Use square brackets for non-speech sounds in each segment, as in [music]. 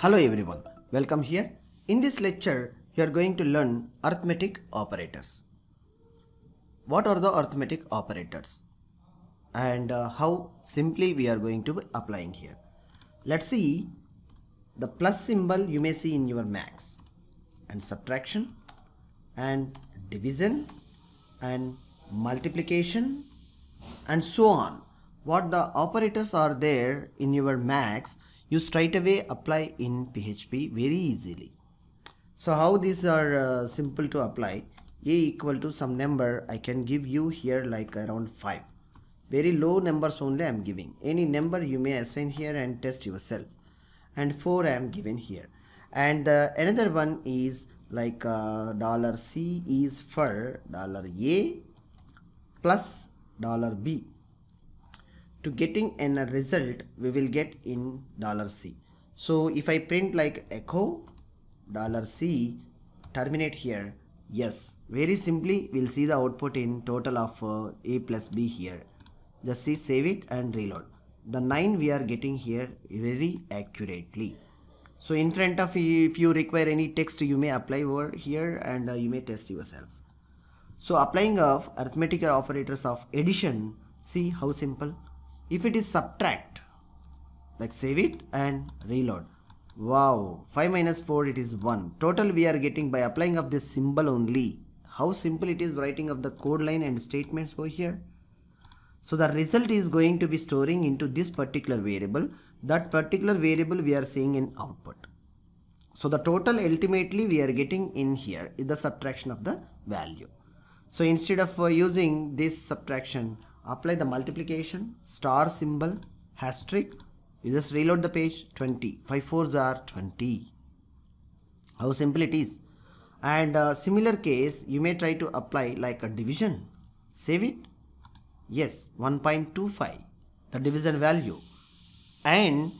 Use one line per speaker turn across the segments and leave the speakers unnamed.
Hello everyone, welcome here. In this lecture, you are going to learn arithmetic operators. What are the arithmetic operators? And uh, how simply we are going to be applying here. Let's see the plus symbol you may see in your max and subtraction and division and multiplication and so on what the operators are there in your max you straight away apply in php very easily. So how these are uh, simple to apply? A equal to some number i can give you here like around 5 very low numbers only i am giving. Any number you may assign here and test yourself. And 4 i am given here. And uh, another one is like uh, dollar c is for dollar a plus dollar b to getting an a result we will get in dollar c. So if i print like echo dollar c terminate here yes. Very simply we'll see the output in total of uh, a plus b here. Just see save it and reload. The 9 we are getting here very accurately. So in front of if you require any text you may apply over here and uh, you may test yourself. So applying of arithmetical operators of addition see how simple if it is subtract like save it and reload. Wow 5 minus 4 it is 1 total we are getting by applying of this symbol only. How simple it is writing of the code line and statements over here? So the result is going to be storing into this particular variable. That particular variable we are seeing in output. So the total ultimately we are getting in here is the subtraction of the value. So instead of uh, using this subtraction apply the multiplication star symbol asterisk. You just reload the page 20 5 fours are 20 how simple it is. And uh, similar case you may try to apply like a division. Save it. Yes 1.25 the division value. And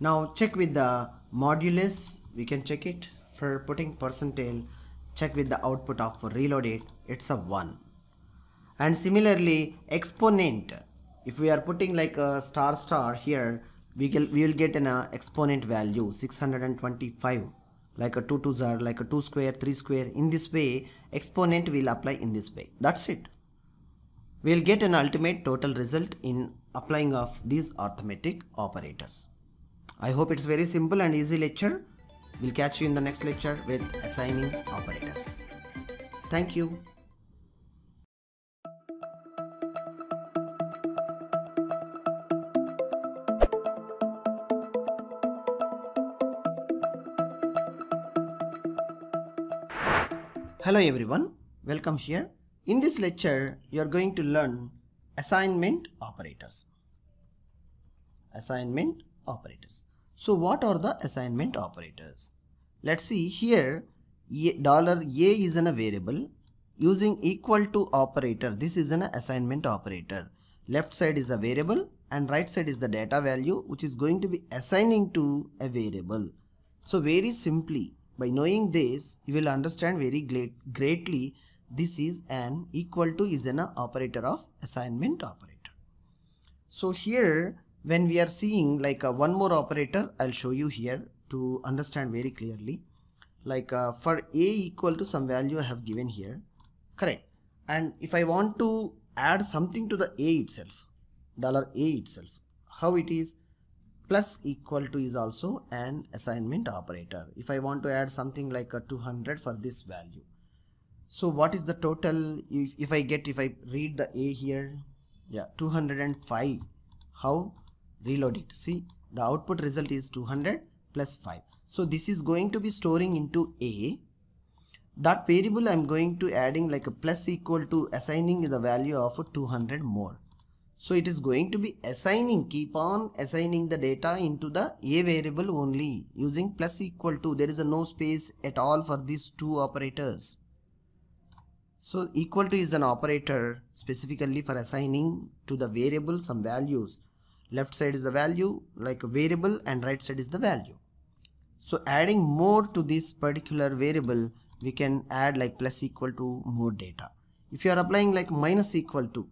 now check with the modulus. We can check it. For putting percentile check with the output of reload it it's a 1 and similarly exponent if we are putting like a star star here we will we will get an uh, exponent value 625 like a 2 2s are like a 2 square 3 square. In this way exponent will apply in this way. That's it. We'll get an ultimate total result in applying of these arithmetic operators. I hope it's very simple and easy lecture. We'll catch you in the next lecture with assigning operators. Thank you Hello everyone, welcome here. In this lecture, you are going to learn assignment operators. Assignment operators. So what are the assignment operators? Let's see here, dollar $a is in a variable using equal to operator. This is an assignment operator. Left side is a variable and right side is the data value which is going to be assigning to a variable. So very simply, by knowing this, you will understand very great, greatly this is an equal to is an operator of assignment operator. So here when we are seeing like a one more operator, I'll show you here to understand very clearly. Like uh, for a equal to some value I have given here, correct. And if I want to add something to the a itself, dollar a itself, how it is plus equal to is also an assignment operator. If I want to add something like a 200 for this value. So what is the total? If, if I get if I read the A here yeah 205 how? Reload it. See the output result is 200 plus 5 so this is going to be storing into A. That variable I'm going to adding like a plus equal to assigning the value of 200 more so it is going to be assigning, keep on assigning the data into the A variable only using plus equal to. There is a no space at all for these two operators. So equal to is an operator specifically for assigning to the variable some values. Left side is the value like a variable and right side is the value. So adding more to this particular variable, we can add like plus equal to more data. If you are applying like minus equal to,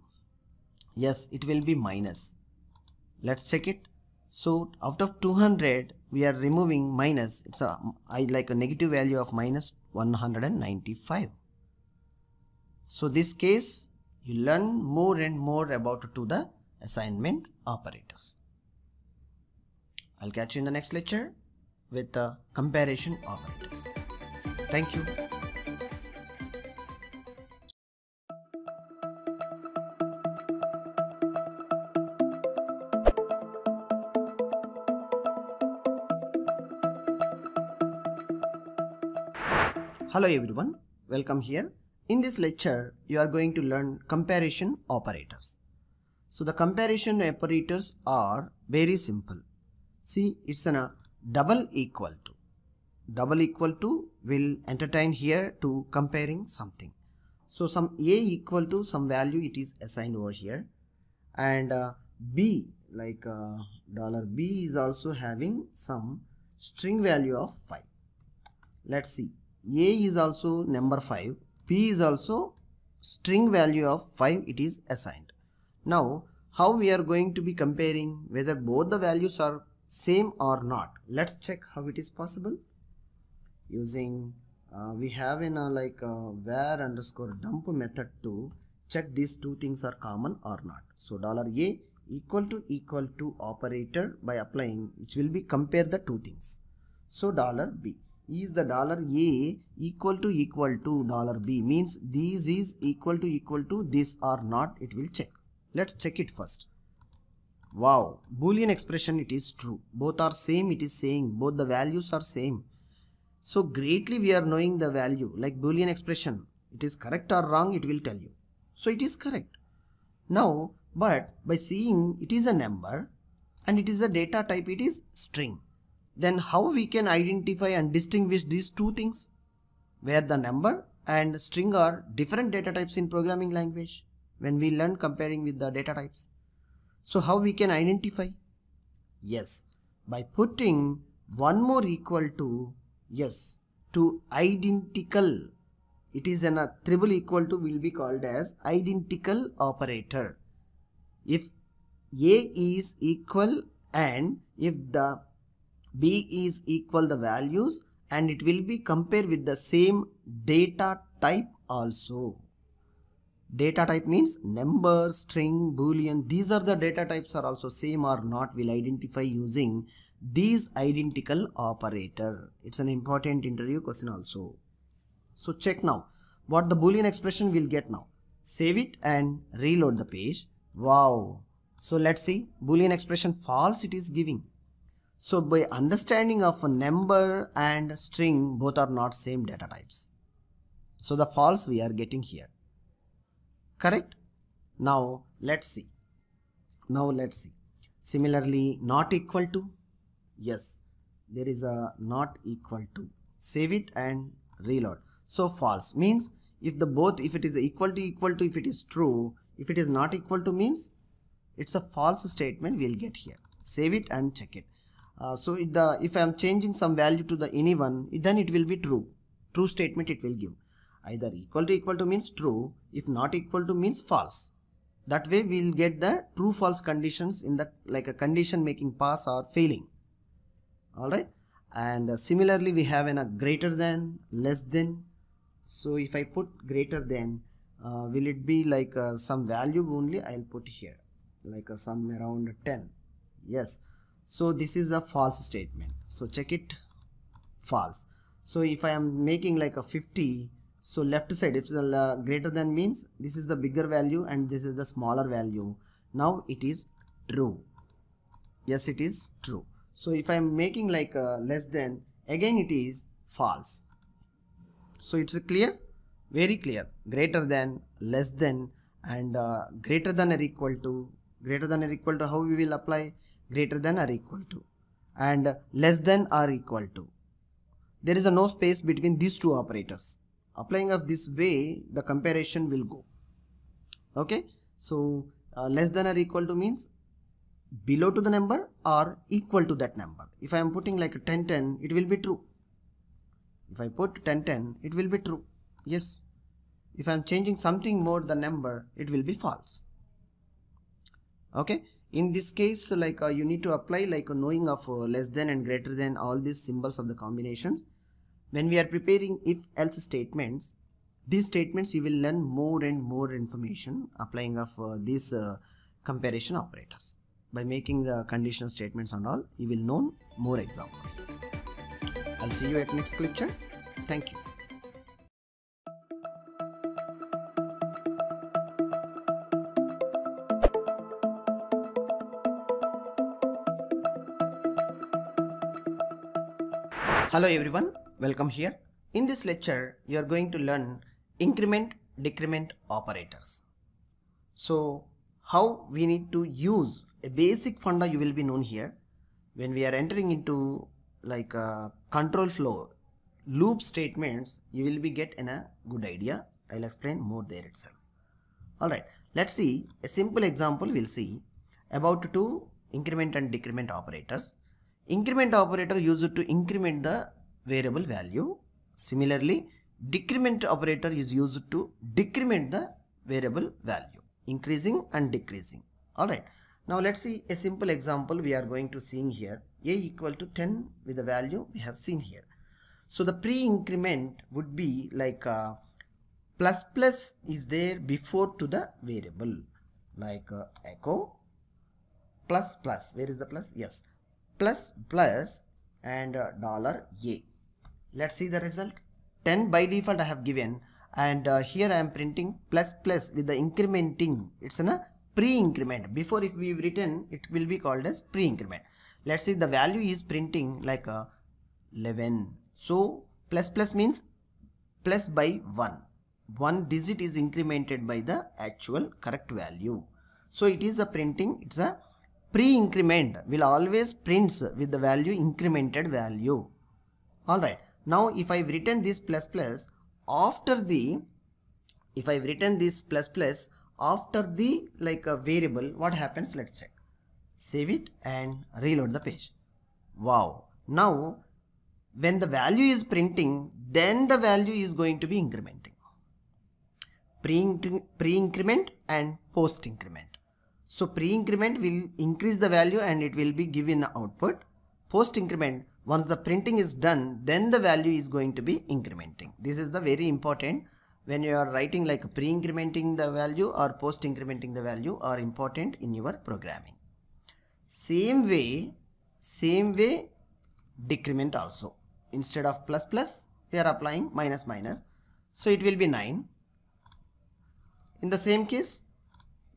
yes it will be minus let's check it So out of 200 we are removing minus it's a I like a negative value of minus 195. So this case you learn more and more about to the assignment operators. I'll catch you in the next lecture with the comparison operators. Thank you. Hello everyone, welcome here. In this lecture, you are going to learn comparison operators. So the comparison operators are very simple. See, it's a double equal to. Double equal to will entertain here to comparing something. So some A equal to some value it is assigned over here and uh, B like uh, dollar $B is also having some string value of 5. Let's see a is also number 5 p is also string value of 5 it is assigned. Now how we are going to be comparing whether both the values are same or not? Let's check how it is possible. Using uh, we have in a like a var underscore dump method to check these two things are common or not. So dollar a equal to equal to operator by applying which will be compare the two things. So dollar b is the dollar a equal to equal to dollar b. Means these is equal to equal to this or not it will check. Let's check it first. Wow boolean expression it is true. Both are same it is saying. Both the values are same. So greatly we are knowing the value like boolean expression. It is correct or wrong it will tell you. So it is correct. Now but by seeing it is a number and it is a data type it is string then how we can identify and distinguish these two things where the number and string are different data types in programming language when we learn comparing with the data types. So how we can identify? Yes, by putting one more equal to, yes, to identical. It is an a triple equal to will be called as identical operator. If A is equal and if the b is equal the values and it will be compared with the same data type also. Data type means number, string, boolean. These are the data types are also same or not will identify using these identical operator. It's an important interview question also. So check now what the boolean expression will get now. Save it and reload the page. Wow. So let's see boolean expression false it is giving so by understanding of a number and string, both are not same data types. So the false we are getting here. Correct? Now let's see. Now let's see. Similarly, not equal to. Yes, there is a not equal to. Save it and reload. So false means if the both, if it is equal to equal to, if it is true, if it is not equal to means it's a false statement we'll get here. Save it and check it. Uh, so if, the, if I am changing some value to the anyone, then it will be true. True statement it will give. Either equal to equal to means true, if not equal to means false. That way we will get the true false conditions in the like a condition making pass or failing. Alright. And uh, similarly we have in a greater than, less than. So if I put greater than, uh, will it be like uh, some value only I'll put here like a some around 10 yes so this is a false statement. So check it. False. So if I am making like a 50 so left side if uh, greater than means this is the bigger value and this is the smaller value. Now it is true. Yes it is true. So if I am making like a less than again it is false. So it's clear? Very clear. Greater than less than and uh, greater than or equal to greater than or equal to how we will apply greater than or equal to and less than or equal to. There is a no space between these two operators. Applying of this way the comparison will go. Okay. So uh, less than or equal to means below to the number or equal to that number. If I am putting like 10 10 it will be true. If I put 10 10 it will be true. Yes. If I am changing something more the number it will be false. Okay in this case like uh, you need to apply like a knowing of uh, less than and greater than all these symbols of the combinations. When we are preparing if else statements these statements you will learn more and more information applying of uh, these comparison operators. By making the conditional statements and all you will know more examples. I'll see you at next lecture. Thank you Hello everyone, welcome here. In this lecture, you are going to learn increment decrement operators. So, how we need to use a basic funda you will be known here. When we are entering into like a control flow loop statements you will be get in a good idea. I'll explain more there itself. All right. Let's see a simple example we'll see about two increment and decrement operators Increment operator used to increment the variable value. Similarly, decrement operator is used to decrement the variable value, increasing and decreasing. Alright. Now let's see a simple example we are going to seeing here. A equal to 10 with the value we have seen here. So the pre-increment would be like uh, plus plus is there before to the variable like uh, echo plus plus where is the plus yes plus plus and uh, dollar a. Let's see the result. 10 by default i have given and uh, here i am printing plus plus with the incrementing. It's in a pre-increment. Before if we've written it will be called as pre-increment. Let's see the value is printing like a 11 so plus plus means plus by 1 one digit is incremented by the actual correct value. So it is a printing. It's a pre-increment will always prints with the value incremented value. Alright, now if I've written this plus plus after the, if I've written this plus plus after the like a variable, what happens? Let's check. Save it and reload the page. Wow. Now, when the value is printing, then the value is going to be incrementing. Pre-increment and post-increment. So pre-increment will increase the value and it will be given output. Post-increment, once the printing is done, then the value is going to be incrementing. This is the very important when you are writing like pre-incrementing the value or post-incrementing the value are important in your programming. Same way, same way decrement also. Instead of plus plus, we are applying minus minus. So it will be 9. In the same case,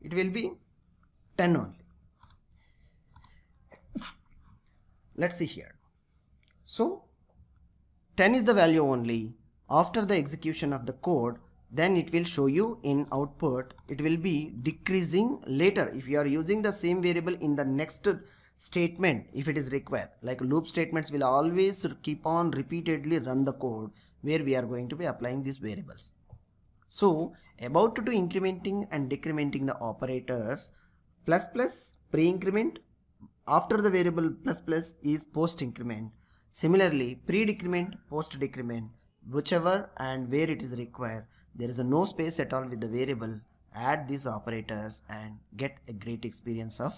it will be 10 only. Let's see here. So 10 is the value only. After the execution of the code, then it will show you in output. It will be decreasing later if you are using the same variable in the next statement if it is required. Like loop statements will always keep on repeatedly run the code where we are going to be applying these variables. So about to do incrementing and decrementing the operators plus plus pre-increment after the variable plus plus is post increment similarly pre-decrement post decrement whichever and where it is required. There is a no space at all with the variable. Add these operators and get a great experience of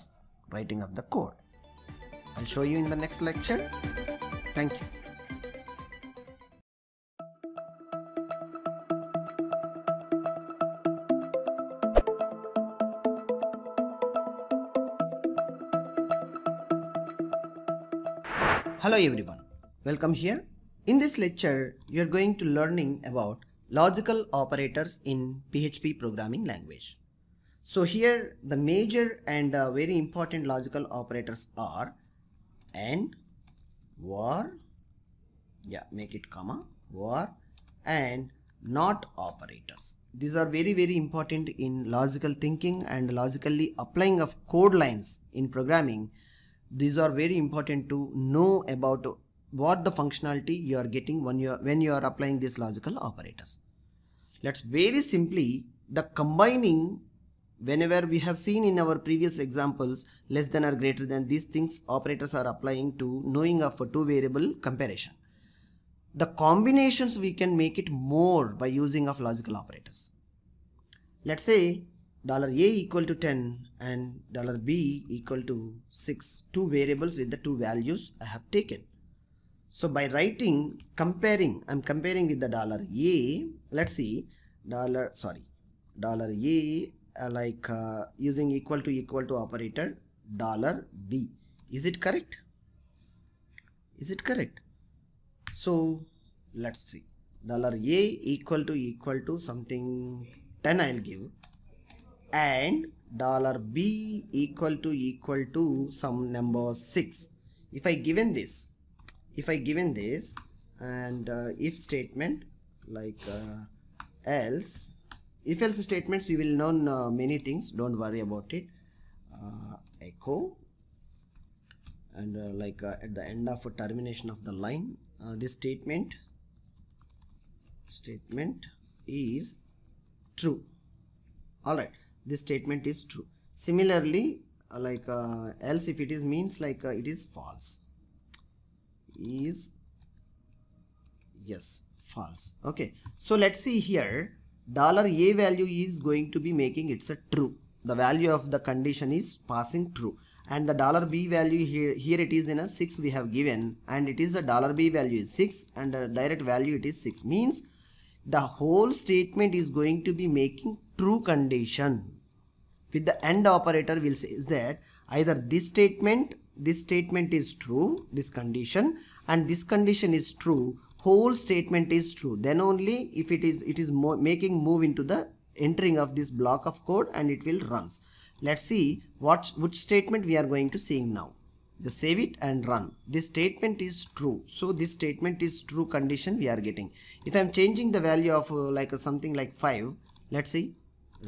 writing up the code. I'll show you in the next lecture. Thank you Hello everyone, welcome here. In this lecture, you are going to learning about logical operators in PHP programming language. So here the major and uh, very important logical operators are AND, WOR, yeah make it comma, WOR and NOT operators. These are very very important in logical thinking and logically applying of code lines in programming these are very important to know about what the functionality you are getting when you are when you are applying these logical operators. Let's very simply the combining whenever we have seen in our previous examples less than or greater than these things operators are applying to knowing of a two variable comparison. The combinations we can make it more by using of logical operators. Let's say dollar a equal to 10 and dollar b equal to 6 two variables with the two values I have taken. So by writing comparing I'm comparing with the dollar a. Let's see. Dollar sorry. Dollar a uh, like uh, using equal to equal to operator dollar b. Is it correct? Is it correct? So let's see. Dollar a equal to equal to something 10 I'll give and dollar b equal to equal to some number 6 if I given this if I given this and uh, if statement like uh, else if else statements you will know uh, many things. Don't worry about it. Uh, echo and uh, like uh, at the end of termination of the line uh, this statement statement is true. All right this statement is true. Similarly uh, like uh, else if it is means like uh, it is false. Is yes false. Okay. So let's see here. Dollar a value is going to be making it's a true. The value of the condition is passing true. And the dollar b value here here it is in a 6 we have given. And it is a dollar b value is 6 and the direct value it is 6 means the whole statement is going to be making true condition with the AND operator will say is that either this statement this statement is true this condition and this condition is true whole statement is true. Then only if it is it is making move into the entering of this block of code and it will runs let's see what which statement we are going to seeing now. Just save it and run. This statement is true. So this statement is true condition we are getting. If i'm changing the value of uh, like uh, something like 5 let's see.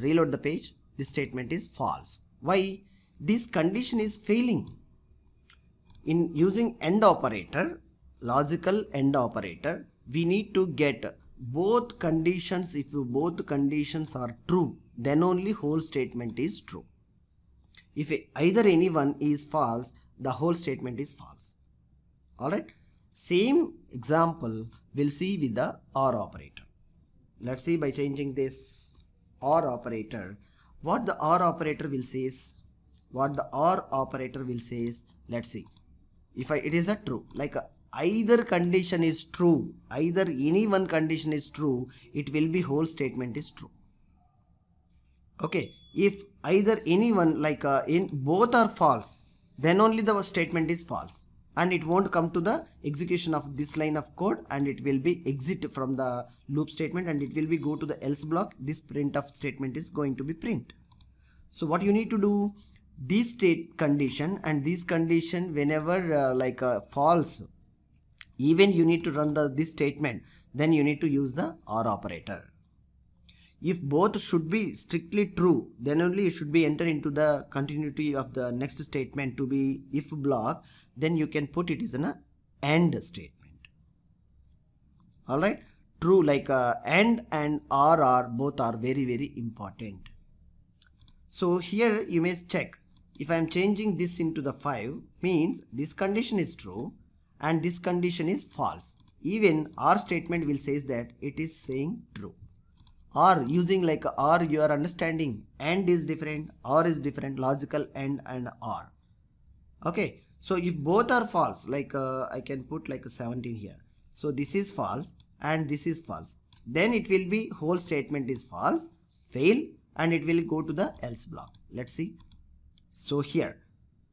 Reload the page this statement is false. Why? This condition is failing. In using AND operator logical AND operator we need to get both conditions. If both conditions are true then only whole statement is true. If either any one is false the whole statement is false. Alright same example we'll see with the OR operator. Let's see by changing this OR operator what the OR operator will say is what the OR operator will say is let's see. If I, it is a true like either condition is true either any one condition is true it will be whole statement is true. Okay if either anyone like uh, in both are false then only the statement is false and it won't come to the execution of this line of code and it will be exit from the loop statement and it will be go to the else block. This printf statement is going to be print. So what you need to do this state condition and this condition whenever uh, like uh, false even you need to run the this statement then you need to use the or operator if both should be strictly true then only it should be entered into the continuity of the next statement to be if block then you can put it as an AND statement. All right? True like uh, AND and OR are both are very very important. So here you may check. If I am changing this into the 5 means this condition is true and this condition is false. Even OR statement will says that it is saying true or using like or you are understanding and is different or is different logical and and or. Okay so if both are false like uh, i can put like a 17 here. So this is false and this is false. Then it will be whole statement is false fail and it will go to the else block. Let's see. So here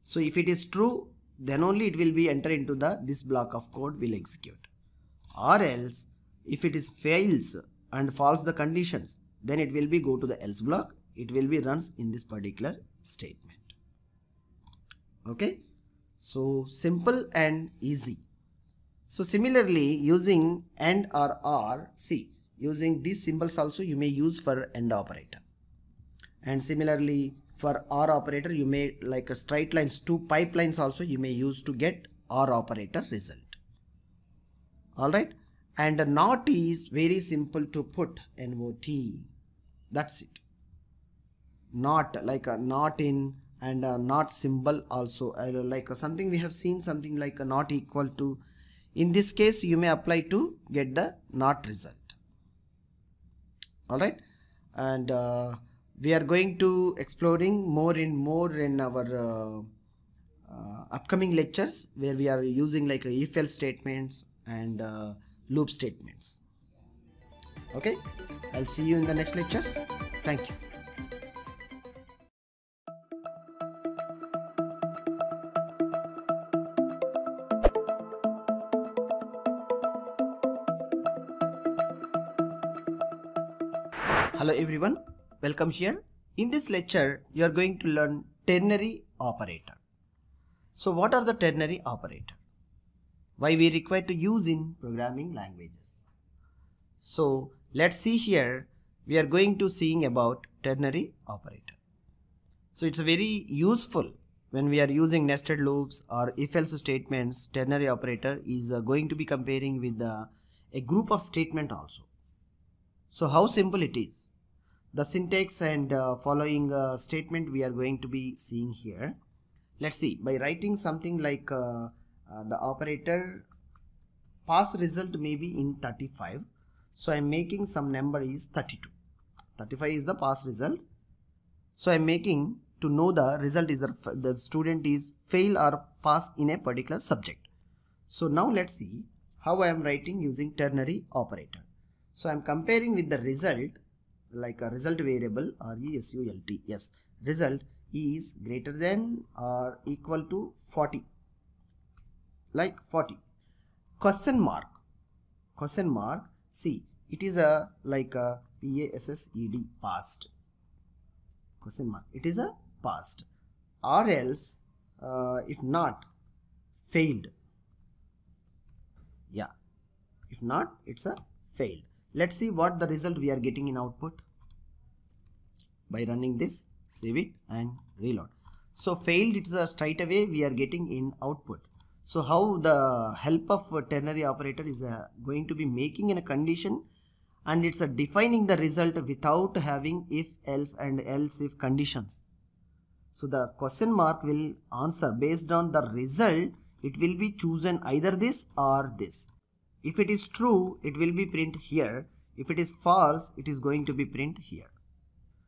so if it is true then only it will be enter into the this block of code will execute. Or else if it is fails and false the conditions then it will be go to the else block. It will be runs in this particular statement. Okay? So simple and easy. So similarly using and or or see using these symbols also you may use for AND operator. And similarly for OR operator you may like a straight lines two pipelines also you may use to get OR operator result. All right and not is very simple to put not that's it. Not like a not in and a not symbol also. Like something we have seen something like a not equal to in this case you may apply to get the not result. All right? And uh, we are going to exploring more and more in our uh, uh, upcoming lectures where we are using like if else statements and uh, loop statements. Okay? I'll see you in the next lectures. Thank you. Hello everyone. Welcome here. In this lecture you are going to learn ternary operator. So what are the ternary operator? Why we require to use in programming languages? So let's see here we are going to seeing about ternary operator. So it's very useful when we are using nested loops or if else statements ternary operator is uh, going to be comparing with uh, a group of statement also. So how simple it is. The syntax and uh, following uh, statement we are going to be seeing here let's see by writing something like uh, the operator pass result may be in 35 so i'm making some number is 32 35 is the pass result. So i'm making to know the result is the, the student is fail or pass in a particular subject. So now let's see how i am writing using ternary operator. So i'm comparing with the result like a result variable r e s u l t. Yes result is greater than or equal to 40 like 40 question mark. Question mark. See it is a like a p-a-s-s-e-d passed. Question mark. It is a passed. Or else uh, if not failed. Yeah. If not it's a failed. Let's see what the result we are getting in output by running this save it and reload. So failed it's a straight away we are getting in output so how the help of ternary operator is uh, going to be making in a condition and it's a defining the result without having if else and else if conditions. So the question mark will answer based on the result it will be chosen either this or this. If it is true it will be print here. If it is false it is going to be print here.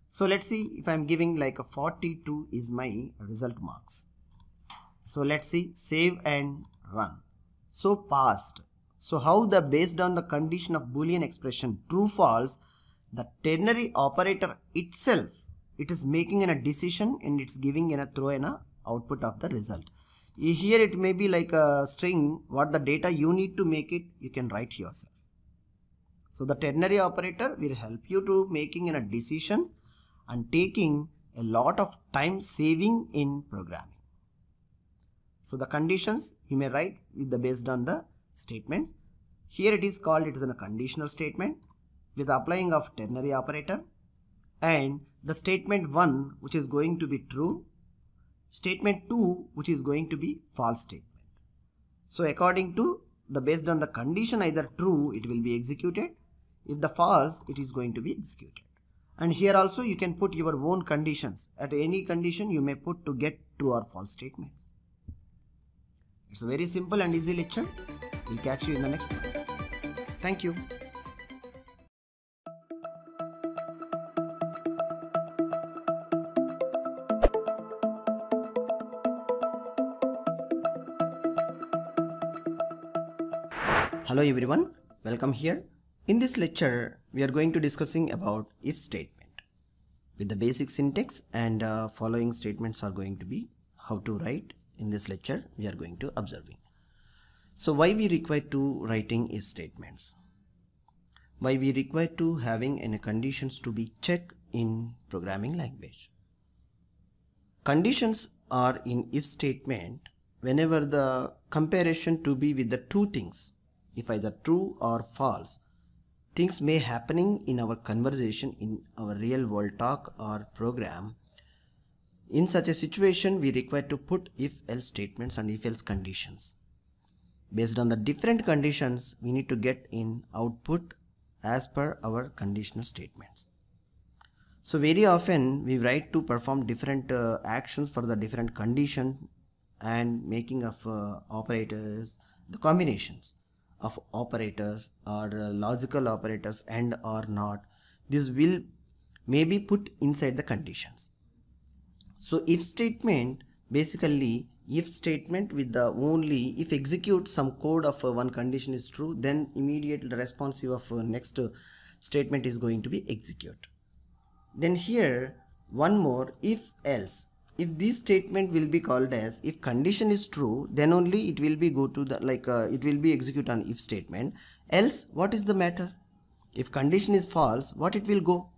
So let's see if I'm giving like a 42 is my result marks. So let's see save and run. So passed. So how the based on the condition of boolean expression true false the ternary operator itself it is making in a decision and it's giving in a throw in a output of the result. Eh, here it may be like a string what the data you need to make it you can write yourself. So the ternary operator will help you to making in a decisions and taking a lot of time saving in programming. So the conditions you may write with the based on the statements. Here it is called it is a conditional statement with applying of ternary operator. And the statement 1 which is going to be true. Statement 2 which is going to be false statement. So according to the based on the condition either true it will be executed. If the false it is going to be executed. And here also you can put your own conditions. At any condition you may put to get true or false statements it's a very simple and easy lecture. We'll catch you in the next one. Thank you. Hello everyone. Welcome here. In this lecture, we are going to discussing about if statement. With the basic syntax and uh, following statements are going to be how to write in this lecture we are going to observing. So why we require to writing if statements? Why we require to having any conditions to be checked in programming language? Conditions are in if statement whenever the comparison to be with the two things if either true or false things may happening in our conversation in our real world talk or program in such a situation we require to put if else statements and if else conditions. Based on the different conditions we need to get in output as per our conditional statements. So very often we write to perform different uh, actions for the different condition and making of uh, operators the combinations of operators or uh, logical operators and or not. This will may be put inside the conditions. So if statement basically if statement with the only if execute some code of one condition is true then immediate responsive of next statement is going to be execute. Then here one more if else. If this statement will be called as if condition is true then only it will be go to the like uh, it will be execute on if statement. Else what is the matter? If condition is false what it will go?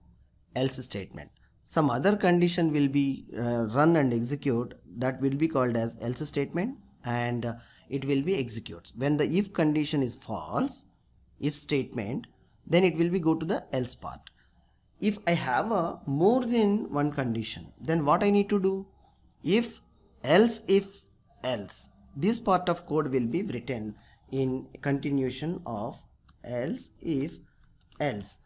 Else statement some other condition will be uh, run and execute that will be called as else statement and uh, it will be executes. When the if condition is false if statement then it will be go to the else part. If I have a more than one condition then what I need to do? If else if else this part of code will be written in continuation of else if else.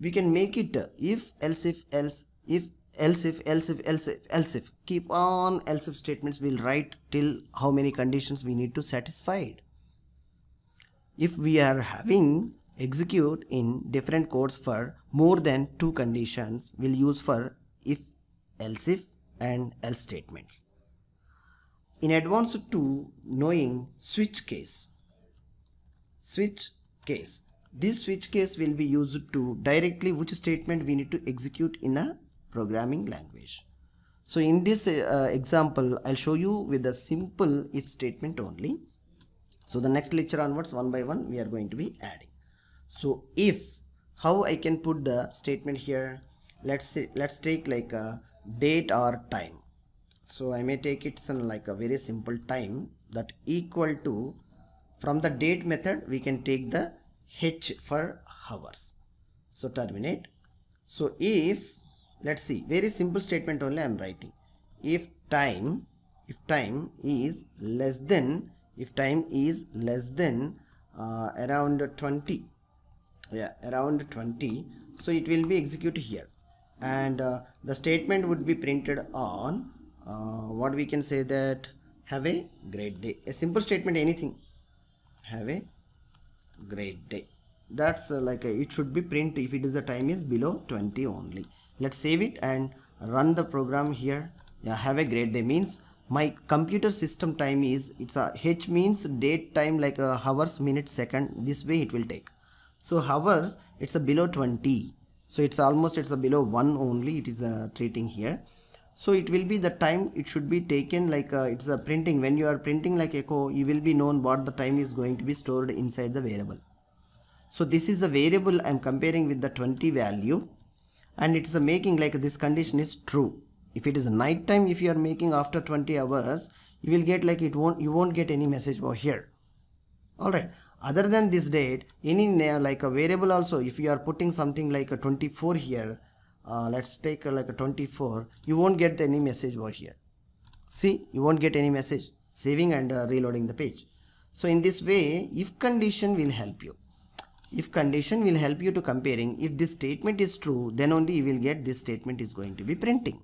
We can make it if else if else if else if else if else if else if. Keep on else if statements we will write till how many conditions we need to satisfy if we are having execute in different codes for more than two conditions we will use for if else if and else statements. In advance to knowing switch case. Switch case. This switch case will be used to directly which statement we need to execute in a programming language. So in this uh, example i'll show you with a simple if statement only. So the next lecture onwards one by one we are going to be adding. So if how I can put the statement here? Let's say let's take like a date or time. So I may take it some like a very simple time that equal to from the date method we can take the h for hours. So terminate. So if let's see. Very simple statement only I'm writing. If time if time is less than if time is less than uh, around 20 yeah around 20 so it will be executed here. And uh, the statement would be printed on uh, what we can say that have a great day. A simple statement anything. Have a great day. That's uh, like a, it should be print if it is the time is below 20 only let's save it and run the program here. Yeah have a great day. Means my computer system time is it's a h means date time like a hours minute second. This way it will take. So hours it's a below 20 so it's almost it's a below 1 only. It is uh, treating here. So it will be the time it should be taken like uh, it's a printing. When you are printing like echo you will be known what the time is going to be stored inside the variable. So this is a variable i'm comparing with the 20 value and it's a making like this condition is true. If it is night time if you are making after 20 hours you will get like it won't you won't get any message over here. All right other than this date any like a variable also if you are putting something like a 24 here uh, let's take like a 24 you won't get any message over here. See you won't get any message. Saving and uh, reloading the page. So in this way if condition will help you if condition will help you to comparing if this statement is true then only you will get this statement is going to be printing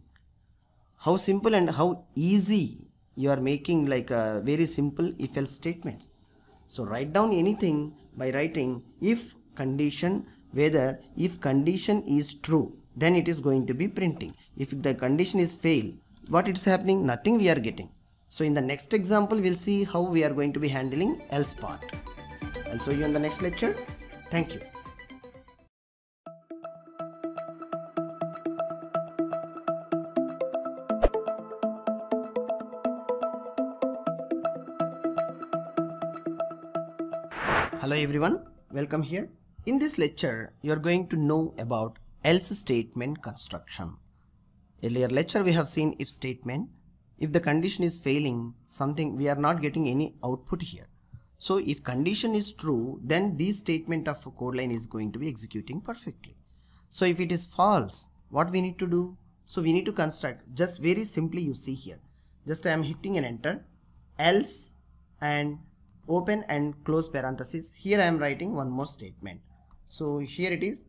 how simple and how easy you are making like a very simple if else statements so write down anything by writing if condition whether if condition is true then it is going to be printing. If the condition is fail what is happening nothing we are getting. So in the next example we'll see how we are going to be handling else part. I'll show you in the next lecture. Thank you. Hello everyone, welcome here. In this lecture, you are going to know about else statement construction. Earlier lecture we have seen if statement. If the condition is failing something, we are not getting any output here. So if condition is true, then this statement of a code line is going to be executing perfectly. So if it is false, what we need to do? So we need to construct just very simply you see here. Just I am hitting an enter else and open and close parenthesis here I am writing one more statement so here it is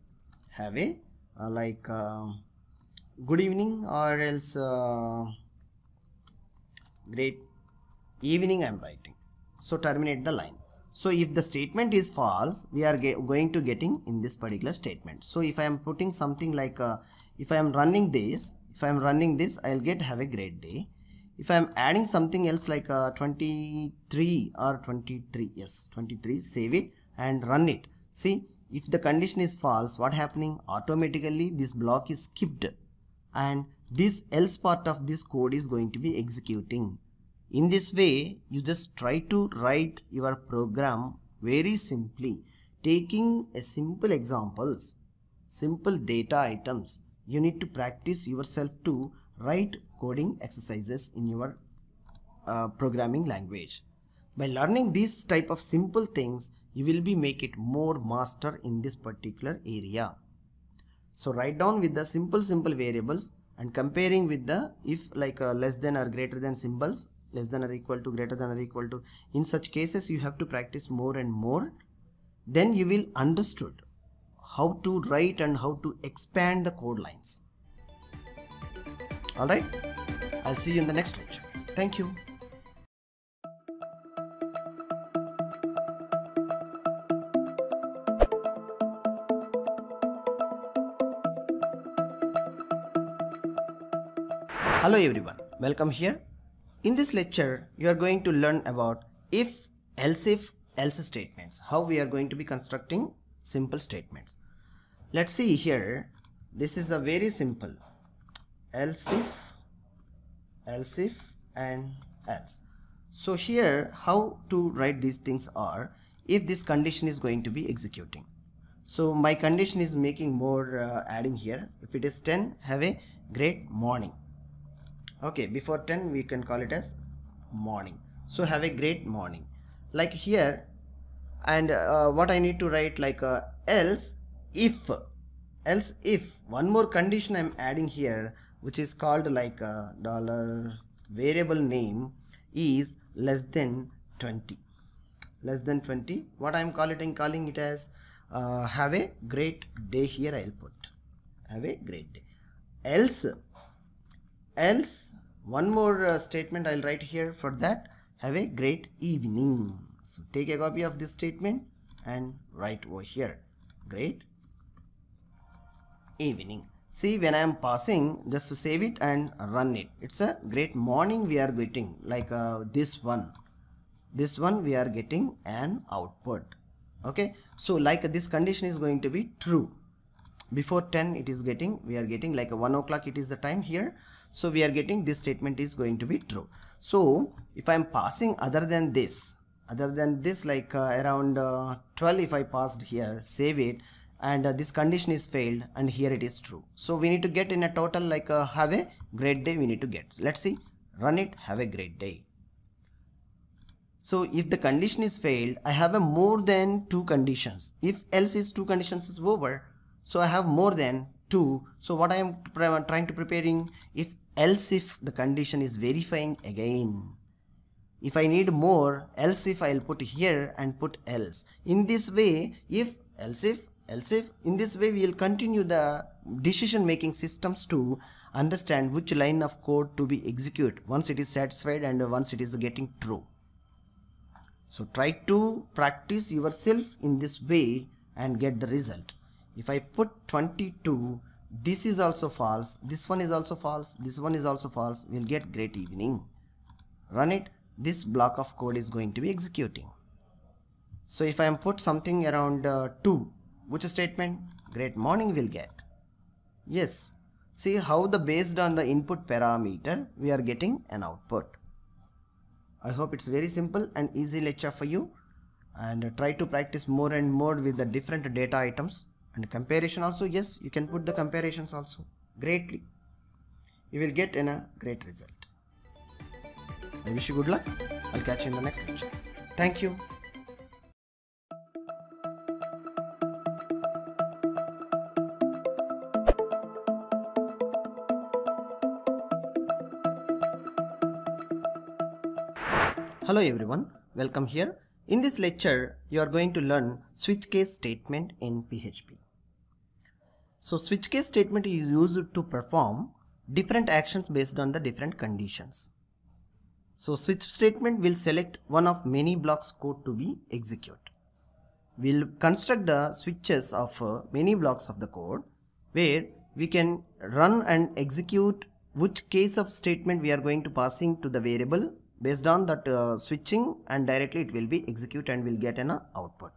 have a uh, like uh, good evening or else uh, great evening I am writing so terminate the line So if the statement is false, we are going to getting in this particular statement. So if I am putting something like, uh, if I am running this, if I am running this, I'll get have a great day. If I am adding something else like uh, 23 or 23, yes, 23, save it and run it. See, if the condition is false, what happening? Automatically this block is skipped and this else part of this code is going to be executing in this way, you just try to write your program very simply, taking a simple examples, simple data items. You need to practice yourself to write coding exercises in your uh, programming language. By learning these type of simple things, you will be make it more master in this particular area. So write down with the simple simple variables and comparing with the if like uh, less than or greater than symbols less than or equal to greater than or equal to in such cases you have to practice more and more then you will understood how to write and how to expand the code lines. All right? I'll see you in the next lecture. Thank you. Hello everyone. Welcome here in this lecture, you are going to learn about if, else if, else statements. How we are going to be constructing simple statements. Let's see here. This is a very simple else if, else if and else. So here how to write these things are if this condition is going to be executing. So my condition is making more uh, adding here. If it is 10, have a great morning okay before 10 we can call it as morning. So have a great morning. Like here and uh, what I need to write like uh, else if else if one more condition I'm adding here which is called like a uh, dollar variable name is less than 20 less than 20 what I'm calling it calling it as uh, have a great day here I'll put. Have a great day. Else else one more uh, statement I'll write here for that. Have a great evening. So take a copy of this statement and write over here. Great evening. See when I am passing just to save it and run it. It's a great morning we are getting like uh, this one. This one we are getting an output. Okay? So like this condition is going to be true. Before 10 it is getting we are getting like a 1 o'clock it is the time here so we are getting this statement is going to be true. So if i am passing other than this other than this like uh, around uh, 12 if i passed here save it and uh, this condition is failed and here it is true. So we need to get in a total like uh, have a great day we need to get. Let's see. Run it. Have a great day. So if the condition is failed i have a more than two conditions. If else is two conditions is over so i have more than two. So what i am trying to preparing if else if the condition is verifying again. If I need more, else if I'll put here and put else. In this way, if, else if, else if, in this way we will continue the decision making systems to understand which line of code to be execute once it is satisfied and once it is getting true. So try to practice yourself in this way and get the result. If I put 22 this is also false. This one is also false. This one is also false. We'll get great evening. Run it. This block of code is going to be executing. So if I am put something around uh, 2 which statement? Great morning We'll get. Yes. See how the based on the input parameter we are getting an output. I hope it's very simple and easy lecture for you. And uh, try to practice more and more with the different data items and comparison also yes you can put the comparisons also greatly. You will get in a great result. I wish you good luck. I'll catch you in the next lecture. Thank you. Hello everyone, welcome here. In this lecture, you are going to learn switch case statement in PHP. So switch case statement is used to perform different actions based on the different conditions. So switch statement will select one of many blocks code to be executed. We'll construct the switches of uh, many blocks of the code where we can run and execute which case of statement we are going to passing to the variable based on that uh, switching and directly it will be execute and we'll get an uh, output.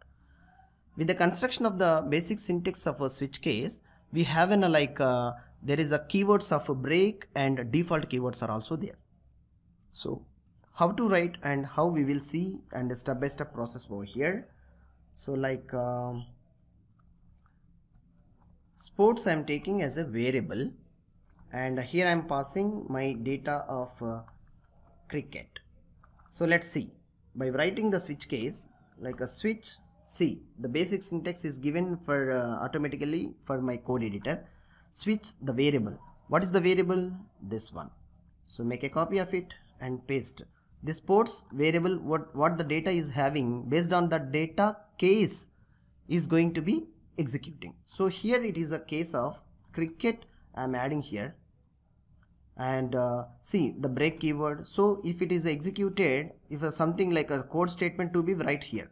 With the construction of the basic syntax of a switch case, we have uh, like uh, there is a keywords of a break and default keywords are also there. So how to write and how we will see and a step by step process over here. So like um, sports I am taking as a variable and here I am passing my data of uh, cricket. So let's see by writing the switch case like a switch see the basic syntax is given for uh, automatically for my code editor. Switch the variable. What is the variable? This one. So make a copy of it and paste. The sports variable what what the data is having based on the data case is going to be executing. So here it is a case of cricket i'm adding here. And uh, see the break keyword. So if it is executed if something like a code statement to be right here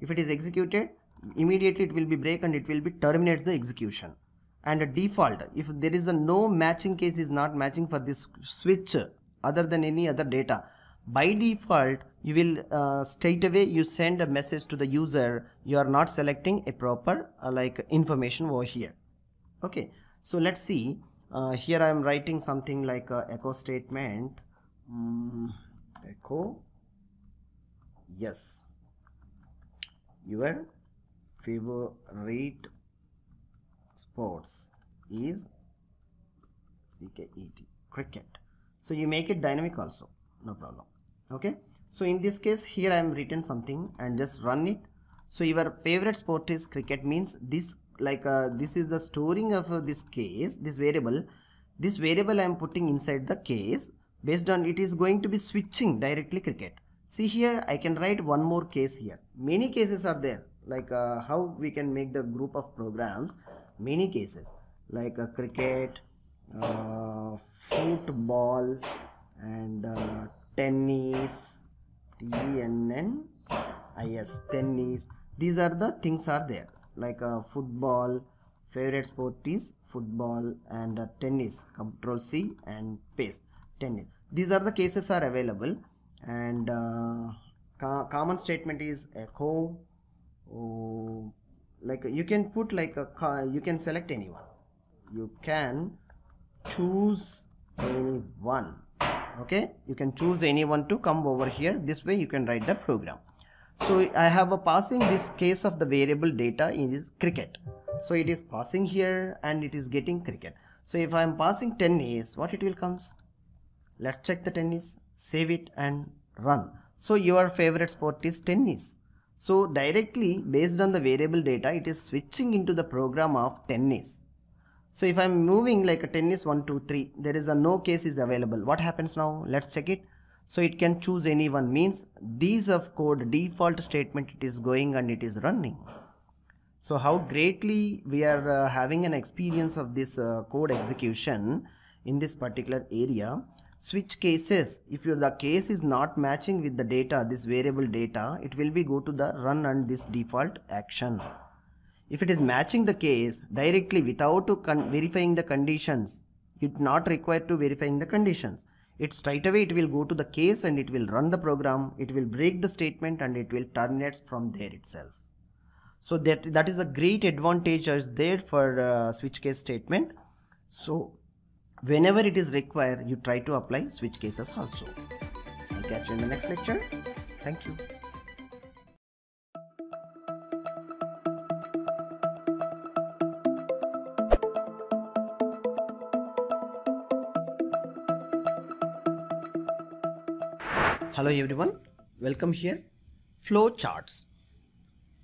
if it is executed immediately it will be break and it will be terminates the execution. And a default if there is a no matching case is not matching for this switch other than any other data by default you will uh, straight away you send a message to the user you are not selecting a proper uh, like information over here. Okay so let's see uh, here I am writing something like a echo statement. Um, echo. Yes your favorite sports is CKET cricket. So you make it dynamic also no problem okay? So in this case here I am written something and just run it. So your favorite sport is cricket means this like uh, this is the storing of uh, this case this variable. This variable I am putting inside the case. Based on it is going to be switching directly cricket see here I can write one more case here. Many cases are there. Like uh, how we can make the group of programs. Many cases. Like uh, cricket uh, football and uh, tennis T N N I S tennis. These are the things are there. Like uh, football favorite sport is football and uh, tennis. Control c and paste. Tennis. These are the cases are available and uh, co common statement is echo. Oh, like you can put like a you can select anyone. You can choose anyone. Okay? You can choose anyone to come over here. This way you can write the program. So i have a passing this case of the variable data in this cricket. So it is passing here and it is getting cricket. So if i am passing ten tennis what it will comes? Let's check the tennis save it and run. So your favorite sport is tennis. So directly based on the variable data it is switching into the program of tennis. So if i'm moving like a tennis 1 2 3 there is a no case is available. What happens now? Let's check it. So it can choose anyone means these of code default statement it is going and it is running. So how greatly we are uh, having an experience of this uh, code execution in this particular area. Switch cases, if your the case is not matching with the data, this variable data, it will be go to the run and this default action. If it is matching the case directly without verifying the conditions, it not required to verifying the conditions. It straight away it will go to the case and it will run the program, it will break the statement and it will terminate from there itself so that that is a great advantage is there for uh, switch case statement so whenever it is required you try to apply switch cases also. I'll catch you in the next lecture. Thank you. Hello everyone. Welcome here. Flow charts.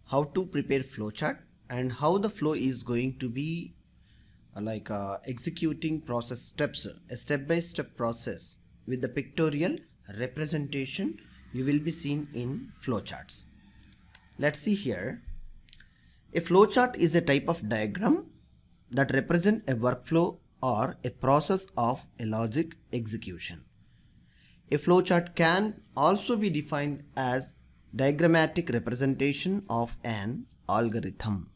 How to prepare flowchart and how the flow is going to be like uh, executing process steps a step-by-step -step process with the pictorial representation you will be seen in flowcharts. Let's see here. A flowchart is a type of diagram that represent a workflow or a process of a logic execution. A flowchart can also be defined as diagrammatic representation of an algorithm.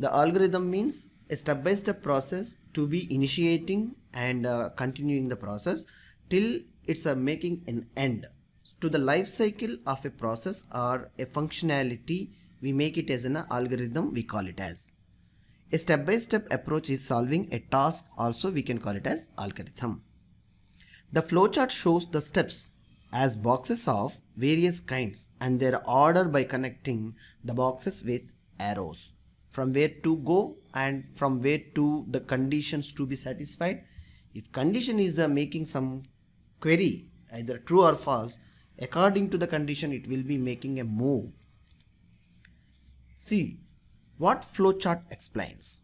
The algorithm means step-by-step -step process to be initiating and uh, continuing the process till it's uh, making an end. To the life cycle of a process or a functionality, we make it as an algorithm, we call it as. A step-by-step -step approach is solving a task, also we can call it as algorithm. The flowchart shows the steps as boxes of various kinds and their order by connecting the boxes with arrows from where to go and from where to the conditions to be satisfied. If condition is uh, making some query either true or false according to the condition it will be making a move. See what flowchart explains.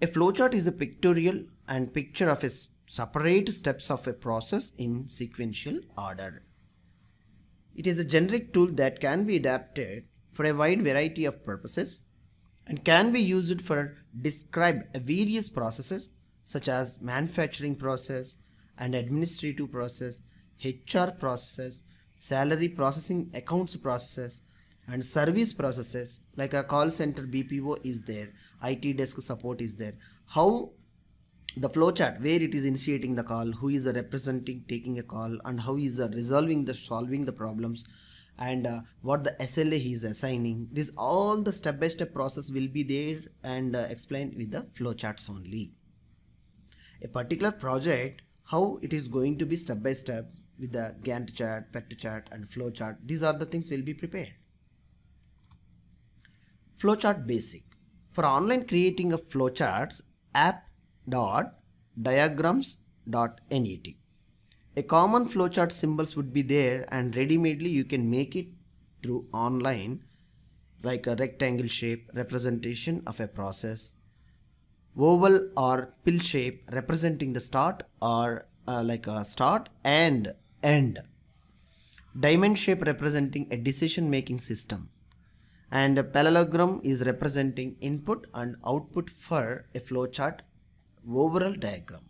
A flowchart is a pictorial and picture of a separate steps of a process in sequential order. It is a generic tool that can be adapted for a wide variety of purposes and can be used for describe various processes such as manufacturing process and administrative process, HR processes, salary processing accounts processes and service processes like a call center BPO is there, IT desk support is there. How the flowchart where it is initiating the call, who is representing taking a call and how is resolving the solving the problems and uh, what the SLA he is assigning. This all the step-by-step -step process will be there and uh, explained with the flowcharts only. A particular project, how it is going to be step-by-step -step with the Gantt chart, vector chart and flowchart. These are the things will be prepared. Flowchart basic. For online creating of flowcharts, app.diagrams.net a common flowchart symbols would be there and ready-madely you can make it through online like a rectangle shape representation of a process oval or pill shape representing the start or uh, like a start and end diamond shape representing a decision making system and a parallelogram is representing input and output for a flowchart overall diagram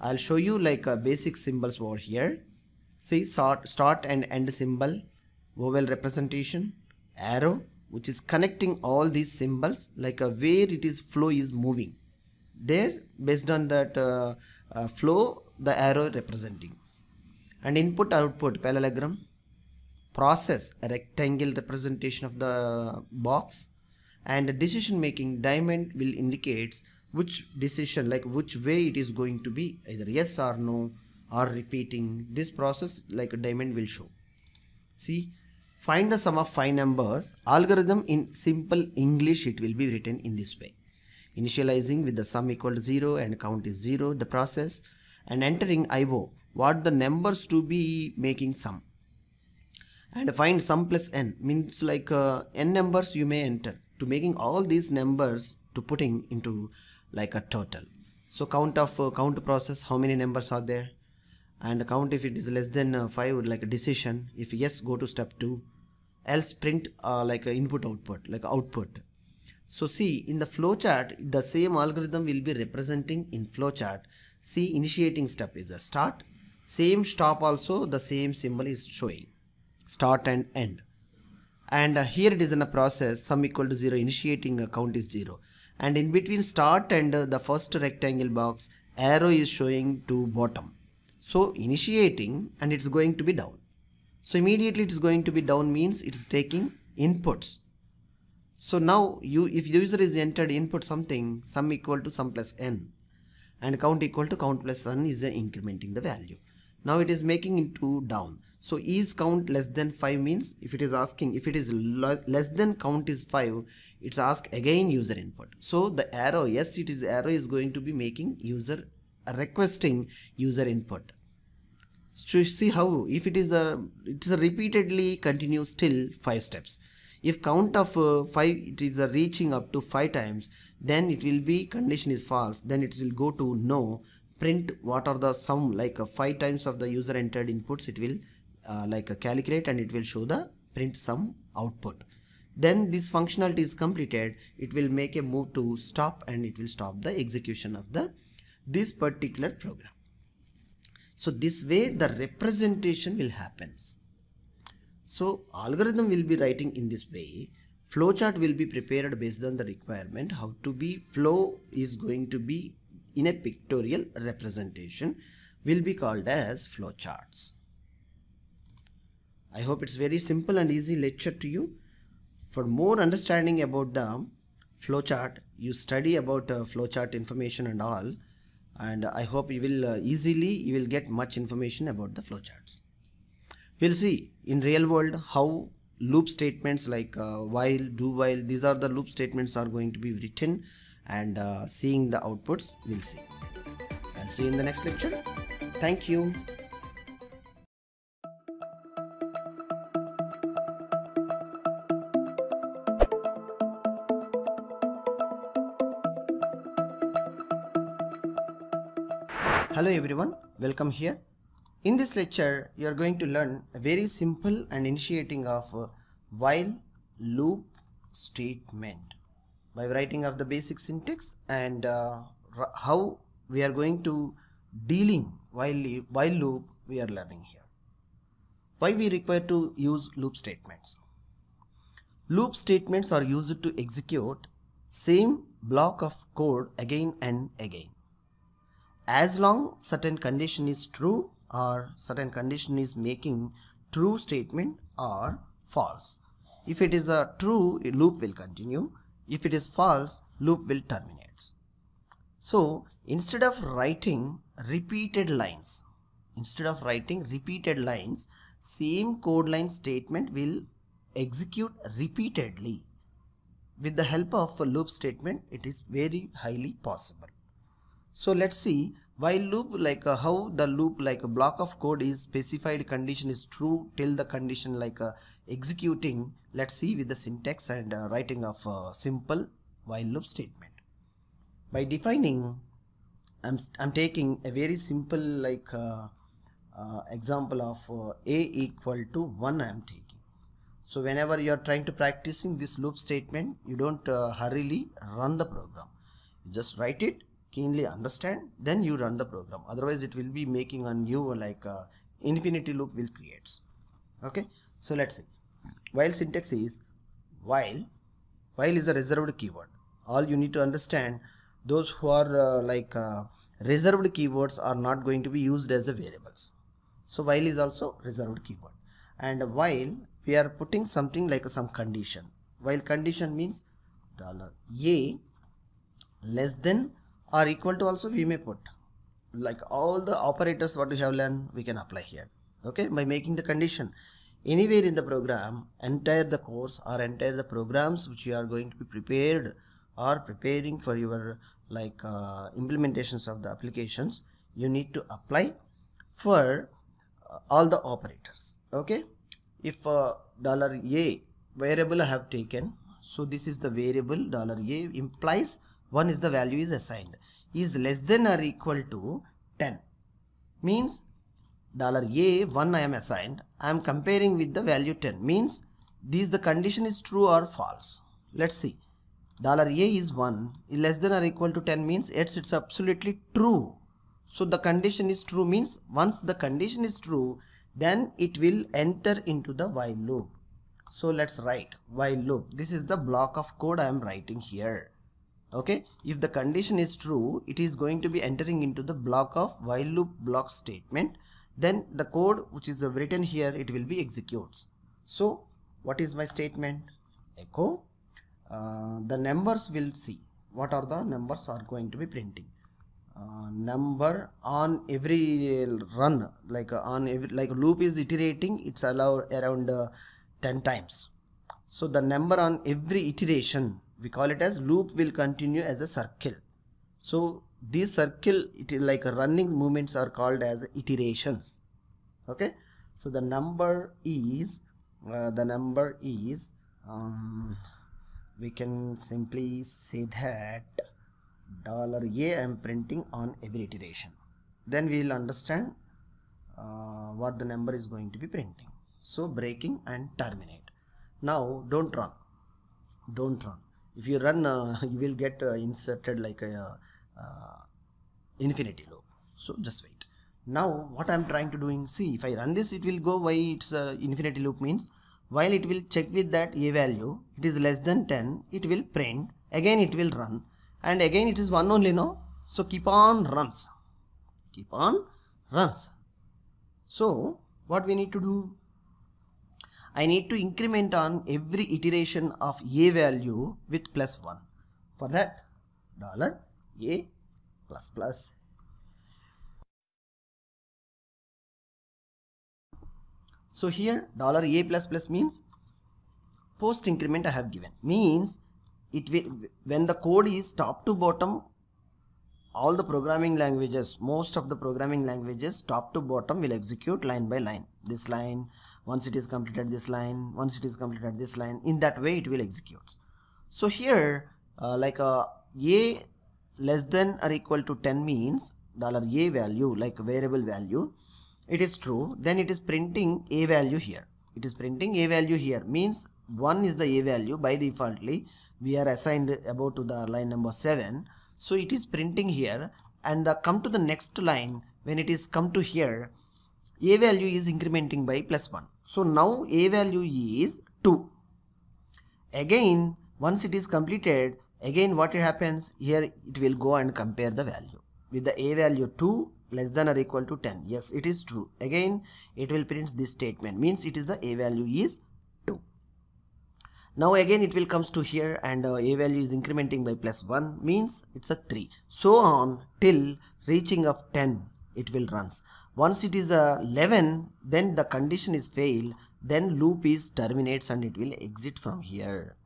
I'll show you like a basic symbols over here. See start, start and end symbol, vowel representation, arrow which is connecting all these symbols like a where it is flow is moving. There based on that uh, uh, flow the arrow representing. And input output parallelogram, process a rectangle representation of the box and decision making diamond will indicates which decision like which way it is going to be either yes or no or repeating this process like a diamond will show. See find the sum of five numbers. Algorithm in simple english it will be written in this way. Initializing with the sum equal to 0 and count is 0 the process and entering IO what the numbers to be making sum. And find sum plus n means like uh, n numbers you may enter. To making all these numbers to putting into like a total. So count of uh, count process how many numbers are there? And count if it is less than uh, 5 like a decision. If yes go to step 2 else print uh, like a input output like output. So see in the flowchart the same algorithm will be representing in flowchart. See initiating step is the start. Same stop also the same symbol is showing. Start and end. And uh, here it is in a process sum equal to 0 initiating count is 0 and in between start and uh, the first rectangle box arrow is showing to bottom. So initiating and it's going to be down. So immediately it is going to be down means it's taking inputs. So now you if user is entered input something sum equal to sum plus n. And count equal to count plus n is uh, incrementing the value. Now it is making into down. So is count less than 5 means if it is asking if it is less than count is 5 it's ask again user input. So the arrow yes it is arrow is going to be making user uh, requesting user input. So see how if it is a it is a repeatedly continuous still 5 steps. If count of uh, 5 it is a reaching up to 5 times then it will be condition is false then it will go to no. Print what are the sum like uh, 5 times of the user entered inputs it will uh, like a calculate and it will show the print sum output then this functionality is completed it will make a move to stop and it will stop the execution of the this particular program. So this way the representation will happen. So algorithm will be writing in this way flowchart will be prepared based on the requirement how to be flow is going to be in a pictorial representation will be called as flowcharts. I hope it's very simple and easy lecture to you for more understanding about the flowchart you study about uh, flowchart information and all and I hope you will uh, easily you will get much information about the flowcharts. We'll see in real world how loop statements like uh, while, do while these are the loop statements are going to be written and uh, seeing the outputs we'll see. I'll see you in the next lecture. Thank you. Hello everyone, welcome here. In this lecture, you are going to learn a very simple and initiating of while loop statement by writing of the basic syntax and uh, how we are going to dealing while, while loop we are learning here. Why we require to use loop statements? Loop statements are used to execute same block of code again and again as long certain condition is true or certain condition is making true statement or false. If it is a true, loop will continue. If it is false, loop will terminate. So instead of writing repeated lines, instead of writing repeated lines, same code line statement will execute repeatedly. With the help of a loop statement, it is very highly possible. So let's see while loop like uh, how the loop like a block of code is specified condition is true till the condition like uh, executing let's see with the syntax and uh, writing of a simple while loop statement. By defining I'm, I'm taking a very simple like uh, uh, example of uh, a equal to 1 I'm taking. So whenever you are trying to practicing this loop statement you don't hurriedly run the program. You just write it keenly understand then you run the program. Otherwise it will be making a new like uh, infinity loop will creates okay? So let's see. While syntax is while while is a reserved keyword. All you need to understand those who are uh, like uh, reserved keywords are not going to be used as a variables. So while is also reserved keyword. And while we are putting something like some condition. While condition means dollar a less than or equal to also we may put. Like all the operators what we have learned we can apply here. Okay? By making the condition. Anywhere in the program entire the course or entire the programs which you are going to be prepared or preparing for your like uh, implementations of the applications you need to apply for uh, all the operators. Okay? If uh, dollar a variable I have taken so this is the variable dollar a implies 1 is the value is assigned. Is less than or equal to 10 means dollar a 1 I am assigned. I am comparing with the value 10 means this the condition is true or false. Let's see. Dollar a is 1 less than or equal to 10 means it's it's absolutely true. So the condition is true. Means once the condition is true then it will enter into the while loop. So let's write while loop. This is the block of code I am writing here okay? If the condition is true it is going to be entering into the block of while loop block statement. Then the code which is written here it will be executes. So what is my statement? Echo. Uh, the numbers will see. What are the numbers are going to be printing? Uh, number on every run like uh, on every like loop is iterating it's allowed around uh, 10 times. So the number on every iteration we call it as loop will continue as a circle. So these circle it is like running movements are called as iterations. Okay? So the number is uh, the number is um, we can simply say that dollar a i'm printing on every iteration. Then we will understand uh, what the number is going to be printing. So breaking and terminate. Now don't run. Don't run if you run uh, [laughs] you will get uh, inserted like a uh, infinity loop. So just wait. Now what i'm trying to doing see if i run this it will go why it's infinity loop means while it will check with that a value it is less than 10 it will print again it will run and again it is one only no? So keep on runs. Keep on runs. So what we need to do I need to increment on every iteration of a value with plus 1 for that dollar a plus plus. So here dollar $a plus plus means post increment I have given. Means it will when the code is top to bottom all the programming languages most of the programming languages top to bottom will execute line by line. This line once it is completed this line once it is completed this line in that way it will execute. So here uh, like a uh, a less than or equal to 10 means dollar a value like variable value it is true. Then it is printing a value here. It is printing a value here. Means 1 is the a value. By defaultly we are assigned about to the line number 7 so it is printing here. And the come to the next line. When it is come to here a value is incrementing by plus 1 so now a value is 2 again once it is completed again what happens? Here it will go and compare the value. With the a value 2 less than or equal to 10 yes it is true. Again it will print this statement. Means it is the a value is 2 now again it will comes to here and uh, a value is incrementing by plus 1 means it's a 3 so on till reaching of 10 it will runs once it is uh, 11 then the condition is fail then loop is terminates and it will exit from here.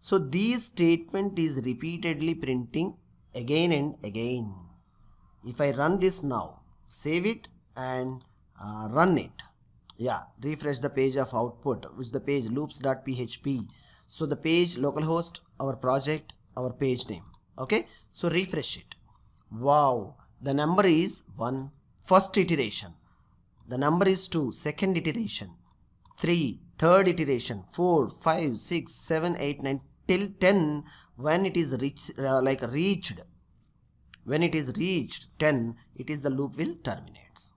So this statement is repeatedly printing again and again. If I run this now save it and uh, run it. Yeah refresh the page of output which the page loops.php so the page localhost our project our page name. Okay? So refresh it. Wow the number is 1 first iteration. The number is 2 second iteration. 3 third iteration. 4 5 6 7 8 9 till 10 when it is reached uh, like reached. When it is reached 10 it is the loop will terminates.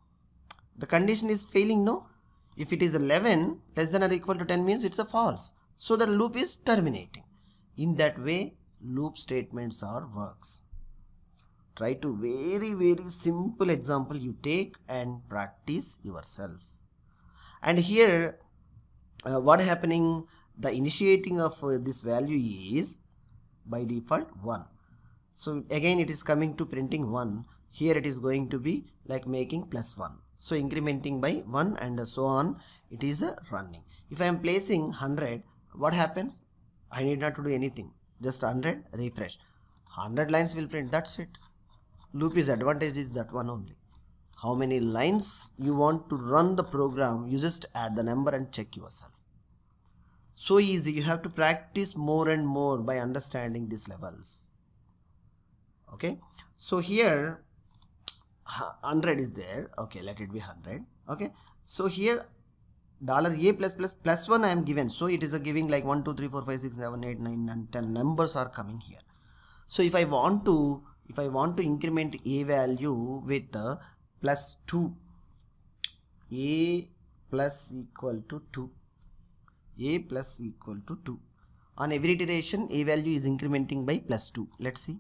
The condition is failing no? If it is 11 less than or equal to 10 means it's a false. So the loop is terminating. In that way loop statements are works try to very very simple example you take and practice yourself. And here uh, what happening the initiating of uh, this value is by default 1 so again it is coming to printing 1 here it is going to be like making plus 1 so incrementing by 1 and so on it is a running. If I am placing 100 what happens? I need not to do anything. Just 100 refresh. 100 lines will print. That's it loop is advantage is that one only. How many lines you want to run the program you just add the number and check yourself. So easy. You have to practice more and more by understanding these levels. Okay? So here 100 is there. Okay let it be 100 okay? So here dollar a plus plus plus 1 i am given. So it is a giving like 1 2 3 4 5 6 7 8 9 and 10 numbers are coming here. So if i want to if i want to increment a value with the plus 2 a plus equal to 2 a plus equal to 2 on every iteration a value is incrementing by plus 2 let's see.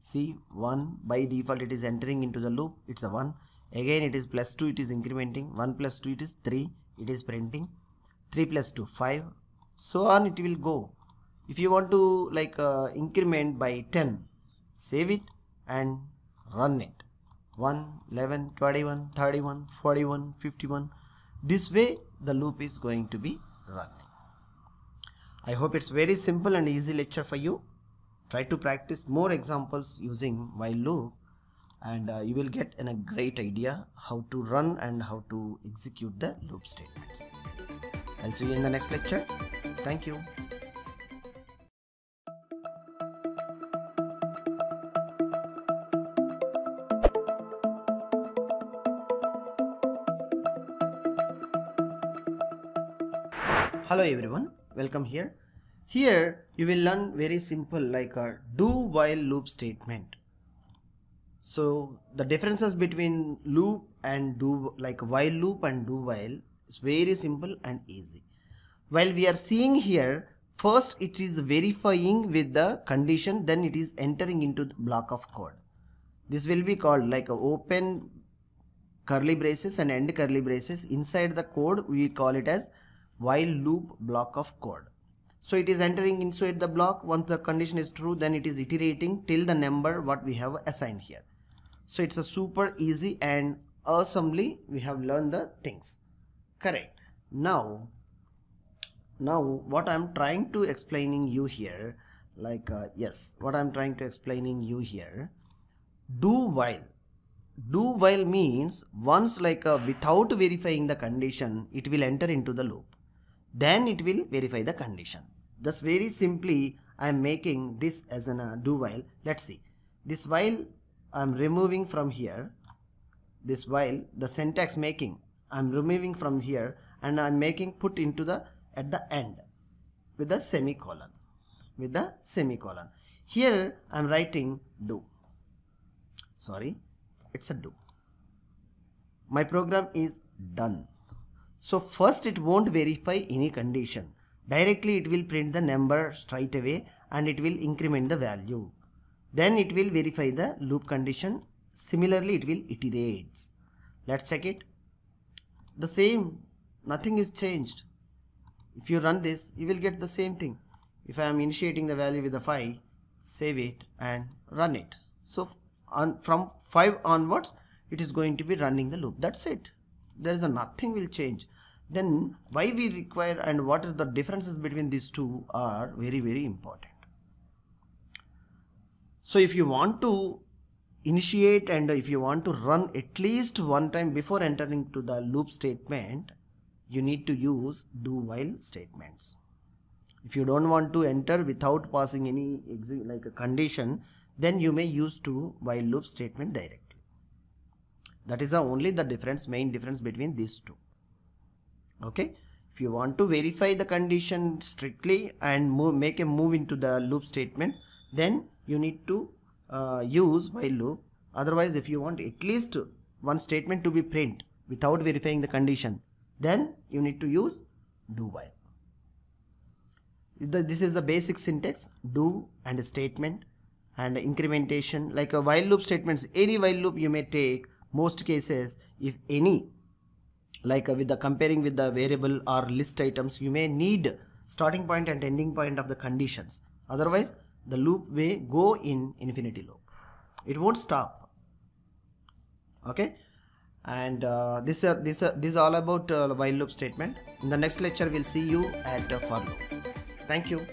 See 1 by default it is entering into the loop. It's a 1 again it is plus 2 it is incrementing. 1 plus 2 it is 3 it is printing. 3 plus 2 5 so on it will go. If you want to like uh, increment by 10 save it and run it 1 11 21 31 41 51 this way the loop is going to be running i hope it's very simple and easy lecture for you try to practice more examples using while loop and uh, you will get a great idea how to run and how to execute the loop statements. I'll see you in the next lecture. Thank you. Hello everyone, welcome here. Here you will learn very simple like a do while loop statement. So the differences between loop and do like while loop and do while is very simple and easy. While we are seeing here, first it is verifying with the condition, then it is entering into the block of code. This will be called like a open curly braces and end curly braces. Inside the code, we call it as while loop block of code. So it is entering inside the block. Once the condition is true, then it is iterating till the number what we have assigned here. So it's a super easy and awesomely we have learned the things. Correct. Now, now what I'm trying to explaining you here, like uh, yes, what I'm trying to explaining you here, do while. Do while means once like uh, without verifying the condition, it will enter into the loop. Then it will verify the condition. Just very simply, I am making this as a uh, do while. Let's see. This while I'm removing from here this while the syntax making I'm removing from here and I'm making put into the at the end with the semicolon with the semicolon here I'm writing do sorry it's a do my program is done so first it won't verify any condition. Directly it will print the number straight away and it will increment the value. Then it will verify the loop condition. Similarly it will iterate. let's check it. The same. Nothing is changed. If you run this you will get the same thing. If I am initiating the value with the 5 save it and run it. So on from 5 onwards it is going to be running the loop. That's it there is a nothing will change then why we require and what are the differences between these two are very very important so if you want to initiate and if you want to run at least one time before entering to the loop statement, you need to use do while statements. If you don't want to enter without passing any like a condition, then you may use to while loop statement directly. That is the only the difference, main difference between these two. Okay. If you want to verify the condition strictly and move, make a move into the loop statement, then you need to uh, use while loop otherwise if you want at least one statement to be print without verifying the condition then you need to use do while this is the basic syntax do and a statement and incrementation like a while loop statements any while loop you may take most cases if any like uh, with the comparing with the variable or list items you may need starting point and ending point of the conditions. Otherwise the loop may go in infinity loop. It won't stop. Okay? And uh, this are this are this is all about uh, while loop statement. In the next lecture we'll see you at uh, for loop. Thank you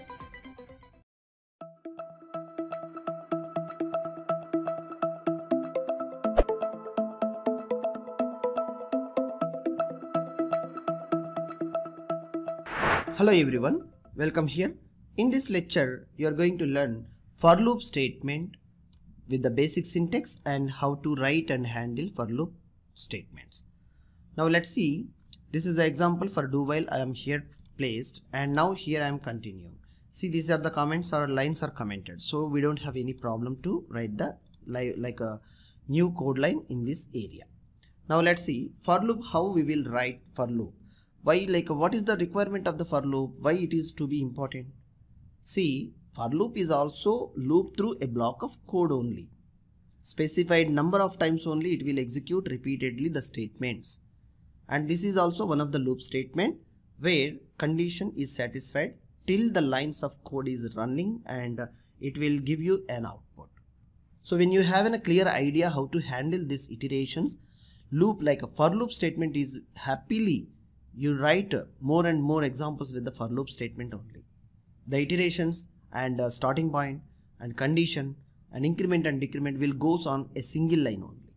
hello everyone welcome here in this lecture, you are going to learn for loop statement with the basic syntax and how to write and handle for loop statements. Now let's see, this is the example for do while I am here placed and now here I am continuing. See these are the comments or lines are commented so we don't have any problem to write the like a new code line in this area. Now let's see for loop how we will write for loop. Why like what is the requirement of the for loop? Why it is to be important? See, for loop is also loop through a block of code only. Specified number of times only it will execute repeatedly the statements. And this is also one of the loop statement where condition is satisfied till the lines of code is running and it will give you an output. So when you have a clear idea how to handle these iterations, loop like a for loop statement is happily you write more and more examples with the for loop statement only. The iterations and uh, starting point and condition and increment and decrement will goes on a single line only.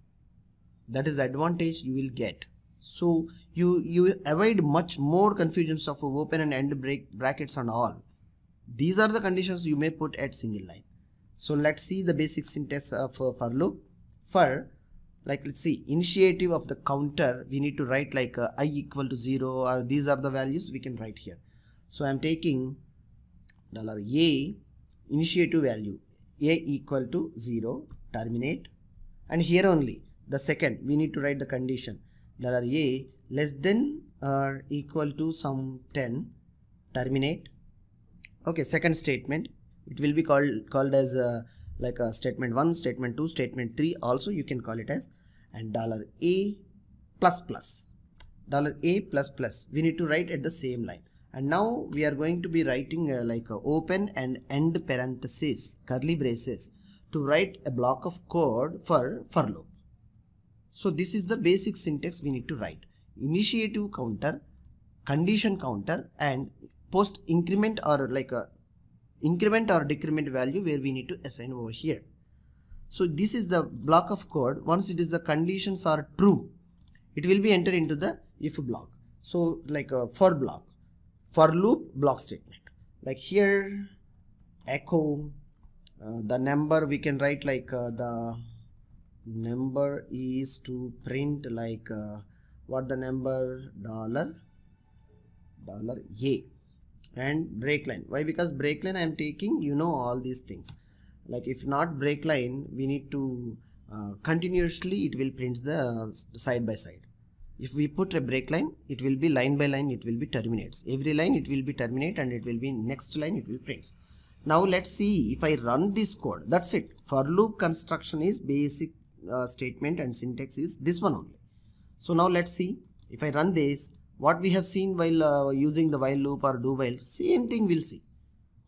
That is the advantage you will get. So you you avoid much more confusions of open and end break brackets and all. These are the conditions you may put at single line. So let's see the basic syntax of uh, for loop. For like let's see initiative of the counter we need to write like uh, i equal to 0 or these are the values we can write here. So i'm taking dollar a initiative value a equal to 0 terminate. And here only the second we need to write the condition. Dollar a less than or equal to some 10 terminate. Okay second statement. It will be called called as a, like a statement 1 statement 2 statement 3 also you can call it as and dollar a plus plus. Dollar a plus plus. We need to write at the same line. And now we are going to be writing uh, like a open and end parenthesis curly braces to write a block of code for for loop. So this is the basic syntax we need to write. Initiative counter condition counter and post increment or like a increment or decrement value where we need to assign over here. So this is the block of code. Once it is the conditions are true it will be entered into the if block. So like a for block for loop block statement. Like here echo uh, the number we can write like uh, the number is to print like uh, what the number dollar dollar a and break line. Why? Because break line i am taking you know all these things. Like if not break line we need to uh, continuously it will print the uh, side by side. If we put a break line it will be line by line it will be terminates. Every line it will be terminate and it will be next line it will print now let's see if i run this code. That's it. For loop construction is basic uh, statement and syntax is this one only. So now let's see if i run this what we have seen while uh, using the while loop or do while same thing we'll see.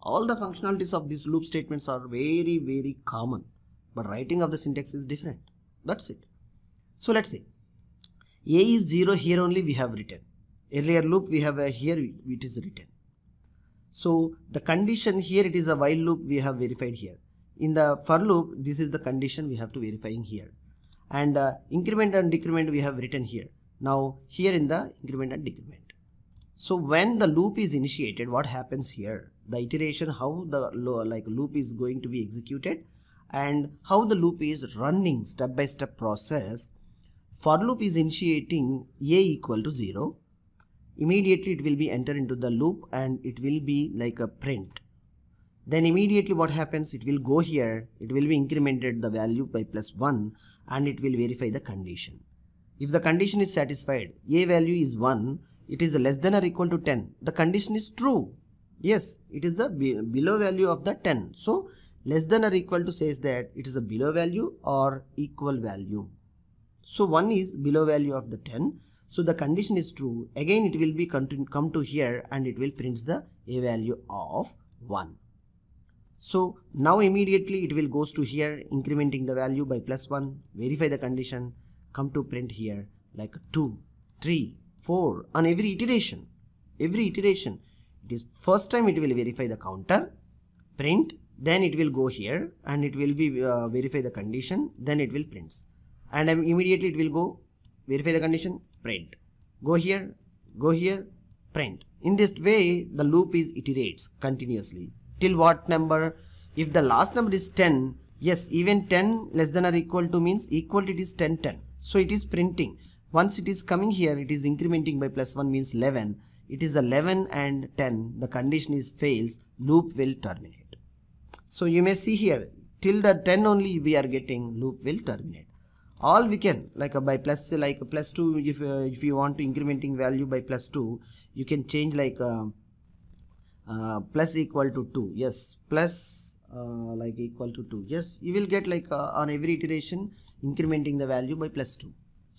All the functionalities of these loop statements are very very common but writing of the syntax is different. That's it. So let's see. A is 0 here only we have written. Earlier loop we have a here it is written. So the condition here it is a while loop we have verified here. In the for loop this is the condition we have to verifying here. And uh, increment and decrement we have written here now here in the increment and decrement. So when the loop is initiated what happens here? The iteration how the like loop is going to be executed and how the loop is running step by step process. For loop is initiating a equal to 0 immediately it will be entered into the loop and it will be like a print. Then immediately what happens? It will go here. It will be incremented the value by plus 1 and it will verify the condition if the condition is satisfied a value is 1 it is less than or equal to 10 the condition is true. Yes it is the below value of the 10 so less than or equal to says that it is a below value or equal value. So 1 is below value of the 10 so the condition is true. Again it will be come to here and it will print the a value of 1 so now immediately it will goes to here incrementing the value by plus 1 verify the condition come to print here like 2 3 4 on every iteration. Every iteration. It is first time it will verify the counter print then it will go here and it will be uh, verify the condition then it will prints and um, immediately it will go verify the condition print. Go here go here print. In this way the loop is iterates continuously. Till what number? If the last number is 10 yes even 10 less than or equal to means equal to it is 10 10 so it is printing. Once it is coming here it is incrementing by plus 1 means 11 it is 11 and 10 the condition is fails. Loop will terminate. So you may see here till the 10 only we are getting loop will terminate. All we can like by plus like plus 2 if uh, if you want to incrementing value by plus 2 you can change like uh, uh, plus equal to 2 yes plus uh, like equal to 2 yes you will get like uh, on every iteration incrementing the value by plus 2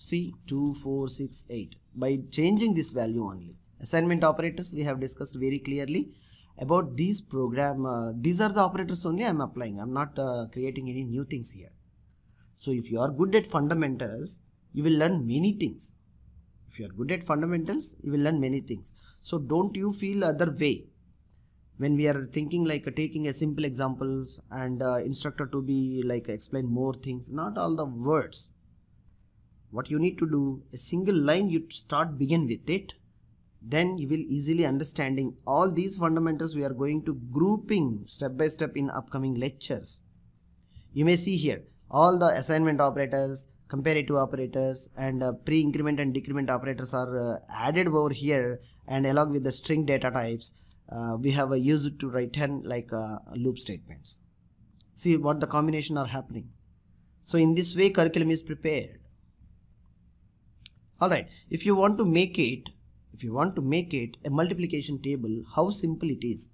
see 2 4 6 8 by changing this value only. Assignment operators we have discussed very clearly about these program uh, these are the operators only i'm applying. I'm not uh, creating any new things here. So if you are good at fundamentals you will learn many things. If you are good at fundamentals you will learn many things. So don't you feel other way when we are thinking like uh, taking a simple examples and uh, instructor to be like explain more things not all the words. What you need to do a single line you start begin with it. Then you will easily understanding all these fundamentals we are going to grouping step by step in upcoming lectures. You may see here all the assignment operators, comparative operators and uh, pre-increment and decrement operators are uh, added over here and along with the string data types we have a used to write 10 like uh, loop statements. See what the combination are happening. so in this way curriculum is prepared. All right. If you want to make it if you want to make it a multiplication table how simple it is?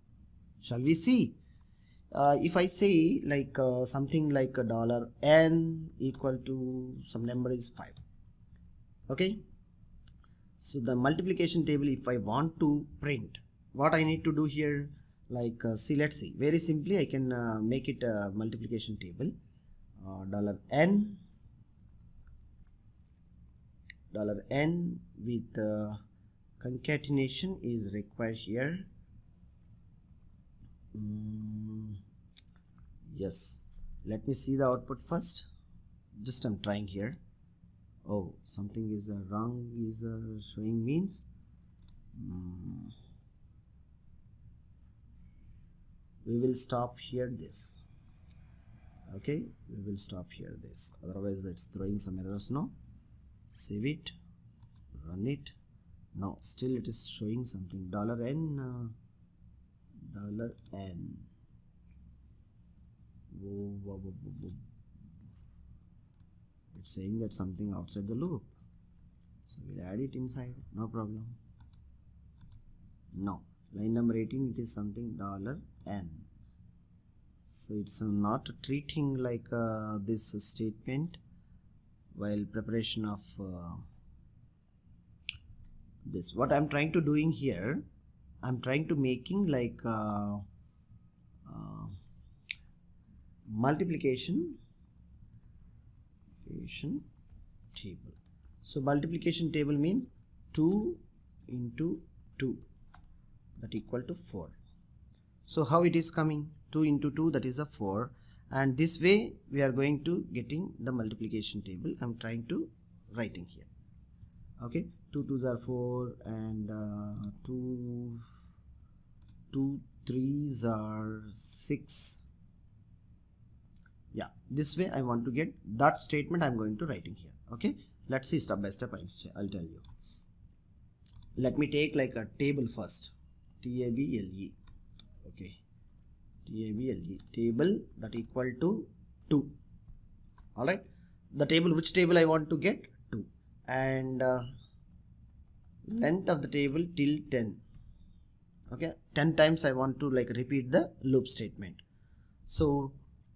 Shall we see? Uh, if I say like uh, something like a dollar n equal to some number is 5 okay? So the multiplication table if I want to print what I need to do here like uh, see let's see. Very simply I can uh, make it a multiplication table uh, dollar n dollar n with uh, concatenation is required here. Mm, yes. Let me see the output first. Just I'm trying here. Oh something is uh, wrong is uh, showing means. Mm, we will stop here this. Okay? We will stop here this. Otherwise it's throwing some errors now save it. Run it. No. Still it is showing something. Dollar n uh, dollar n. It's saying that something outside the loop. So we'll add it inside. No problem. No. Line number 18 it is something dollar n. So it's not treating like uh, this statement while preparation of uh, this. What i'm trying to doing here i'm trying to making like uh, uh, multiplication table. So multiplication table means 2 into 2 that equal to 4 so how it is coming? 2 into 2 that is a 4 and this way we are going to getting the multiplication table. I'm trying to writing here. Okay? 2 2s are 4 and uh, 2 2 3s are 6 yeah this way i want to get that statement i'm going to writing here. Okay? Let's see step by step. I'll, tell you. Let me take like a table first. T a b l e. okay table table that equal to 2 all right the table which table i want to get? 2 and uh, length of the table till 10 okay? 10 times i want to like repeat the loop statement. So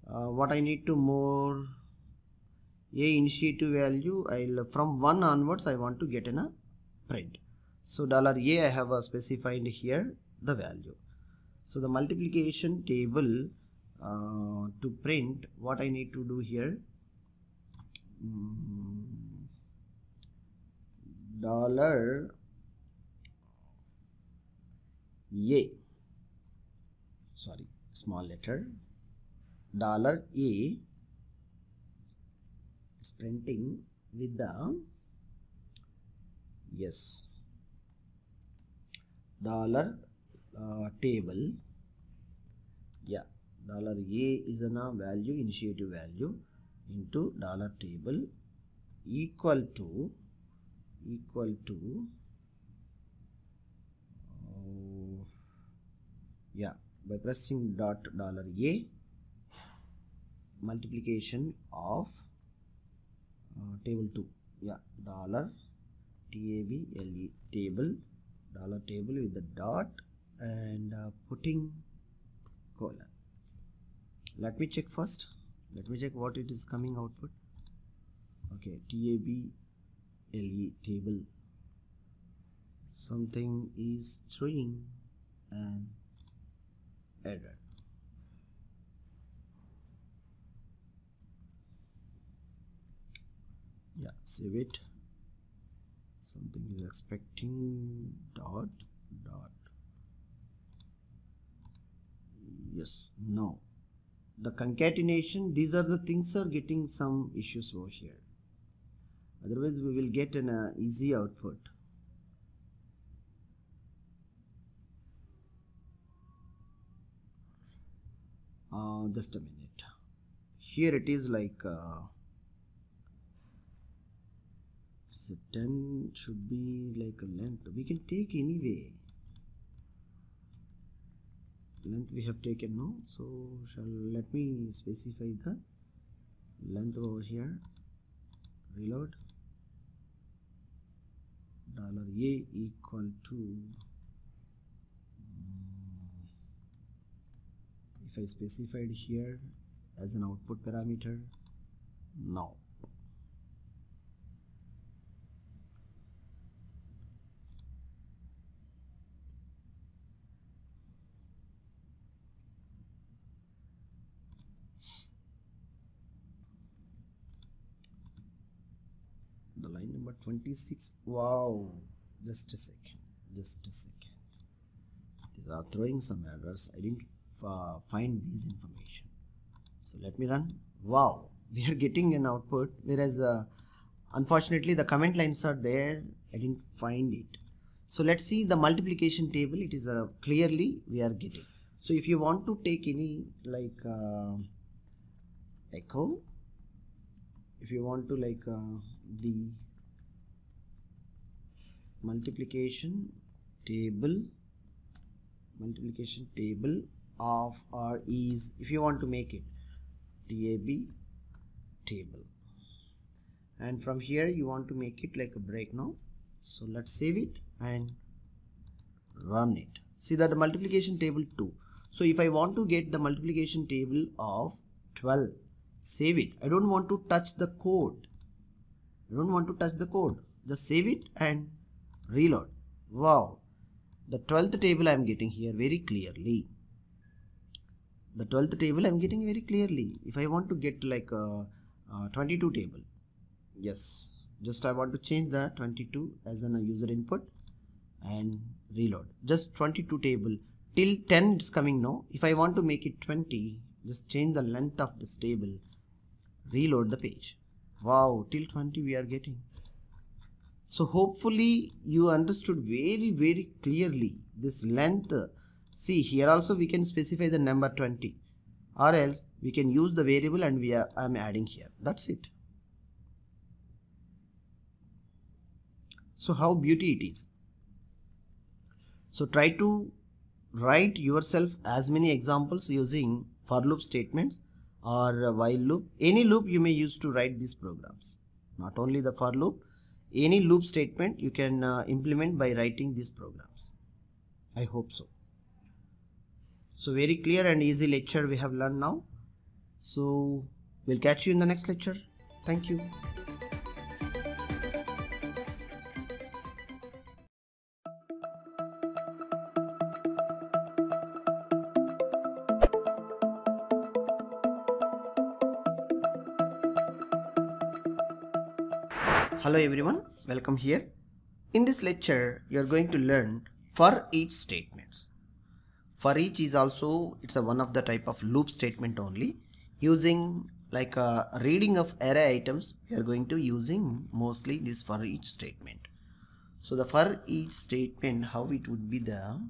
uh, what i need to more a initiative value i'll from 1 onwards i want to get in a print. So dollar a i have uh, specified here the value so the multiplication table uh, to print what I need to do here? Mm, dollar a. Sorry small letter. Dollar a it's printing with the yes dollar uh, table. Yeah dollar a is a value initiative value into dollar table equal to equal to uh, yeah by pressing dot dollar a multiplication of uh, table 2 yeah dollar table table dollar table with the dot and uh, putting colon let me check first. Let me check what it is coming output. Okay tab le table. Something is throwing an error. Yeah save it. Something is expecting dot dot yes. No. The concatenation these are the things are getting some issues over here. Otherwise we will get an uh, easy output. Uh, just a minute. Here it is like uh, so 10 should be like a length. We can take anyway length we have taken now. So shall let me specify the length over here. Reload. Dollar a equal to um, if I specified here as an output parameter no line number 26 wow. Just a second. Just a second. These are throwing some errors. I didn't uh, find these information. So let me run. Wow. [laughs] We are getting an output. Whereas uh, unfortunately the comment lines are there. I didn't find it. So let's see the multiplication table. It is uh, clearly we are getting. So if you want to take any like uh, echo if you want to like uh, the multiplication table multiplication table of or is if you want to make it tab table. And from here you want to make it like a break now. So let's save it and run it. See that the multiplication table 2 so if I want to get the multiplication table of 12 save it. I don't want to touch the code. I don't want to touch the code. Just save it and reload. Wow. The 12th table I am getting here very clearly. The 12th table I'm getting very clearly. If I want to get like a, a 22 table. Yes. Just I want to change the 22 as an user input and reload. Just 22 table. Till 10 it's coming now. If I want to make it 20 just change the length of this table reload the page. Wow till 20 we are getting. So hopefully you understood very very clearly this length. See here also we can specify the number 20 or else we can use the variable and we are I'm adding here. That's it. So how beauty it is. So try to write yourself as many examples using for loop statements or while loop any loop you may use to write these programs. Not only the for loop any loop statement you can uh, implement by writing these programs. I hope so. So very clear and easy lecture we have learned now. So we'll catch you in the next lecture. Thank you Hello everyone, welcome here. In this lecture, you are going to learn for each statements. For each is also, it's a one of the type of loop statement only. Using like a reading of array items, we are going to using mostly this for each statement. So the for each statement, how it would be the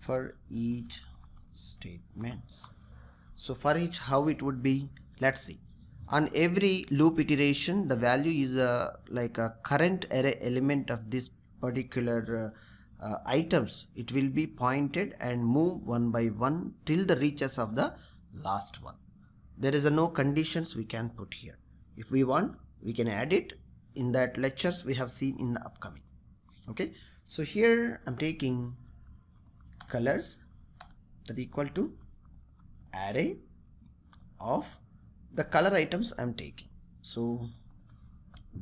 for each statements. So for each how it would be, let's see on every loop iteration the value is a like a current array element of this particular uh, uh, items. It will be pointed and move one by one till the reaches of the last one. There is a no conditions we can put here. If we want we can add it in that lectures we have seen in the upcoming. Okay? So here i'm taking colors that equal to array of the color items I'm taking. So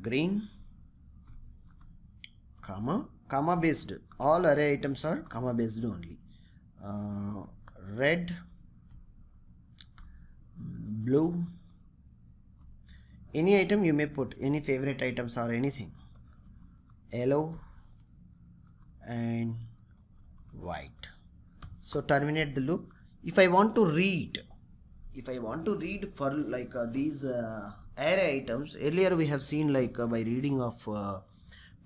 green comma comma based. All array items are comma based only. Uh, red blue. Any item you may put any favorite items or anything. Yellow and white. So terminate the loop. If I want to read if I want to read for like uh, these uh, array items earlier we have seen like uh, by reading of uh,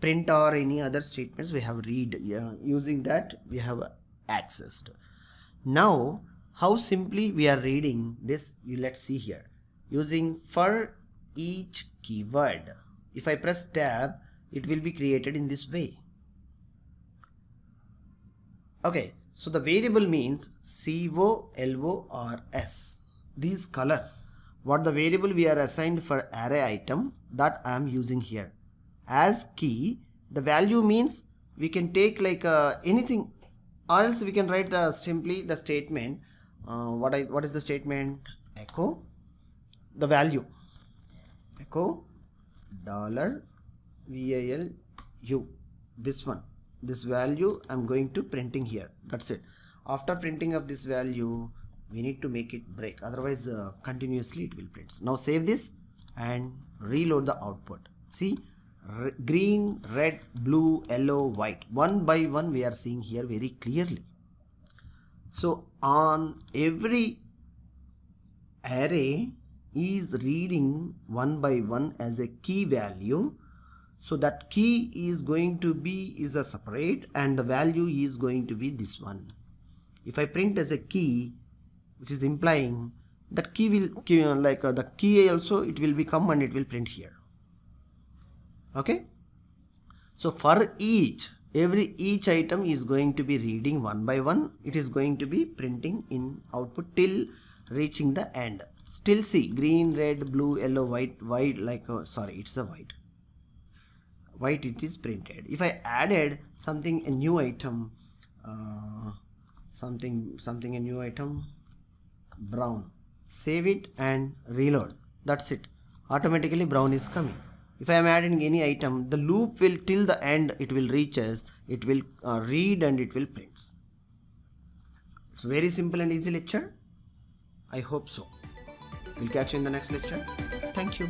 print or any other statements we have read using that we have accessed. Now how simply we are reading this you let's see here. Using for each keyword. If I press tab it will be created in this way. Okay so the variable means C O L O R S these colors what the variable we are assigned for array item that I am using here. As key the value means we can take like uh, anything or else we can write uh, simply the statement uh, what I what is the statement? Echo the value. Echo dollar val u. This one this value I'm going to printing here. That's it. After printing of this value we need to make it break otherwise uh, continuously it will print now save this and reload the output. See green red blue yellow white one by one we are seeing here very clearly. So on every array is reading one by one as a key value. So that key is going to be is a separate and the value is going to be this one. If I print as a key which is implying that key will key, like uh, the key also it will become and it will print here. Okay? So for each every each item is going to be reading one by one. It is going to be printing in output till reaching the end. Still see green red blue yellow white white like uh, sorry it's a white. White it is printed. If i added something a new item uh, something something a new item brown. Save it and reload. That's it. Automatically brown is coming. If I am adding any item the loop will till the end it will reaches it will uh, read and it will print. It's very simple and easy lecture. I hope so. We'll catch you in the next lecture. Thank you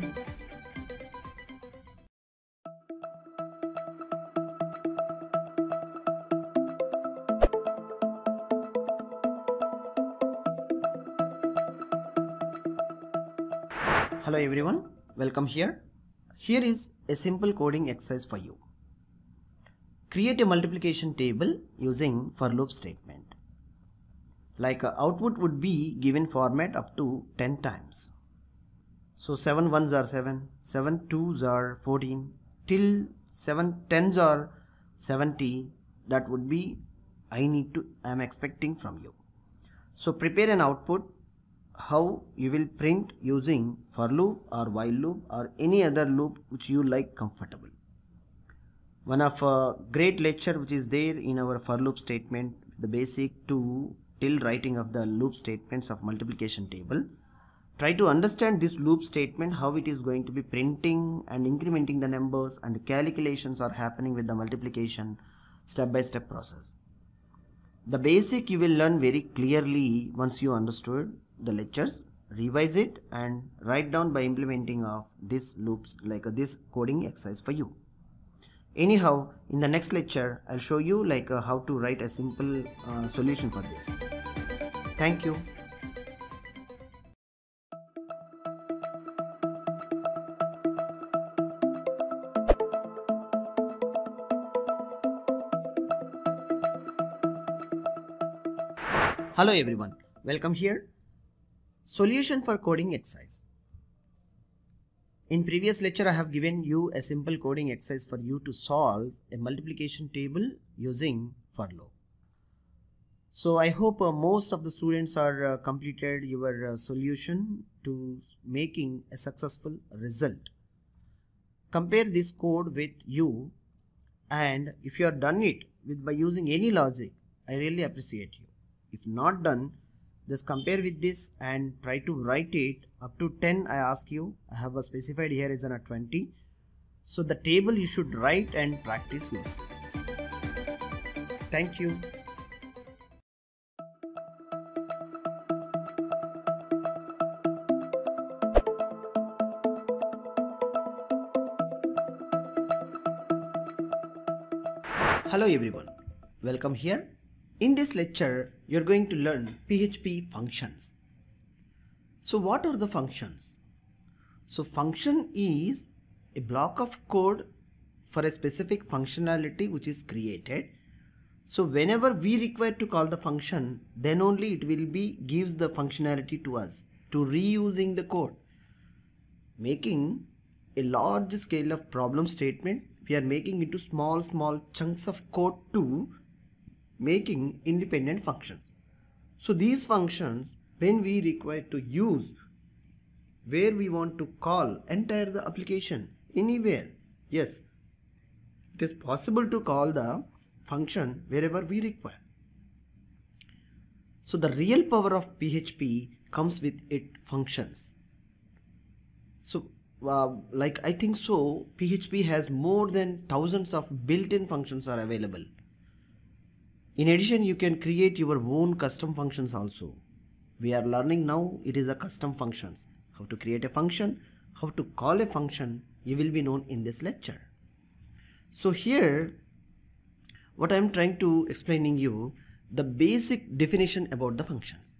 welcome here here is a simple coding exercise for you. Create a multiplication table using for loop statement. Like uh, output would be given format up to 10 times. So 7 ones are 7, 7 twos are 14, till 7 tens are 70 that would be I need to I am expecting from you. So prepare an output how you will print using for loop or while loop or any other loop which you like comfortable. One of a great lecture which is there in our for loop statement the basic to till writing of the loop statements of multiplication table. Try to understand this loop statement how it is going to be printing and incrementing the numbers and the calculations are happening with the multiplication step by step process. The basic you will learn very clearly once you understood the lectures. Revise it and write down by implementing of this loops like uh, this coding exercise for you. Anyhow in the next lecture i'll show you like uh, how to write a simple uh, solution for this. Thank you hello everyone welcome here Solution for coding exercise. In previous lecture, I have given you a simple coding exercise for you to solve a multiplication table using for loop. So I hope uh, most of the students are uh, completed your uh, solution to making a successful result. Compare this code with you and if you are done it with by using any logic, I really appreciate you. If not done, just compare with this and try to write it up to 10 I ask you. I have a specified here is an a 20 so the table you should write and practice yourself. Thank you. Hello everyone, welcome here in this lecture, you're going to learn PHP functions. So what are the functions? So function is a block of code for a specific functionality which is created. So whenever we require to call the function, then only it will be gives the functionality to us to reusing the code. Making a large scale of problem statement, we are making into small small chunks of code to making independent functions. So these functions when we require to use where we want to call entire the application anywhere yes it is possible to call the function wherever we require. So the real power of php comes with its functions. So uh, like i think so php has more than thousands of built-in functions are available in addition you can create your own custom functions also we are learning now it is a custom functions how to create a function, how to call a function, you will be known in this lecture. So here, what I am trying to explaining you, the basic definition about the functions.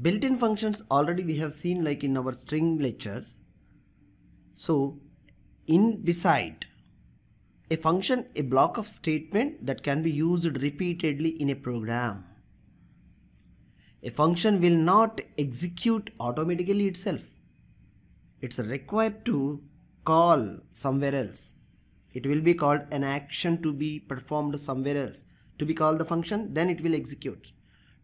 Built-in functions already we have seen like in our string lectures. So in beside a function, a block of statement that can be used repeatedly in a program a function will not execute automatically itself. It's required to call somewhere else. It will be called an action to be performed somewhere else. To be called the function, then it will execute.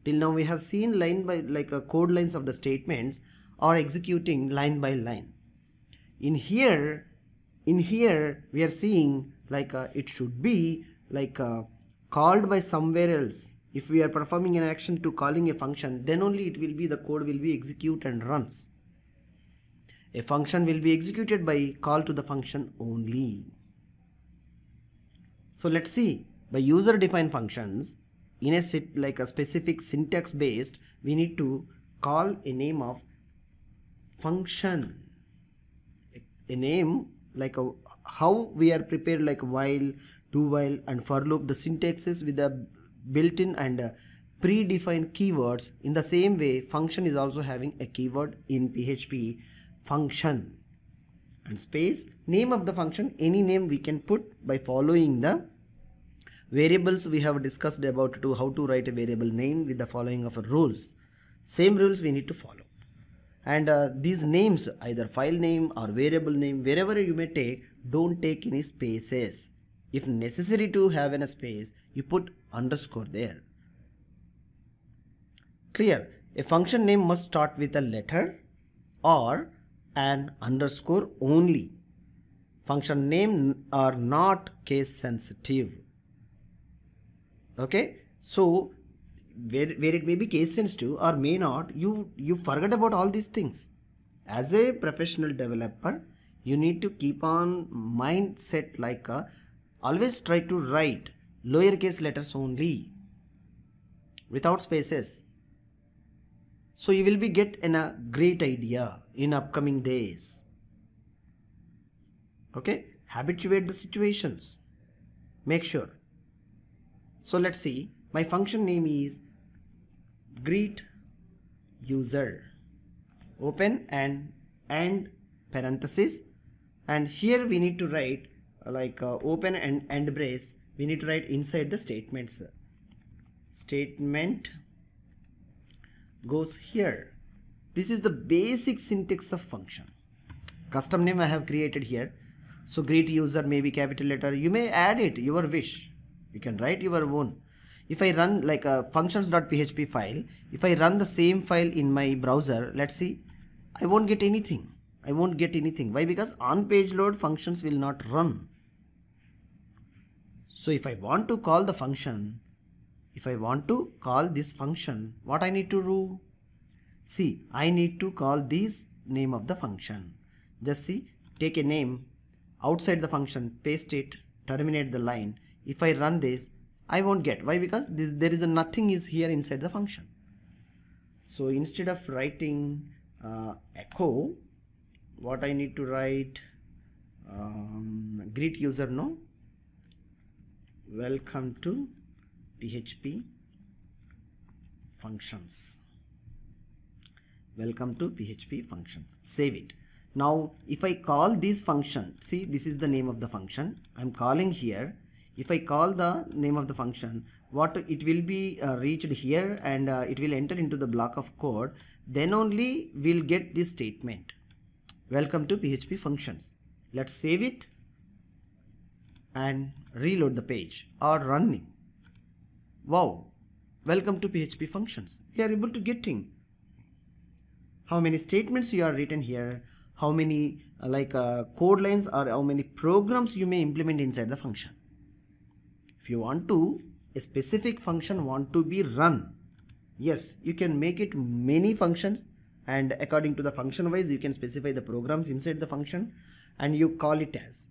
Till now we have seen line by like a code lines of the statements are executing line by line. In here, in here we are seeing like a, it should be like a, called by somewhere else. If we are performing an action to calling a function then only it will be the code will be execute and runs. A function will be executed by call to the function only. So let's see. By user defined functions in a like a specific syntax based we need to call a name of function. A name like a how we are prepared like while do while and for loop the syntax is with the built-in and uh, predefined keywords. In the same way function is also having a keyword in php function. And space name of the function any name we can put by following the variables we have discussed about to how to write a variable name with the following of rules. Same rules we need to follow and uh, these names either file name or variable name wherever you may take don't take any spaces if necessary to have a space, you put underscore there. Clear. A function name must start with a letter or an underscore only. Function name are not case sensitive. Okay. So where, where it may be case sensitive or may not, you, you forget about all these things. As a professional developer, you need to keep on mindset like a always try to write lowercase letters only without spaces. So you will be get in a great idea in upcoming days. Okay, habituate the situations. Make sure. So let's see. My function name is greet user. Open and end parenthesis. And here we need to write like uh, open and end brace. We need to write inside the statements. Statement goes here. This is the basic syntax of function. Custom name I have created here. So greet user may be capital letter. You may add it your wish. You can write your own if I run like a functions.php file if I run the same file in my browser let's see I won't get anything I won't get anything why because on page load functions will not run so if I want to call the function, if I want to call this function, what I need to do? See, I need to call this name of the function. Just see, take a name outside the function, paste it, terminate the line. If I run this, I won't get. Why? Because this, there is a nothing is here inside the function. So instead of writing uh, echo, what I need to write um, greet user no welcome to php functions welcome to php functions save it now if i call this function see this is the name of the function i'm calling here if i call the name of the function what it will be uh, reached here and uh, it will enter into the block of code then only we'll get this statement welcome to php functions let's save it and reload the page or running. Wow, welcome to PHP functions. We are able to getting how many statements you are written here how many uh, like uh, code lines or how many programs you may implement inside the function if you want to a specific function want to be run yes you can make it many functions and according to the function wise you can specify the programs inside the function and you call it as.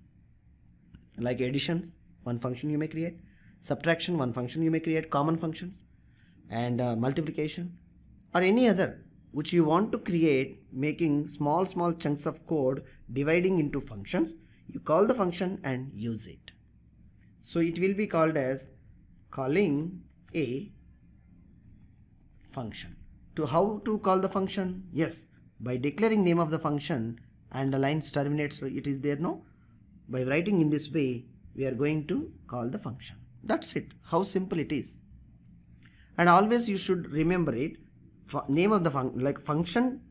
Like additions one function you may create subtraction one function you may create common functions and uh, multiplication or any other which you want to create making small small chunks of code dividing into functions. You call the function and use it so it will be called as calling a function. To how to call the function? Yes by declaring name of the function and the lines terminates it is there no? By writing in this way we are going to call the function. That's it. How simple it is. And always you should remember it. Name of the function like function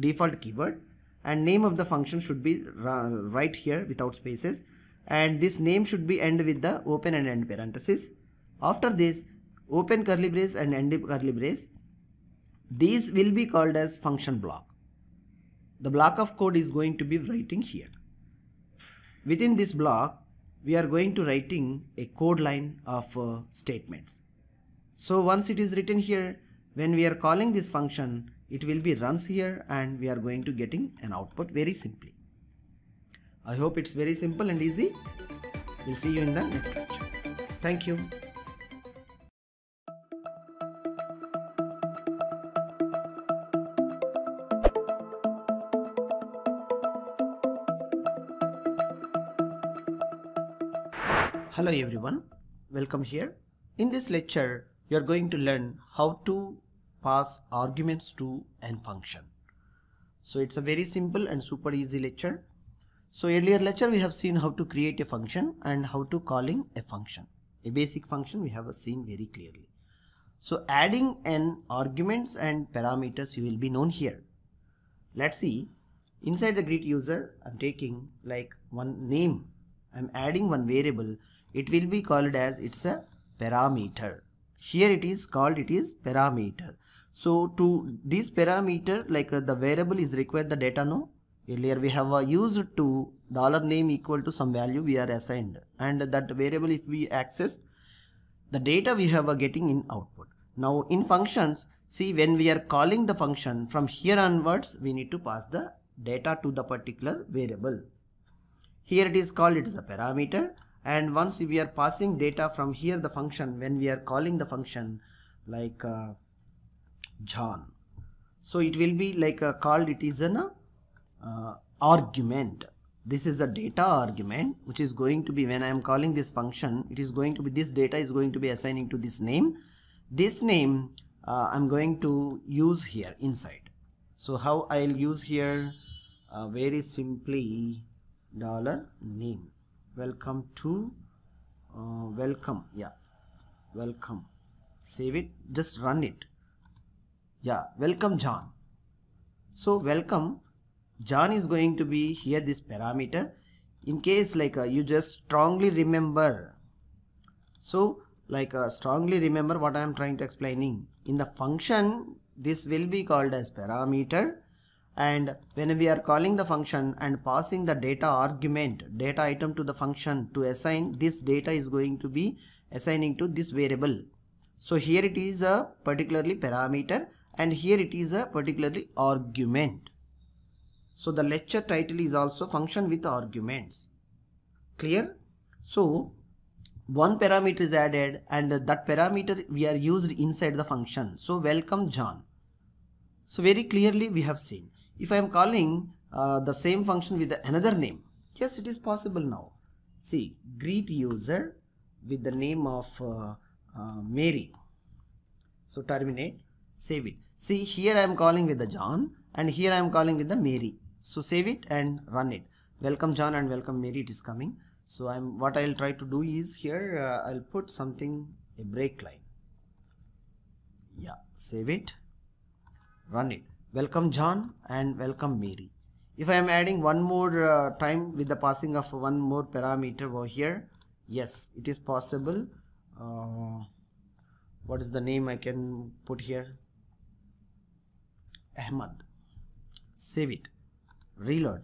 default keyword and name of the function should be right here without spaces and this name should be end with the open and end parenthesis. After this open curly brace and end curly brace. These will be called as function block. The block of code is going to be writing here. Within this block we are going to writing a code line of uh, statements. So once it is written here, when we are calling this function, it will be runs here and we are going to getting an output very simply. I hope it's very simple and easy. We'll see you in the next lecture. Thank you. Hello everyone, welcome here. In this lecture, you are going to learn how to pass arguments to an function. So it's a very simple and super easy lecture. So earlier lecture we have seen how to create a function and how to calling a function. A basic function we have seen very clearly. So adding an arguments and parameters will be known here. Let's see inside the greet user I'm taking like one name. I'm adding one variable. It will be called as it's a parameter here it is called it is parameter so to this parameter like uh, the variable is required the data no earlier we have uh, used to dollar name equal to some value we are assigned. And that variable if we access the data we have uh, getting in output. Now in functions see when we are calling the function from here onwards we need to pass the data to the particular variable. Here it is called it is a parameter. And once we are passing data from here the function when we are calling the function like uh, John. So it will be like uh, called it is an uh, argument. This is the data argument which is going to be when I am calling this function it is going to be this data is going to be assigning to this name. This name uh, I'm going to use here inside. So how I'll use here uh, very simply dollar name. Welcome to uh, welcome yeah welcome. Save it just run it. Yeah welcome John. So welcome John is going to be here this parameter in case like uh, you just strongly remember. So like uh, strongly remember what I am trying to explaining. In the function this will be called as parameter. And when we are calling the function and passing the data argument data item to the function to assign this data is going to be assigning to this variable. So here it is a particularly parameter and here it is a particularly argument so the lecture title is also function with arguments clear so one parameter is added and that parameter we are used inside the function so welcome john so very clearly we have seen if I am calling uh, the same function with another name, yes, it is possible now. See, greet user with the name of uh, uh, Mary. So terminate, save it. See, here I am calling with the John and here I am calling with the Mary. So save it and run it. Welcome John and welcome Mary, it is coming. So I'm what I'll try to do is here uh, I'll put something a break line. Yeah, save it, run it welcome John and welcome Mary. If I am adding one more uh, time with the passing of one more parameter over here, yes, it is possible. Uh, what is the name I can put here? Ahmad. save it reload.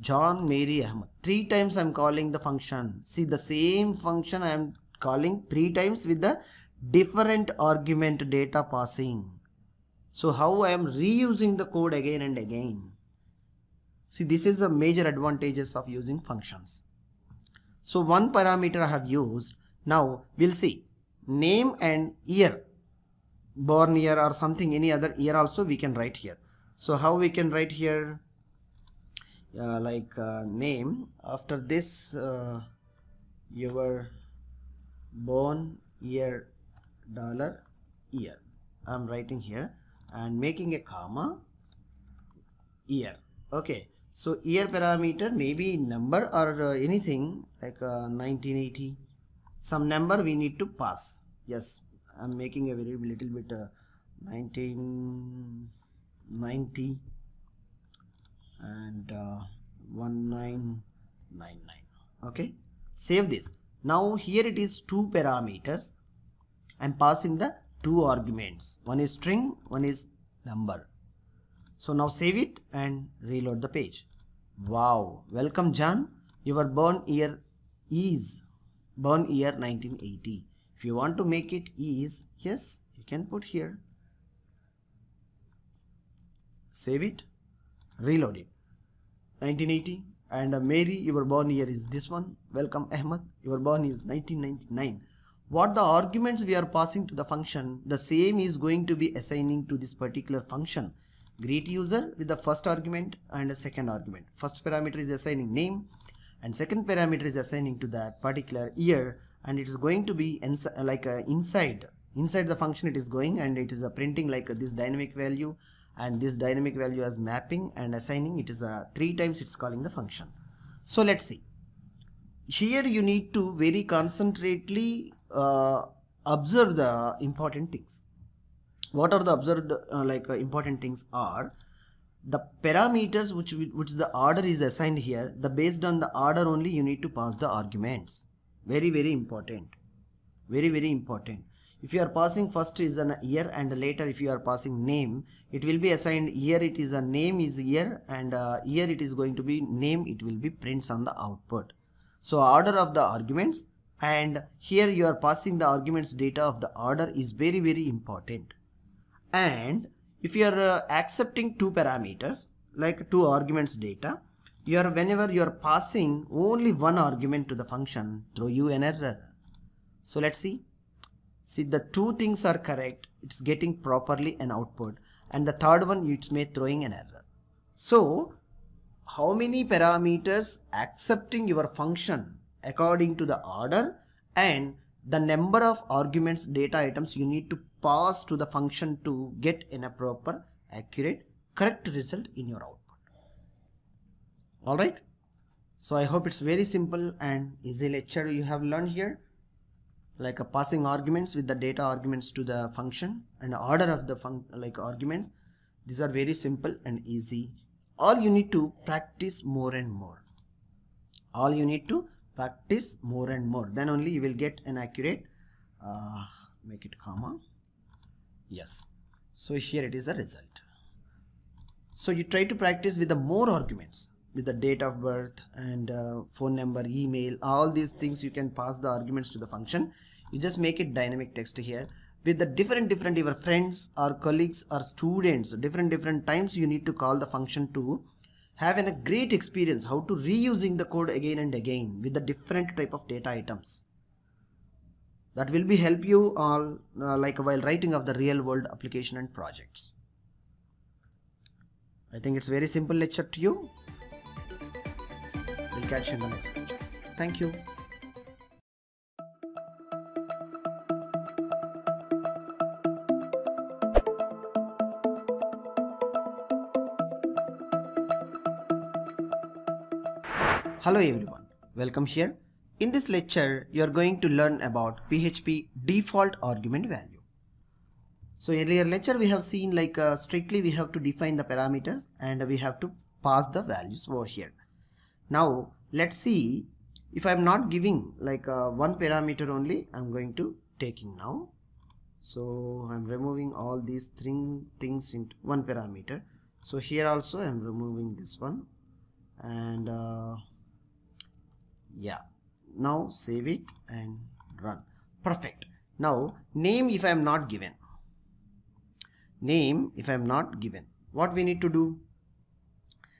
John Mary Ahmed three times I'm calling the function. See the same function I am calling three times with the different argument data passing. So how I am reusing the code again and again. See this is the major advantages of using functions. So one parameter I have used. Now we'll see. Name and year. Born year or something any other year also we can write here. So how we can write here uh, like uh, name. After this uh, your born year dollar year. I'm writing here and making a comma year. Okay so year parameter maybe number or uh, anything like 1980 uh, some number we need to pass. Yes I'm making a very little bit uh, 1990 and uh, 1999 okay? Save this. Now here it is two parameters. I'm passing the two arguments. One is string one is number. So now save it and reload the page. Wow. Welcome John. Your born year is born year 1980 if you want to make it is yes you can put here. Save it. Reload it 1980 and uh, Mary your born year is this one. Welcome Ahmed. Your born is 1999 what the arguments we are passing to the function the same is going to be assigning to this particular function. Greet user with the first argument and a second argument. First parameter is assigning name and second parameter is assigning to that particular year and it is going to be like uh, inside. Inside the function it is going and it is uh, printing like uh, this dynamic value and this dynamic value as mapping and assigning it is a three times it's calling the function. So let's see. Here you need to very concentrately uh, observe the important things. What are the observed uh, like uh, important things are the parameters which which the order is assigned here the based on the order only you need to pass the arguments. Very very important. Very very important if you are passing first is an year and later if you are passing name it will be assigned year it is a name is year and uh, year it is going to be name it will be prints on the output. So order of the arguments and here you are passing the arguments data of the order is very very important. And if you are uh, accepting two parameters like two arguments data you are whenever you are passing only one argument to the function throw you an error. So let's see See the two things are correct. It's getting properly an output. And the third one it's may throwing an error. So how many parameters accepting your function according to the order and the number of arguments data items you need to pass to the function to get in a proper accurate correct result in your output all right so i hope it's very simple and easy lecture you have learned here like passing arguments with the data arguments to the function and order of the fun like arguments. These are very simple and easy. All you need to practice more and more. All you need to practice more and more. Then only you will get an accurate uh, make it comma. Yes. So here it is a result. So you try to practice with the more arguments with the date of birth and uh, phone number email all these things you can pass the arguments to the function. You just make it dynamic text here. With the different different your friends or colleagues or students different different times you need to call the function to have a great experience how to reusing the code again and again with the different type of data items. That will be help you all uh, like while writing of the real world application and projects. I think it's very simple lecture to you catch you in the next lecture thank you Hello everyone, welcome here. In this lecture, you are going to learn about PHP default argument value. So earlier lecture we have seen like uh, strictly we have to define the parameters and we have to pass the values over here. Now let's see. If I'm not giving like uh, one parameter only I'm going to taking now. So I'm removing all these three things into one parameter. so here also I'm removing this one. And uh, yeah. Now save it and run. Perfect. Now name if I am not given. Name if I am not given. What we need to do?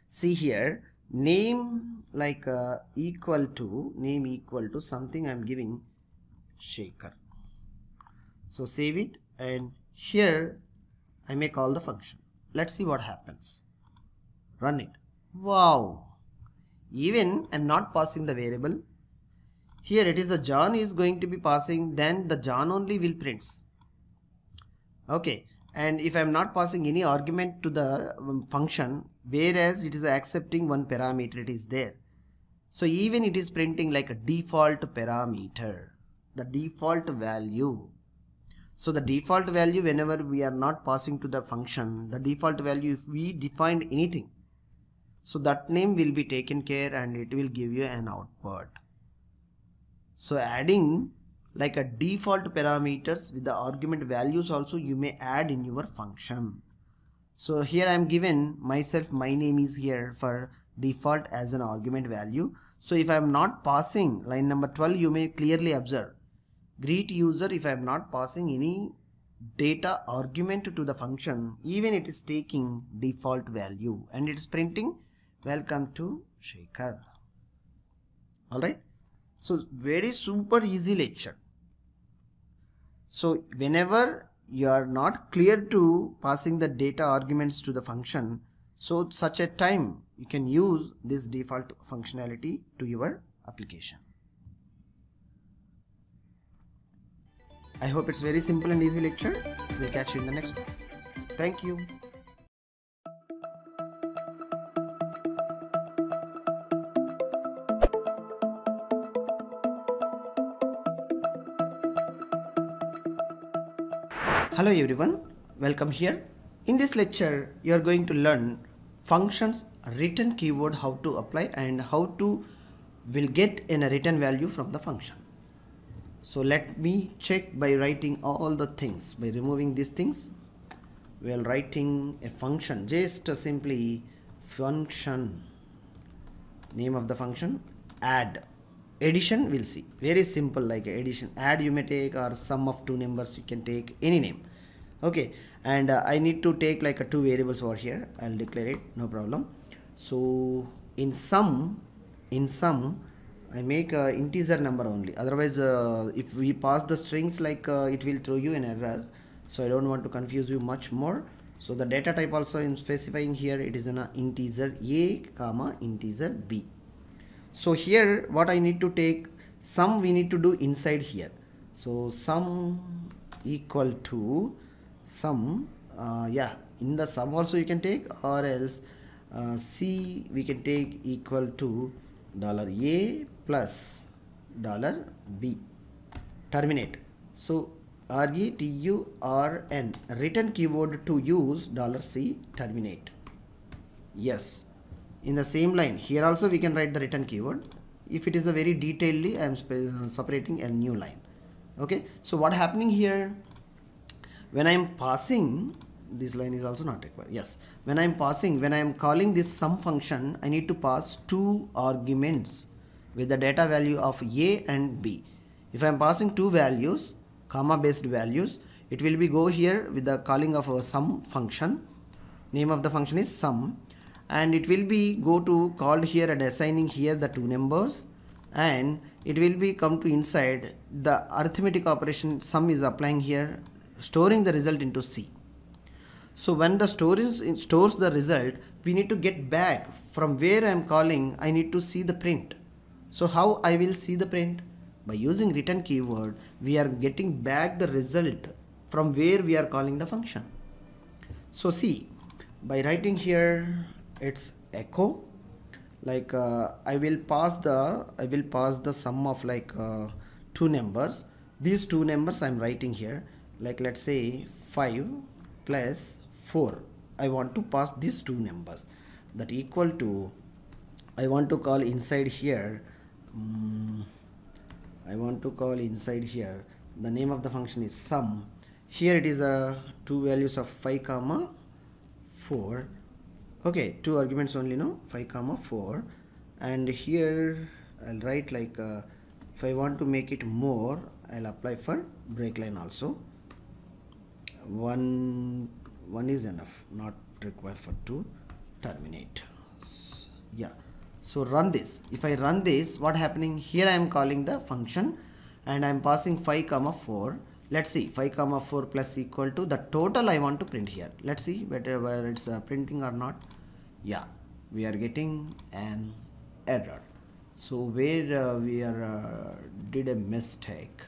See here name like uh, equal to name equal to something I'm giving Shekhar. So save it and here I may call the function. Let's see what happens. Run it. Wow. Even I'm not passing the variable. Here it is a John is going to be passing then the John only will prints okay and if I'm not passing any argument to the um, function whereas it is accepting one parameter it is there. So even it is printing like a default parameter the default value. So the default value whenever we are not passing to the function the default value if we defined anything so that name will be taken care and it will give you an output. So adding like a default parameters with the argument values also you may add in your function. So here I am given myself my name is here for default as an argument value. So if I am not passing line number 12 you may clearly observe. Greet user if I am not passing any data argument to the function even it is taking default value and it is printing. Welcome to Shekhar. Alright so very super easy lecture so whenever you are not clear to passing the data arguments to the function, so such a time you can use this default functionality to your application. I hope it's very simple and easy lecture. We'll catch you in the next one. Thank you. Hello everyone, welcome here. In this lecture, you are going to learn functions return keyword how to apply and how to will get in a return value from the function. So let me check by writing all the things by removing these things. We are writing a function just simply function. Name of the function add. Addition we'll see. Very simple like addition. Add you may take or sum of two numbers you can take any name okay and uh, I need to take like a two variables over here. I'll declare it no problem. So in sum in sum I make a integer number only. Otherwise uh, if we pass the strings like uh, it will throw you in errors. So I don't want to confuse you much more. So the data type also in specifying here. It is an integer a comma integer b. So here what I need to take sum we need to do inside here. So sum equal to sum uh, yeah in the sum also you can take or else uh, C we can take equal to dollar a plus dollar b. Terminate. So R E T U R N return keyword to use dollar C terminate. Yes. In the same line here also we can write the return keyword. If it is a very detailedly I am separating a new line. Okay? So what happening here when I am passing this line is also not required. Yes. When I am passing when I am calling this sum function I need to pass two arguments with the data value of a and b. If I am passing two values comma based values it will be go here with the calling of a sum function. Name of the function is sum. And it will be go to called here and assigning here the two numbers. And it will be come to inside the arithmetic operation. Sum is applying here storing the result into C. So when the storage stores the result we need to get back from where I am calling I need to see the print. So how I will see the print? By using return keyword we are getting back the result from where we are calling the function. So see by writing here its echo like uh, I will pass the I will pass the sum of like uh, two numbers these two numbers I'm writing here like let's say 5 plus 4 I want to pass these two numbers. That equal to I want to call inside here um, I want to call inside here. The name of the function is sum. Here it is a uh, two values of 5 comma 4 okay two arguments only no? 5 comma 4 and here I'll write like uh, if I want to make it more I'll apply for break line also one one is enough not required for two terminate. S- yeah. So run this. If I run this what happening? Here I am calling the function and I am passing 5 comma 4 let's see 5 comma 4 plus equal to the total I want to print here. Let's see whether whether it's uh, printing or not. Yeah we are getting an error. So where uh, we are uh, did a mistake?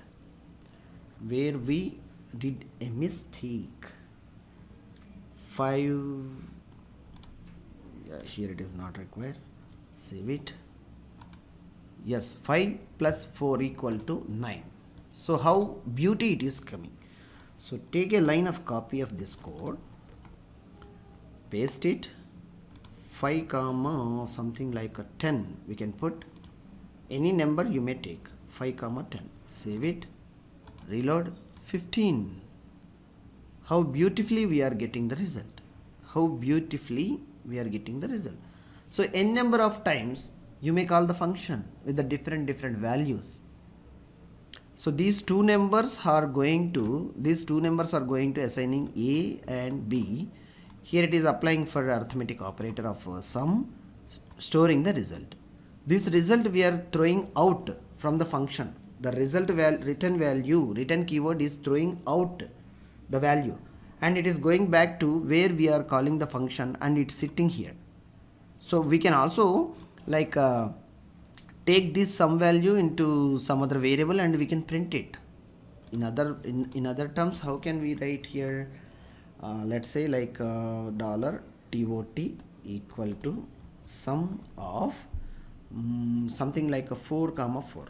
Where we did a mistake. 5 yeah, here it is not required. Save it. Yes 5 plus 4 equal to 9 so how beauty it is coming. So take a line of copy of this code. Paste it. 5 comma something like a 10 we can put. Any number you may take. 5 comma 10 save it. Reload 15 how beautifully we are getting the result. How beautifully we are getting the result. So n number of times you may call the function with the different different values. So these two numbers are going to these two numbers are going to assigning a and b. Here it is applying for arithmetic operator of uh, sum storing the result. This result we are throwing out from the function the result val return value return keyword is throwing out the value. And it is going back to where we are calling the function and it's sitting here. So we can also like uh, take this some value into some other variable and we can print it. In other in, in other terms how can we write here? Uh, let's say like uh, dollar tot equal to sum of mm, something like a 4 comma 4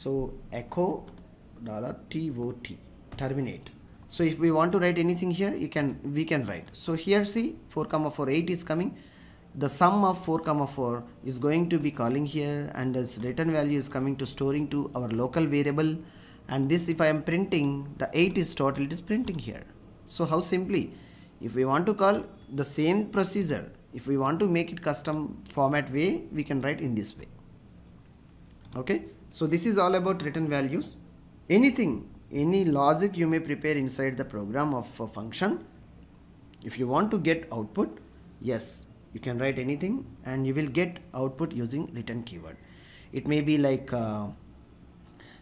so echo dollar tot terminate. So if we want to write anything here you can we can write. So here see 4 comma 4 8 is coming. The sum of 4 comma 4 is going to be calling here and this return value is coming to storing to our local variable. And this if I am printing the 8 is total it is printing here. So how simply? If we want to call the same procedure if we want to make it custom format way we can write in this way. Okay so this is all about return values. Anything any logic you may prepare inside the program of a function if you want to get output yes you can write anything and you will get output using return keyword. It may be like uh,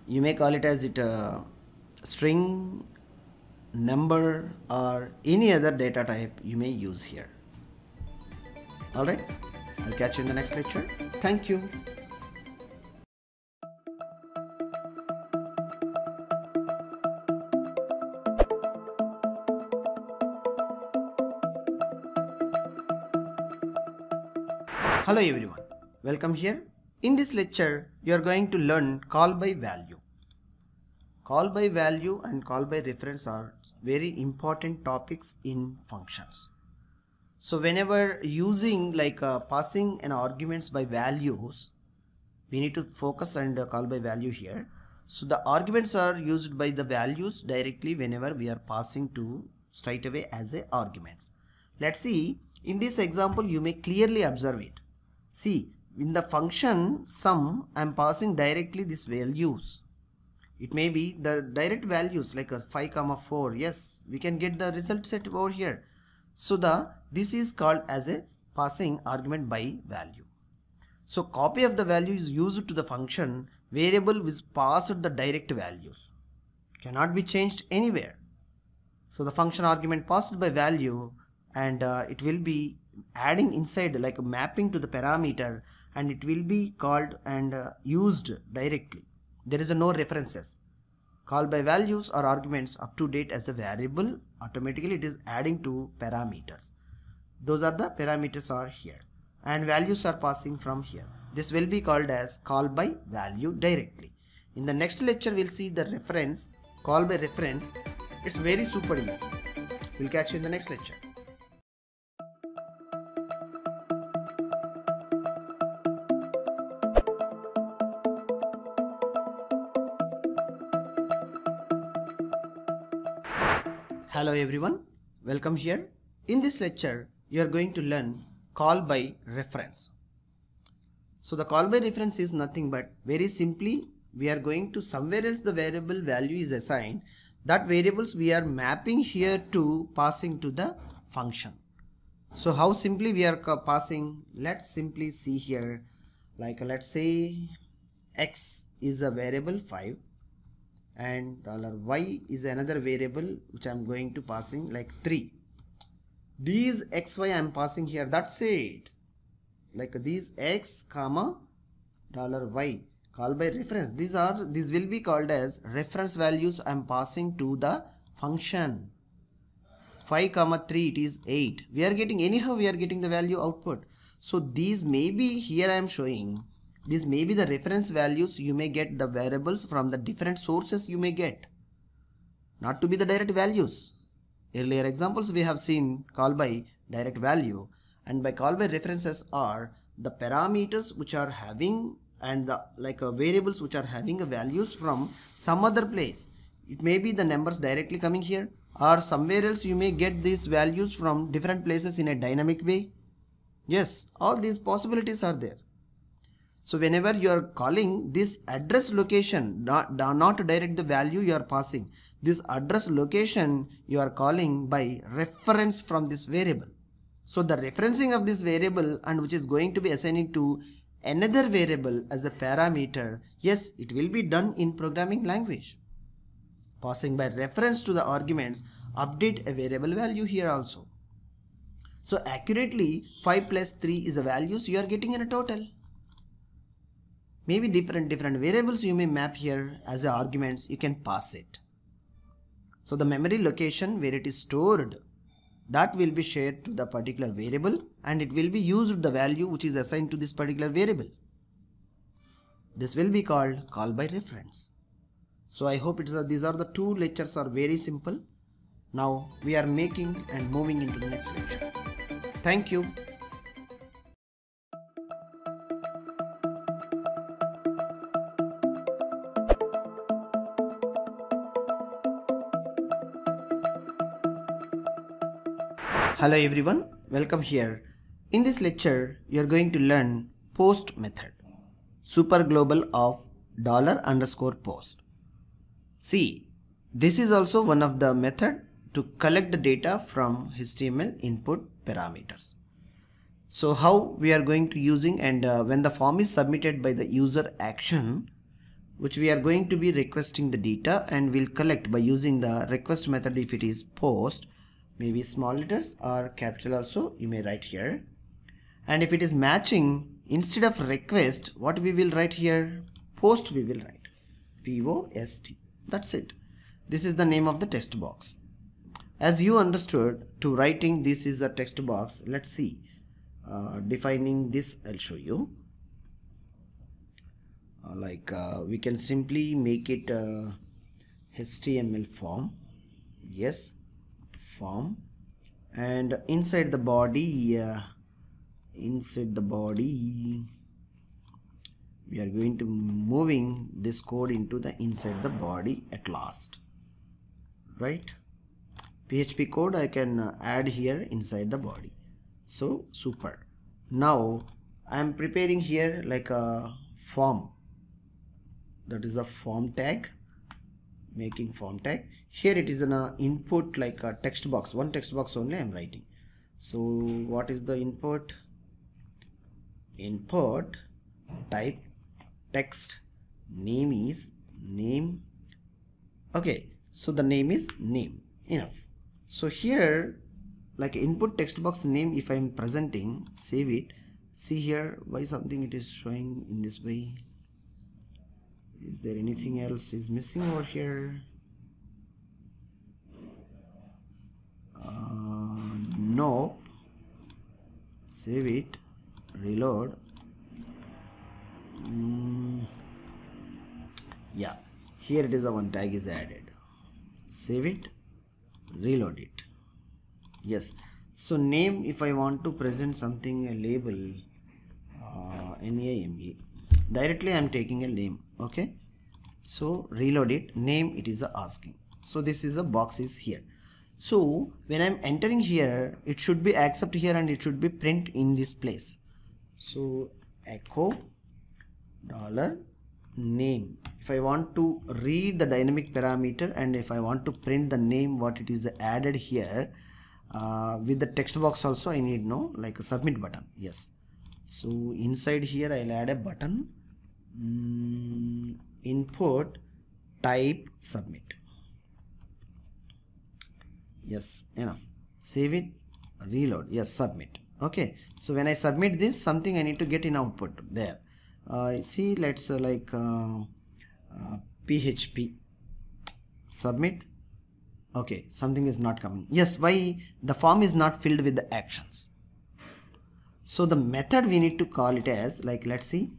you may call it as it a string number or any other data type you may use here. All right? I'll catch you in the next lecture. Thank you Hello everyone, welcome here. In this lecture, you are going to learn call by value. Call by value and call by reference are very important topics in functions. So whenever using like uh, passing an arguments by values, we need to focus and uh, call by value here. So the arguments are used by the values directly whenever we are passing to straight away as a arguments. Let's see in this example you may clearly observe it. See in the function sum I am passing directly these values. It may be the direct values like a 5 comma 4 yes we can get the result set over here. So the this is called as a passing argument by value. So copy of the value is used to the function variable which passed the direct values. Cannot be changed anywhere. So the function argument passed by value and uh, it will be adding inside like a mapping to the parameter and it will be called and uh, used directly. There is a no references. Call by values or arguments up to date as a variable automatically it is adding to parameters. Those are the parameters are here and values are passing from here. This will be called as call by value directly. In the next lecture we'll see the reference call by reference. It's very super easy. We'll catch you in the next lecture. Hello everyone, welcome here. In this lecture, you are going to learn call by reference. So the call by reference is nothing but very simply we are going to somewhere else the variable value is assigned that variables we are mapping here to passing to the function. So how simply we are passing let's simply see here like let's say x is a variable 5 and dollar y is another variable which I'm going to passing like 3 these xy I'm passing here that's it. Like these x comma dollar y call by reference. These are these will be called as reference values I'm passing to the function. 5 comma 3 it is 8 we are getting anyhow we are getting the value output. So these may be here I am showing these may be the reference values you may get the variables from the different sources you may get. Not to be the direct values. Earlier examples we have seen call by direct value and by call by references are the parameters which are having and the like uh, variables which are having values from some other place. It may be the numbers directly coming here or somewhere else you may get these values from different places in a dynamic way. Yes, all these possibilities are there. So whenever you are calling this address location, not, not direct the value you are passing, this address location you are calling by reference from this variable. So the referencing of this variable and which is going to be assigned to another variable as a parameter, yes, it will be done in programming language. Passing by reference to the arguments, update a variable value here also. So accurately 5 plus 3 is a value so you are getting in a total maybe different different variables you may map here as arguments you can pass it. So the memory location where it is stored that will be shared to the particular variable and it will be used the value which is assigned to this particular variable. This will be called call by reference. So i hope it's a, these are the two lectures are very simple. Now we are making and moving into the next lecture. Thank you Hello everyone, welcome here. In this lecture, you are going to learn post method, super global of dollar underscore post. See, this is also one of the method to collect the data from HTML input parameters. So how we are going to using and uh, when the form is submitted by the user action, which we are going to be requesting the data and will collect by using the request method if it is post maybe small letters or capital also you may write here. And if it is matching instead of request what we will write here? Post we will write. P-o-s-t that's it. This is the name of the text box. As you understood to writing this is a text box let's see. Uh, defining this I'll show you. Uh, like uh, we can simply make it a HTML form. Yes form. And inside the body uh, inside the body we are going to moving this code into the inside the body at last. Right? PHP code I can uh, add here inside the body. So super. Now I am preparing here like a form. That is a form tag. Making form tag here it is an uh, input like a text box. One text box only I'm writing. So what is the input? Input type text name is name. Okay so the name is name. Enough. So here like input text box name if I'm presenting save it. See here why something it is showing in this way? Is there anything else is missing over here nope save it. Reload. Mm, yeah. Here it is the one tag is added. Save it. Reload it. Yes. So name if I want to present something a label uh, NAME directly I'm taking a name okay? So reload it. Name it is asking. So this is the box is here so when i'm entering here it should be accept here and it should be print in this place. So echo dollar name. If I want to read the dynamic parameter and if I want to print the name what it is added here uh, with the text box also I need no like a submit button. Yes. So inside here I'll add a button. Mm, input type submit yes enough. Save it reload. Yes submit. Okay. So when I submit this something I need to get in output there. Uh, see let's uh, like php uh, submit. Okay something is not coming. Yes why? The form is not filled with the actions. So the method we need to call it as like let's see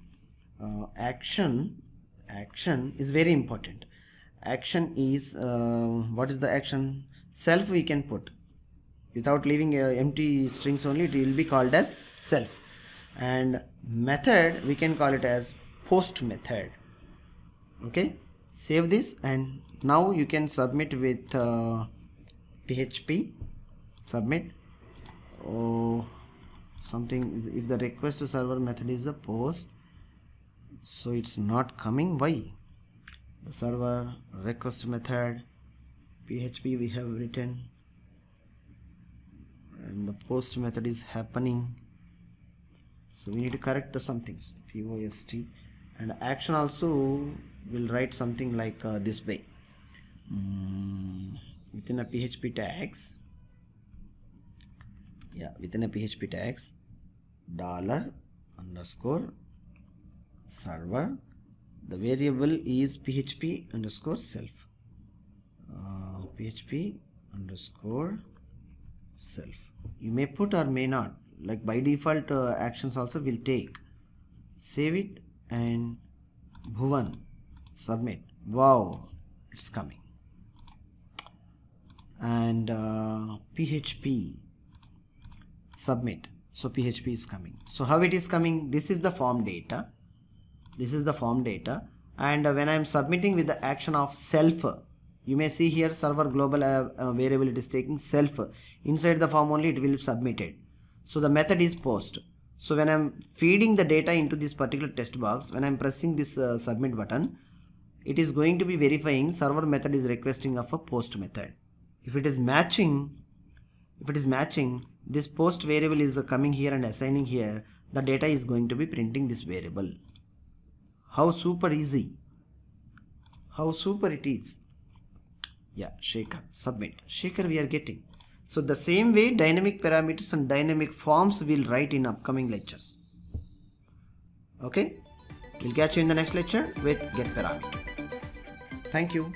uh, action action is very important. Action is uh, what is the action self we can put. Without leaving uh, empty strings only it will be called as self. And method we can call it as post method. Okay? Save this and now you can submit with uh, php submit. Oh something if the request server method is a post so it's not coming. Why? The server request method php we have written. And the post method is happening. So we need to correct the somethings post and action also will write something like uh, this way. Mm, within a php tags. Yeah within a php tags. Dollar underscore server. The variable is php underscore self. Uh, php underscore self. You may put or may not. Like by default uh, actions also will take. Save it and bhuvan submit. Wow it's coming. And uh, php submit. So php is coming. So how it is coming? This is the form data. This is the form data. And uh, when i am submitting with the action of self you may see here server global uh, uh, variable it is taking self inside the form only it will be submitted so the method is post. So when I'm feeding the data into this particular test box, when I'm pressing this uh, submit button, it is going to be verifying server method is requesting of a post method. If it is matching, if it is matching, this post variable is uh, coming here and assigning here, the data is going to be printing this variable. How super easy. How super it is. Yeah, Shekhar, submit. Shekhar we are getting. So the same way dynamic parameters and dynamic forms we'll write in upcoming lectures. Okay, we'll catch you in the next lecture with get parameter. Thank you.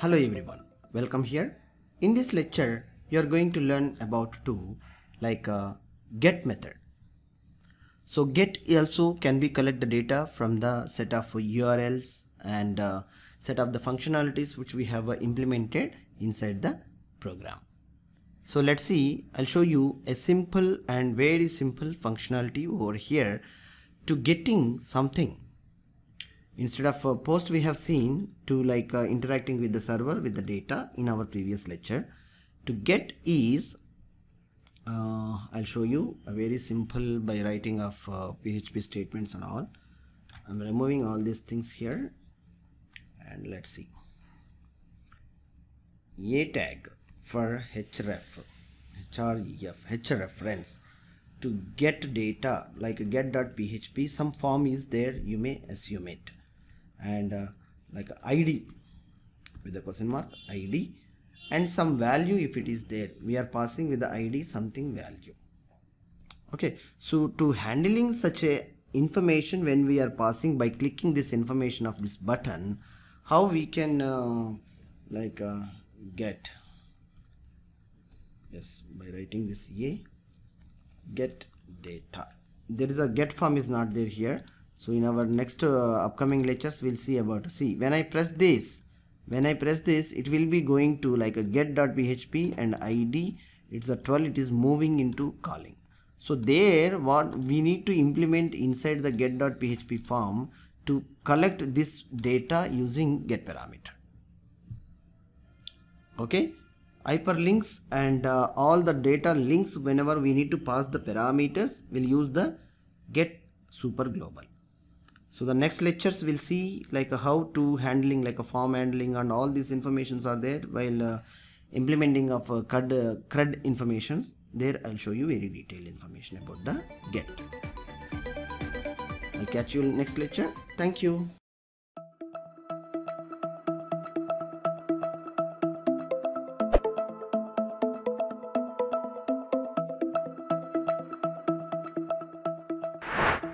Hello everyone, welcome here. In this lecture, you are going to learn about two like uh, get method. So get also can be collect the data from the set of URLs and uh, set of the functionalities which we have uh, implemented inside the program. So let's see, I'll show you a simple and very simple functionality over here to getting something. Instead of a post we have seen to like uh, interacting with the server with the data in our previous lecture. To get is uh, I'll show you a very simple by writing of uh, PHP statements and all. I'm removing all these things here. And let's see. A tag for href href hrefs to get data like get.php some form is there. You may assume it. And uh, like id with the question mark id and some value if it is there. We are passing with the id something value. Okay so to handling such a information when we are passing by clicking this information of this button how we can uh, like uh, get yes by writing this a get data. There is a get form is not there here. So in our next uh, upcoming lectures we'll see about see when i press this when I press this it will be going to like a get.php and id it's a 12 it is moving into calling. So there what we need to implement inside the get.php form to collect this data using get parameter. Okay? Hyperlinks and uh, all the data links whenever we need to pass the parameters we'll use the get super global so the next lectures we'll see like a how to handling like a form handling and all these informations are there while uh, implementing of uh, CRUD, uh, CRUD informations. There I'll show you very detailed information about the get. I'll catch you next lecture. Thank you.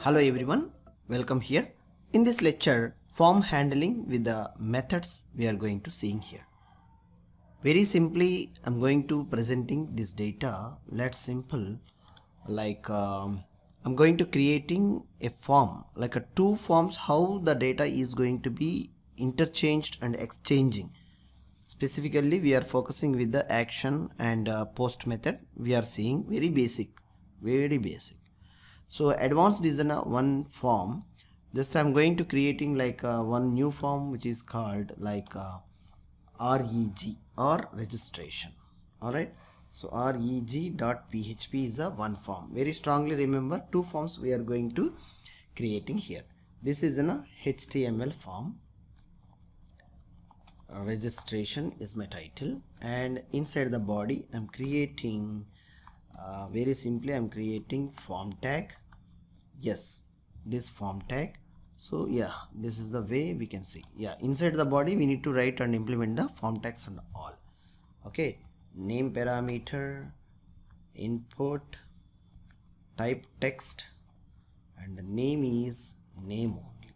Hello everyone, welcome here. In this lecture, form handling with the methods we are going to seeing here. Very simply, I'm going to presenting this data. Let's simple like um, I'm going to creating a form like a two forms how the data is going to be interchanged and exchanging. Specifically, we are focusing with the action and uh, post method. We are seeing very basic, very basic so advanced is a one form. Just i'm going to creating like one new form which is called like reg or registration. All right? So reg.php is a one form. Very strongly remember two forms we are going to creating here. This is in a html form. Registration is my title. And inside the body i'm creating uh, very simply I'm creating form tag. Yes this form tag. So yeah this is the way we can see. Yeah inside the body we need to write and implement the form tags and all. Okay name parameter input type text and the name is name only.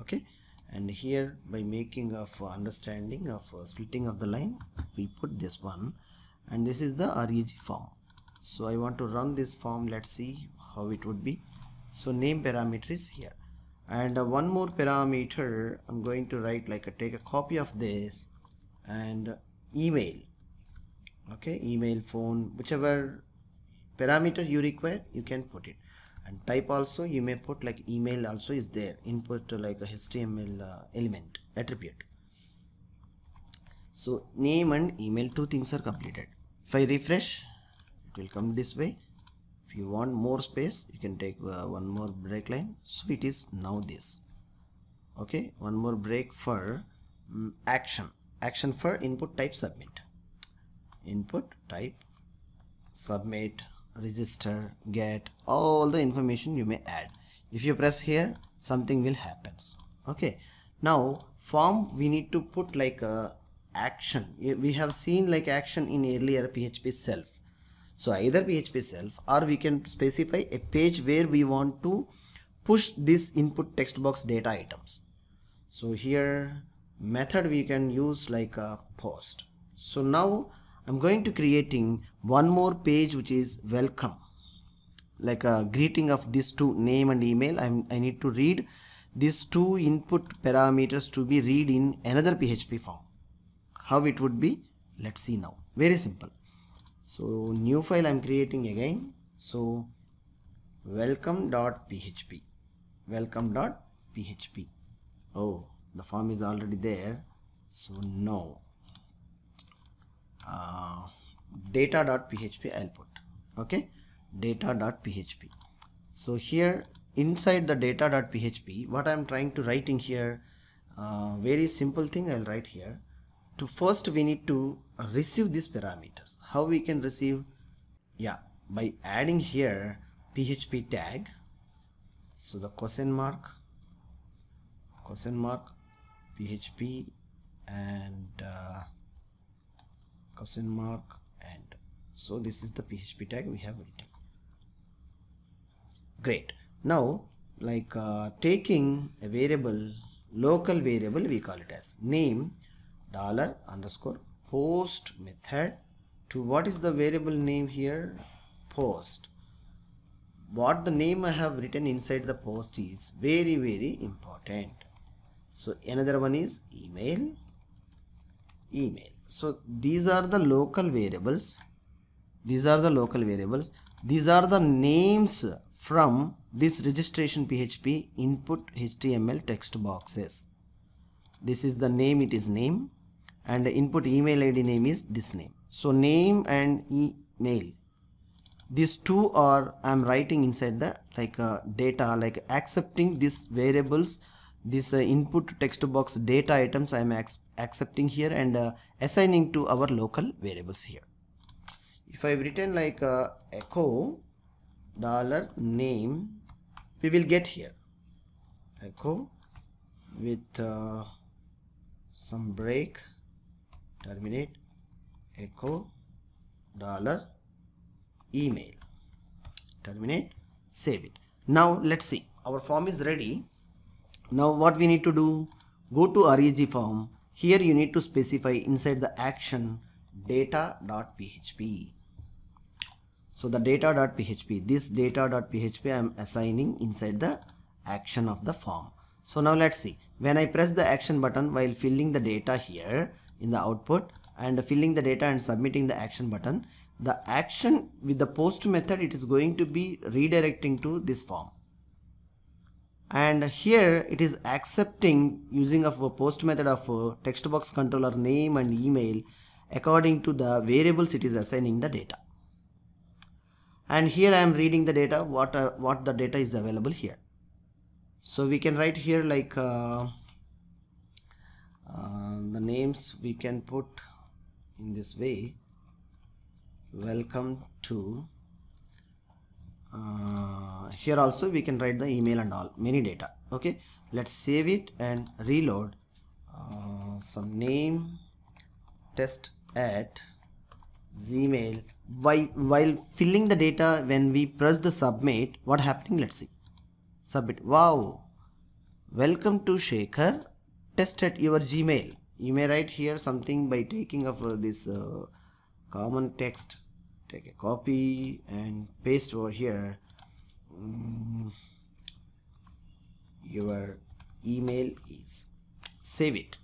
Okay and here by making of understanding of uh, splitting of the line we put this one. And this is the reg form so I want to run this form. Let's see how it would be. So name parameter is here. And uh, one more parameter I'm going to write like a take a copy of this and email. Okay email phone whichever parameter you require you can put it. And type also you may put like email also is there. Input like a HTML uh, element attribute. So name and email two things are completed. If I refresh it will come this way. If you want more space you can take uh, one more break line. So it is now this. Okay one more break for um, action. Action for input type submit. Input type submit register get all the information you may add. If you press here something will happens okay now form we need to put like a action. We have seen like action in earlier php self so either PHP self or we can specify a page where we want to push this input text box data items. So here method we can use like a post. So now I'm going to creating one more page which is welcome like a greeting of these two name and email I'm, I need to read these two input parameters to be read in another PHP form. How it would be? Let's see now. Very simple so new file i'm creating again. So welcome.php welcome.php oh the form is already there. So no. Uh, data.php i'll put. Okay? Data.php so here inside the data.php what i'm trying to write in here uh, very simple thing i'll write here to first we need to receive these parameters. How we can receive? Yeah by adding here php tag. So the question mark question mark php and uh, question mark and so this is the php tag we have written. Great. Now like uh, taking a variable local variable we call it as name dollar underscore post method to what is the variable name here? Post. What the name I have written inside the post is very very important. So another one is email. Email. So these are the local variables. These are the local variables. These are the names from this registration php input html text boxes. This is the name it is name and the input email id name is this name. So name and email. These two are i'm writing inside the like uh, data like accepting these variables this uh, input text box data items i am accepting here and uh, assigning to our local variables here. If i've written like uh, echo dollar name we will get here. Echo with uh, some break terminate echo dollar email. Terminate save it. Now let's see. Our form is ready. Now what we need to do? Go to reg form. Here you need to specify inside the action data.php so the data.php this data.php i am assigning inside the action of the form. So now let's see. When i press the action button while filling the data here in the output and filling the data and submitting the action button. The action with the post method it is going to be redirecting to this form. And here it is accepting using of a post method of a text box controller name and email according to the variables it is assigning the data. And here I am reading the data what uh, what the data is available here. So we can write here like uh, uh, the names we can put in this way. Welcome to uh, here also we can write the email and all many data okay? Let's save it and reload uh, some name test at gmail. While while filling the data when we press the submit what happening? Let's see. Submit. Wow. Welcome to Shekhar test at your gmail. You may write here something by taking of uh, this uh, common text. Take a copy and paste over here um, your email is. Save it.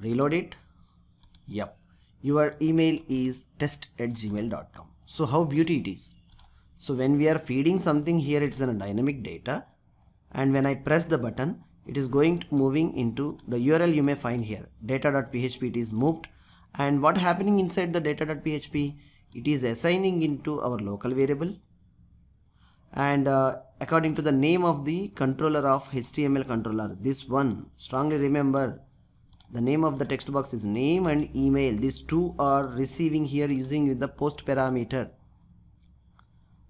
Reload it. Yep. Your email is test at gmail.com so how beauty it is. So when we are feeding something here it's in a dynamic data. And when I press the button it is going to moving into the URL you may find here. Data.php it is moved. And what happening inside the data.php it is assigning into our local variable. And uh, according to the name of the controller of HTML controller this one strongly remember the name of the text box is name and email. These two are receiving here using the post parameter.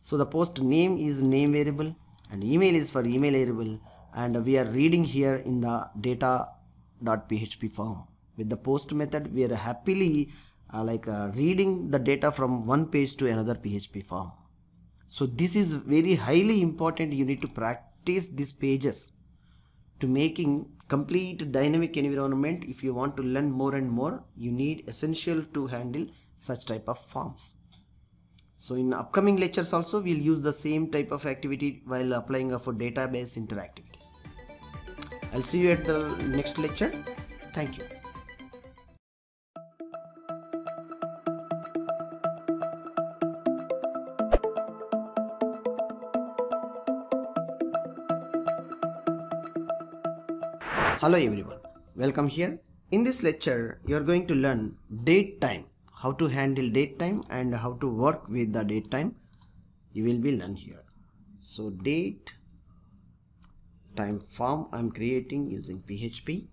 So the post name is name variable and email is for email variable and we are reading here in the data.php form. With the post method we are happily uh, like uh, reading the data from one page to another php form. So this is very highly important. You need to practice these pages to making complete dynamic environment. If you want to learn more and more you need essential to handle such type of forms so in upcoming lectures also we'll use the same type of activity while applying for database interactivities. I'll see you at the next lecture. Thank you. Hello everyone, welcome here. In this lecture, you are going to learn date time, how to handle date time and how to work with the date time. You will be learn here. So date time form I'm creating using PHP.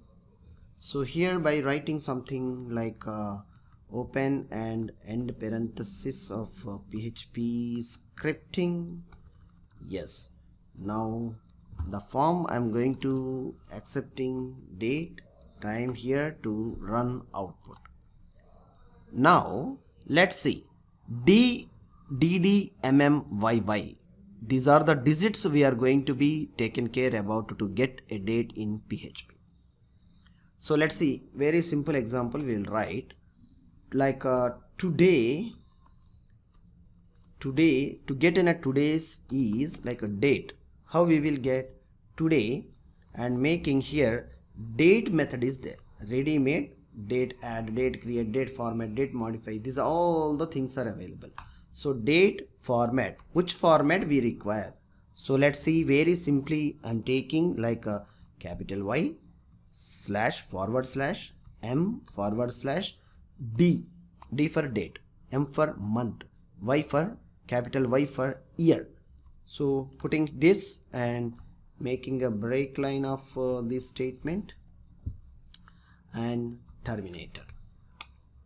So here by writing something like uh, open and end parenthesis of uh, PHP scripting. Yes. Now the form I'm going to accepting date time here to run output now let's see. D D D M M Y Y. These are the digits we are going to be taken care about to get a date in PHP so let's see. Very simple example we will write. Like uh, today today to get in a today's is like a date. How we will get? Today and making here date method is there. Ready made date add date create date format date modify. These are all the things are available. So date format. Which format we require? So let's see very simply i'm taking like a capital y slash forward slash m forward slash d. D for date m for month y for capital y for year. So putting this and making a break line of uh, this statement. And terminator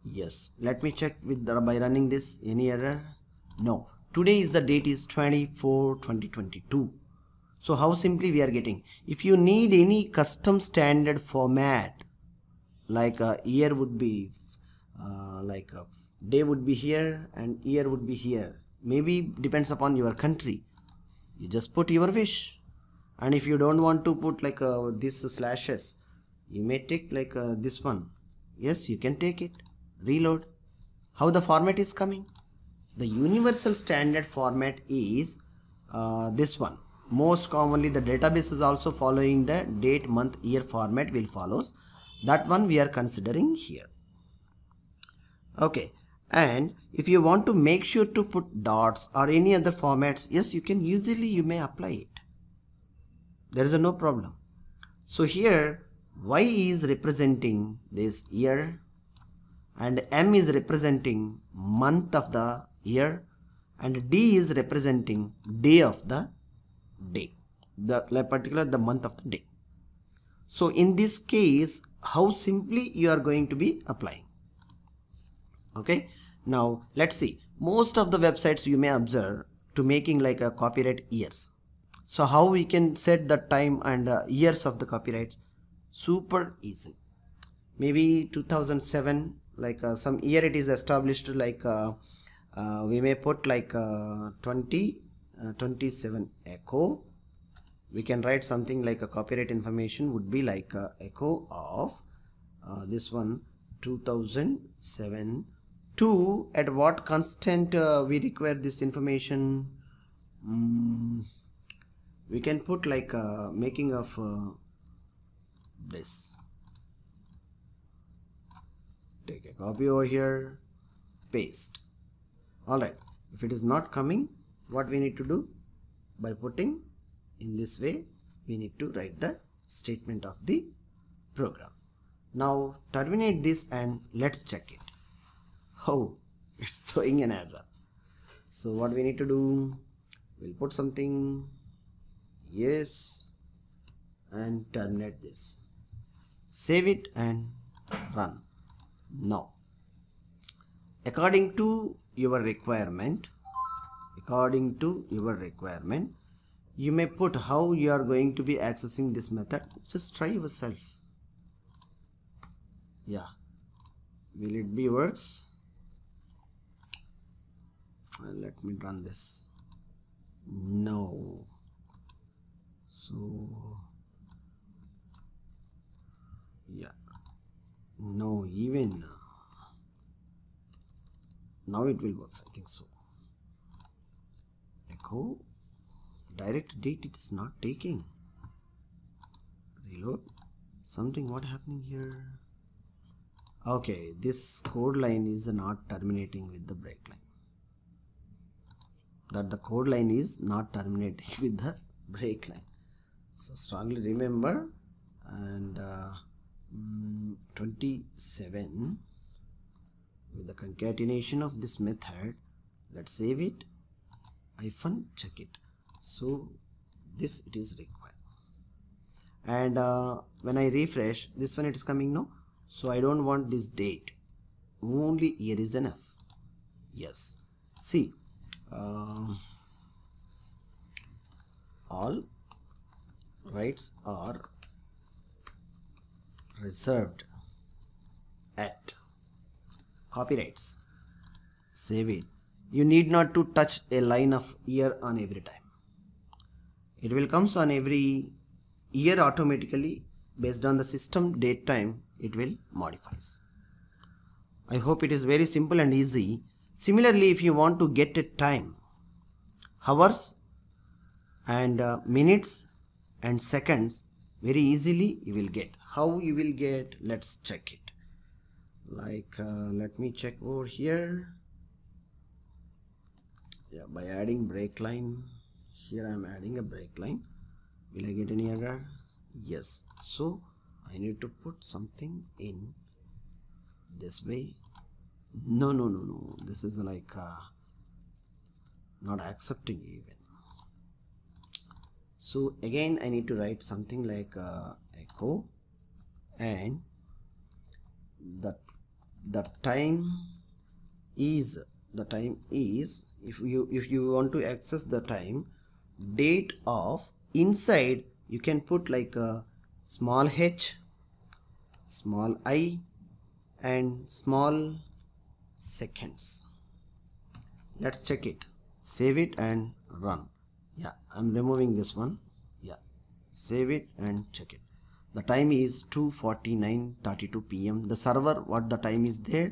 yes. Let me check with the, by running this. Any error? No. Today is the date is 24 2022 so how simply we are getting? If you need any custom standard format like a year would be uh, like a day would be here and year would be here. Maybe depends upon your country. You just put your wish. And if you don't want to put like uh, this slashes you may take like uh, this one yes you can take it. Reload. How the format is coming? The universal standard format is uh, this one. Most commonly the database is also following the date month year format will follows that one we are considering here. Okay. And if you want to make sure to put dots or any other formats yes you can easily you may apply it. There is a no problem. So here y is representing this year and m is representing month of the year and d is representing day of the day. The like particular the month of the day. So in this case how simply you are going to be applying. Okay? Now let's see. Most of the websites you may observe to making like a copyright years. So how we can set the time and uh, years of the copyrights super easy. Maybe 2007 like uh, some year it is established like uh, uh, we may put like uh, 20 uh, 27 echo. We can write something like a copyright information would be like a echo of uh, this one 2007 2 at what constant we require this information? Mm, we can put like making of this. Take a copy over here. Paste. All right. If it is not coming what we need to do? By putting in this way we need to write the statement of the program. Now terminate this and let's check it. Oh [laughs] it's throwing an error. So what we need to do? We'll put something. Yes. And terminate this save it and run. Now according to your requirement according to your requirement you may put how you are going to be accessing this method. Just try yourself. Yeah. Will it be words let me run this. No. So yeah. No even uh, now it will work I think so. Echo direct date it is not taking. Reload. Something what happening here? Okay this code line is not terminating with the break line. That the code line is not terminating [laughs] with the break line. So strongly remember and uh, mm, 27 with the concatenation of this method let's save it. Hyphen check it. So this it is required. And uh, when I refresh this one it is coming no? So I don't want this date. Only year is enough. Yes. See uh, all rights are reserved at copyrights. Save it. You need not to touch a line of year on every time. It will comes on every year automatically. Based on the system date time it will modifies. I hope it is very simple and easy. Similarly if you want to get a time hours and uh, minutes and seconds very easily you will get how you will get let's check it. Like uh, let me check over here. Yeah by adding break line here I'm adding a break line. Will I get any error? Yes. So I need to put something in this way. No no no no. This is like uh, not accepting even. So again I need to write something like uh, echo and the the time is the time is if you if you want to access the time date of inside you can put like a small h small i and small seconds. Let's check it. Save it and run. Yeah i'm removing this one. Yeah save it and check it the time is 2:49:32 pm the server what the time is there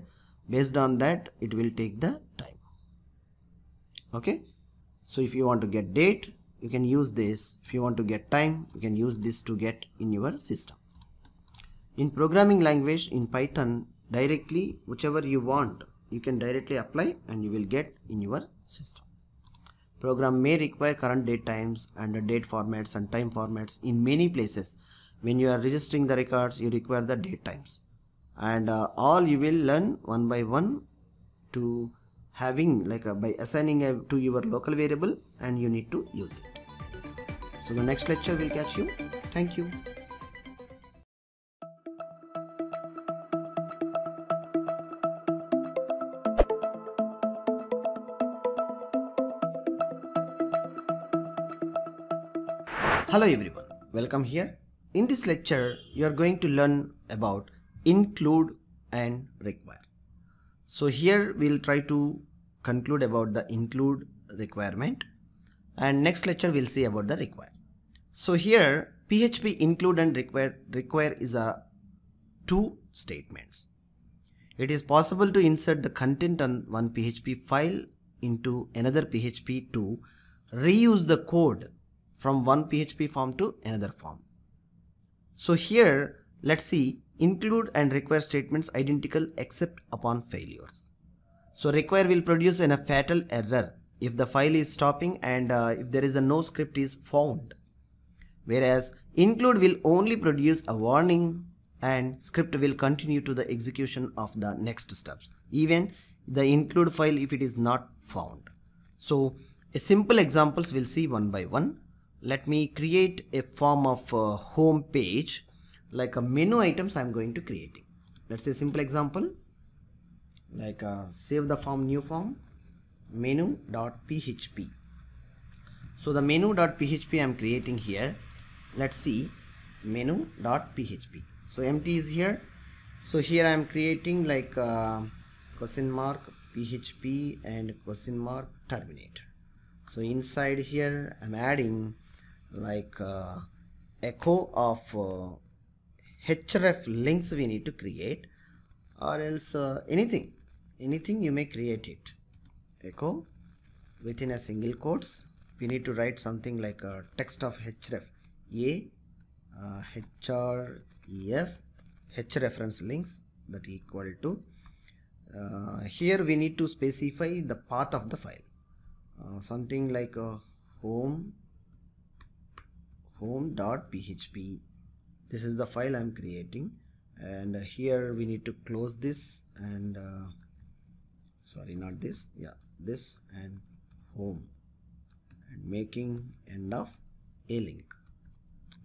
based on that it will take the time. Okay? So if you want to get date you can use this. If you want to get time you can use this to get in your system. In programming language in python directly whichever you want you can directly apply and you will get in your system. Program may require current date times and date formats and time formats in many places when you are registering the records you require the date times. And uh, all you will learn one by one to having like a, by assigning a, to your local variable and you need to use it. So the next lecture will catch you. Thank you. Hello everyone. Welcome here in this lecture, you are going to learn about include and require. So here we'll try to conclude about the include requirement and next lecture we'll see about the require. So here PHP include and require require is a two statements. It is possible to insert the content on one PHP file into another PHP to reuse the code from one PHP form to another form. So here let's see include and require statements identical except upon failures. So require will produce an, a fatal error if the file is stopping and uh, if there is a no script is found. Whereas include will only produce a warning and script will continue to the execution of the next steps even the include file if it is not found. So a simple examples we'll see one by one let me create a form of uh, home page like a menu items I'm going to creating let's say simple example like uh, save the form new form menu.php so the menu.php I'm creating here. Let's see menu.php so empty is here. So here I'm creating like uh, question mark php and question mark terminator. so inside here I'm adding like uh, echo of uh, href links we need to create or else uh, anything anything you may create it. Echo within a single quotes. We need to write something like a text of href a uh, href reference links that equal to uh, here we need to specify the path of the file. Uh, something like a home home.php this is the file I'm creating and here we need to close this and uh, sorry not this yeah this and home and making end of a link.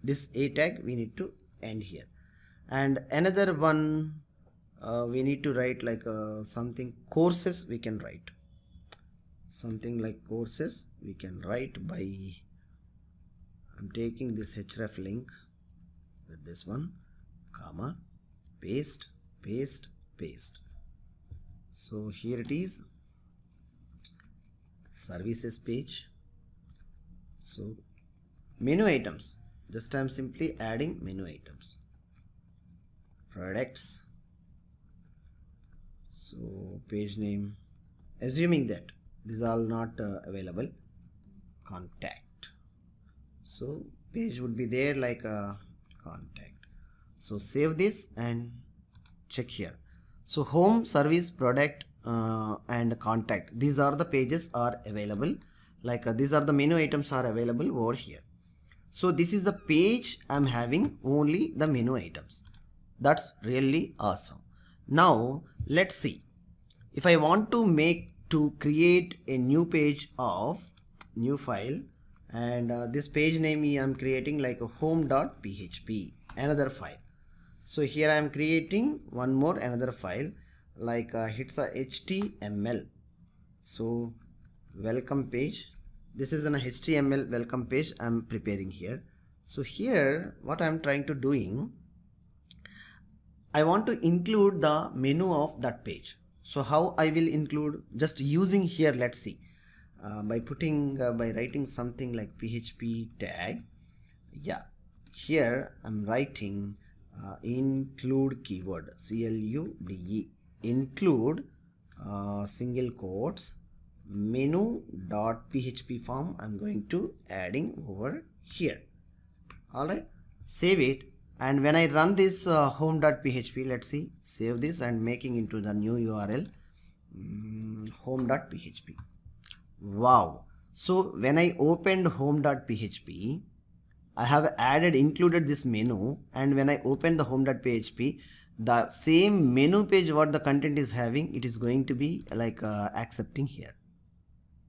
This a tag we need to end here. And another one uh, we need to write like uh, something courses we can write. Something like courses we can write by I'm taking this href link with this one comma paste paste paste. So here it is. Services page. So menu items. This I'm simply adding menu items. Products. So page name. Assuming that these are not uh, available. Contact so page would be there like a contact. So save this and check here. So home service product uh, and contact. These are the pages are available. Like uh, these are the menu items are available over here. So this is the page i'm having only the menu items. That's really awesome. Now let's see. If i want to make to create a new page of new file and uh, this page name i'm creating like a home.php another file. So here i am creating one more another file like uh, it's a html so welcome page. This is an html welcome page i'm preparing here. So here what i'm trying to doing i want to include the menu of that page. So how i will include? Just using here let's see uh, by putting uh, by writing something like php tag yeah here i'm writing uh, include keyword c l u d e. Include uh, single quotes menu dot php form i'm going to adding over here. All right save it. And when i run this uh, home.php let's see save this and making into the new url mm, home.php wow. So when i opened home.php i have added included this menu and when i open the home.php the same menu page what the content is having it is going to be like uh, accepting here.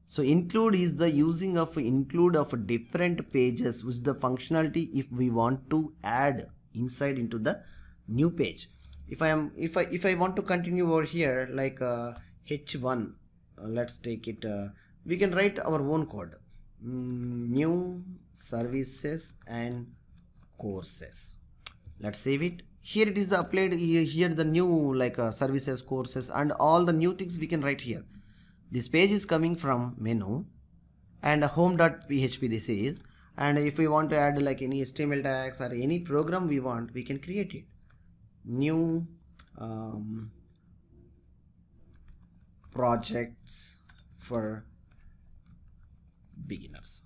So include is the using of include of different pages which the functionality if we want to add inside into the new page. If i am if i if i want to continue over here like uh, h1 uh, let's take it uh, we can write our own code. Mm, new services and courses. Let's save it. Here it is the applied here the new like uh, services courses and all the new things we can write here. This page is coming from menu and home.php this is. And if we want to add like any html tags or any program we want we can create it. New um, projects for beginners.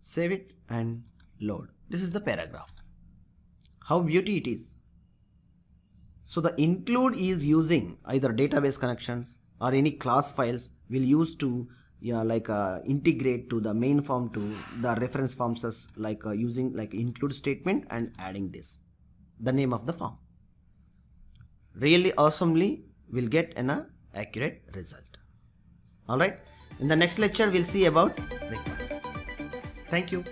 Save it and load. This is the paragraph. How beauty it is. So the include is using either database connections or any class files will use to yeah, like uh, integrate to the main form to the reference forms as like uh, using like include statement and adding this. The name of the form. Really awesomely will get an uh, accurate result. All right in the next lecture we'll see about require thank you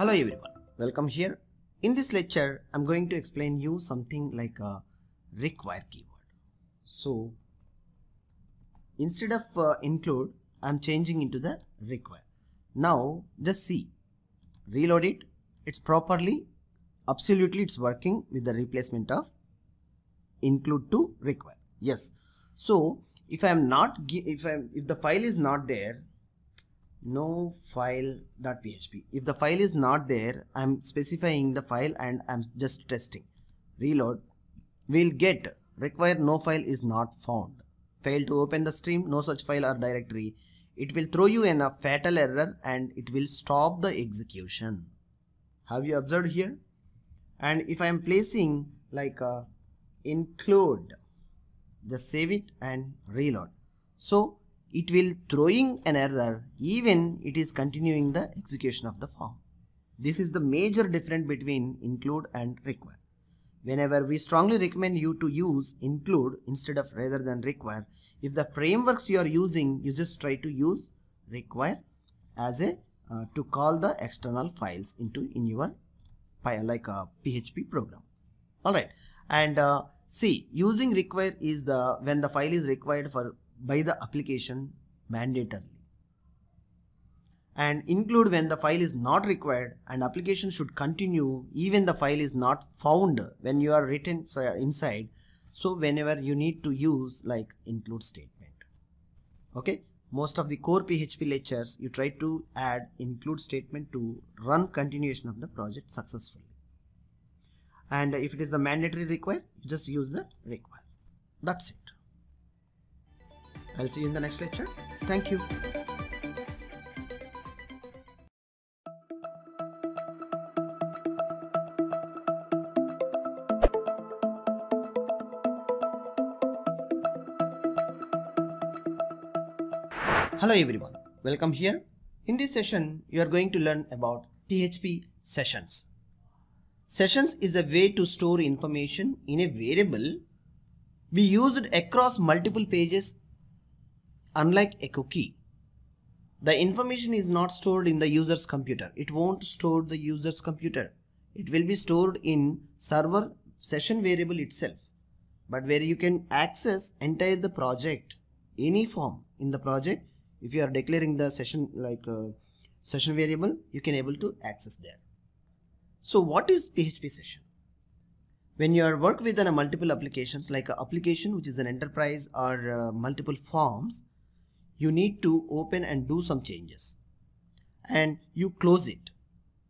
Hello everyone, welcome here. In this lecture, I'm going to explain you something like a require keyword. So instead of uh, include, I'm changing into the require. Now just see, reload it. It's properly, absolutely it's working with the replacement of include to require. Yes. So if I'm not, if I'm, if the file is not there, no file.php if the file is not there i'm specifying the file and i'm just testing reload we'll get require no file is not found fail to open the stream no such file or directory it will throw you in a fatal error and it will stop the execution have you observed here and if i am placing like a include just save it and reload so it will throwing an error even it is continuing the execution of the form. This is the major difference between include and require. Whenever we strongly recommend you to use include instead of rather than require, if the frameworks you are using, you just try to use require as a uh, to call the external files into in your file like a PHP program. All right, and uh, see using require is the when the file is required for by the application mandatorily and include when the file is not required and application should continue even the file is not found when you are written inside so whenever you need to use like include statement. Okay? Most of the core php lectures you try to add include statement to run continuation of the project successfully. And if it is the mandatory required just use the require. That's it. I'll see you in the next lecture. Thank you. Hello everyone, welcome here. In this session, you are going to learn about PHP sessions. Sessions is a way to store information in a variable be used across multiple pages unlike a cookie. The information is not stored in the user's computer. It won't store the user's computer. It will be stored in server session variable itself. But where you can access entire the project, any form in the project, if you are declaring the session like uh, session variable, you can able to access there. So what is PHP session? When you are work with uh, multiple applications like an application which is an enterprise or uh, multiple forms, you need to open and do some changes and you close it.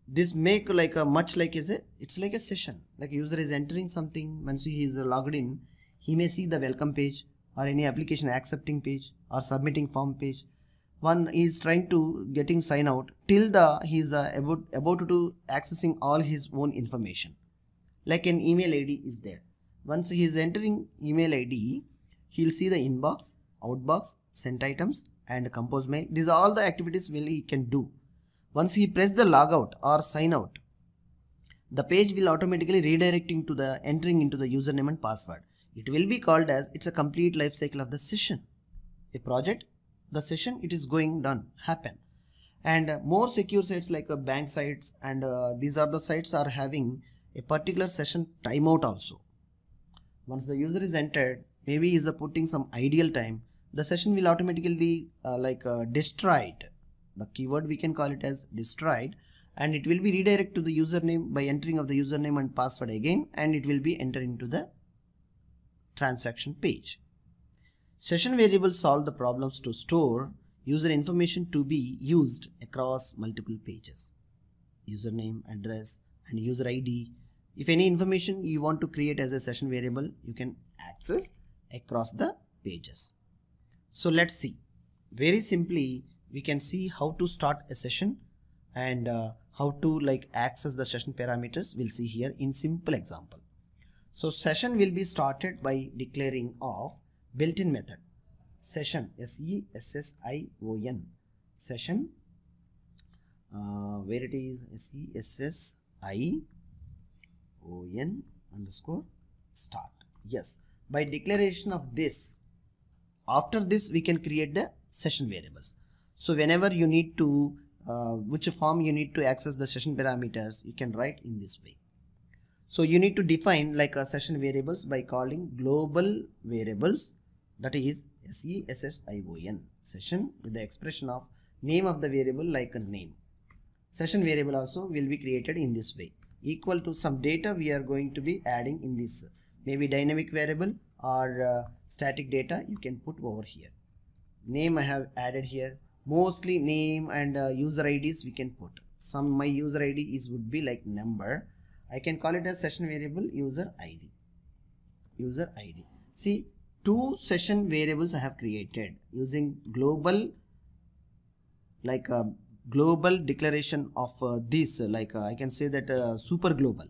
This make like a much like is it? It's like a session. Like user is entering something once he is logged in, he may see the welcome page or any application accepting page or submitting form page one is trying to getting sign out till the he is uh, about about to accessing all his own information. Like an email id is there. Once he is entering email id he'll see the inbox outbox sent items and compose mail. These are all the activities will he can do. Once he press the logout or sign out the page will automatically redirecting to the entering into the username and password. It will be called as it's a complete life cycle of the session. A project the session it is going done happen. And uh, more secure sites like uh, bank sites and uh, these are the sites are having a particular session timeout also. Once the user is entered maybe is putting some ideal time the session will automatically uh, like uh, destroyed. The keyword we can call it as destroyed and it will be redirect to the username by entering of the username and password again and it will be entered into the transaction page Session variables solve the problems to store user information to be used across multiple pages. Username, address and user ID. If any information you want to create as a session variable, you can access across the pages. So let's see. Very simply, we can see how to start a session and uh, how to like access the session parameters. We'll see here in simple example. So session will be started by declaring of built-in method. Session s-e-s-s-i-o-n session uh, where it is s-e-s-s-i-o-n underscore start. Yes. By declaration of this after this we can create the session variables. So whenever you need to uh, which form you need to access the session parameters you can write in this way. So you need to define like a session variables by calling global variables that is session session with the expression of name of the variable like a name. Session variable also will be created in this way. Equal to some data we are going to be adding in this. Maybe dynamic variable or uh, static data you can put over here. Name I have added here. Mostly name and uh, user IDs we can put. Some my user ID is would be like number. I can call it as session variable user ID user ID see two session variables I have created using global like a global declaration of uh, this like uh, I can say that uh, super global.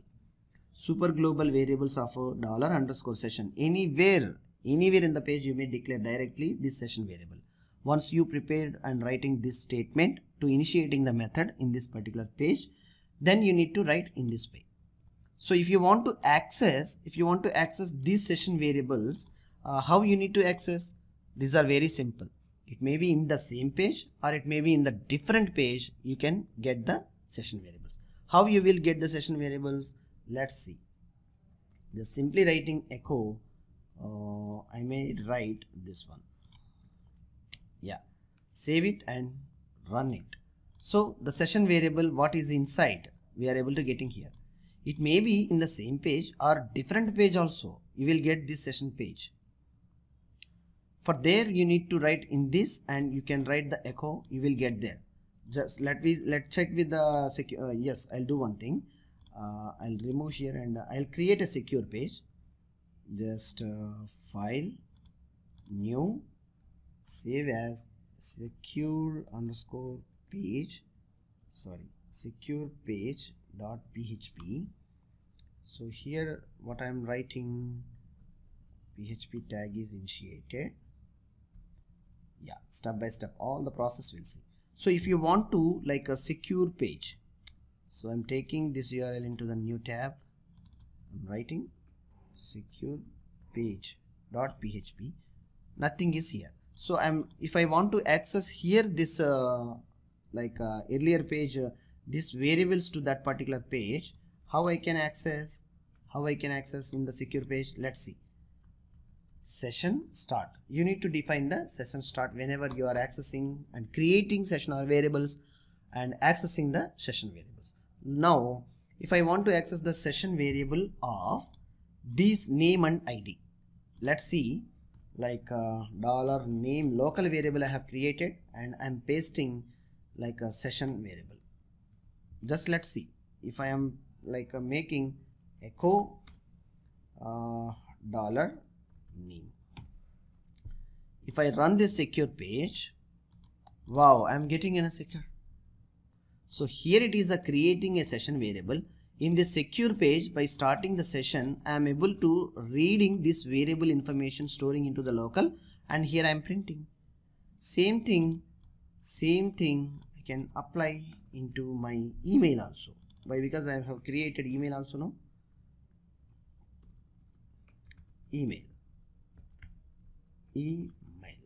Super global variables of uh, dollar underscore session. Anywhere anywhere in the page you may declare directly this session variable. Once you prepared and writing this statement to initiating the method in this particular page then you need to write in this way. So if you want to access if you want to access these session variables uh, how you need to access? These are very simple. It may be in the same page or it may be in the different page. You can get the session variables. How you will get the session variables? Let's see. Just simply writing echo. Uh, I may write this one. Yeah. Save it and run it. So the session variable what is inside we are able to getting here. It may be in the same page or different page also. You will get this session page for there you need to write in this and you can write the echo you will get there. Just let me let check with the secure uh, yes i'll do one thing. Uh, i'll remove here and uh, i'll create a secure page. Just uh, file new save as secure underscore page sorry secure page dot php so here what i'm writing php tag is initiated yeah step by step all the process we'll see. So if you want to like a secure page so i'm taking this url into the new tab. I'm writing secure page dot php nothing is here. So i'm if i want to access here this uh, like uh, earlier page uh, this variables to that particular page how i can access how i can access in the secure page? Let's see session start. You need to define the session start whenever you are accessing and creating session or variables and accessing the session variables. Now if i want to access the session variable of this name and id let's see like uh, dollar name local variable i have created and i'm pasting like a session variable. Just let's see. If i am like uh, making echo uh, dollar name. If I run this secure page wow I'm getting in a secure. So here it is a creating a session variable. In this secure page by starting the session I am able to reading this variable information storing into the local and here I am printing. Same thing same thing I can apply into my email also. Why? Because I have created email also no? Email email.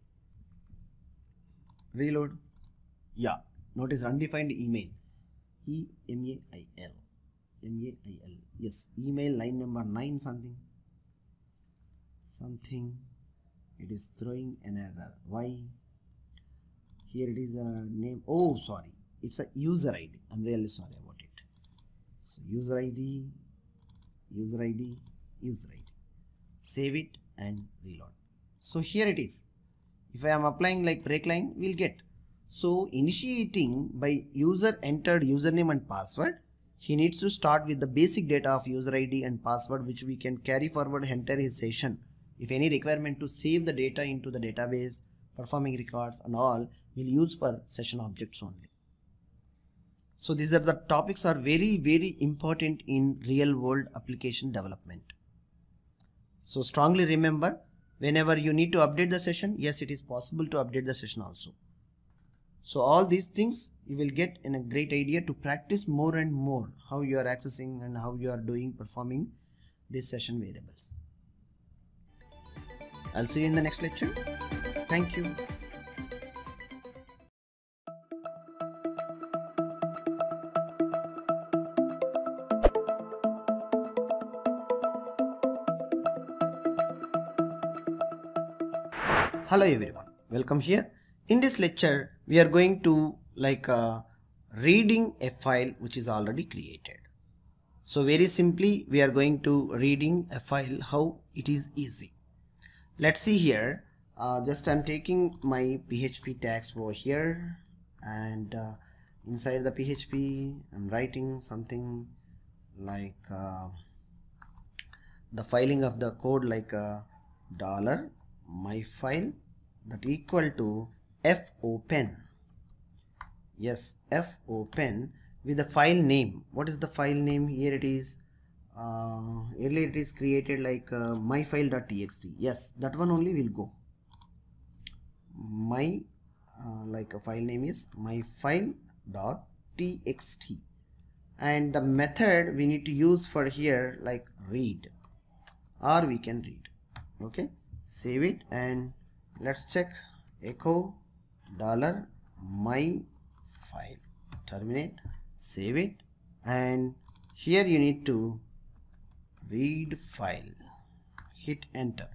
Reload. Yeah. Notice undefined email. E m a i l. M a i l. Yes. Email line number 9 something. Something. It is throwing an error why here it is a name. Oh sorry. It's a user id i'm really sorry about it. So user id user id user id save it and reload so here it is. If I am applying like break line we'll get. So initiating by user entered username and password he needs to start with the basic data of user ID and password which we can carry forward enter his session. If any requirement to save the data into the database performing records and all we will use for session objects only. So these are the topics are very very important in real world application development. So strongly remember whenever you need to update the session, yes, it is possible to update the session also. So all these things you will get in a great idea to practice more and more how you are accessing and how you are doing performing these session variables. I'll see you in the next lecture. Thank you. Hello everyone. Welcome here. In this lecture we are going to like uh, reading a file which is already created. So very simply we are going to reading a file how it is easy. Let's see here. Uh, just I'm taking my PHP tags over here and uh, inside the PHP I'm writing something like uh, the filing of the code like a uh, dollar my file that equal to f open yes f open with the file name. What is the file name? Here it is. Uh, earlier it is created like uh, myfile.txt yes that one only will go. My uh, like a file name is myfile.txt and the method we need to use for here like read. Or we can read. Okay? Save it and let's check. Echo dollar my file. Terminate save it. And here you need to read file. Hit enter.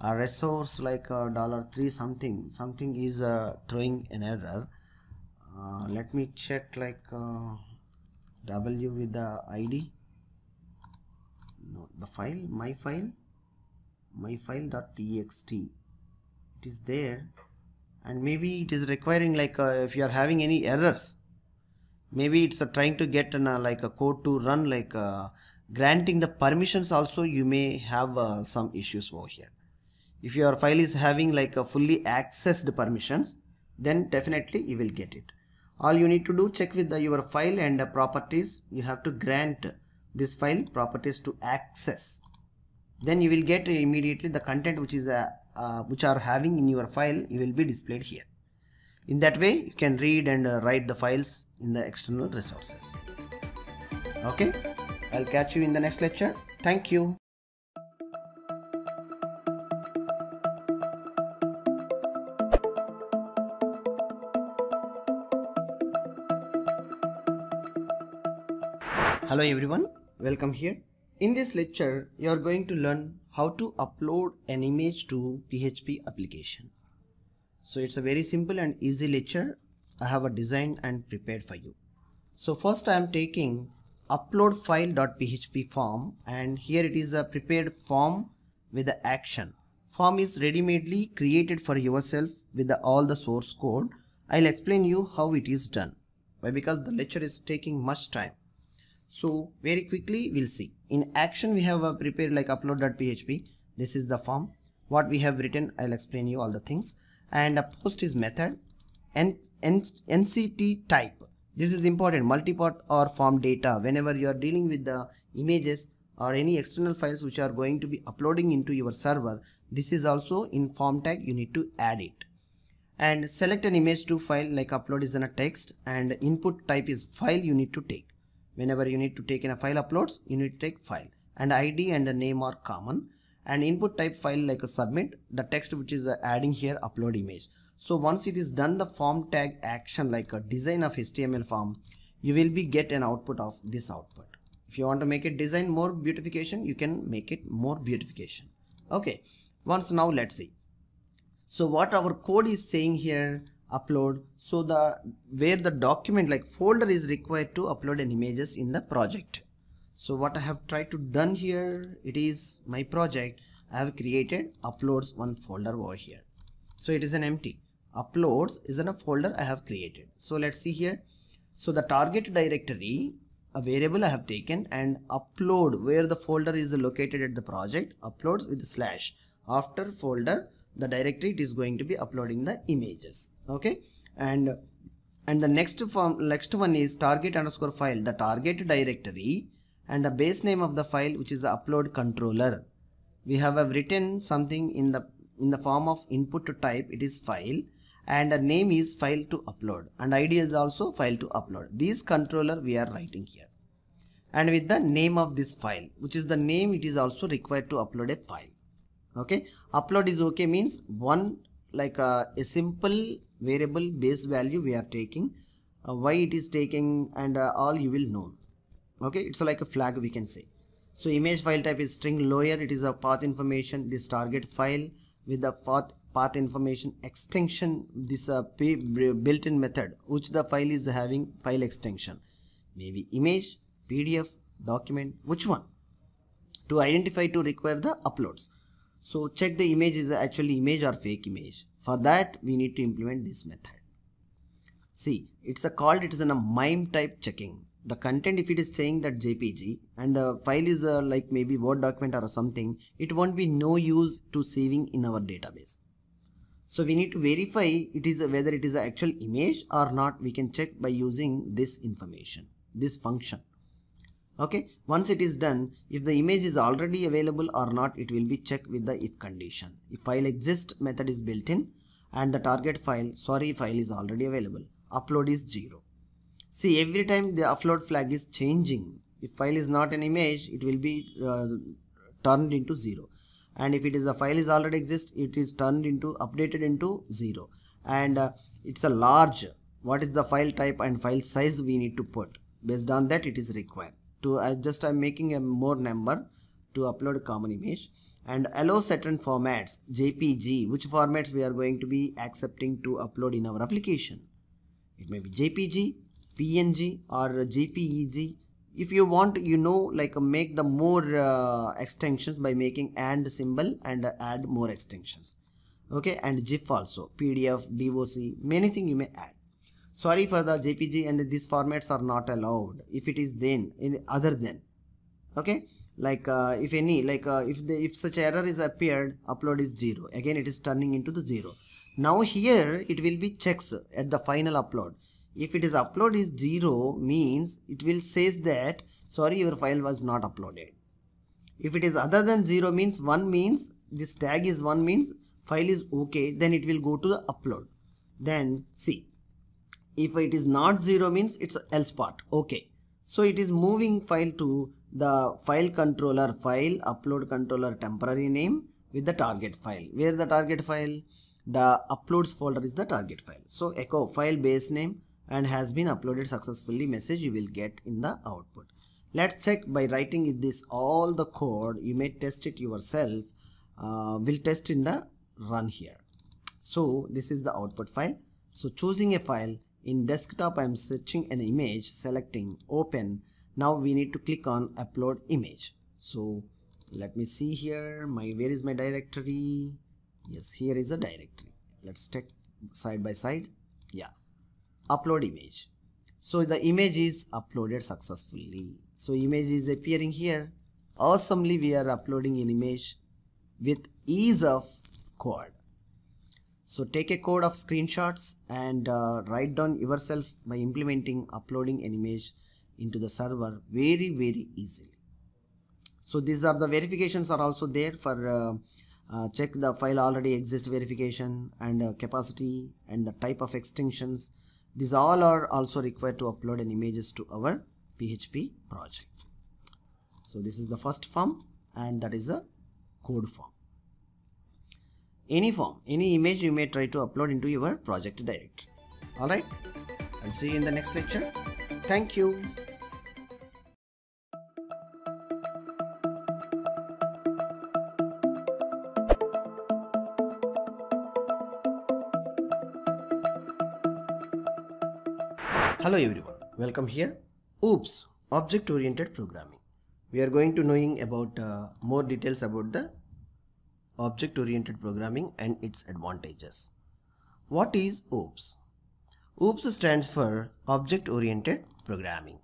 A resource like a dollar three something. Something is uh, throwing an error. Uh, let me check like uh, w with the id no the file my file. My file.txt it is there. And maybe it is requiring like uh, if you are having any errors maybe it's uh, trying to get an, uh, like a code to run like uh, granting the permissions also you may have uh, some issues over here. If your file is having like a fully accessed permissions then definitely you will get it. All you need to do check with the, your file and the properties. You have to grant this file properties to access. Then you will get immediately the content which is uh, uh, which are having in your file you will be displayed here. In that way you can read and uh, write the files in the external resources. Okay? I'll catch you in the next lecture. Thank you. Hello everyone. Welcome here. In this lecture you are going to learn how to upload an image to php application so it's a very simple and easy lecture I have a design and prepared for you. So first I am taking upload file.php form and here it is a prepared form with the action. Form is ready-madely created for yourself with the, all the source code. I'll explain you how it is done. Why? Because the lecture is taking much time. So very quickly we'll see. In action we have a prepared like upload.php. This is the form. What we have written I'll explain you all the things. And a post is method. And enctype. This is important. Multipart or form data. Whenever you are dealing with the images or any external files which are going to be uploading into your server this is also in form tag. You need to add it. And select an image to file like upload is in a text. And input type is file you need to take whenever you need to take in a file uploads you need to take file. And id and the name are common. And input type file like a submit the text which is uh, adding here upload image. So once it is done the form tag action like a design of html form you will be get an output of this output. If you want to make it design more beautification you can make it more beautification. Okay. Once now let's see. So what our code is saying here upload. So the where the document like folder is required to upload an images in the project. So what I have tried to done here it is my project. I have created uploads one folder over here. So it is an empty. Uploads is in a folder I have created. So let's see here. So the target directory a variable I have taken and upload where the folder is located at the project uploads with slash. After folder the directory it is going to be uploading the images okay? And and the next form next one is target underscore file the target directory and the base name of the file which is the upload controller. We have written something in the in the form of input to type it is file and the name is file to upload and id is also file to upload. This controller we are writing here. And with the name of this file which is the name it is also required to upload a file okay? Upload is okay means one like a, a simple variable base value we are taking uh, why it is taking and uh, all you will know. Okay? It's like a flag we can say. So image file type is string lower. It is a path information. This target file with the path path information extension this uh, built-in method which the file is having file extension. Maybe image pdf document which one? To identify to require the uploads so check the image is actually image or fake image. For that we need to implement this method. See it's a called it is in a mime type checking. The content if it is saying that jpg and a file is uh, like maybe word document or something it won't be no use to saving in our database. So we need to verify it is whether it is an actual image or not. We can check by using this information this function okay once it is done if the image is already available or not it will be checked with the if condition if file exists method is built in and the target file sorry file is already available upload is zero See every time the upload flag is changing. If file is not an image, it will be uh, turned into 0. And if it is a file is already exist, it is turned into updated into 0. And uh, it's a large, what is the file type and file size we need to put. Based on that it is required. To uh, just I'm making a more number to upload a common image. And allow certain formats jpg which formats we are going to be accepting to upload in our application. It may be jpg png or jpeg if you want you know like uh, make the more uh, extensions by making and symbol and add more extensions. Okay and gif also pdf doc many thing you may add sorry for the jpg and these formats are not allowed. If it is then in other than. Okay? Like uh, if any like uh, if the if such error is appeared upload is zero. Again it is turning into the zero. Now here it will be checks at the final upload. If it is upload is 0 means it will says that sorry your file was not uploaded. If it is other than 0 means 1 means this tag is 1 means file is okay then it will go to the upload. Then see if it is not 0 means it's else part. Okay. So it is moving file to the file controller file upload controller temporary name with the target file. Where the target file? The uploads folder is the target file. So echo file base name and has been uploaded successfully message you will get in the output. Let's check by writing this all the code you may test it yourself uh, will test in the run here. So this is the output file. So choosing a file in desktop i'm searching an image selecting open. Now we need to click on upload image. So let me see here. My where is my directory? Yes here is a directory. Let's check side by side. Yeah upload image. So the image is uploaded successfully. So image is appearing here. Awesomely we are uploading an image with ease of code so take a code of screenshots and uh, write down yourself by implementing uploading an image into the server very very easily. So these are the verifications are also there for uh, uh, check the file already exist verification and uh, capacity and the type of extensions. These all are also required to upload an images to our PHP project. So this is the first form and that is a code form any form any image you may try to upload into your project directory. All right? I'll see you in the next lecture. Thank you. Hello everyone, welcome here. Oops, object-oriented programming. We are going to knowing about uh, more details about the object-oriented programming and its advantages. What is OOPS? OOPS stands for Object-Oriented Programming.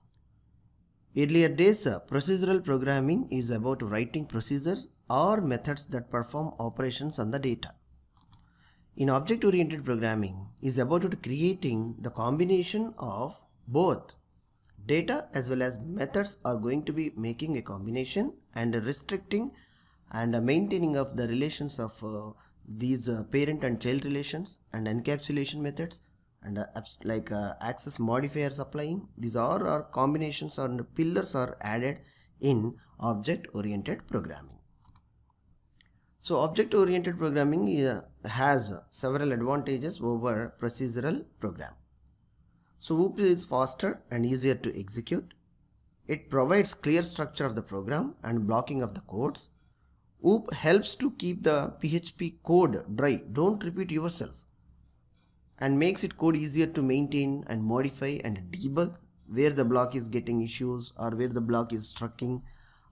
Earlier days, uh, procedural programming is about writing procedures or methods that perform operations on the data in object-oriented programming is about creating the combination of both data as well as methods are going to be making a combination and restricting and maintaining of the relations of uh, these uh, parent and child relations and encapsulation methods and uh, like uh, access modifiers applying these are our combinations or pillars are added in object oriented programming so object-oriented programming uh, has several advantages over procedural program. So OOP is faster and easier to execute. It provides clear structure of the program and blocking of the codes. OOP helps to keep the PHP code dry. Don't repeat yourself. And makes it code easier to maintain and modify and debug where the block is getting issues or where the block is striking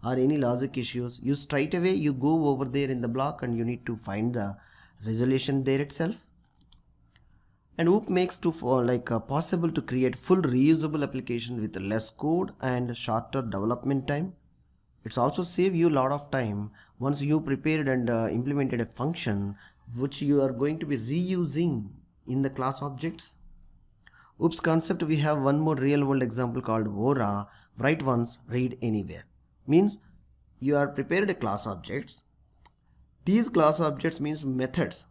or any logic issues you straight away you go over there in the block and you need to find the resolution there itself and OOP makes to for like uh, possible to create full reusable application with less code and shorter development time it's also save you a lot of time once you prepared and uh, implemented a function which you are going to be reusing in the class objects. OOPS concept we have one more real world example called WORA. Write once read anywhere. Means you are prepared a class objects. These class objects means methods.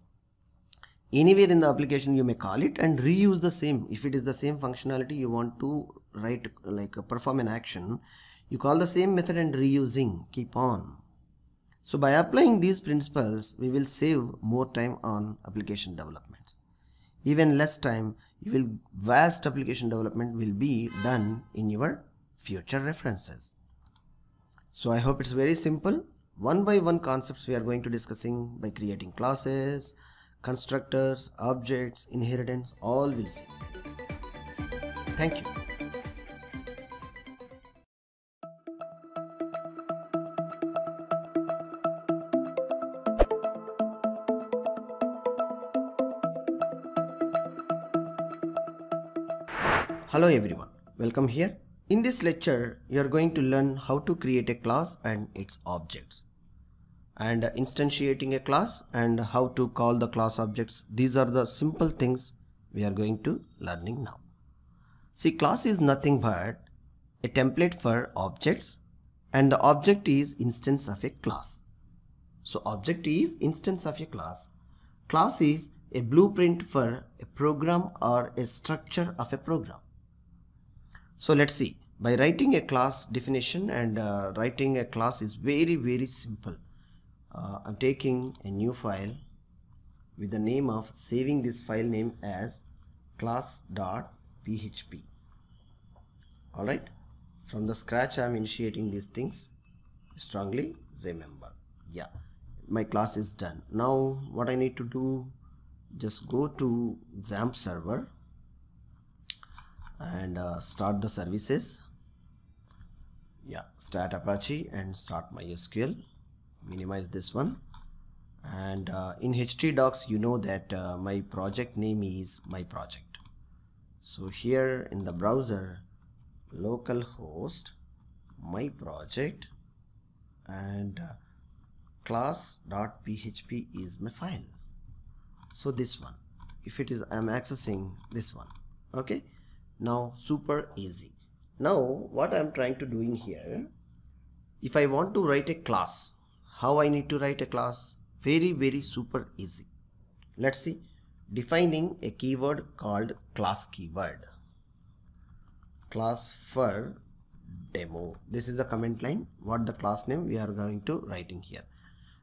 Anywhere in the application you may call it and reuse the same. If it is the same functionality you want to write like uh, perform an action you call the same method and reusing. Keep on so by applying these principles we will save more time on application development even less time you will vast application development will be done in your future references so I hope it's very simple. One by one concepts we are going to discussing by creating classes, constructors, objects, inheritance, all we'll see. Thank you. Hello everyone, welcome here. In this lecture, you are going to learn how to create a class and its objects and instantiating a class and how to call the class objects. These are the simple things we are going to learning now. See class is nothing but a template for objects and the object is instance of a class. So object is instance of a class class is a blueprint for a program or a structure of a program so let's see. By writing a class definition and uh, writing a class is very very simple. Uh, I'm taking a new file with the name of saving this file name as class.php alright from the scratch I'm initiating these things. Strongly remember. Yeah my class is done. Now what I need to do just go to XAMPP server and uh, start the services. Yeah start Apache and start MySQL. Minimize this one. And uh, in htdocs you know that uh, my project name is my project. So here in the browser localhost my project and uh, class.php is my file. So this one. If it is I'm accessing this one. Okay now super easy. Now what I'm trying to do in here if I want to write a class how I need to write a class? Very very super easy. Let's see. Defining a keyword called class keyword. Class for demo. This is a comment line. What the class name we are going to writing here.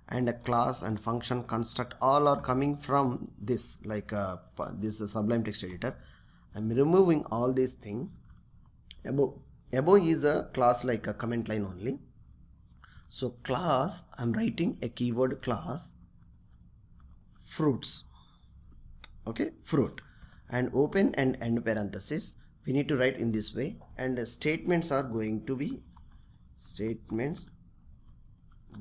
And a class and function construct all are coming from this like uh, this sublime text editor i'm removing all these things. Above above is a class like a comment line only. So class i'm writing a keyword class fruits. Okay fruit. And open and end parenthesis. We need to write in this way. And the statements are going to be statements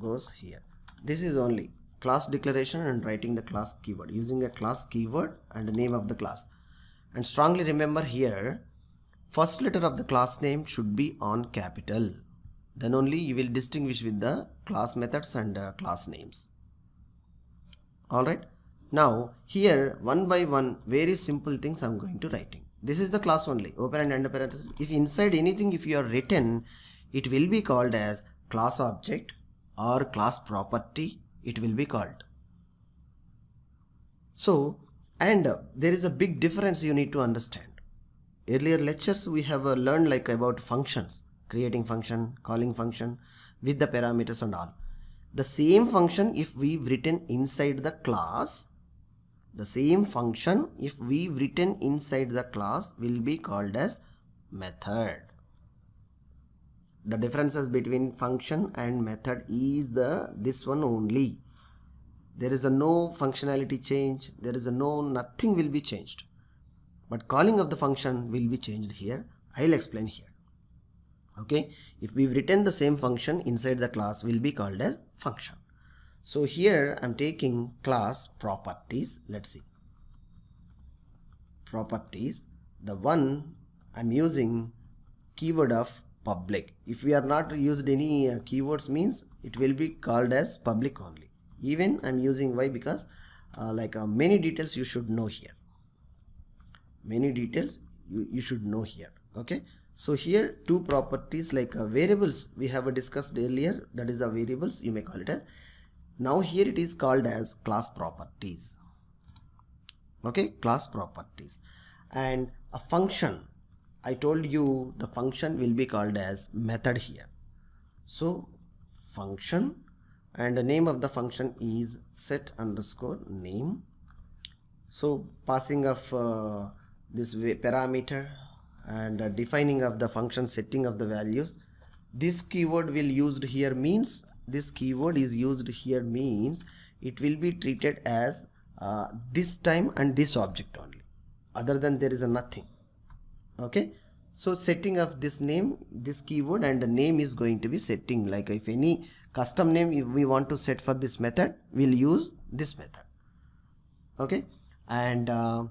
goes here. This is only class declaration and writing the class keyword. Using a class keyword and the name of the class and strongly remember here first letter of the class name should be on capital. Then only you will distinguish with the class methods and uh, class names. Alright? Now here one by one very simple things I'm going to writing. This is the class only. Open and end parenthesis. If inside anything if you are written it will be called as class object or class property. It will be called. So and uh, there is a big difference you need to understand. Earlier lectures we have uh, learned like about functions creating function calling function with the parameters and all. The same function if we've written inside the class the same function if we've written inside the class will be called as method. The differences between function and method is the this one only there is a no functionality change. There is a no nothing will be changed. But calling of the function will be changed here. I'll explain here. Okay? If we've written the same function inside the class will be called as function. So here I'm taking class properties. Let's see. Properties. The one I'm using keyword of public. If we are not used any uh, keywords means it will be called as public only even I'm using why because uh, like uh, many details you should know here. Many details you, you should know here okay? So here two properties like uh, variables we have discussed earlier that is the variables you may call it as. Now here it is called as class properties okay? Class properties. And a function I told you the function will be called as method here. So function and the name of the function is set underscore name. So passing of uh, this parameter and uh, defining of the function setting of the values. This keyword will used here means this keyword is used here means it will be treated as uh, this time and this object only other than there is a nothing okay so setting of this name this keyword and the name is going to be setting like if any custom name if we want to set for this method we'll use this method. Okay? And uh,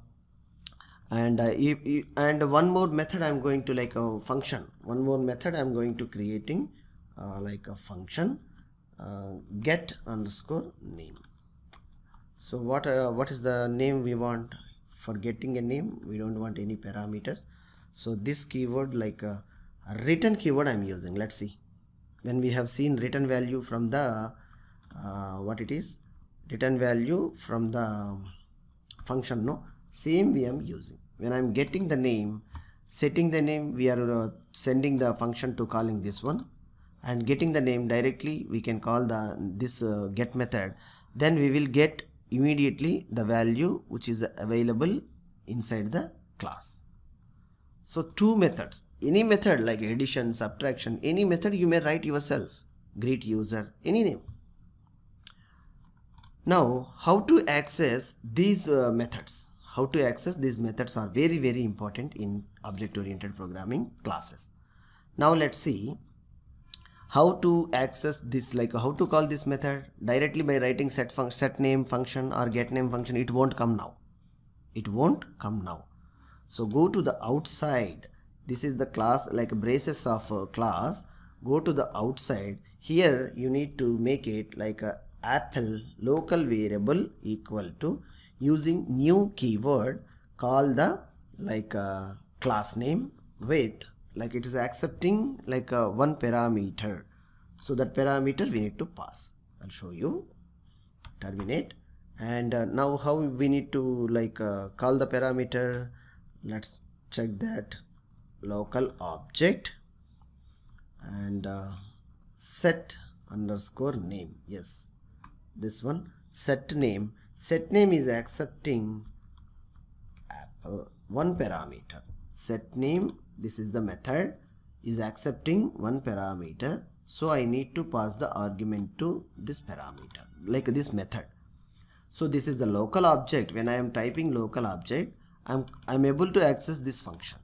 and uh, if, if, and one more method i'm going to like a function. One more method i'm going to creating uh, like a function uh, get underscore name. So what uh, what is the name we want for getting a name? We don't want any parameters. So this keyword like a, a return keyword I'm using. Let's see when we have seen return value from the uh, what it is return value from the function no? Same we am using. When i'm getting the name setting the name we are uh, sending the function to calling this one. And getting the name directly we can call the this uh, get method. Then we will get immediately the value which is available inside the class. So two methods any method like addition subtraction any method you may write yourself. Greet user any name. Now how to access these uh, methods? How to access these methods are very very important in object oriented programming classes. Now let's see how to access this like how to call this method directly by writing set function set name function or get name function. It won't come now. It won't come now. So go to the outside this is the class like braces of a class go to the outside. Here you need to make it like a apple local variable equal to using new keyword call the like a class name with like it is accepting like a one parameter. So that parameter we need to pass. I'll show you. Terminate. And uh, now how we need to like uh, call the parameter? Let's check that local object and uh, set underscore name. Yes. This one set name. Set name is accepting apple one parameter. Set name this is the method is accepting one parameter. So i need to pass the argument to this parameter like this method. So this is the local object. When i am typing local object i'm i'm able to access this function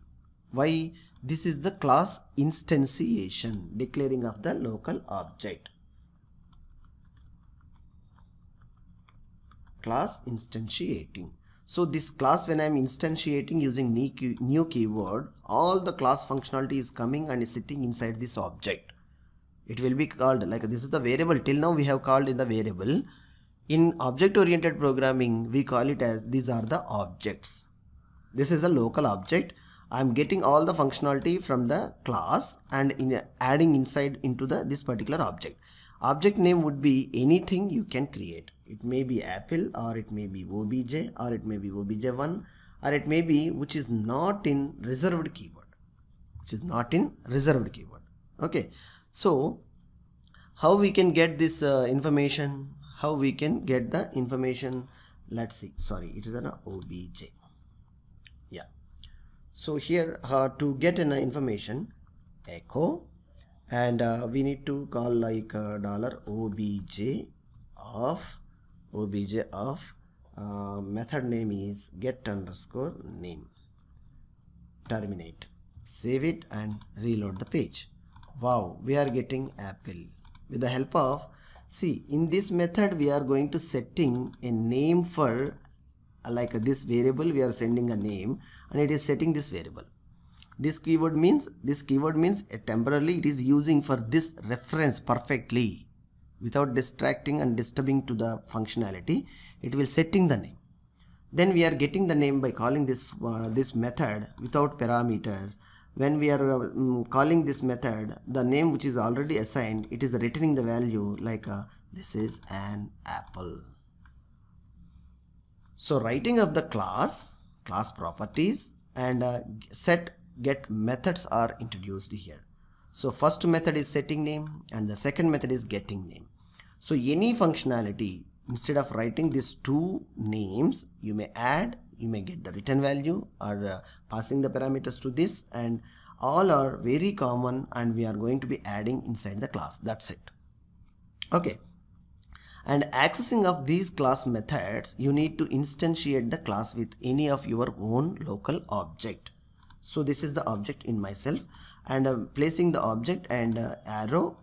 why? This is the class instantiation declaring of the local object. Class instantiating. So this class when i'm instantiating using new, key, new keyword all the class functionality is coming and is sitting inside this object. It will be called like this is the variable. Till now we have called in the variable. In object oriented programming we call it as these are the objects. This is a local object i'm getting all the functionality from the class and in adding inside into the this particular object. Object name would be anything you can create. It may be apple or it may be obj or it may be obj1 or it may be which is not in reserved keyword which is not in reserved keyword okay. So how we can get this uh, information? How we can get the information? Let's see. Sorry it is an obj so here uh, to get an information echo and uh, we need to call like uh, dollar obj of obj of uh, method name is get underscore name. Terminate. Save it and reload the page. Wow we are getting apple. With the help of see in this method we are going to setting a name for like this variable we are sending a name and it is setting this variable. This keyword means this keyword means uh, temporarily it is using for this reference perfectly. Without distracting and disturbing to the functionality it will setting the name. Then we are getting the name by calling this uh, this method without parameters. When we are um, calling this method the name which is already assigned it is returning the value like uh, this is an apple. So writing of the class class properties and uh, set get methods are introduced here so first method is setting name and the second method is getting name so any functionality, instead of writing these two names, you may add, you may get the return value or uh, passing the parameters to this and all are very common and we are going to be adding inside the class. That's it. Okay. And accessing of these class methods, you need to instantiate the class with any of your own local object. So this is the object in myself. And I'm placing the object and uh, arrow,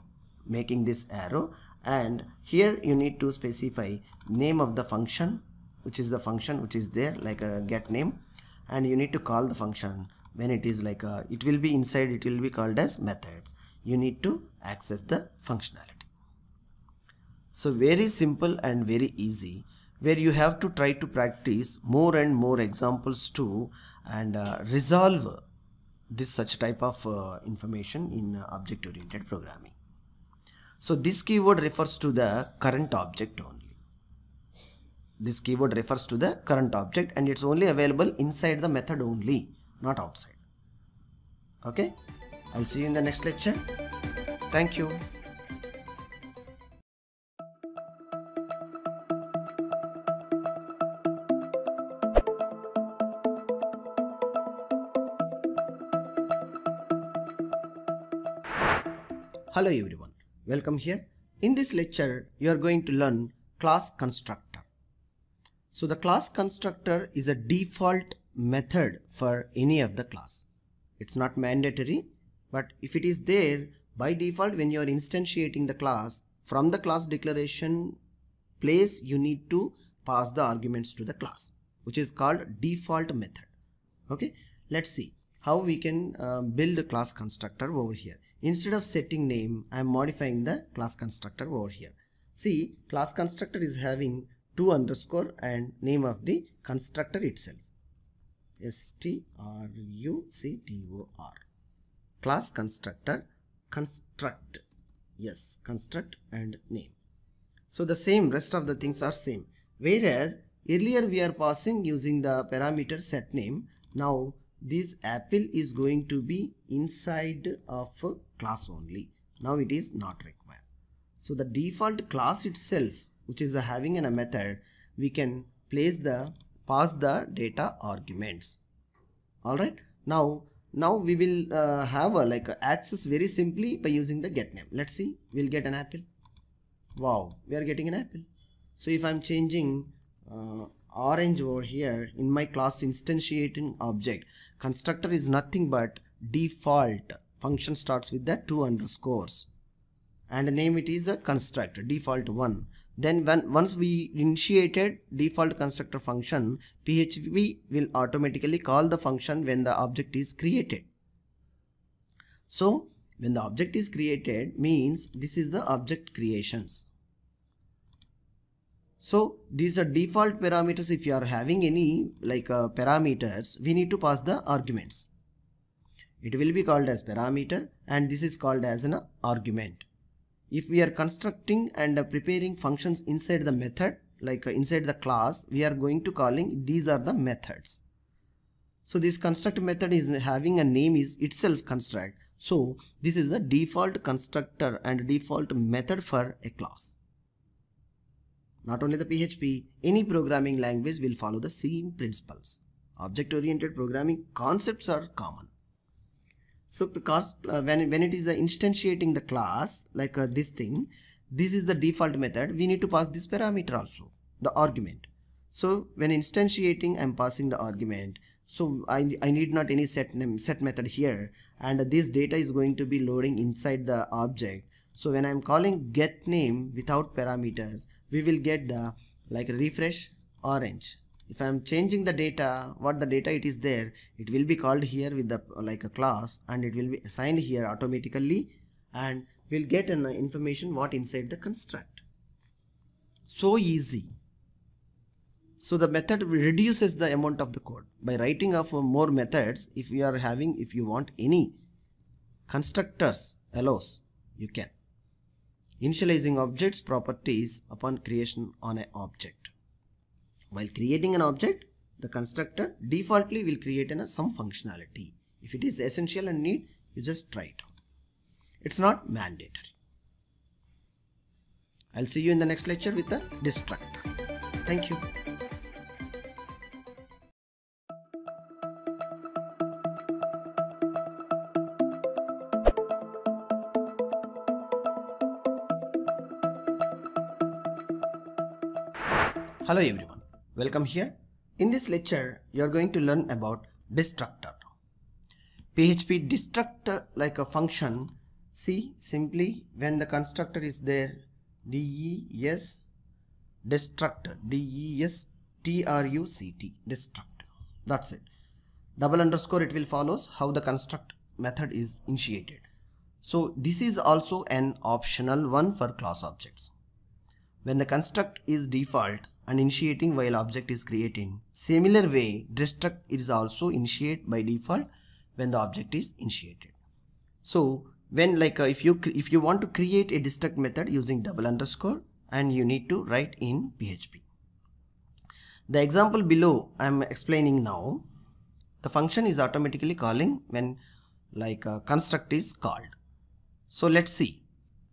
making this arrow. And here you need to specify name of the function which is the function which is there like a get name. And you need to call the function when it is like a it will be inside it will be called as methods. You need to access the functionality so very simple and very easy where you have to try to practice more and more examples too and uh, resolve this such type of uh, information in uh, object oriented programming so this keyword refers to the current object only. this keyword refers to the current object and it's only available inside the method only, not outside. Okay, I'll see you in the next lecture. Thank you. Hello everyone, welcome here. In this lecture, you are going to learn class constructor. So the class constructor is a default method for any of the class. It's not mandatory, but if it is there, by default when you are instantiating the class, from the class declaration place, you need to pass the arguments to the class, which is called default method. Okay, let's see how we can uh, build a class constructor over here. Instead of setting name, I am modifying the class constructor over here. See, class constructor is having two underscore and name of the constructor itself. S-T-R-U-C-T-O-R. Class constructor construct. Yes, construct and name. So the same rest of the things are same. Whereas earlier we are passing using the parameter set name. Now this apple is going to be inside of class only. Now it is not required. So the default class itself, which is having in a method, we can place the pass the data arguments. Alright. Now now we will uh, have a like a access very simply by using the get name. Let's see. We'll get an apple. Wow, we are getting an apple. So if I'm changing uh, orange over here in my class instantiating object, constructor is nothing but default. Function starts with the two underscores. And name it is a constructor default one. Then when once we initiated default constructor function php will automatically call the function when the object is created. So when the object is created means this is the object creations so these are default parameters. If you are having any like uh, parameters we need to pass the arguments. It will be called as parameter and this is called as an argument. If we are constructing and uh, preparing functions inside the method like uh, inside the class we are going to calling these are the methods. So this construct method is having a name is itself construct. So this is a default constructor and default method for a class not only the PHP, any programming language will follow the same principles. Object-oriented programming concepts are common. So the cost, uh, when, when it is uh, instantiating the class, like uh, this thing, this is the default method. We need to pass this parameter also, the argument. So when instantiating, I'm passing the argument. So I, I need not any set name, set method here. And this data is going to be loading inside the object. So when I'm calling get name without parameters, we will get the like refresh orange. If I'm changing the data what the data it is there it will be called here with the like a class and it will be assigned here automatically and we'll get an information what inside the construct. So easy. So the method reduces the amount of the code. By writing of more methods if you are having if you want any constructors allows you can initializing objects properties upon creation on an object. While creating an object, the constructor defaultly will create an, some functionality. If it is essential and need, you just try it out. It's not mandatory. I'll see you in the next lecture with the destructor. Thank you. Hello everyone, welcome here. In this lecture, you are going to learn about destructor. PHP destructor like a function. See simply when the constructor is there, des destructor, D-E-S-T-R-U-C-T, destructor. That's it. Double underscore it will follows how the construct method is initiated. So this is also an optional one for class objects. When the construct is default, and initiating while object is creating. Similar way, destruct is also initiate by default when the object is initiated. So when like uh, if you if you want to create a destruct method using double underscore and you need to write in PHP. The example below I am explaining now. The function is automatically calling when like a construct is called. So let's see.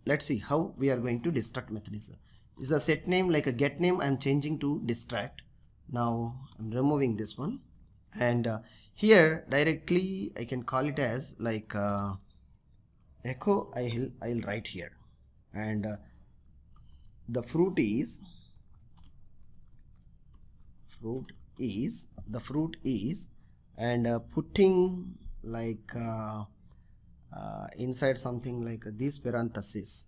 Let's see how we are going to destruct method is. Is a set name like a get name? I am changing to destruct. Now I'm removing this one. And uh, here directly I can call it as like uh, echo I'll, I'll write here. And uh, the fruit is fruit is the fruit is and uh, putting like uh, uh, inside something like this parenthesis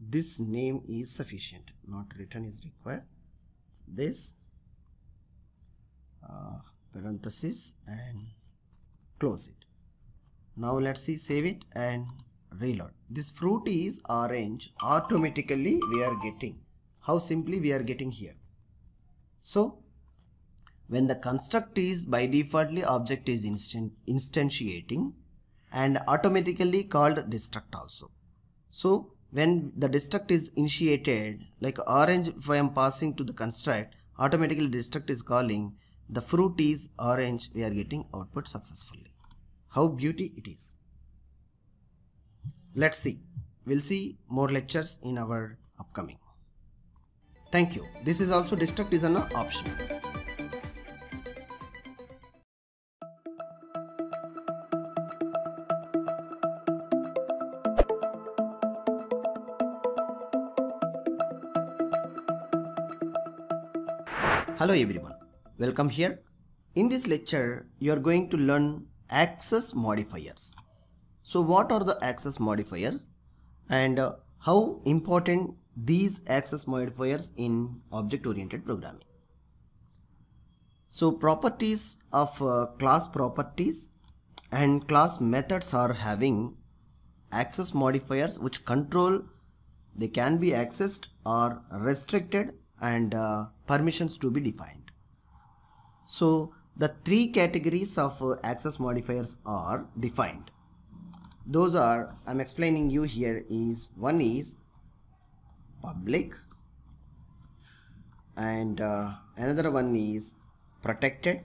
this name is sufficient not return is required. This uh, parenthesis and close it. Now let's see save it and reload. This fruit is orange automatically we are getting. How simply we are getting here? So when the construct is by defaultly object is instant instantiating and automatically called destruct also. So when the destruct is initiated like orange if I am passing to the construct automatically destruct is calling. The fruit is orange. We are getting output successfully. How beauty it is. Let's see. We'll see more lectures in our upcoming. Thank you. This is also destruct is an option hello everyone. Welcome here. In this lecture you are going to learn access modifiers. So what are the access modifiers? And uh, how important these access modifiers in object oriented programming? So properties of uh, class properties and class methods are having access modifiers which control they can be accessed or restricted and uh, permissions to be defined. So the three categories of uh, access modifiers are defined. Those are, I'm explaining you here is one is public and uh, another one is protected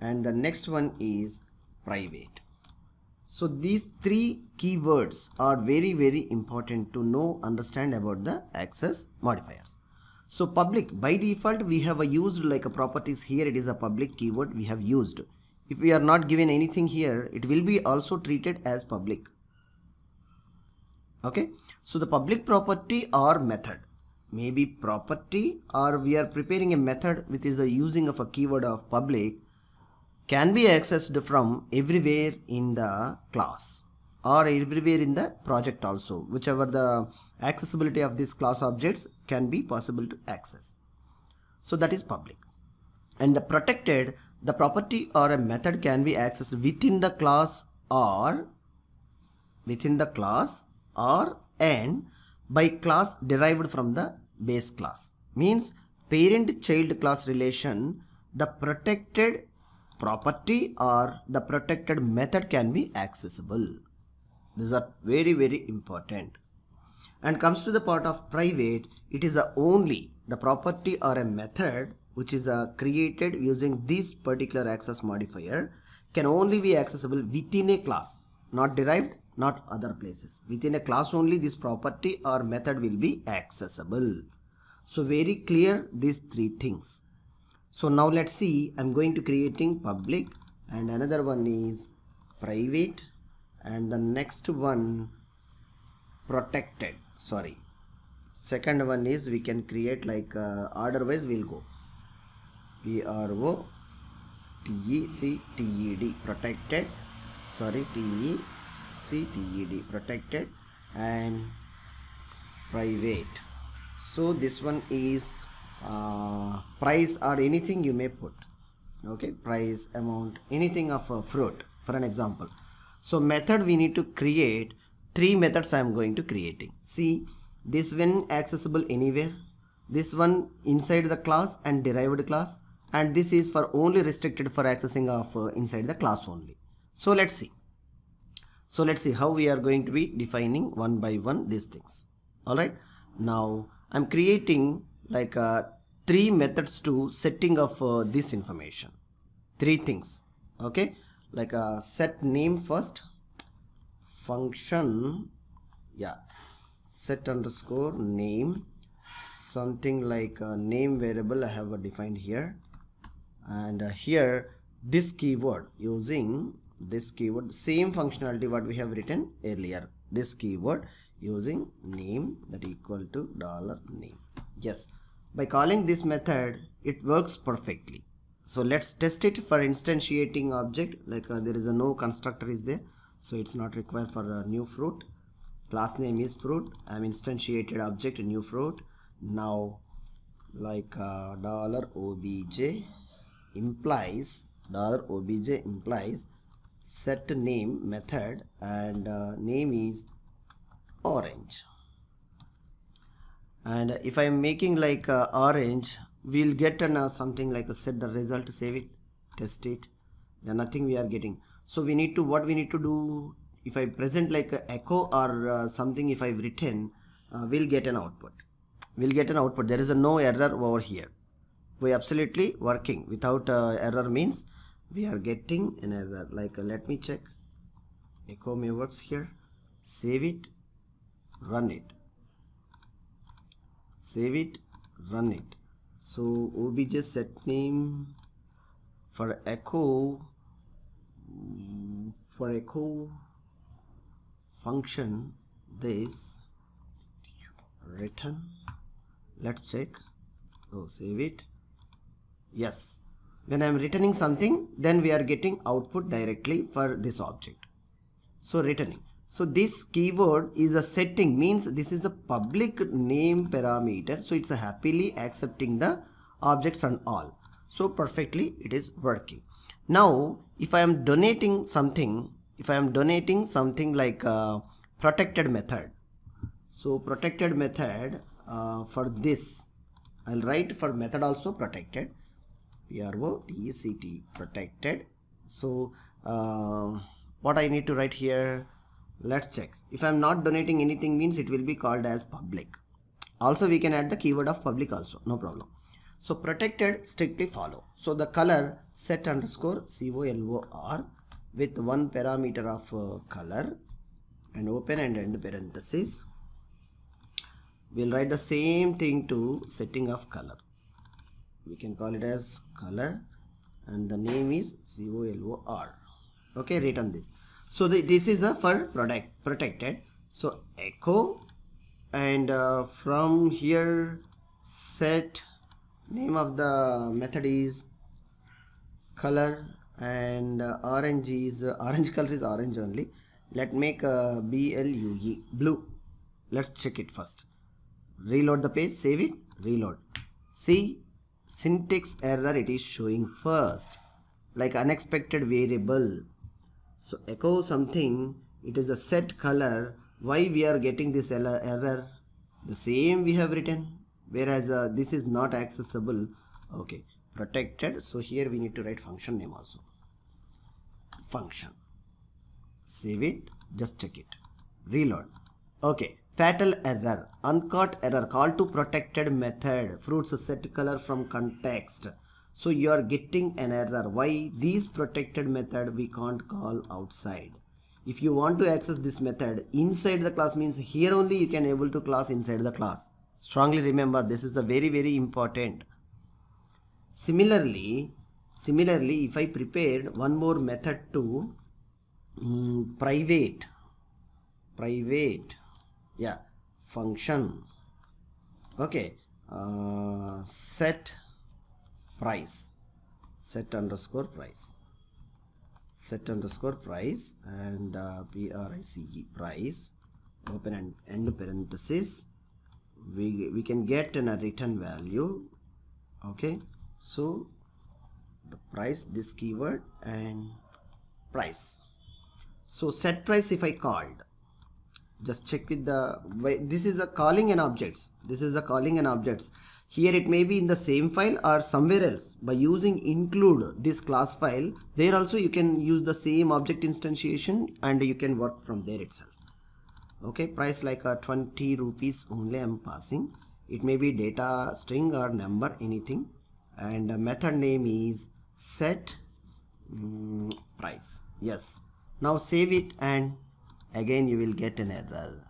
and the next one is private. So these three keywords are very very important to know understand about the access modifiers. So public by default we have a used like a properties here it is a public keyword we have used. If we are not given anything here it will be also treated as public. Okay. So the public property or method maybe property or we are preparing a method which is the using of a keyword of public can be accessed from everywhere in the class or everywhere in the project also. Whichever the accessibility of this class objects can be possible to access. So that is public. And the protected the property or a method can be accessed within the class or within the class or and by class derived from the base class. Means parent child class relation the protected property or the protected method can be accessible. These are very very important. And comes to the part of private, it is only the property or a method which is a created using this particular access modifier can only be accessible within a class, not derived, not other places. Within a class only this property or method will be accessible. So very clear these three things. So now let's see. I'm going to creating public and another one is private and the next one protected. Sorry. Second one is we can create like uh, order wise we'll go. P R O T E C T E D protected. Sorry T E C T E D protected and private. So this one is uh, price or anything you may put. Okay price amount anything of a fruit for an example. So method we need to create three methods i am going to creating. See this one accessible anywhere this one inside the class and derived class and this is for only restricted for accessing of uh, inside the class only. So let's see. So let's see how we are going to be defining one by one these things. All right now i'm creating like uh, three methods to setting of uh, this information. Three things okay? Like a set name first function yeah. Set underscore name something like a name variable I have defined here. And uh, here this keyword using this keyword same functionality what we have written earlier. This keyword using name that equal to dollar name yes. By calling this method it works perfectly. So let's test it for instantiating object like uh, there is a no constructor is there. So it's not required for a new fruit. Class name is fruit. I'm instantiated object new fruit. Now like uh, dollar obj implies dollar obj implies set name method and uh, name is orange and if I'm making like uh, orange we'll get an, uh, something like a set the result save it test it. Yeah nothing we are getting. So we need to what we need to do if I present like a echo or uh, something if I've written we'll get an output. We'll get an output. There is a no error over here. We absolutely working. Without uh, error means we are getting an error. Like uh, let me check. Echo may works here. Save it. Run it save it run it. So obj set name for echo mm, for echo function this return. Let's check. Oh save it. Yes. When i'm returning something then we are getting output directly for this object. So returning so this keyword is a setting means this is a public name parameter. So it's happily accepting the objects and all. So perfectly it is working. Now if I am donating something, if I am donating something like a protected method. So protected method uh, for this, I'll write for method also protected. P-R-O-T-E-C-T protected. So uh, what I need to write here let's check. If i'm not donating anything means it will be called as public. Also we can add the keyword of public also. No problem. So protected strictly follow. So the color set underscore color with one parameter of uh, color and open and end parenthesis we'll write the same thing to setting of color. We can call it as color and the name is color okay written this so the, this is a for product protected. So echo and uh, from here set name of the method is color and uh, orange is uh, orange color is orange only. Let make a blue blue. Let's check it first. Reload the page save it reload. See syntax error it is showing first. Like unexpected variable so echo something, it is a set color. Why we are getting this error? The same we have written, whereas uh, this is not accessible. Okay, protected. So here we need to write function name also. Function. Save it, just check it. Reload. Okay, fatal error, uncaught error, call to protected method, fruits set color from context. So you are getting an error. Why these protected method we can't call outside. If you want to access this method inside the class means here only you can able to class inside the class. Strongly remember this is a very very important. Similarly, similarly if I prepared one more method to um, private, private, yeah, function, okay, uh, set price. Set underscore price. Set underscore price and uh, price price. Open and end parenthesis. We we can get in a return value. Okay. So the price this keyword and price. So set price if i called. Just check with the this is a calling and objects. This is the calling and objects here it may be in the same file or somewhere else. By using include this class file, there also you can use the same object instantiation and you can work from there itself. Okay, price like a uh, 20 rupees only I'm passing. it may be data string or number anything and the method name is set mm, price yes now save it and again you will get an error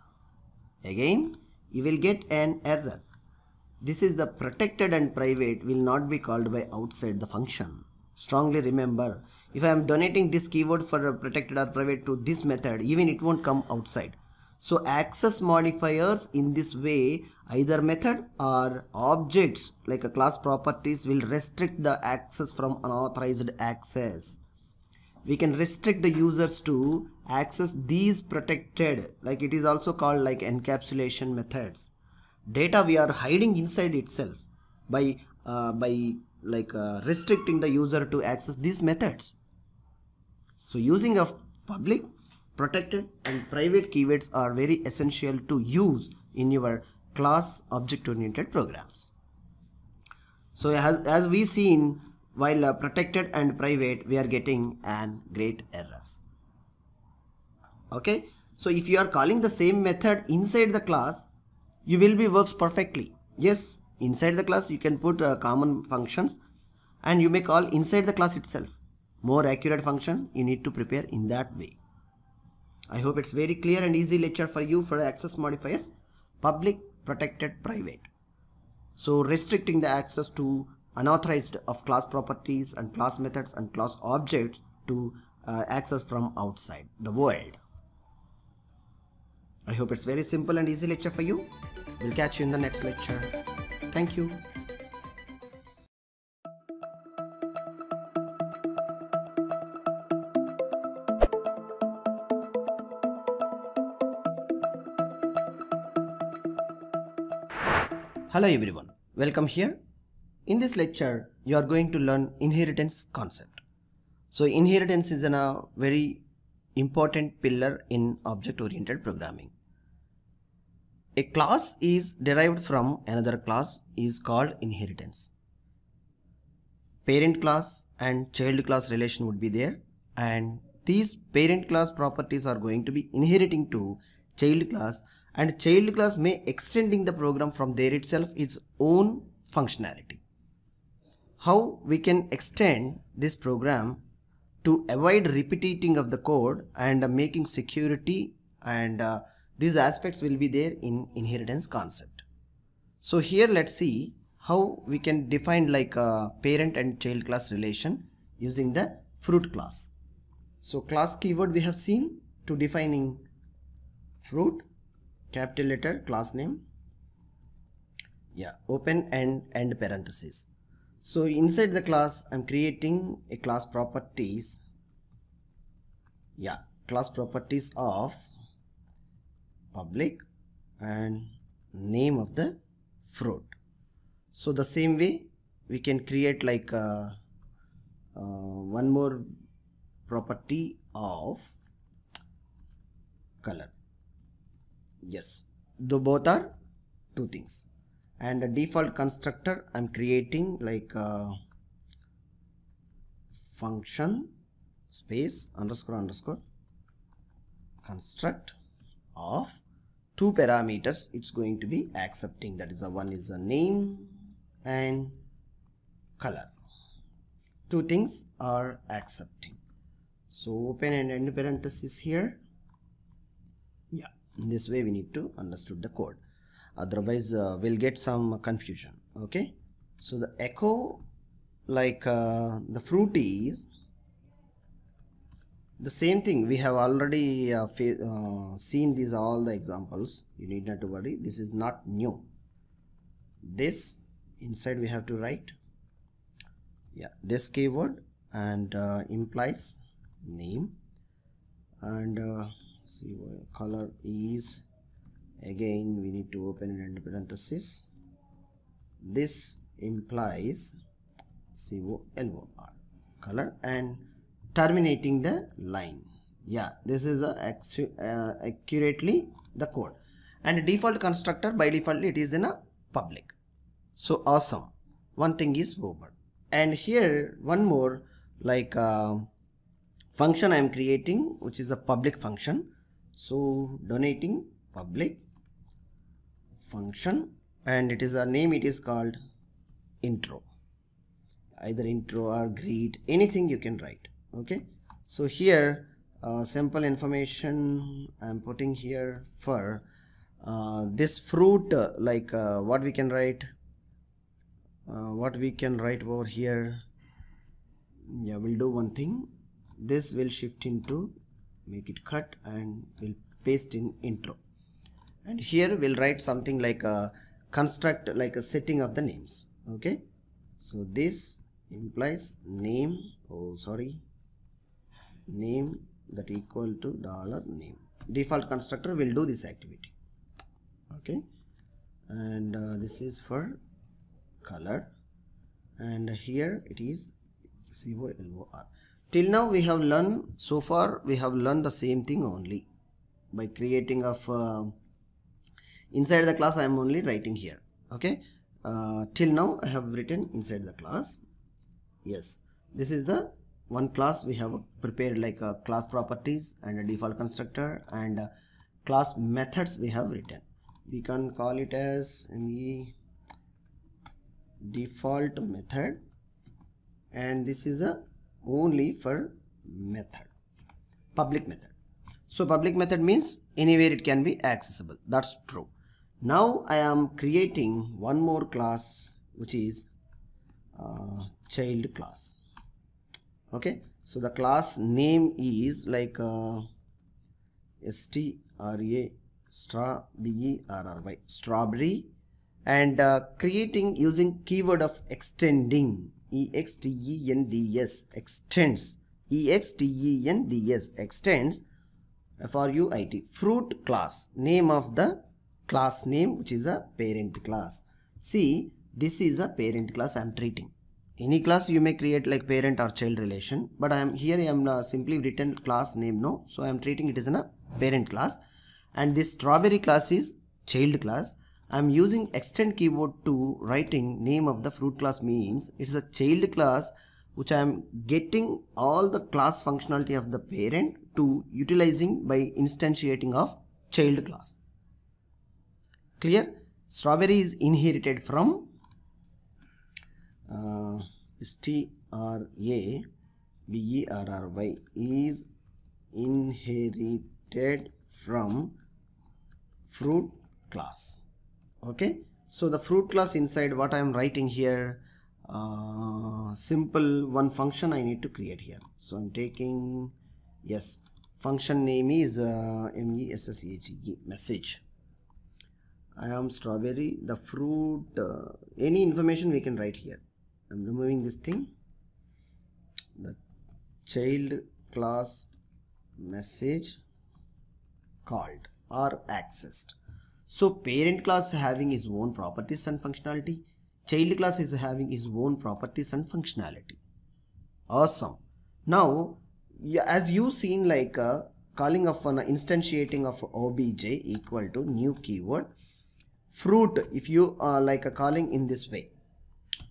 again you will get an error this is the protected and private will not be called by outside the function. Strongly remember if I am donating this keyword for protected or private to this method even it won't come outside. So access modifiers in this way either method or objects like a class properties will restrict the access from unauthorized access. We can restrict the users to access these protected like it is also called like encapsulation methods data we are hiding inside itself by uh, by like uh, restricting the user to access these methods. So using of public protected and private keywords are very essential to use in your class object oriented programs. So as, as we seen while uh, protected and private we are getting an great errors. Okay? So if you are calling the same method inside the class you will be works perfectly yes inside the class you can put uh, common functions and you may call inside the class itself more accurate functions you need to prepare in that way i hope it's very clear and easy lecture for you for access modifiers public protected private so restricting the access to unauthorized of class properties and class methods and class objects to uh, access from outside the world. I hope it's very simple and easy lecture for you. We'll catch you in the next lecture. Thank you. Hello everyone, welcome here. In this lecture, you are going to learn inheritance concept. So inheritance is a very important pillar in object-oriented programming. A class is derived from another class is called inheritance. Parent class and child class relation would be there. And these parent class properties are going to be inheriting to child class. And child class may extending the program from there itself its own functionality. How we can extend this program to avoid repeating of the code and uh, making security and uh, these aspects will be there in inheritance concept. So here let's see how we can define like a parent and child class relation using the fruit class. So class keyword we have seen to defining fruit capital letter class name yeah open and end parenthesis so inside the class i'm creating a class properties yeah class properties of public and name of the fruit. So the same way we can create like a, uh, uh, one more property of color. Yes. The both are two things. And the default constructor I'm creating like a uh, function space underscore underscore construct of two parameters it's going to be accepting. That is a one is a name and color. Two things are accepting. So open and end parenthesis here. Yeah. In this way we need to understood the code. Otherwise uh, we'll get some confusion. Okay? So the echo like uh, the fruit is the same thing we have already uh, uh, seen these all the examples. You need not to worry this is not new. This inside we have to write. Yeah this keyword and uh, implies name. And uh, see what color is again we need to open end parenthesis. This implies C-O-L-O-R color and terminating the line. Yeah this is a uh, accurately the code. And default constructor by default it is in a public. So awesome. One thing is over. And here one more like uh, function I am creating which is a public function. So donating public function and it is a name it is called intro. Either intro or greet anything you can write okay? So here uh, simple information I'm putting here for uh, this fruit uh, like uh, what we can write uh, what we can write over here. Yeah we'll do one thing. This will shift into make it cut and we'll paste in intro. And here we'll write something like a construct like a setting of the names. Okay? So this implies name. Oh sorry name that equal to dollar name. Default constructor will do this activity. Okay? And uh, this is for color. And here it is C O L O R. Till now we have learned so far we have learned the same thing only. By creating of uh, inside the class I am only writing here. Okay? Uh, till now I have written inside the class. Yes. This is the one class we have prepared like a class properties and a default constructor and uh, class methods we have written. We can call it as me default method and this is a only for method public method. So public method means anywhere it can be accessible. That's true. Now i am creating one more class which is uh, child class okay? So the class name is like uh, s-t-r-a stra b-e-r-r-y strawberry and uh, creating using keyword of extending e-x-t-e-n-d-s extends e-x-t-e-n-d-s extends f-r-u-i-t fruit class name of the class name which is a parent class. See this is a parent class i'm treating any class you may create like parent or child relation but i am here i am uh, simply written class name no? So i am treating it as a parent class. And this strawberry class is child class. I am using extend keyword to writing name of the fruit class means it's a child class which i am getting all the class functionality of the parent to utilizing by instantiating of child class. Clear? Strawberry is inherited from S-T-R-A-B-E-R-R-Y is inherited from fruit class. Okay? So the fruit class inside what I am writing here uh, simple one function I need to create here. So I'm taking yes function name is uh, message. I am strawberry the fruit uh, any information we can write here I'm removing this thing. The child class message called or accessed. So parent class having its own properties and functionality. Child class is having its own properties and functionality. Awesome. Now as you seen like uh, calling of an instantiating of obj equal to new keyword. Fruit if you are like a calling in this way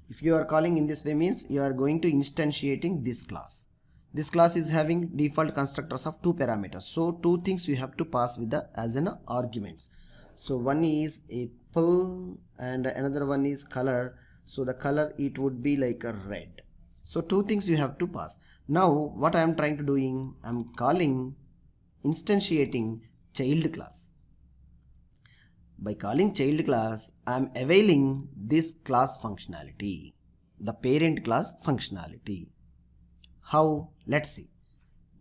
if you are calling in this way means you are going to instantiating this class. This class is having default constructors of two parameters. So two things you have to pass with the as an arguments. So one is apple and another one is color. So the color it would be like a red. So two things you have to pass. Now what i am trying to doing i'm calling instantiating child class by calling child class, I am availing this class functionality, the parent class functionality. How? Let's see.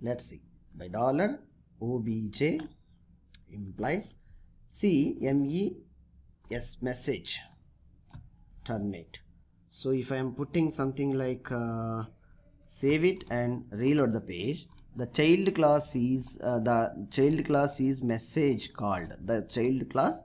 Let's see. By dollar obj implies c m e s message terminate. So if I am putting something like uh, save it and reload the page, the child class is uh, the child class is message called the child class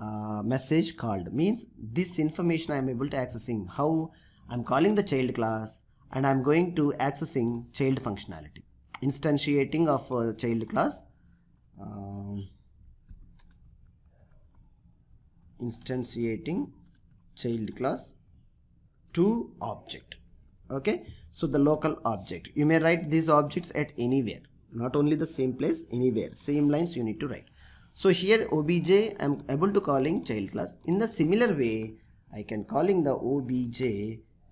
uh, message called. Means this information I am able to accessing. How I'm calling the child class and I'm going to accessing child functionality. Instantiating of a child class. Um, instantiating child class to object. Okay? So the local object. You may write these objects at anywhere. Not only the same place anywhere. Same lines you need to write so here obj i'm able to calling child class. In the similar way i can calling the obj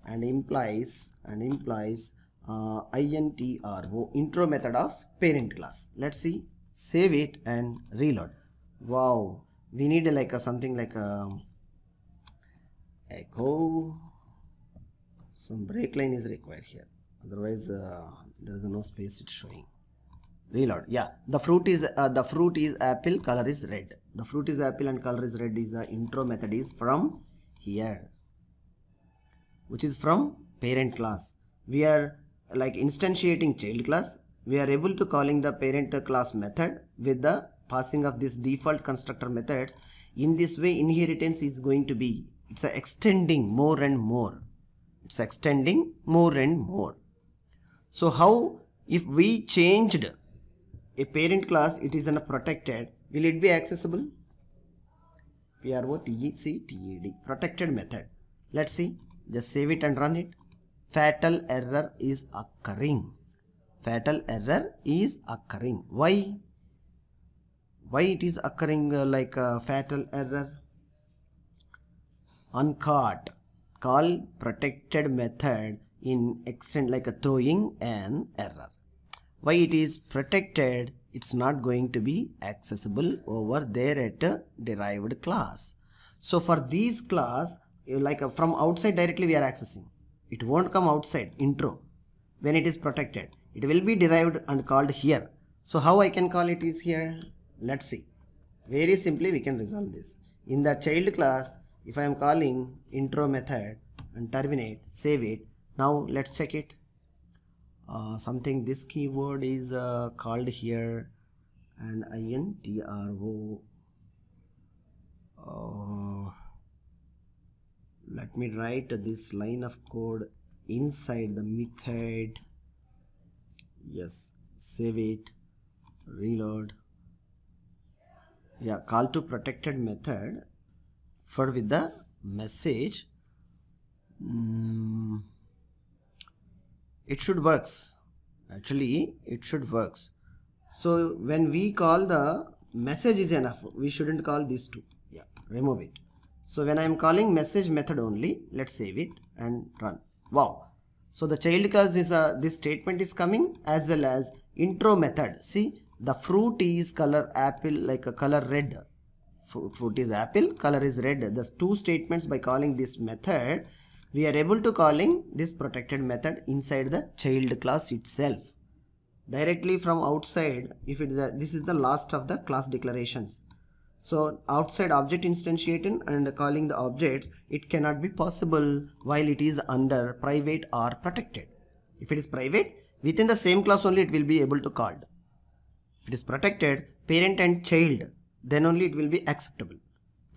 and implies and implies uh, intro intro method of parent class. Let's see. Save it and reload. Wow. We need like a something like a echo. Some break line is required here. Otherwise uh, there is no space it's showing reload. Yeah. The fruit is uh, the fruit is apple color is red. The fruit is apple and color is red is the intro method is from here which is from parent class. We are like instantiating child class. We are able to calling the parent class method with the passing of this default constructor methods. In this way inheritance is going to be it's extending more and more. It's extending more and more. So how if we changed a parent class it is in a protected. Will it be accessible? P-r-o-t-e-c-t-e-d protected method. Let's see. Just save it and run it. Fatal error is occurring. Fatal error is occurring. Why? Why it is occurring uh, like a fatal error? Uncaught. Call protected method in extent like a throwing an error why it is protected it's not going to be accessible over there at a derived class. So for these class like uh, from outside directly we are accessing. It won't come outside intro when it is protected. It will be derived and called here. So how i can call it is here? Let's see. Very simply we can resolve this. In the child class if i am calling intro method and terminate save it. Now let's check it uh, something this keyword is uh, called here and intro uh, let me write this line of code inside the method. Yes save it reload. Yeah call to protected method for with the message. Mm, it should works actually it should works so when we call the message is enough we shouldn't call these two yeah remove it so when i am calling message method only let's save it and run wow so the child class is a, this statement is coming as well as intro method. See the fruit is color apple like a color red. Fruit is apple, color is red. The two statements by calling this method, we are able to calling this protected method inside the child class itself. Directly from outside, if it is this is the last of the class declarations. So outside object instantiating and calling the objects, it cannot be possible while it is under private or protected. If it is private, within the same class only it will be able to called. If it is protected, parent and child, then only it will be acceptable.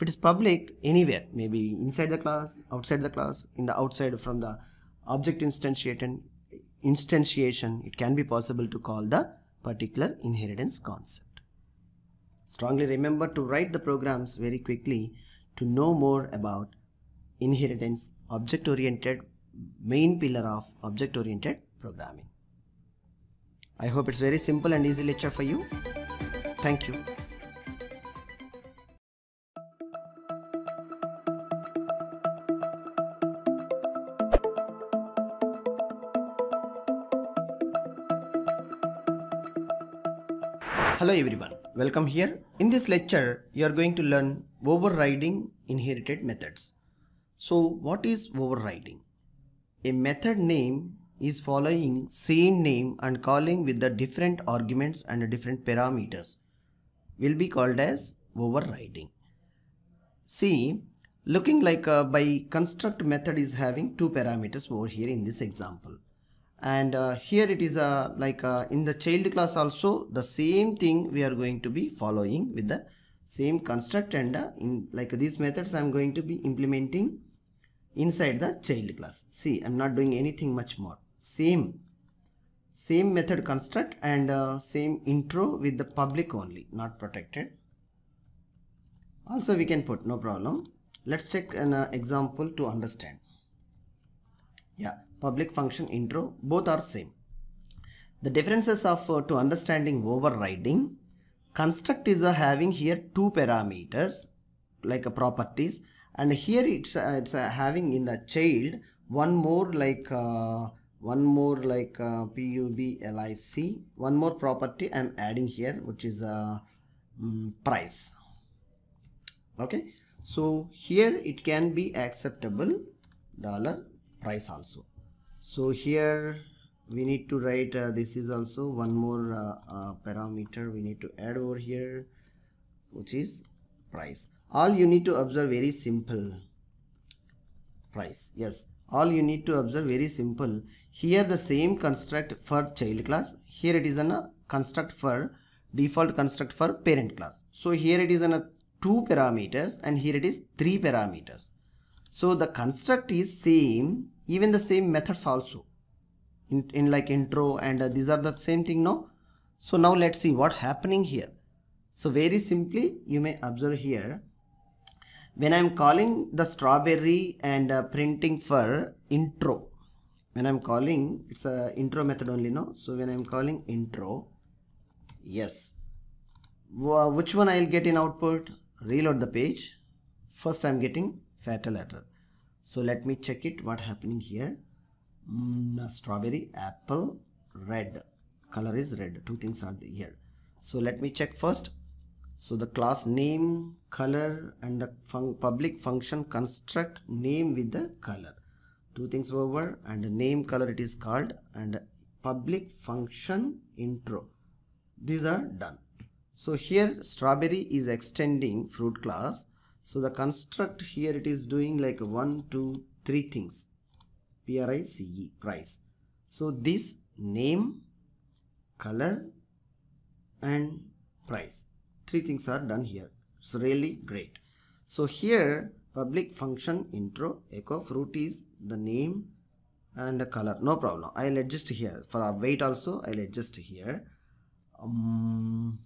If it is public, anywhere, maybe inside the class, outside the class, in the outside from the object instantiation, instantiation, it can be possible to call the particular inheritance concept. Strongly remember to write the programs very quickly to know more about inheritance object oriented main pillar of object oriented programming. I hope it's very simple and easy lecture for you. Thank you. Hello everyone, welcome here. In this lecture, you are going to learn overriding inherited methods. So what is overriding? A method name is following same name and calling with the different arguments and different parameters will be called as overriding. See, looking like a by construct method is having two parameters over here in this example and uh, here it is uh, like uh, in the child class also the same thing we are going to be following with the same construct and uh, in like these methods I'm going to be implementing inside the child class. See I'm not doing anything much more. Same same method construct and uh, same intro with the public only not protected. Also we can put no problem. Let's check an uh, example to understand. Yeah public function intro both are same. The differences of uh, to understanding overriding construct is uh, having here two parameters like a properties and here it's uh, it's uh, having in the child one more like uh, one more like uh, pub one more property i'm adding here which is a uh, um, price. Okay? So here it can be acceptable dollar price also so here we need to write uh, this is also one more uh, uh, parameter we need to add over here which is price. All you need to observe very simple price. Yes all you need to observe very simple. Here the same construct for child class. Here it is a uh, construct for default construct for parent class. So here it is a uh, two parameters and here it is three parameters so the construct is same even the same methods also. In, in like intro and uh, these are the same thing no? So now let's see what happening here. So very simply you may observe here. When I'm calling the strawberry and uh, printing for intro when I'm calling it's a intro method only no? So when I'm calling intro yes. Which one I'll get in output? Reload the page. First I'm getting fatal error. So let me check it. What happening here? Mm, strawberry apple red. Color is red. Two things are here so let me check first. So the class name color and the fun public function construct name with the color. Two things over and the name color it is called and public function intro. These are done. So here strawberry is extending fruit class. So the construct here it is doing like one, two, three things. P-R-I-C-E, price. So this name, color and price. Three things are done here. It's really great. So here public function intro echo fruit is the name and the color. No problem. I'll adjust here. For our weight also I'll adjust here. Um,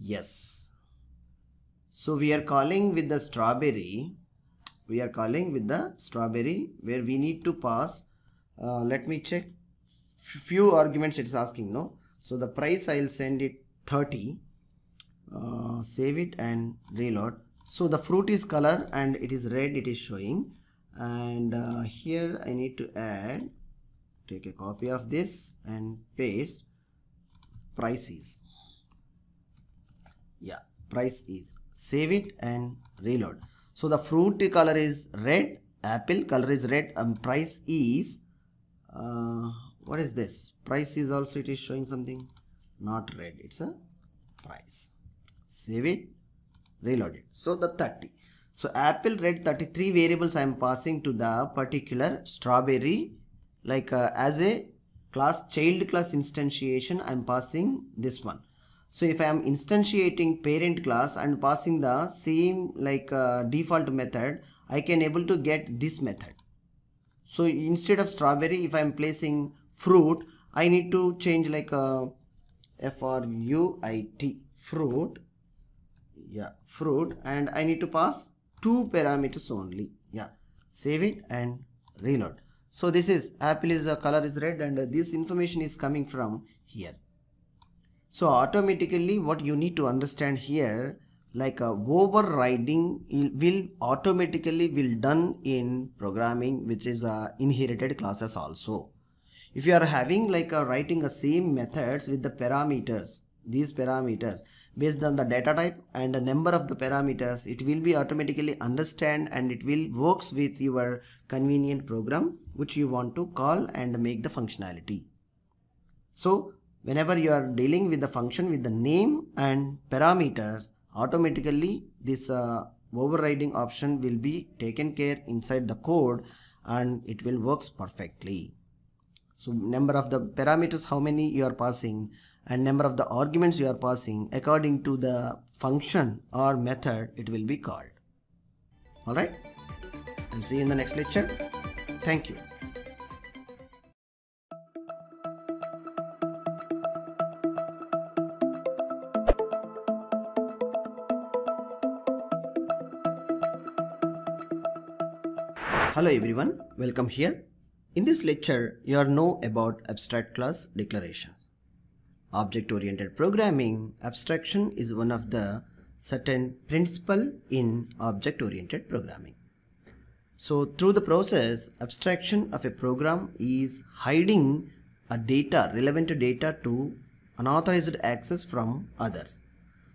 yes so we are calling with the strawberry. We are calling with the strawberry where we need to pass uh, let me check. Few arguments it's asking no? So the price i'll send it 30 uh, save it and reload. So the fruit is color and it is red it is showing. And uh, here i need to add take a copy of this and paste prices yeah price is save it and reload. So the fruit color is red apple color is red and price is uh, what is this? Price is also it is showing something not red it's a price. Save it reload it. So the 30 so apple red 33 variables i am passing to the particular strawberry like uh, as a class child class instantiation i am passing this one so if I am instantiating parent class and passing the same like uh, default method, I can able to get this method. So instead of strawberry, if I am placing fruit, I need to change like a uh, F-R-U-I-T fruit. Yeah, fruit and I need to pass two parameters only. Yeah, save it and reload. So this is apple is the color is red and uh, this information is coming from here. So automatically what you need to understand here like a overriding will automatically will done in programming which is a inherited classes also. If you are having like a writing a same methods with the parameters these parameters based on the data type and the number of the parameters it will be automatically understand and it will works with your convenient program which you want to call and make the functionality. So whenever you are dealing with the function with the name and parameters automatically this uh, overriding option will be taken care inside the code and it will works perfectly. So number of the parameters how many you are passing and number of the arguments you are passing according to the function or method it will be called. All right? And see you in the next lecture. Thank you Hello everyone, welcome here. In this lecture, you are know about abstract class declarations. object-oriented programming, abstraction is one of the certain principle in object-oriented programming. So through the process, abstraction of a program is hiding a data, relevant data to unauthorized access from others.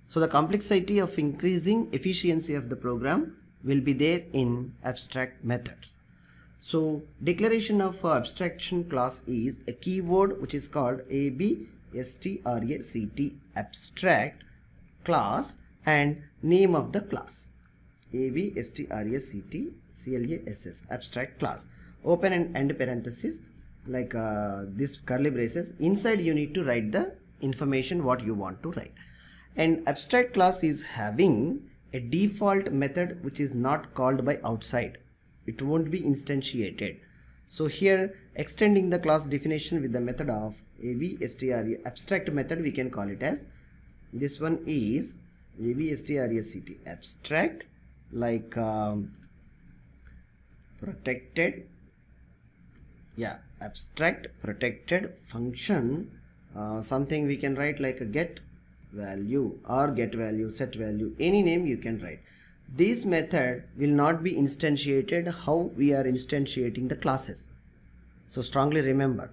So the complexity of increasing efficiency of the program will be there in abstract methods. So declaration of abstraction class is a keyword which is called abstract abstract class and name of the class. Abstract class abstract class. Open and end parenthesis like uh, this curly braces. Inside you need to write the information what you want to write. And abstract class is having a default method which is not called by outside. It won't be instantiated. So here extending the class definition with the method of abstre abstract method we can call it as. This one is abstract abstract like um, protected. Yeah abstract protected function uh, something we can write like a get value or get value set value any name you can write. This method will not be instantiated how we are instantiating the classes. So strongly remember.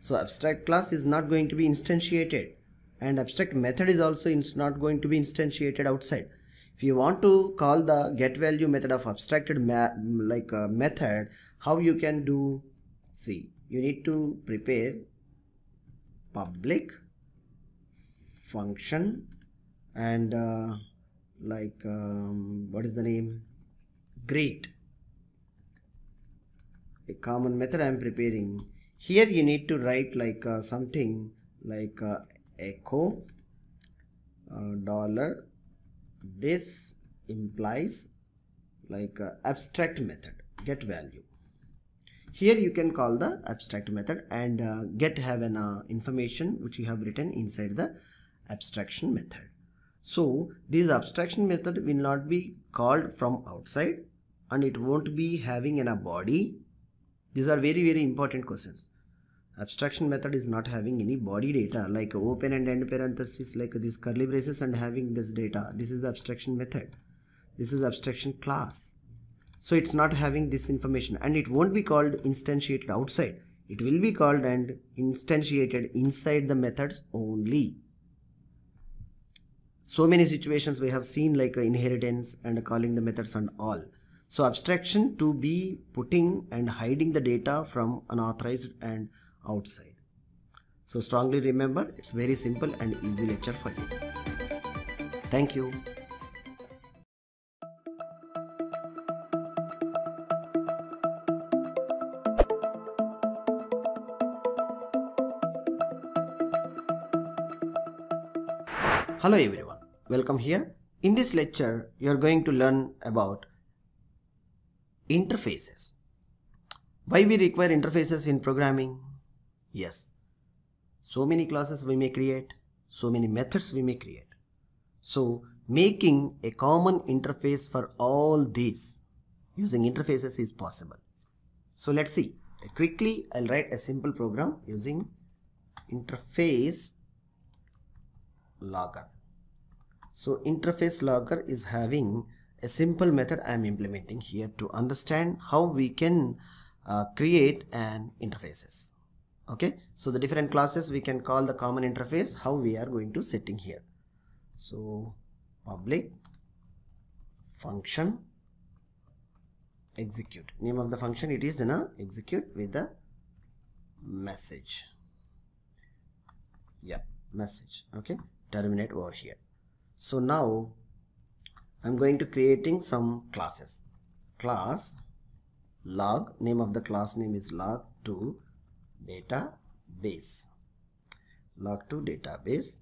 So abstract class is not going to be instantiated and abstract method is also not going to be instantiated outside. If you want to call the get value method of abstracted like a method how you can do? See you need to prepare public function and uh, like um, what is the name? Great a common method I am preparing. Here you need to write like uh, something like uh, echo uh, dollar. This implies like uh, abstract method. Get value. Here you can call the abstract method and uh, get have an information which you have written inside the abstraction method. So this abstraction method will not be called from outside and it won't be having in a body. These are very very important questions. Abstraction method is not having any body data like open and end parenthesis like this curly braces and having this data. This is the abstraction method. This is abstraction class. So it's not having this information and it won't be called instantiated outside. It will be called and instantiated inside the methods only so many situations we have seen like inheritance and calling the methods and all so abstraction to be putting and hiding the data from unauthorized and outside. So strongly remember it's very simple and easy lecture for you. Thank you. Hello everyone, welcome here. In this lecture, you are going to learn about interfaces. Why we require interfaces in programming? Yes. So many classes we may create, so many methods we may create. So making a common interface for all these using interfaces is possible. So let's see. Quickly, I'll write a simple program using interface logger. So interface logger is having a simple method I am implementing here to understand how we can uh, create an interfaces. Okay? So the different classes we can call the common interface how we are going to setting here. So public function execute. Name of the function it is gonna execute with the message. Yeah message. Okay? Terminate over here so now i'm going to creating some classes. Class log name of the class name is log to database. Log to database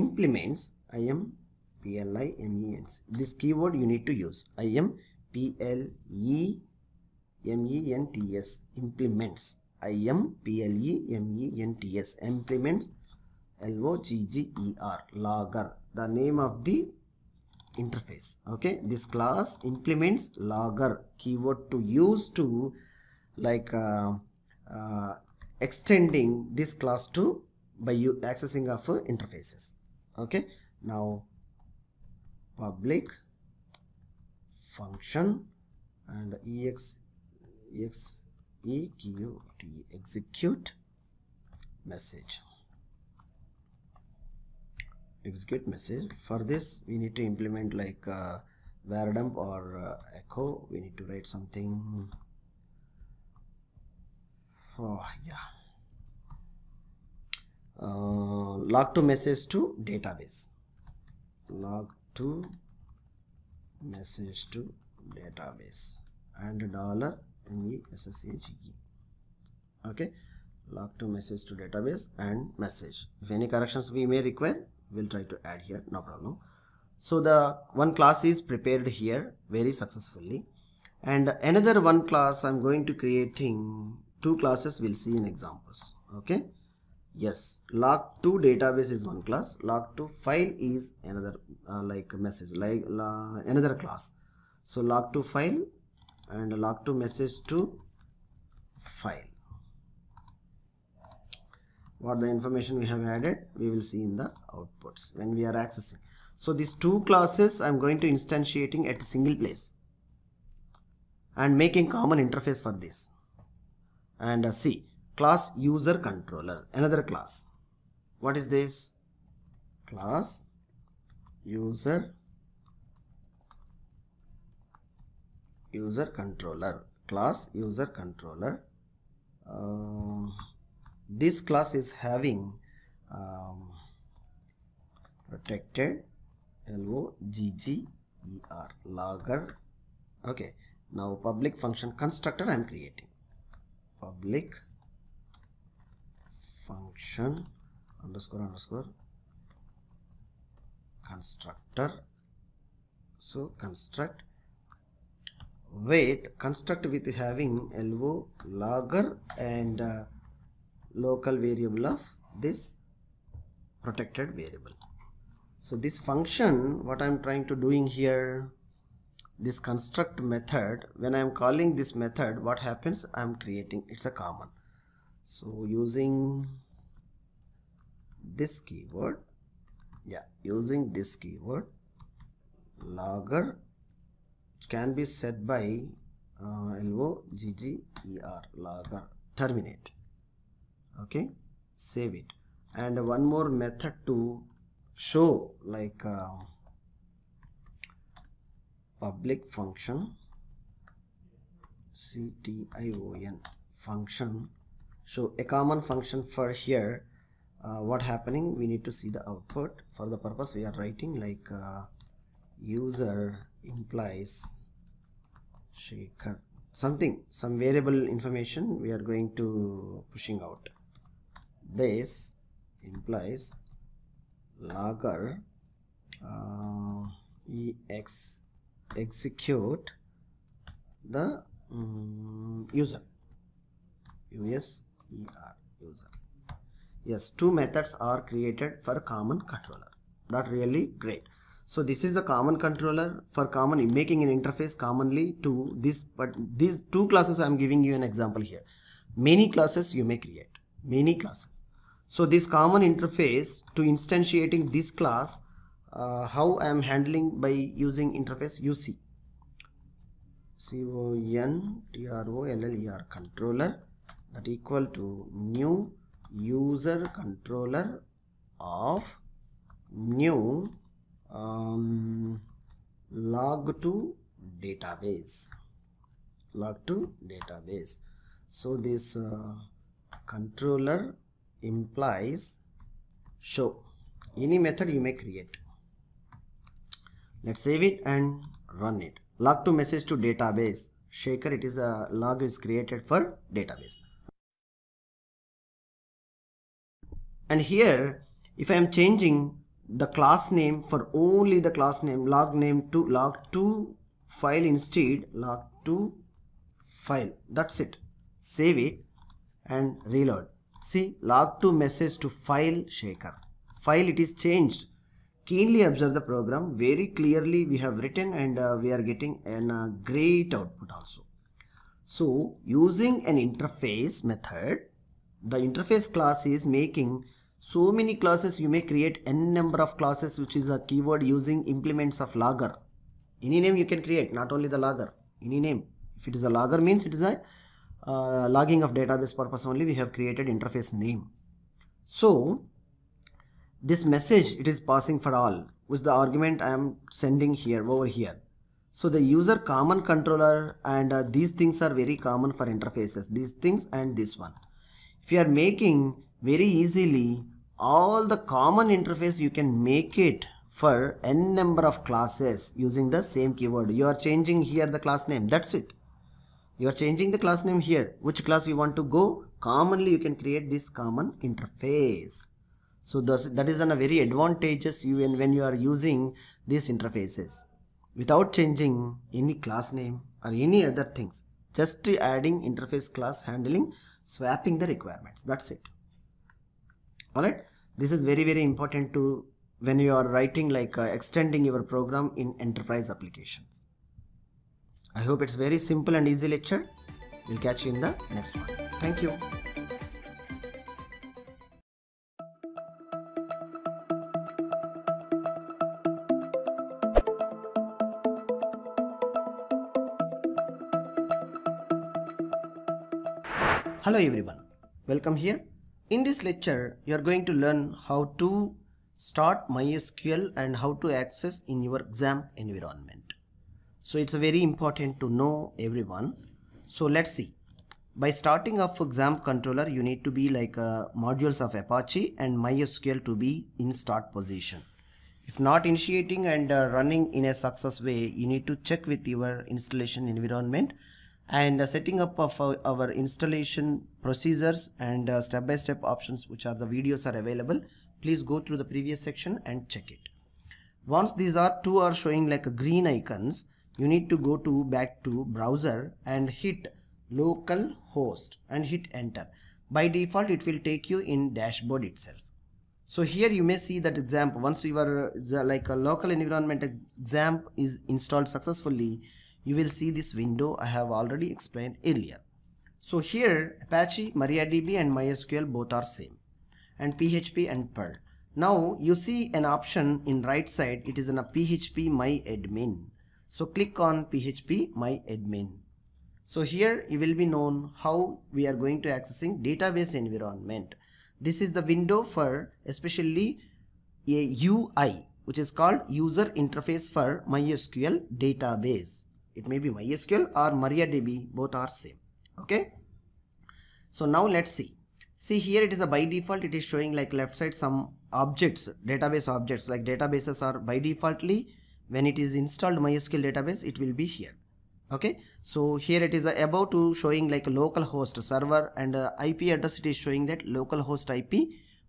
implements im pli mens this keyword you need to use. Im ple ments implements. Im ple ments implements. Logger logger the name of the interface. Okay this class implements logger keyword to use to like uh, uh, extending this class to by you accessing of uh, interfaces. Okay now public function and ex ex execute message execute message. For this we need to implement like uh, var dump or uh, echo. We need to write something. Oh yeah. Uh, log to message to database. Log to message to database. And dollar m-e-s-s-a-g-e okay. Log to message to database and message. If any corrections we may require we'll try to add here. No problem. So the one class is prepared here very successfully. And another one class i'm going to creating two classes we'll see in examples. Okay? Yes. Log2 database is one class. Log2 file is another uh, like message like uh, another class. So log2 file and log2 message to file what the information we have added we will see in the outputs when we are accessing. So these two classes i'm going to instantiating at a single place and making common interface for this. And uh, see class user controller another class. What is this? Class user user controller. Class user controller uh, this class is having um, protected L O G G E R logger okay now public function constructor I am creating. Public function underscore underscore constructor. So construct with construct with having LO logger and uh, local variable of this protected variable. So this function what i'm trying to doing here this construct method when i'm calling this method what happens? I'm creating it's a common. So using this keyword yeah using this keyword logger can be set by uh, L-O-G-G-E-R logger terminate okay? Save it. And one more method to show like uh, public function. Ction function. So a common function for here uh, what happening? We need to see the output. For the purpose we are writing like uh, user implies Shekhar. Something some variable information we are going to pushing out this implies logger uh, ex execute the um, user. User user. Yes two methods are created for common controller. That really great. So this is a common controller for common making an interface commonly to this but these two classes i am giving you an example here. Many classes you may create. Many classes so this common interface to instantiating this class, uh, how I am handling by using interface UC. C-O-N-T-R-O-L-L-E-R controller that equal to new user controller of new um, log to database log to database so this uh, controller implies show any method you may create. Let's save it and run it. Log to message to database. Shekhar it is a log is created for database. And here if i am changing the class name for only the class name log name to log2 file instead log2 file. That's it. Save it and reload See log2 message to file Shekhar. File it is changed. Keenly observe the program. Very clearly we have written and uh, we are getting a uh, great output also. So using an interface method, the interface class is making so many classes you may create n number of classes which is a keyword using implements of logger any name you can create not only the logger any name if it is a logger means it is a uh, logging of database purpose only we have created interface name. So this message it is passing for all with the argument I am sending here over here. So the user common controller and uh, these things are very common for interfaces these things and this one. If you are making very easily all the common interface you can make it for n number of classes using the same keyword. You are changing here the class name that's it you are changing the class name here. Which class you want to go? Commonly you can create this common interface. So thus, that is a very advantageous when, when you are using these interfaces. Without changing any class name or any other things just adding interface class handling swapping the requirements. That's it. All right this is very very important to when you are writing like uh, extending your program in enterprise applications i hope it's very simple and easy lecture we'll catch you in the next one thank you Hello everyone, welcome here. In this lecture, you are going to learn how to start MySQL and how to access in your XAMPP environment. So it's very important to know everyone. So let's see. By starting off XAMPP controller, you need to be like uh, modules of Apache and MySQL to be in start position. If not initiating and uh, running in a success way, you need to check with your installation environment and uh, setting up of uh, our installation procedures and step by step options which are the videos are available please go through the previous section and check it once these are two are showing like green icons you need to go to back to browser and hit local host and hit enter by default it will take you in dashboard itself so here you may see that example once your uh, like a local environment XAMPP is installed successfully you will see this window I have already explained earlier. So here Apache, MariaDB and MySQL both are same and PHP and Perl. Now you see an option in right side it is in a PHP MyAdmin. So click on PHP My Admin. So here you will be known how we are going to accessing database environment. This is the window for especially a UI which is called user interface for MySQL database it may be mysql or mariadb both are same okay so now let's see see here it is a by default it is showing like left side some objects database objects like databases are by defaultly when it is installed mysql database it will be here. Okay? So here it is about to showing like local host server and uh, ip address it is showing that local host ip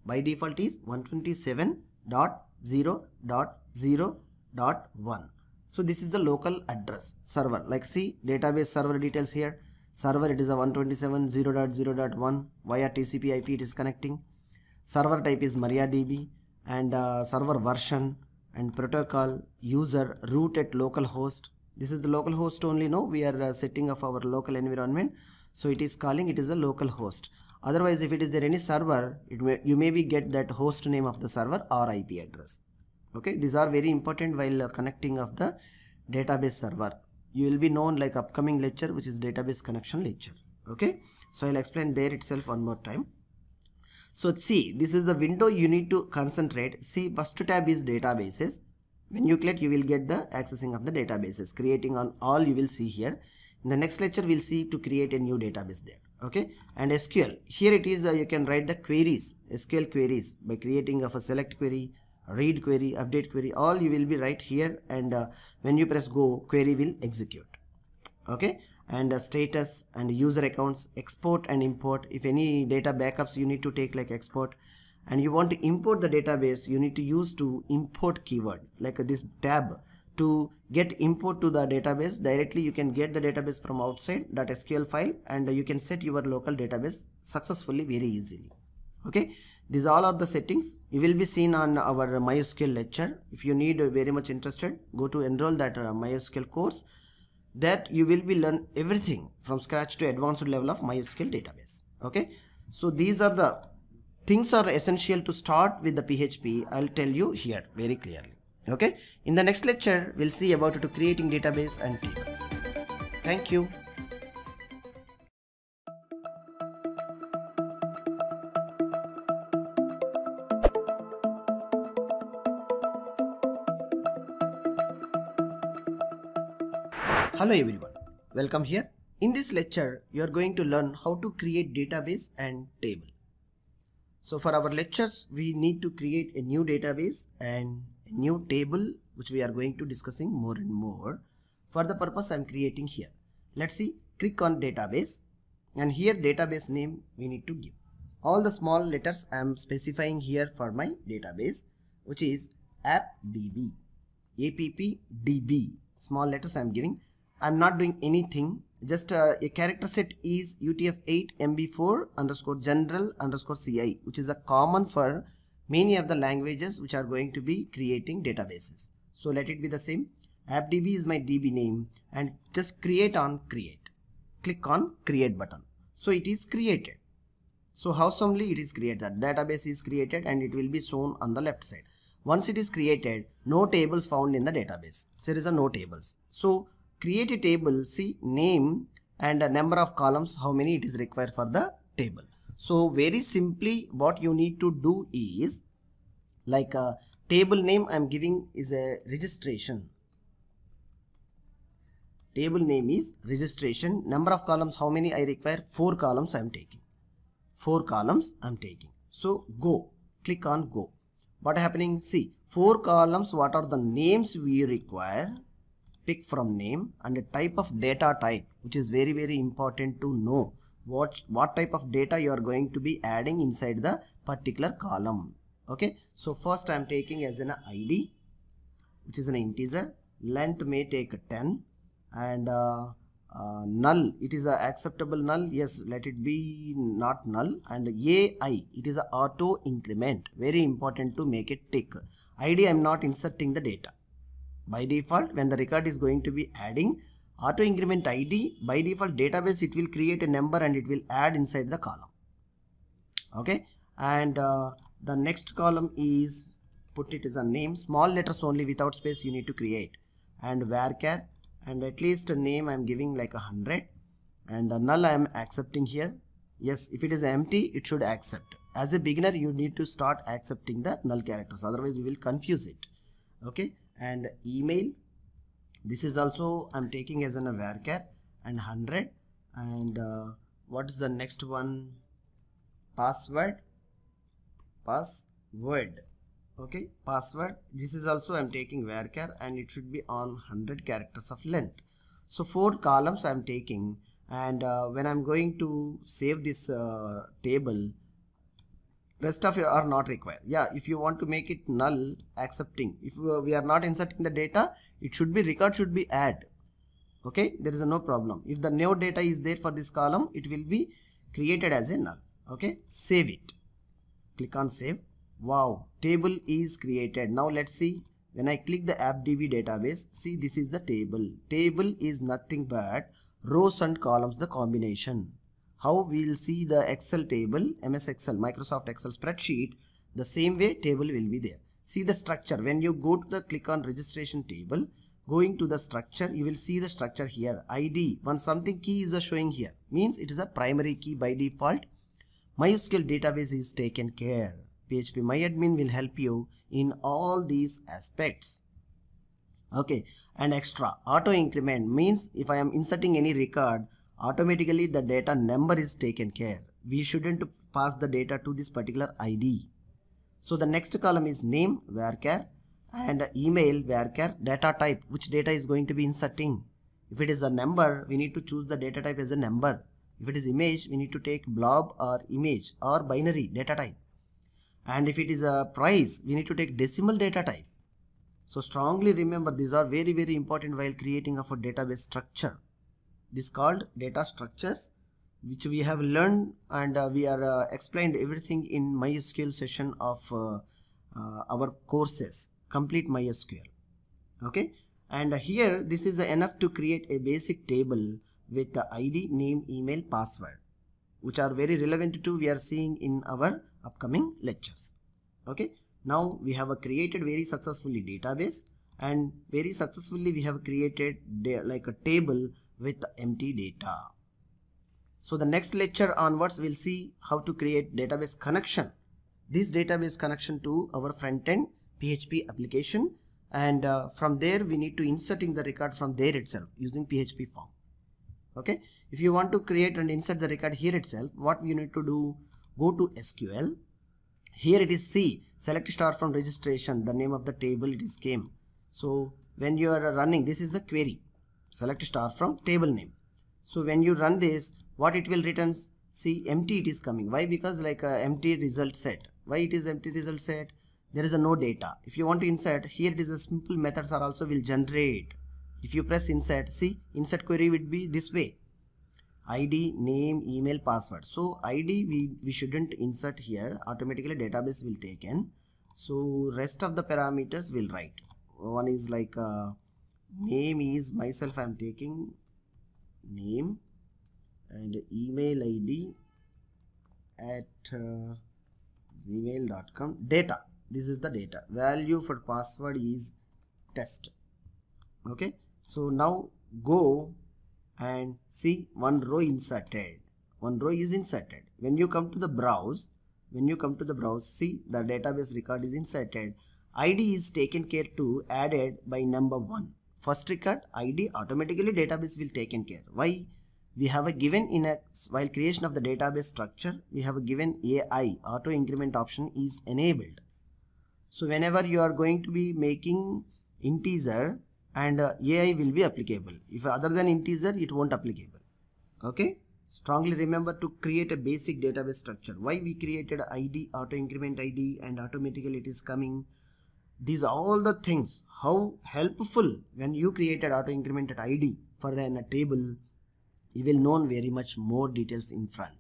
by default is 127.0.0.1 so this is the local address server. Like see database server details here. Server it is a 127.0.0.1 via TCP IP it is connecting. Server type is MariaDB and uh, server version and protocol user root at localhost this is the localhost only no? We are uh, setting of our local environment. So it is calling it is a local host. Otherwise if it is there any server may, you maybe get that host name of the server or IP address. Okay? These are very important while uh, connecting of the database server. You will be known like upcoming lecture which is database connection lecture. Okay? So i'll explain there itself one more time so see this is the window you need to concentrate. See first tab is databases. When you click you will get the accessing of the databases creating on all you will see here. In the next lecture we'll see to create a new database there okay? And sql here it is uh, you can write the queries sql queries by creating of a select query read query update query all you will be right here. And uh, when you press go query will execute okay and status and user accounts export and import. If any data backups you need to take like export. And you want to import the database you need to use to import keyword like this tab to get import to the database. Directly you can get the database from outside that sql file and you can set your local database successfully very easily. Okay? These all are the settings. You will be seen on our mysql lecture. If you need uh, very much interested go to enroll that uh, mysql course that you will be learn everything from scratch to advanced level of mysql database okay so these are the things are essential to start with the PHP, I'll tell you here very clearly. Okay. In the next lecture, we'll see about to creating database and tables. Thank you. Hello everyone, welcome here. In this lecture, you are going to learn how to create database and table. So for our lectures, we need to create a new database and a new table which we are going to discussing more and more. For the purpose I am creating here. Let's see, click on database and here database name we need to give. All the small letters I am specifying here for my database which is appdb, appdb, small letters I am giving. I am not doing anything just uh, a character set is UTF-8 MB4 underscore general underscore CI which is a common for many of the languages which are going to be creating databases. So let it be the same. AppDB is my DB name and just create on create. Click on create button. So it is created. So how handsomely it is created. Database is created and it will be shown on the left side. Once it is created, no tables found in the database. There is a no tables. So create a table see name and a number of columns how many it is required for the table. So very simply what you need to do is like a table name i'm giving is a registration. Table name is registration. Number of columns how many i require? Four columns i'm taking. Four columns i'm taking. So go. Click on go. What happening? See four columns what are the names we require pick from name and the type of data type which is very very important to know what what type of data you are going to be adding inside the particular column. Okay? So first i am taking as an id which is an integer. Length may take 10 and uh, uh, null. It is a acceptable null? Yes let it be not null. And ai it is a auto increment. Very important to make it tick. Id i am not inserting the data by default, when the record is going to be adding auto increment ID, by default database, it will create a number and it will add inside the column. Okay. And uh, the next column is put it as a name, small letters only without space you need to create and varchar and at least a name I'm giving like a hundred and the null I'm accepting here. Yes, if it is empty, it should accept. As a beginner, you need to start accepting the null characters. Otherwise, you will confuse it. Okay and email. This is also I'm taking as an varchar and 100 and uh, what's the next one? Password. Password. Okay password. This is also I'm taking varchar and it should be on 100 characters of length. So four columns I'm taking. And uh, when I'm going to save this uh, table rest of it are not required. Yeah if you want to make it null accepting. If uh, we are not inserting the data it should be record should be add. Okay? There is no problem. If the new data is there for this column it will be created as a null. Okay? Save it. Click on save. Wow table is created. Now let's see. When I click the AppDB database see this is the table. Table is nothing but rows and columns the combination how we'll see the Excel table, MS Excel, Microsoft Excel spreadsheet, the same way table will be there. See the structure. When you go to the click on registration table, going to the structure, you will see the structure here. ID, when something key is showing here, means it is a primary key by default. MySQL database is taken care. PHP MyAdmin will help you in all these aspects. Okay, and extra auto increment means if I am inserting any record, automatically the data number is taken care. We shouldn't pass the data to this particular ID. So the next column is name varchar and email varchar data type which data is going to be inserting. If it is a number we need to choose the data type as a number. If it is image we need to take blob or image or binary data type. And if it is a price we need to take decimal data type. So strongly remember these are very very important while creating of a database structure this called data structures which we have learned and uh, we are uh, explained everything in MySQL session of uh, uh our courses complete MySQL. Okay? And here this is enough to create a basic table with the ID name email password which are very relevant to we are seeing in our upcoming lectures. Okay? Now we have a created very successfully database and very successfully we have created like a table with empty data. So the next lecture onwards we'll see how to create database connection. This database connection to our front end php application. And uh, from there we need to inserting the record from there itself using php form. Okay? If you want to create and insert the record here itself what you need to do go to sql here it is c select star from registration. The name of the table it is came. So when you are running this is the query select star from table name. So when you run this what it will return? See empty it is coming. Why? Because like a empty result set. Why it is empty result set? There is a no data. If you want to insert here it is a simple methods are also will generate. If you press insert see insert query would be this way. Id name email password. So id we we shouldn't insert here. Automatically database will take in. So rest of the parameters will write. One is like uh, name is myself i'm taking name and email id at uh, gmail.com data. This is the data. Value for password is test. Okay? So now go and see one row inserted. One row is inserted. When you come to the browse when you come to the browse see the database record is inserted. Id is taken care to added by number one first record id automatically database will taken care why we have a given in a while creation of the database structure we have a given ai auto increment option is enabled so whenever you are going to be making integer and uh, AI will be applicable. If other than integer, it won't applicable. Okay. Strongly remember to create a basic database structure. Why we created ID, auto increment ID and automatically it is coming. These are all the things. How helpful when you created auto incremented ID for a table, you will know very much more details in front.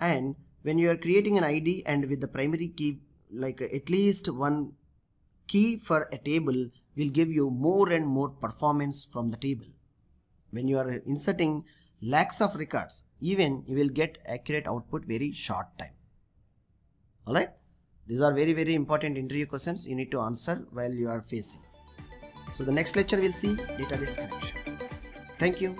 And when you are creating an ID and with the primary key, like at least one key for a table will give you more and more performance from the table. When you are inserting lakhs of records, even you will get accurate output very short time. Alright? These are very very important interview questions you need to answer while you are facing. So the next lecture we will see database connection. Thank you.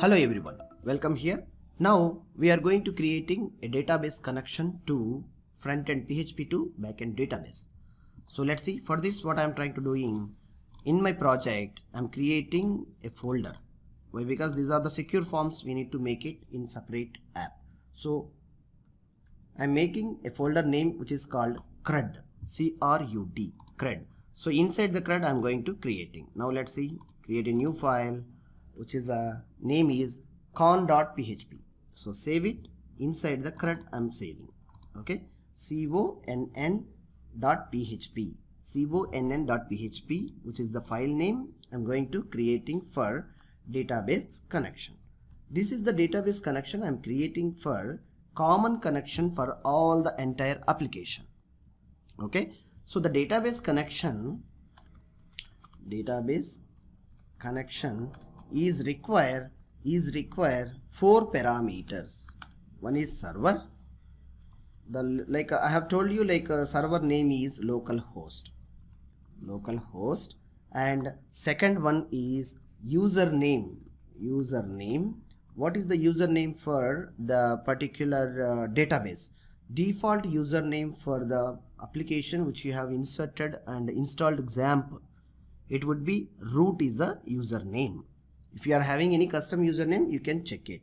Hello everyone, welcome here. Now we are going to creating a database connection to front-end PHP to backend database. So let's see for this what I am trying to doing in my project I'm creating a folder why because these are the secure forms we need to make it in separate app. So I'm making a folder name which is called CRUD C-R-U-D CRUD. So inside the CRUD I'm going to creating. Now let's see create a new file which is a name is conn.php. So save it inside the CRUD I'm saving. Okay. C-O-N-N dot php conn.php which is the file name I'm going to creating for database connection. This is the database connection I'm creating for common connection for all the entire application. Okay. So the database connection database connection is require is require four parameters one is server the like i have told you like a server name is localhost. Localhost. And second one is username. Username. What is the username for the particular uh, database? Default username for the application which you have inserted and installed XAMPP it would be root is the username. If you are having any custom username you can check it.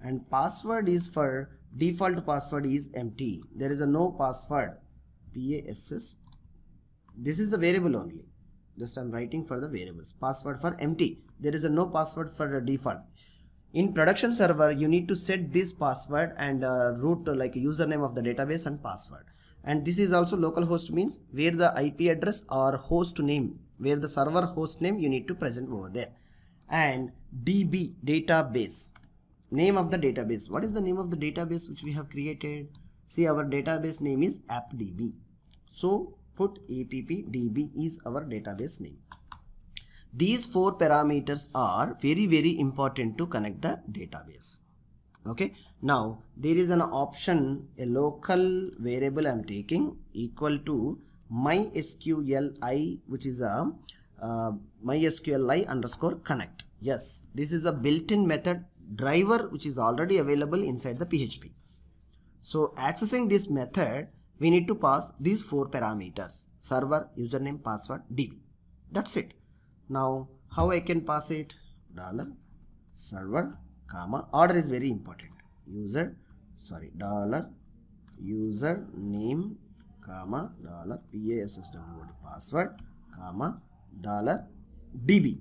And password is for default password is empty. There is a no password. Pass this is the variable only. Just i'm writing for the variables. Password for empty. There is a no password for the default. In production server you need to set this password and uh, root uh, like username of the database and password. And this is also localhost means where the ip address or host name where the server host name you need to present over there. And db database name of the database. What is the name of the database which we have created? See our database name is appdb. So put appdb is our database name. These four parameters are very very important to connect the database. Okay? Now there is an option a local variable i'm taking equal to mysqli which is a uh, mysqli underscore connect. Yes this is a built-in method driver which is already available inside the php so accessing this method we need to pass these four parameters server username password db that's it. Now how i can pass it? Dollar server comma order is very important. User sorry dollar user name comma dollar password password comma dollar db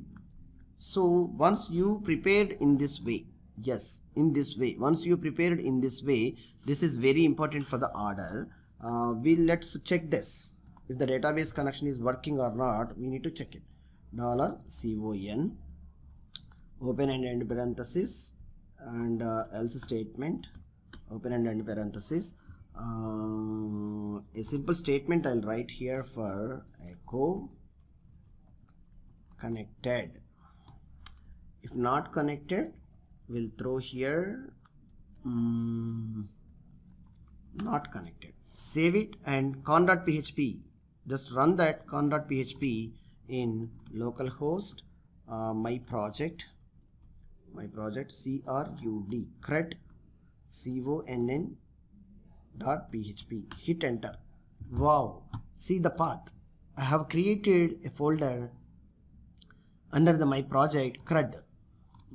so once you prepared in this way yes in this way. Once you prepared in this way this is very important for the order. Uh, we let's check this. If the database connection is working or not we need to check it. Dollar con open and end parenthesis and uh, else statement open and end parenthesis. Uh, a simple statement I'll write here for echo connected. If not connected we'll throw here. Um, not connected. Save it and conn.php just run that conn.php in localhost uh, my project my project crud crud conn dot php hit enter. Wow. See the path. I have created a folder under the my project crud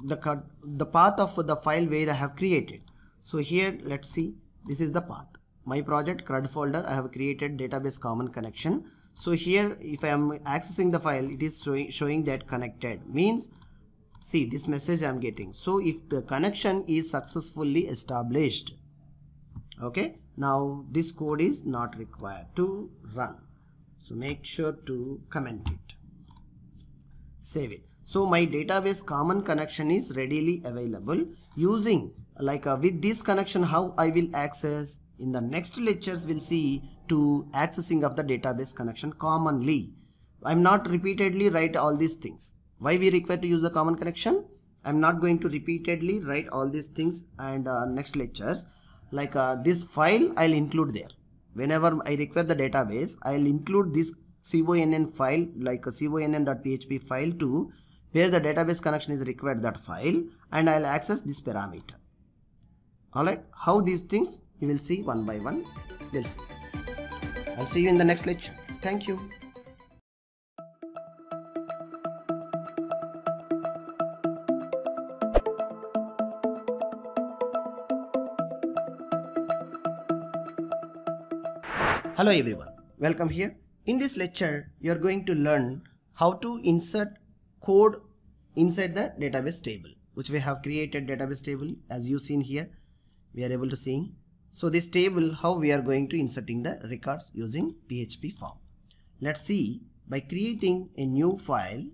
the the path of the file where i have created. So here let's see. This is the path. My project crud folder i have created database common connection. So here if i am accessing the file it is showing, showing that connected. Means see this message i'm getting. So if the connection is successfully established okay now this code is not required to run. So make sure to comment it. Save it so my database common connection is readily available using like uh, with this connection how I will access in the next lectures we'll see to accessing of the database connection commonly. I'm not repeatedly write all these things. Why we require to use the common connection? I'm not going to repeatedly write all these things and uh, next lectures like uh, this file I'll include there. Whenever I require the database, I'll include this conn file like a conn.php file to where the database connection is required that file and I'll access this parameter. Alright, how these things you will see one by one. We'll see. I'll see you in the next lecture. Thank you. Hello everyone, welcome here. In this lecture, you are going to learn how to insert code inside the database table, which we have created database table as you seen here. We are able to seeing. So this table, how we are going to inserting the records using PHP form. Let's see by creating a new file,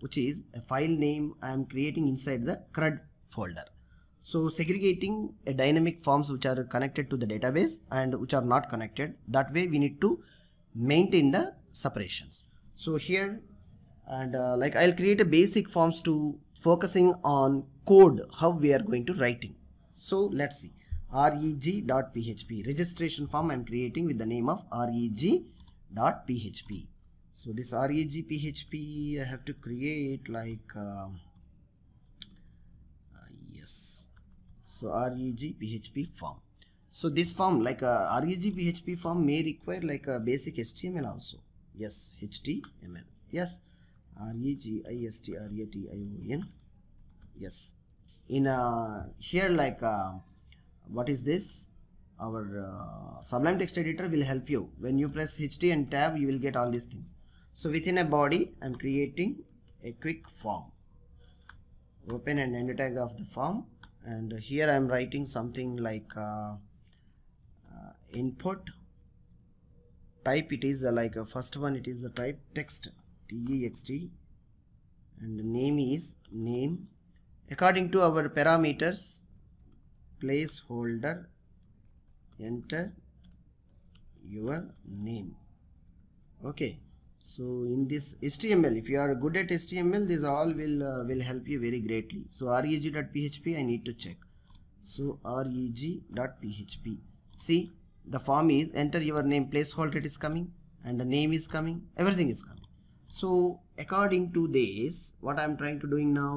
which is a file name I am creating inside the CRUD folder. So segregating a dynamic forms which are connected to the database and which are not connected. That way we need to maintain the separations. So here and uh, like I'll create a basic forms to focusing on code how we are going to writing. So let's see. Reg.php registration form I'm creating with the name of reg.php. So this reg.php I have to create like uh, so reg.php form. So this form like uh, reg php form may require like a basic html also. Yes html yes r-e-g-i-s-t-r-e-t-i-o-n yes. In uh, here like uh, what is this? Our uh, sublime text editor will help you. When you press ht and tab you will get all these things. So within a body i'm creating a quick form. Open and end tag of the form. And here I am writing something like uh, uh, input. Type it is uh, like a first one it is the type text text and name is name according to our parameters placeholder enter your name. Okay so in this html if you are good at html this all will uh, will help you very greatly. So reg.php i need to check. So reg.php see the form is enter your name placeholder it is coming and the name is coming everything is coming so according to this what i'm trying to doing now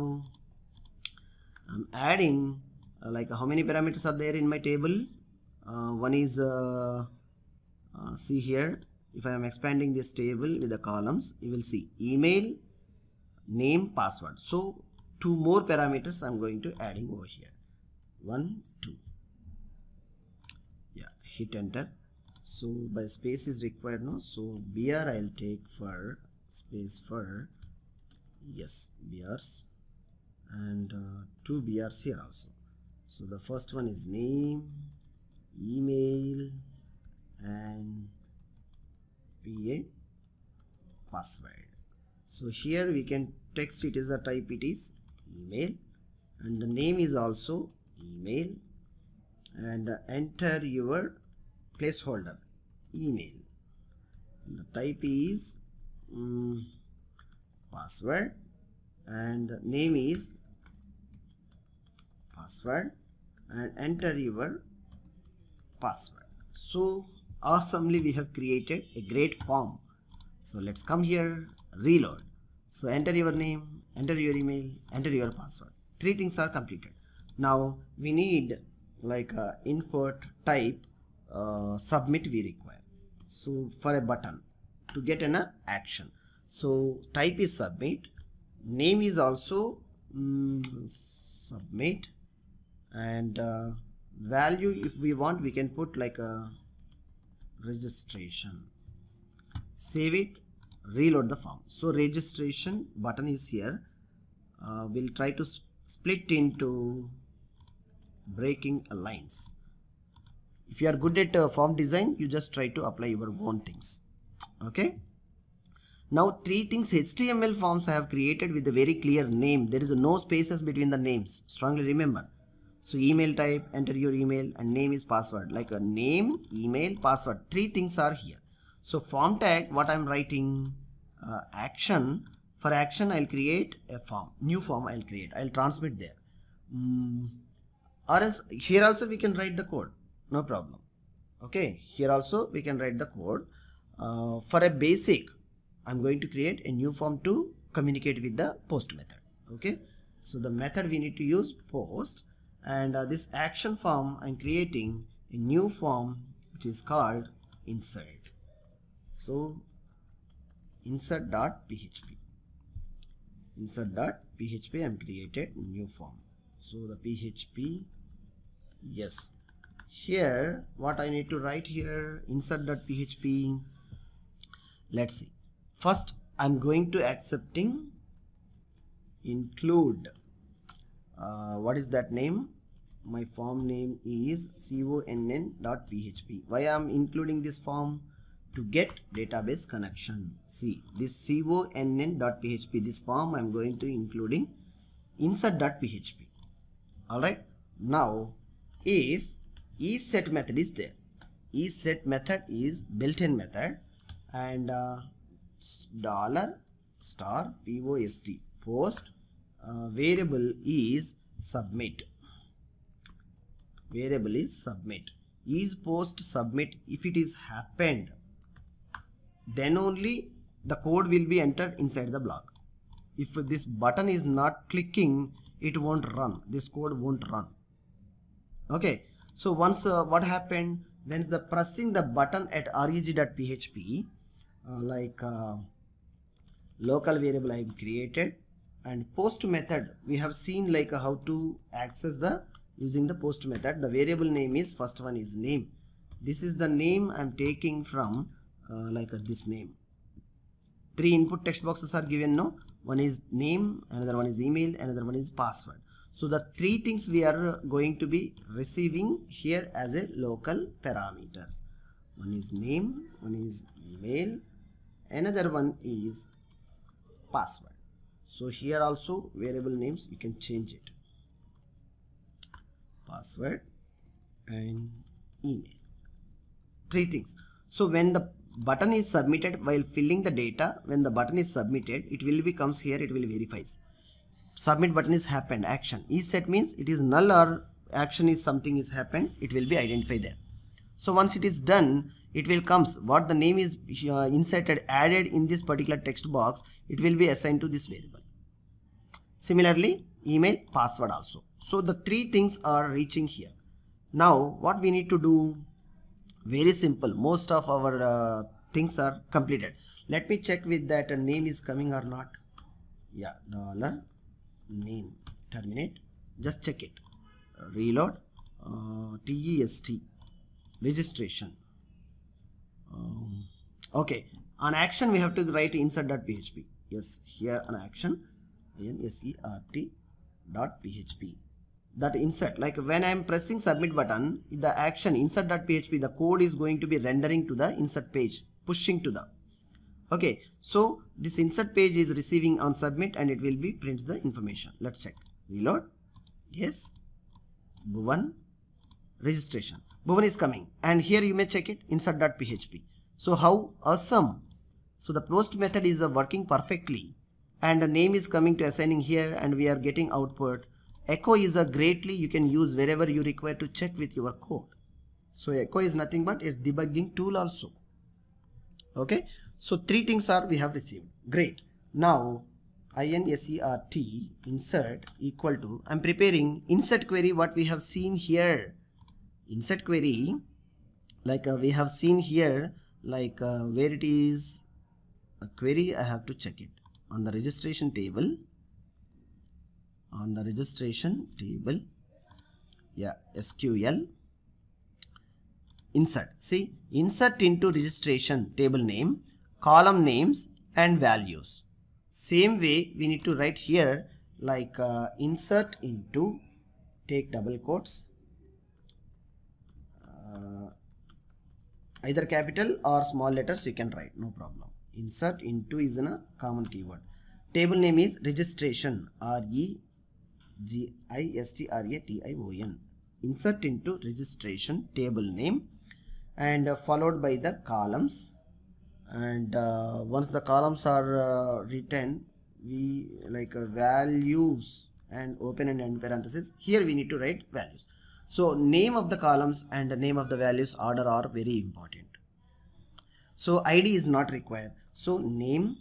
i'm adding uh, like how many parameters are there in my table? Uh, one is uh, uh, see here. If I am expanding this table with the columns you will see email name password. So two more parameters I'm going to adding over here. One two. Yeah hit enter. So by space is required no? So br I'll take for space for yes brs and uh, two brs here also. So the first one is name email and pa password. So here we can text it as a type it is email. And the name is also email. And enter your placeholder email. The type is um, password. And name is password. And enter your password. So awesomely we have created a great form. So let's come here. Reload. So enter your name enter your email enter your password. Three things are completed. Now we need like a input type uh, submit we require. So for a button to get an uh, action. So type is submit. Name is also um, submit. And uh, value if we want we can put like a registration. Save it. Reload the form. So registration button is here. Uh, we'll try to split into breaking lines. If you are good at uh, form design you just try to apply your own things okay now three things html forms i have created with a very clear name there is no spaces between the names strongly remember so email type, enter your email and name is password like a name, email, password. Three things are here. So form tag, what I'm writing, uh, action. For action, I'll create a form, new form I'll create. I'll transmit there. Mm. Or else here also we can write the code. No problem. Okay. Here also we can write the code. Uh, for a basic, I'm going to create a new form to communicate with the post method. Okay. So the method we need to use post and uh, this action form I'm creating a new form which is called insert so insert.php insert.php I'm created new form so the php yes here what I need to write here insert.php let's see. First I'm going to accepting include. Uh, what is that name? My form name is conn.php why i'm including this form? To get database connection. See this conn.php this form i'm going to including insert.php all right now if isset method is there isset method is built-in method and uh, dollar star post post uh, variable is submit. Variable is submit. Is post submit. If it is happened then only the code will be entered inside the block. If this button is not clicking it won't run. This code won't run. Okay. So once uh, what happened? When the pressing the button at reg.php like uh, local variable I have created and post method. We have seen like how to access the using the post method. The variable name is first one is name. This is the name i'm taking from uh, like uh, this name. Three input text boxes are given no? One is name another one is email another one is password. So the three things we are going to be receiving here as a local parameters. One is name one is email another one is password. So here also variable names you can change it. Password and email. Three things. So when the button is submitted while filling the data when the button is submitted it will be comes here it will verifies. Submit button is happened. Action. Is set means it is null or action is something is happened it will be identified there so once it is done it will comes. What the name is uh, inserted added in this particular text box it will be assigned to this variable. Similarly email password also. So the three things are reaching here. Now what we need to do? Very simple. Most of our uh, things are completed. Let me check with that a name is coming or not. Yeah dollar name terminate. Just check it. Reload. Uh, test registration. Um, okay on action we have to write insert.php yes here an action insert dot php that insert like when I am pressing submit button the action insert.php the code is going to be rendering to the insert page pushing to the. Okay so this insert page is receiving on submit and it will be prints the information. Let's check. Reload. Yes. Bhuvan registration bhuvan is coming. And here you may check it insert.php so how awesome. So the post method is uh, working perfectly. And the name is coming to assigning here and we are getting output. Echo is a greatly you can use wherever you require to check with your code. So echo is nothing but is debugging tool also. Okay? So three things are we have received. Great. Now insert insert equal to i'm preparing insert query what we have seen here insert query like uh, we have seen here like uh, where it is a query i have to check it. On the registration table on the registration table yeah SQL insert. See insert into registration table name column names and values. Same way we need to write here like uh, insert into take double quotes uh, either capital or small letters you can write no problem. Insert into is in a common keyword. Table name is registration r e G-I-S-T-R-A-T-I-O-N. Insert into registration table name and uh, followed by the columns. And uh, once the columns are uh, written we like uh, values and open and end parenthesis. Here we need to write values so name of the columns and the name of the values order are very important. So id is not required. So name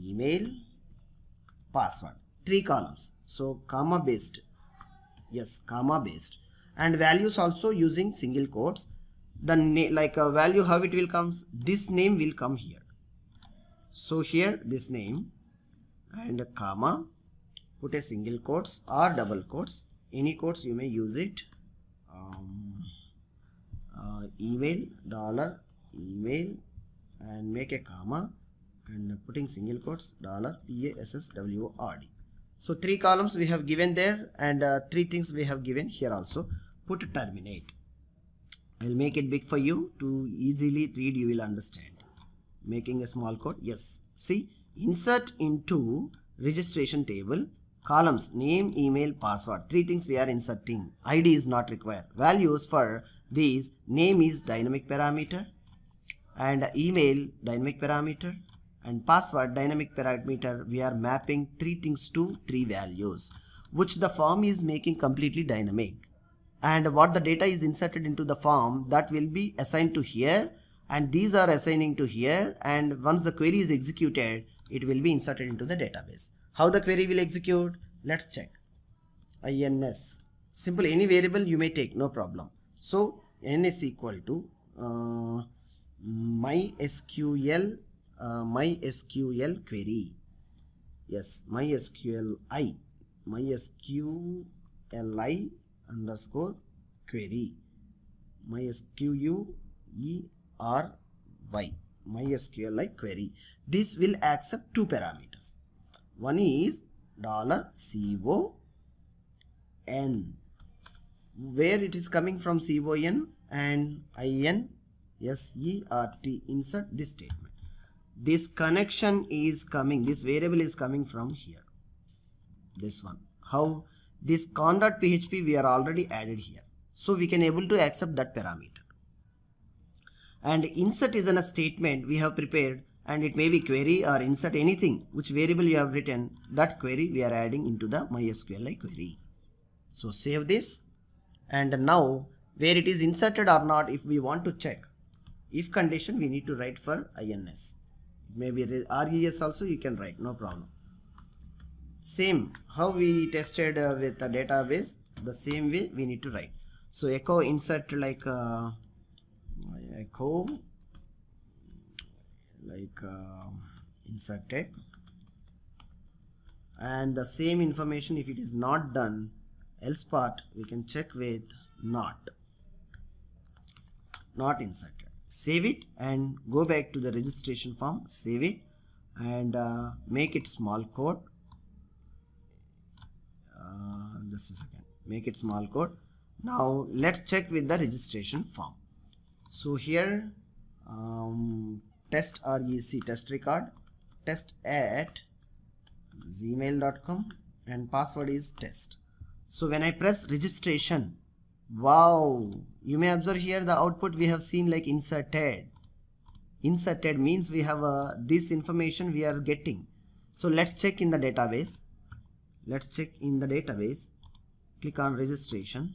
email password. Three columns. So comma based. Yes comma based. And values also using single quotes. The like a value how it will comes this name will come here. So here this name and comma put a single quotes or double quotes any quotes you may use it um, uh, email dollar email and make a comma and putting single quotes dollar p a s s w r d so three columns we have given there and uh, three things we have given here also. Put terminate. I'll make it big for you to easily read you will understand. Making a small code. Yes. See insert into registration table columns name email password. Three things we are inserting. Id is not required. Values for these name is dynamic parameter and email dynamic parameter and password dynamic parameter. We are mapping three things to three values which the form is making completely dynamic. And what the data is inserted into the form that will be assigned to here. And these are assigning to here. And once the query is executed it will be inserted into the database how the query will execute let's check ins simple any variable you may take no problem so n is equal to uh, mysql uh, MySQL query. Yes, MySQL I, MySQL I underscore query. MySQL E R Y, MySQL query. This will accept two parameters. One is dollar $con where it is coming from con and in sert insert this statement. This connection is coming this variable is coming from here. This one. How this conn.php we are already added here. So we can able to accept that parameter. And insert is in a statement we have prepared and it may be query or insert anything which variable you have written that query we are adding into the MySQLi query. So save this and now where it is inserted or not if we want to check if condition we need to write for INS. Maybe RES also you can write no problem. Same how we tested uh, with the database the same way we need to write. So echo insert like uh, echo like uh, inserted and the same information if it is not done else part we can check with not. Not inserted save it and go back to the registration form save it and uh, make it small code. Uh, just a second. Make it small code. Now let's check with the registration form. So here um, test rec test record test at gmail.com and password is test. So when i press registration wow you may observe here the output we have seen like inserted. Inserted means we have uh, this information we are getting. So let's check in the database. Let's check in the database. Click on registration.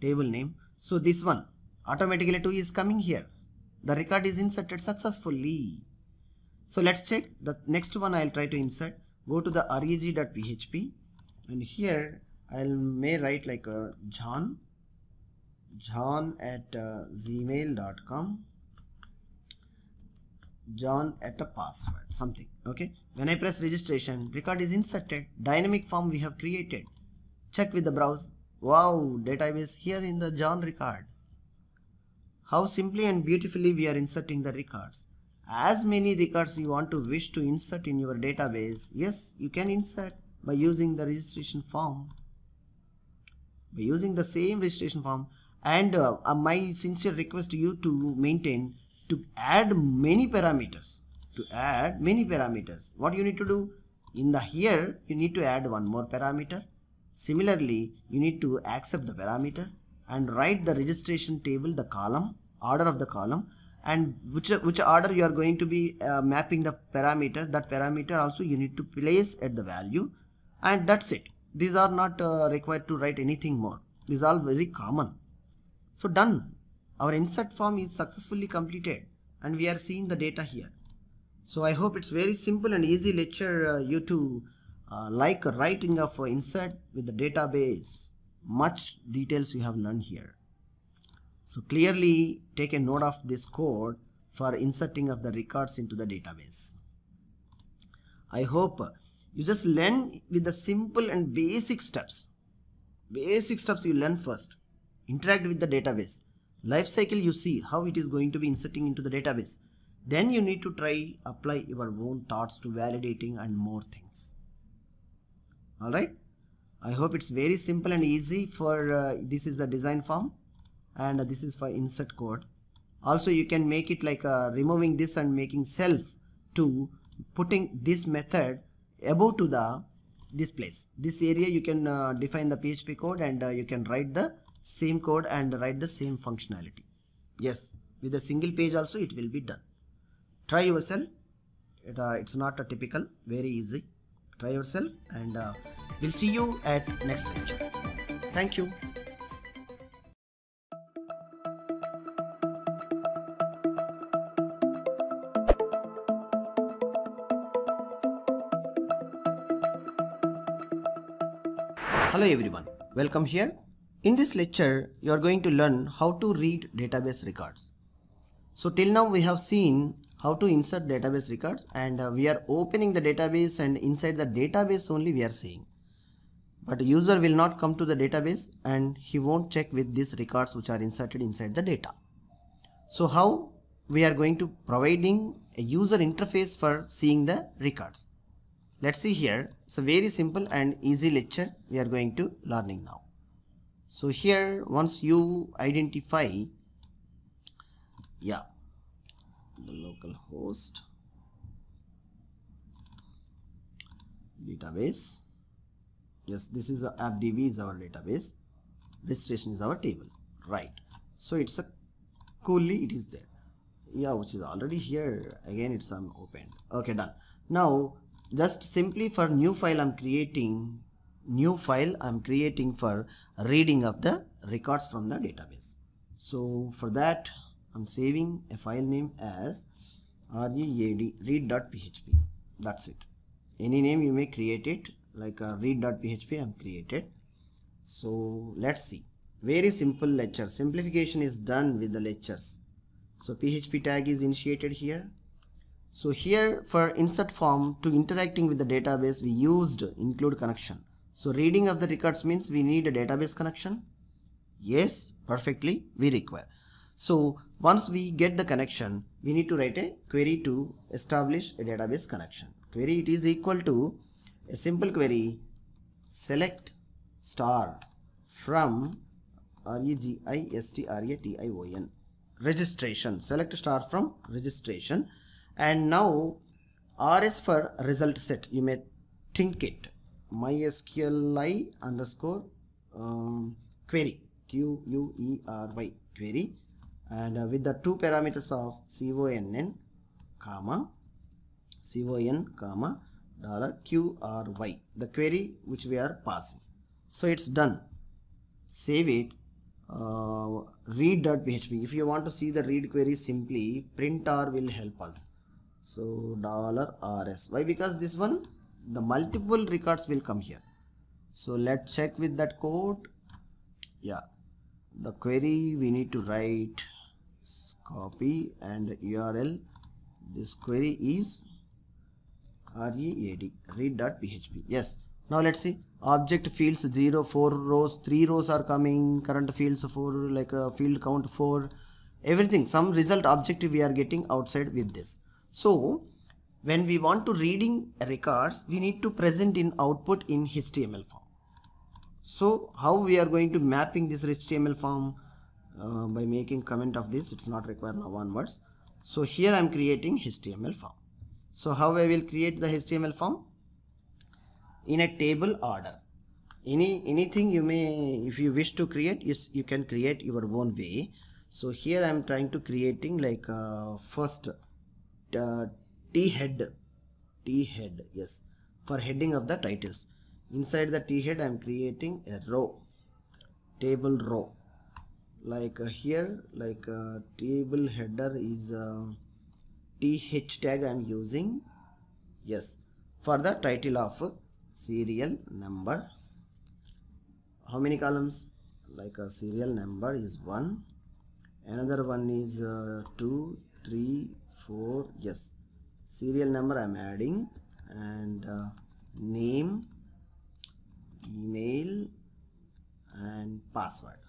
Table name. So this one automatically 2 is coming here the record is inserted successfully. So let's check. The next one I'll try to insert. Go to the reg.php and here I'll may write like a John. John at uh, gmail.com John at a password. Something. Okay. When I press registration record is inserted. Dynamic form we have created. Check with the browse. Wow database here in the John record how simply and beautifully we are inserting the records. As many records you want to wish to insert in your database, yes, you can insert by using the registration form. By using the same registration form and uh, uh, my sincere request to you to maintain to add many parameters to add many parameters what you need to do in the here you need to add one more parameter similarly you need to accept the parameter and write the registration table the column order of the column and which which order you are going to be uh, mapping the parameter that parameter also you need to place at the value and that's it. These are not uh, required to write anything more. These are very common. So done. Our insert form is successfully completed and we are seeing the data here. So i hope it's very simple and easy lecture uh, you to uh, like writing of insert with the database much details you have learned here. So clearly take a note of this code for inserting of the records into the database. I hope you just learn with the simple and basic steps. Basic steps you learn first. Interact with the database. Life cycle you see how it is going to be inserting into the database. Then you need to try apply your own thoughts to validating and more things. Alright. I hope it's very simple and easy for uh, this is the design form and this is for insert code. Also you can make it like uh, removing this and making self to putting this method above to the this place. This area you can uh, define the php code and uh, you can write the same code and write the same functionality. Yes with a single page also it will be done. Try yourself. It, uh, it's not a typical very easy try yourself and uh, We'll see you at next lecture. Thank you. Hello everyone, welcome here. In this lecture, you are going to learn how to read database records. So till now we have seen how to insert database records and uh, we are opening the database and inside the database only we are seeing but user will not come to the database and he won't check with these records which are inserted inside the data. So how we are going to providing a user interface for seeing the records. Let's see here. It's a very simple and easy lecture we are going to learning now. So here once you identify yeah the local host. Database. Yes this is a appdb is our database. Registration is our table. Right. So it's a coolly it is there. Yeah which is already here. Again it's unopened okay done. Now just simply for new file i'm creating new file i'm creating for reading of the records from the database. So for that i'm saving a file name as read read.php that's it. Any name you may create it like a read.php i'm created. So let's see. Very simple lecture. Simplification is done with the lectures. So php tag is initiated here. So here for insert form to interacting with the database we used include connection. So reading of the records means we need a database connection. Yes perfectly we require. So once we get the connection we need to write a query to establish a database connection. Query it is equal to a simple query select star from R-E-G-I-S-T-R-A-T-I-O-N registration. Select star from registration. And now rs for result set. You may think it. Mysqli underscore um, query. Q u e r y. Query and uh, with the two parameters of conn comma con comma dollar q r y the query which we are passing. So it's done. Save it. Uh, read.php if you want to see the read query simply print r will help us. So dollar rs why? Because this one the multiple records will come here. So let's check with that code. Yeah. The query we need to write copy and url this query is read read.php yes. Now let's see. Object fields 0 4 rows 3 rows are coming. Current fields 4 like a field count 4 everything. Some result object we are getting outside with this. So when we want to reading records we need to present in output in html form. So how we are going to mapping this html form uh, by making comment of this it's not required now onwards so here i'm creating html form. So how i will create the html form? In a table order. Any anything you may if you wish to create is you can create your own way. So here i'm trying to creating like uh, first uh, t head. T head yes for heading of the titles. Inside the t head i'm creating a row. Table row like uh, here like uh, table header is uh, th tag i'm using. Yes. For the title of serial number how many columns? Like a serial number is one. Another one is uh, two three four. Yes. Serial number i'm adding and uh, name email and password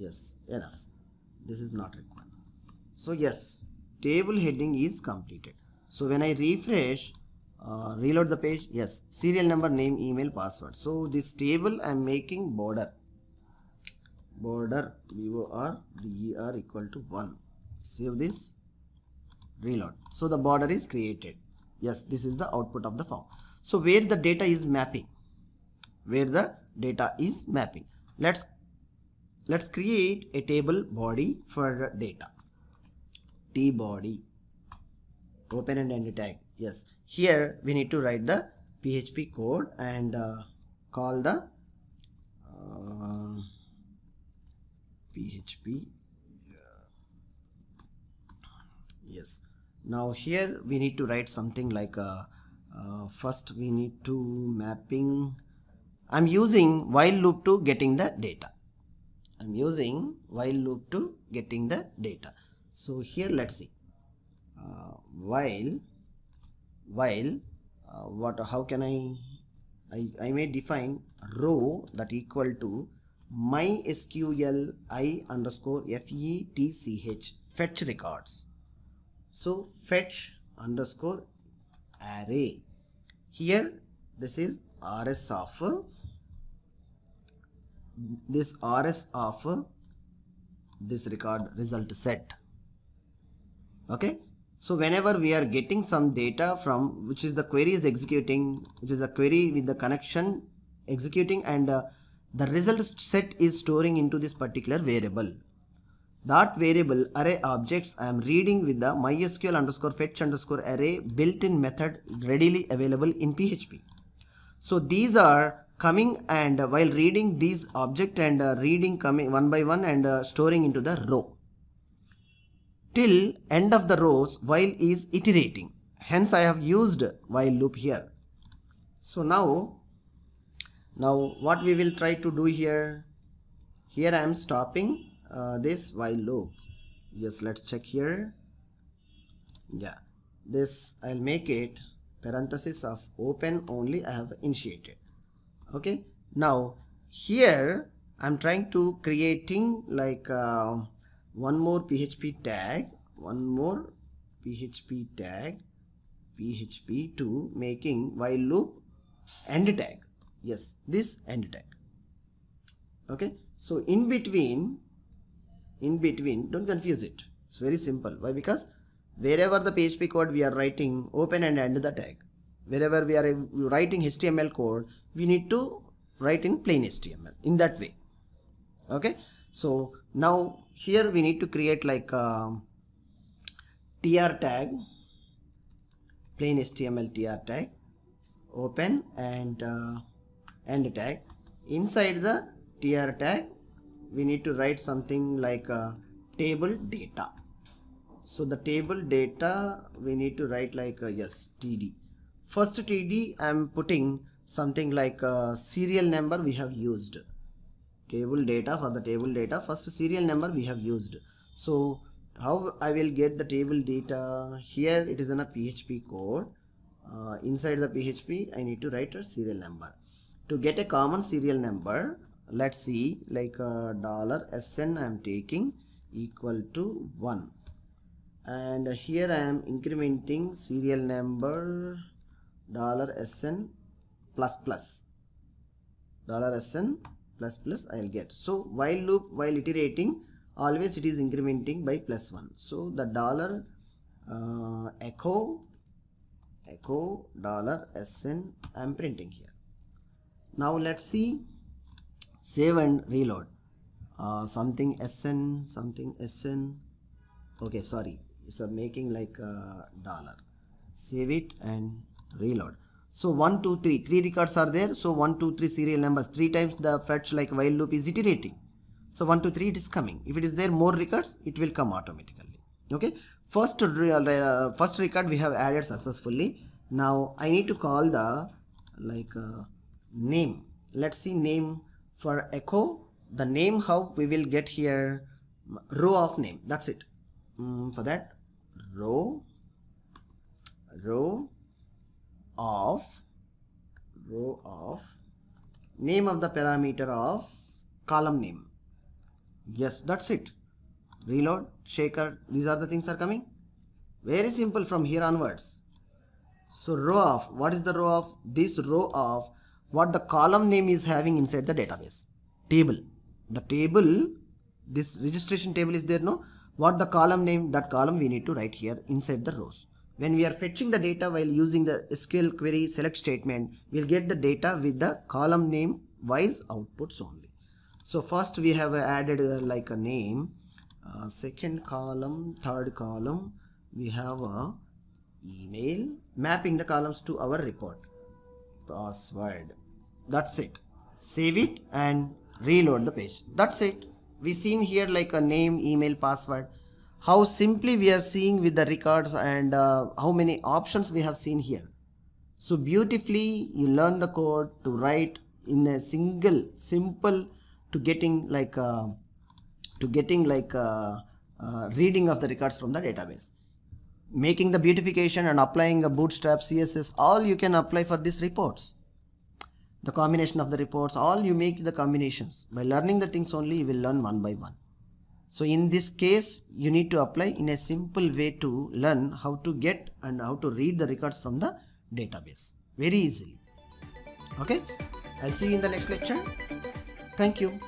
yes enough. This is not required. So yes table heading is completed. So when i refresh uh, reload the page yes serial number name email password. So this table i'm making border. Border bor der equal to 1 save this. Reload. So the border is created. Yes this is the output of the form. So where the data is mapping? Where the data is mapping? Let's let's create a table body for data. T body open and end tag. Yes. Here we need to write the php code and uh, call the uh, php yes. Now here we need to write something like uh, uh, first we need to mapping. I'm using while loop to getting the data I'm using while loop to getting the data. So here let's see. Uh, while while uh, what how can I, I I may define row that equal to my SQL I underscore FETCH fetch records. So fetch underscore array. Here this is rs of this rs of this record result set okay so whenever we are getting some data from which is the query is executing, which is a query with the connection executing and uh, the result set is storing into this particular variable. that variable array objects I am reading with the mysql underscore fetch underscore array built-in method readily available in PHP. So these are coming and while reading these object and uh, reading coming one by one and uh, storing into the row till end of the rows while is iterating. Hence I have used while loop here. So now, now what we will try to do here, here I am stopping uh, this while loop. Yes, let's check here. Yeah, this I'll make it parenthesis of open only I have initiated. Okay, now here I'm trying to creating like uh, one more PHP tag, one more PHP tag, PHP to making while loop end tag. Yes, this end tag. Okay, so in between, in between, don't confuse it. It's very simple. Why? Because wherever the PHP code we are writing, open and end the tag. Wherever we are writing HTML code, we need to write in plain HTML in that way. Okay, so now here we need to create like um, a tr tag plain html tr tag open and uh, end tag. Inside the tr tag we need to write something like a table data. So the table data we need to write like a, yes td first td i'm putting something like a serial number we have used. Table data for the table data first serial number we have used. So how I will get the table data? Here it is in a PHP code. Uh, inside the PHP I need to write a serial number. To get a common serial number let's see like a dollar sn I am taking equal to 1 and here I am incrementing serial number dollar sn plus plus dollar sn plus plus I'll get. So while loop while iterating always it is incrementing by plus 1. So the dollar uh, echo echo dollar sn I'm printing here. Now let's see save and reload uh, something sn something sn okay sorry it's a making like a dollar save it and reload so 1, 2, 3. 3 records are there. So 1, 2, 3 serial numbers. 3 times the fetch like while loop is iterating. So 1, 2, 3 it is coming. If it is there more records, it will come automatically. Okay. First, uh, first record we have added successfully. Now I need to call the like uh, name. Let's see name for echo. The name how we will get here row of name. That's it. Mm, for that row row of row of name of the parameter of column name. Yes that's it. Reload Shekhar these are the things are coming. Very simple from here onwards. So row of what is the row of? This row of what the column name is having inside the database. Table. The table this registration table is there no? What the column name that column we need to write here inside the rows when we are fetching the data while using the SQL query select statement, we'll get the data with the column name wise outputs only. So first we have added uh, like a name, uh, second column, third column, we have a email mapping the columns to our report. Password. That's it. Save it and reload the page. That's it. We seen here like a name email password how simply we are seeing with the records and uh, how many options we have seen here. So beautifully you learn the code to write in a single simple to getting like uh, to getting like uh, uh, reading of the records from the database. Making the beautification and applying a bootstrap CSS all you can apply for these reports. The combination of the reports all you make the combinations. By learning the things only you will learn one by one. So in this case, you need to apply in a simple way to learn how to get and how to read the records from the database very easily. Okay, I'll see you in the next lecture. Thank you.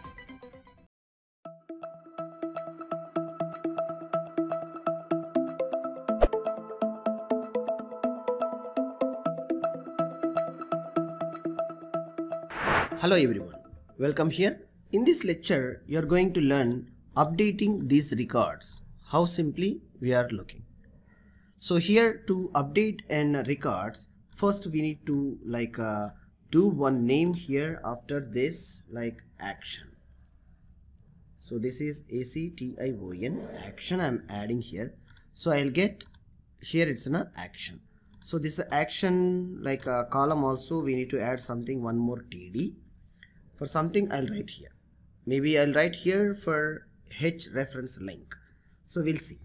Hello everyone, welcome here. In this lecture, you are going to learn updating these records. How simply we are looking. So here to update and records first we need to like uh, do one name here after this like action. So this is A-C-T-I-O-N action I'm adding here. So I'll get here it's an action. So this action like a column also we need to add something one more TD for something I'll write here. Maybe I'll write here for H reference link so we'll see.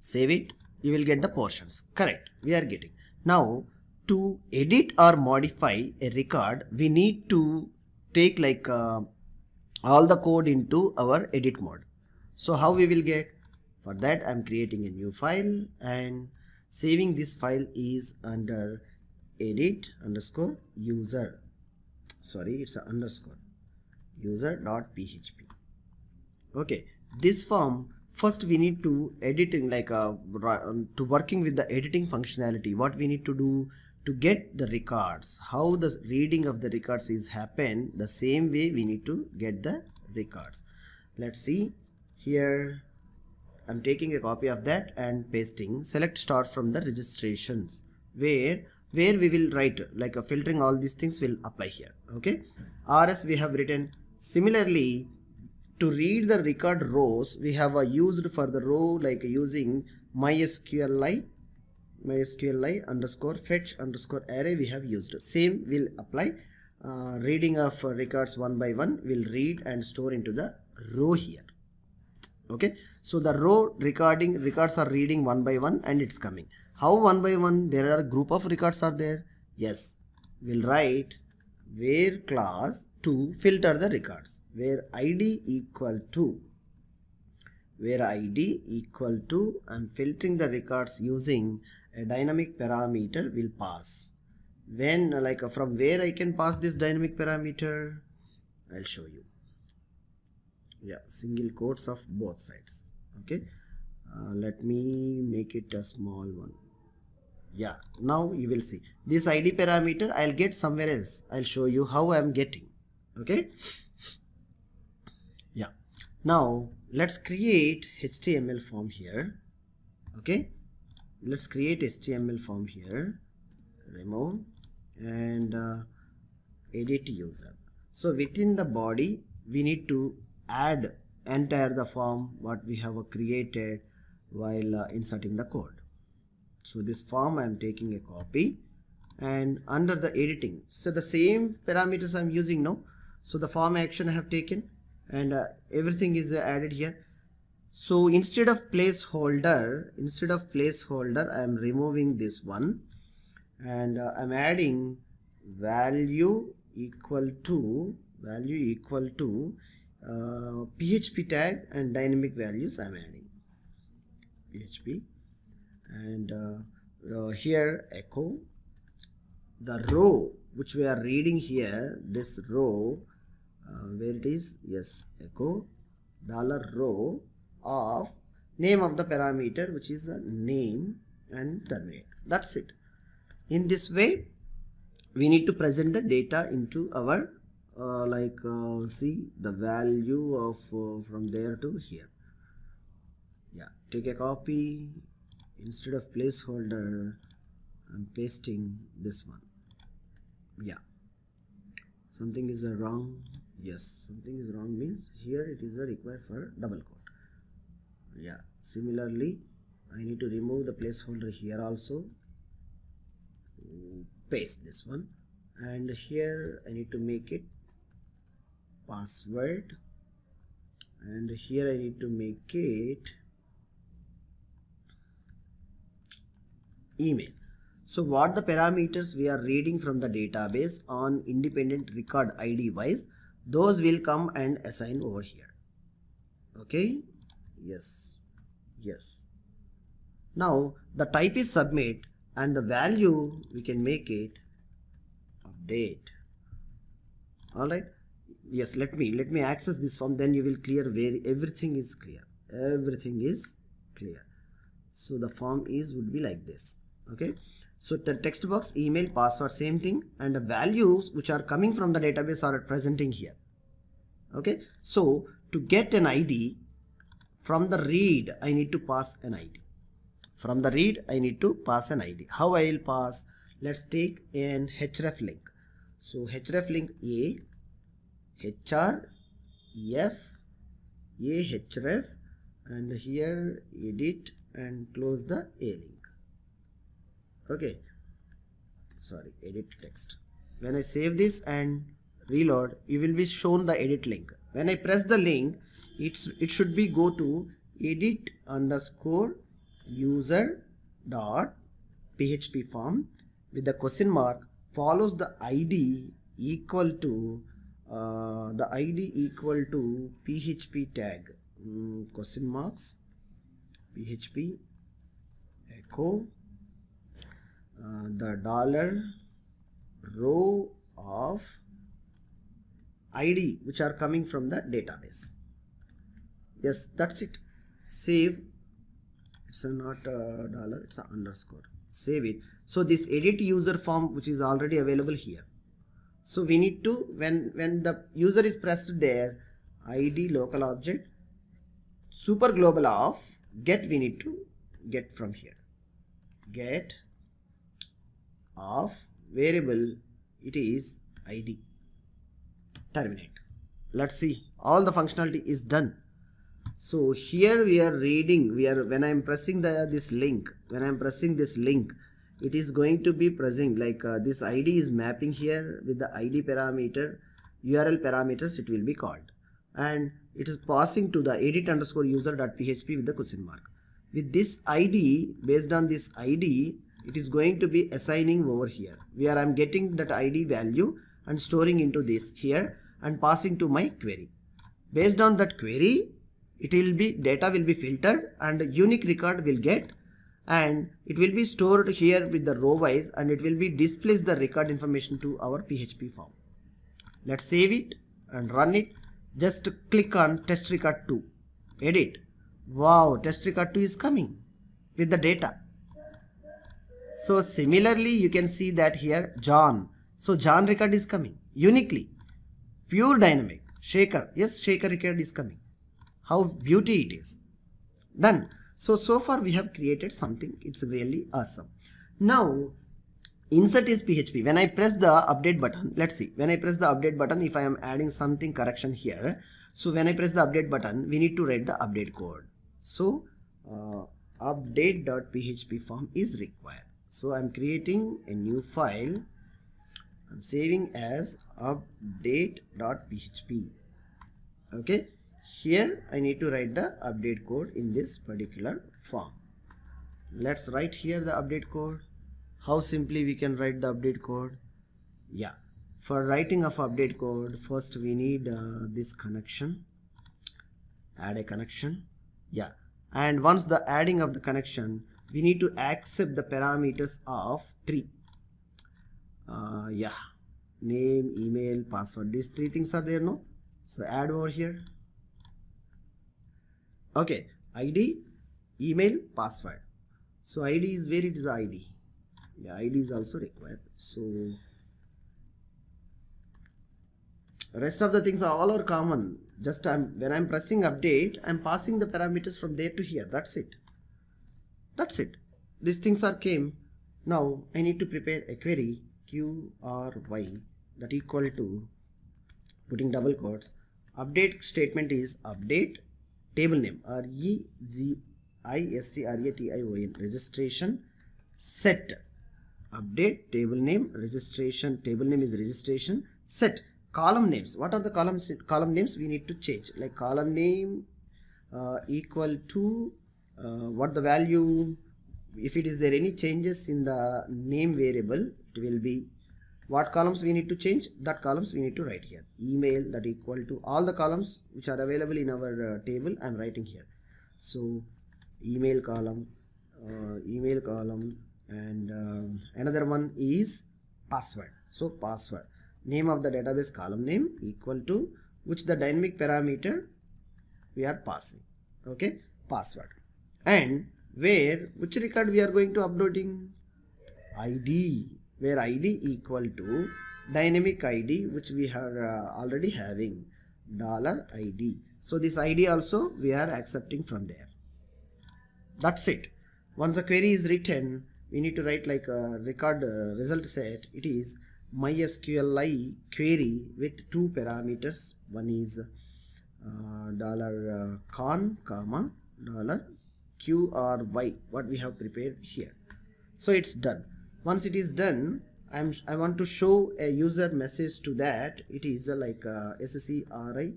Save it. You will get the portions. Correct. We are getting. Now to edit or modify a record we need to take like uh, all the code into our edit mode. So how we will get? For that i'm creating a new file and saving this file is under edit underscore user. Sorry it's a underscore user.php okay. This form first we need to editing like a um, to working with the editing functionality what we need to do to get the records how the reading of the records is happen the same way we need to get the records. Let's see. Here I'm taking a copy of that and pasting. Select start from the registrations where where we will write like a filtering all these things will apply here. Okay. Rs we have written. Similarly to read the record rows we have uh, used for the row like using mysqli mysqli underscore fetch underscore array we have used. Same will apply. Uh, reading of records one by one will read and store into the row here. Okay? So the row recording records are reading one by one and it's coming. How one by one there are a group of records are there? Yes. We'll write where clause to filter the records. Where id equal to where id equal to i'm filtering the records using a dynamic parameter will pass. When like from where I can pass this dynamic parameter? I'll show you. Yeah single quotes of both sides. Okay. Uh, let me make it a small one. Yeah now you will see. This id parameter I'll get somewhere else. I'll show you how I'm getting okay? Yeah. Now let's create HTML form here. Okay? Let's create HTML form here. Remove. And uh, edit user. So within the body we need to add entire the form what we have created while uh, inserting the code. So this form I am taking a copy. And under the editing so the same parameters I'm using now so the form action I have taken and uh, everything is uh, added here. So instead of placeholder, instead of placeholder, I am removing this one and uh, I'm adding value equal to value equal to uh, PHP tag and dynamic values I'm adding. PHP and uh, uh, here echo. The row which we are reading here this row uh, where it is? Yes. Echo. Dollar row of name of the parameter which is a name and terminate. That's it. In this way we need to present the data into our uh, like uh, see the value of uh, from there to here. Yeah. Take a copy. Instead of placeholder I'm pasting this one. Yeah. Something is wrong yes something is wrong means here it is a required for double quote. Yeah similarly I need to remove the placeholder here also. Mm, paste this one. And here I need to make it password. And here I need to make it email. So what the parameters we are reading from the database on independent record ID wise those will come and assign over here. Okay? Yes. Yes. Now the type is submit and the value we can make it update. All right yes let me let me access this form then you will clear where everything is clear. Everything is clear. So the form is would be like this. Okay so the text box email password same thing. And the values which are coming from the database are presenting here. Okay? So to get an id from the read i need to pass an id from the read i need to pass an id how i will pass? Let's take an href link. So href link a hr f a href and here edit and close the a link okay. Sorry edit text. When i save this and reload you will be shown the edit link. When i press the link it's it should be go to edit underscore user dot php form with the question mark follows the id equal to uh, the id equal to php tag. Mm, question marks php echo uh, the dollar row of id which are coming from the database. Yes that's it. Save. It's not a dollar it's a underscore. Save it. So this edit user form which is already available here. So we need to when when the user is pressed there id local object super global of get we need to get from here. Get of variable it is id. Terminate. Let's see. All the functionality is done. So here we are reading we are when i am pressing the this link when i am pressing this link it is going to be pressing like uh, this id is mapping here with the id parameter url parameters it will be called. And it is passing to the edit underscore user dot php with the question mark. With this id based on this id it is going to be assigning over here where i'm getting that id value and storing into this here and passing to my query. Based on that query, it will be data will be filtered and unique record will get and it will be stored here with the row wise and it will be displays the record information to our PHP form. Let's save it and run it. Just click on test record 2. Edit. Wow, test record 2 is coming with the data. So similarly, you can see that here John. So John record is coming uniquely. Pure dynamic. Shekhar. Yes Shekhar record is coming. How beauty it is. Done. So so far we have created something. It's really awesome. Now insert is php when i press the update button let's see. When i press the update button if i am adding something correction here so when i press the update button we need to write the update code. So uh, update.php form is required so i'm creating a new file. I'm saving as update.php okay? Here I need to write the update code in this particular form. Let's write here the update code. How simply we can write the update code? Yeah. For writing of update code first we need uh, this connection. Add a connection. Yeah. And once the adding of the connection we need to accept the parameters of 3 uh, yeah. Name email password. These three things are there no? So add over here. Okay. Id email password. So id is where it is id yeah id is also required. So rest of the things are all are common. Just I'm when I'm pressing update I'm passing the parameters from there to here. That's it that's it. These things are came. Now I need to prepare a query q r y that equal to putting double quotes. Update statement is update table name r e g i s t r a t i o n registration set. Update table name registration table name is registration set. Column names what are the columns column names we need to change? Like column name uh, equal to what the value if it is there any changes in the name variable it will be what columns we need to change that columns we need to write here. Email that equal to all the columns which are available in our uh, table i'm writing here. So email column uh, email column and uh, another one is password. So password. Name of the database column name equal to which the dynamic parameter we are passing. Okay? Password and where which record we are going to uploading id where id equal to dynamic id which we are uh, already having. Dollar id so this id also we are accepting from there. That's it. Once the query is written we need to write like a record uh, result set. It is mysqli query with two parameters. One is uh, dollar uh, con comma dollar q or y what we have prepared here. So it's done. Once it is done i'm i want to show a user message to that. It is uh, like uh, sscri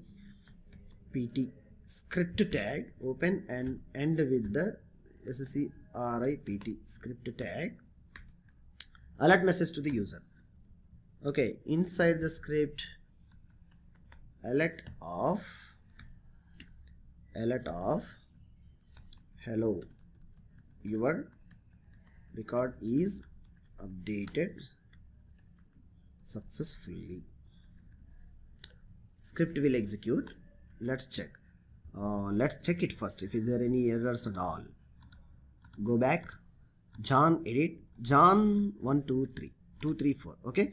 pt script tag open and end with the sscri pt script tag. Alert message to the user. Okay inside the script alert of alert of hello. Your record is updated successfully. Script will execute. Let's check. Uh, let's check it first if there are any errors at all. Go back. John edit. John 1 2 3 2 3 4 okay?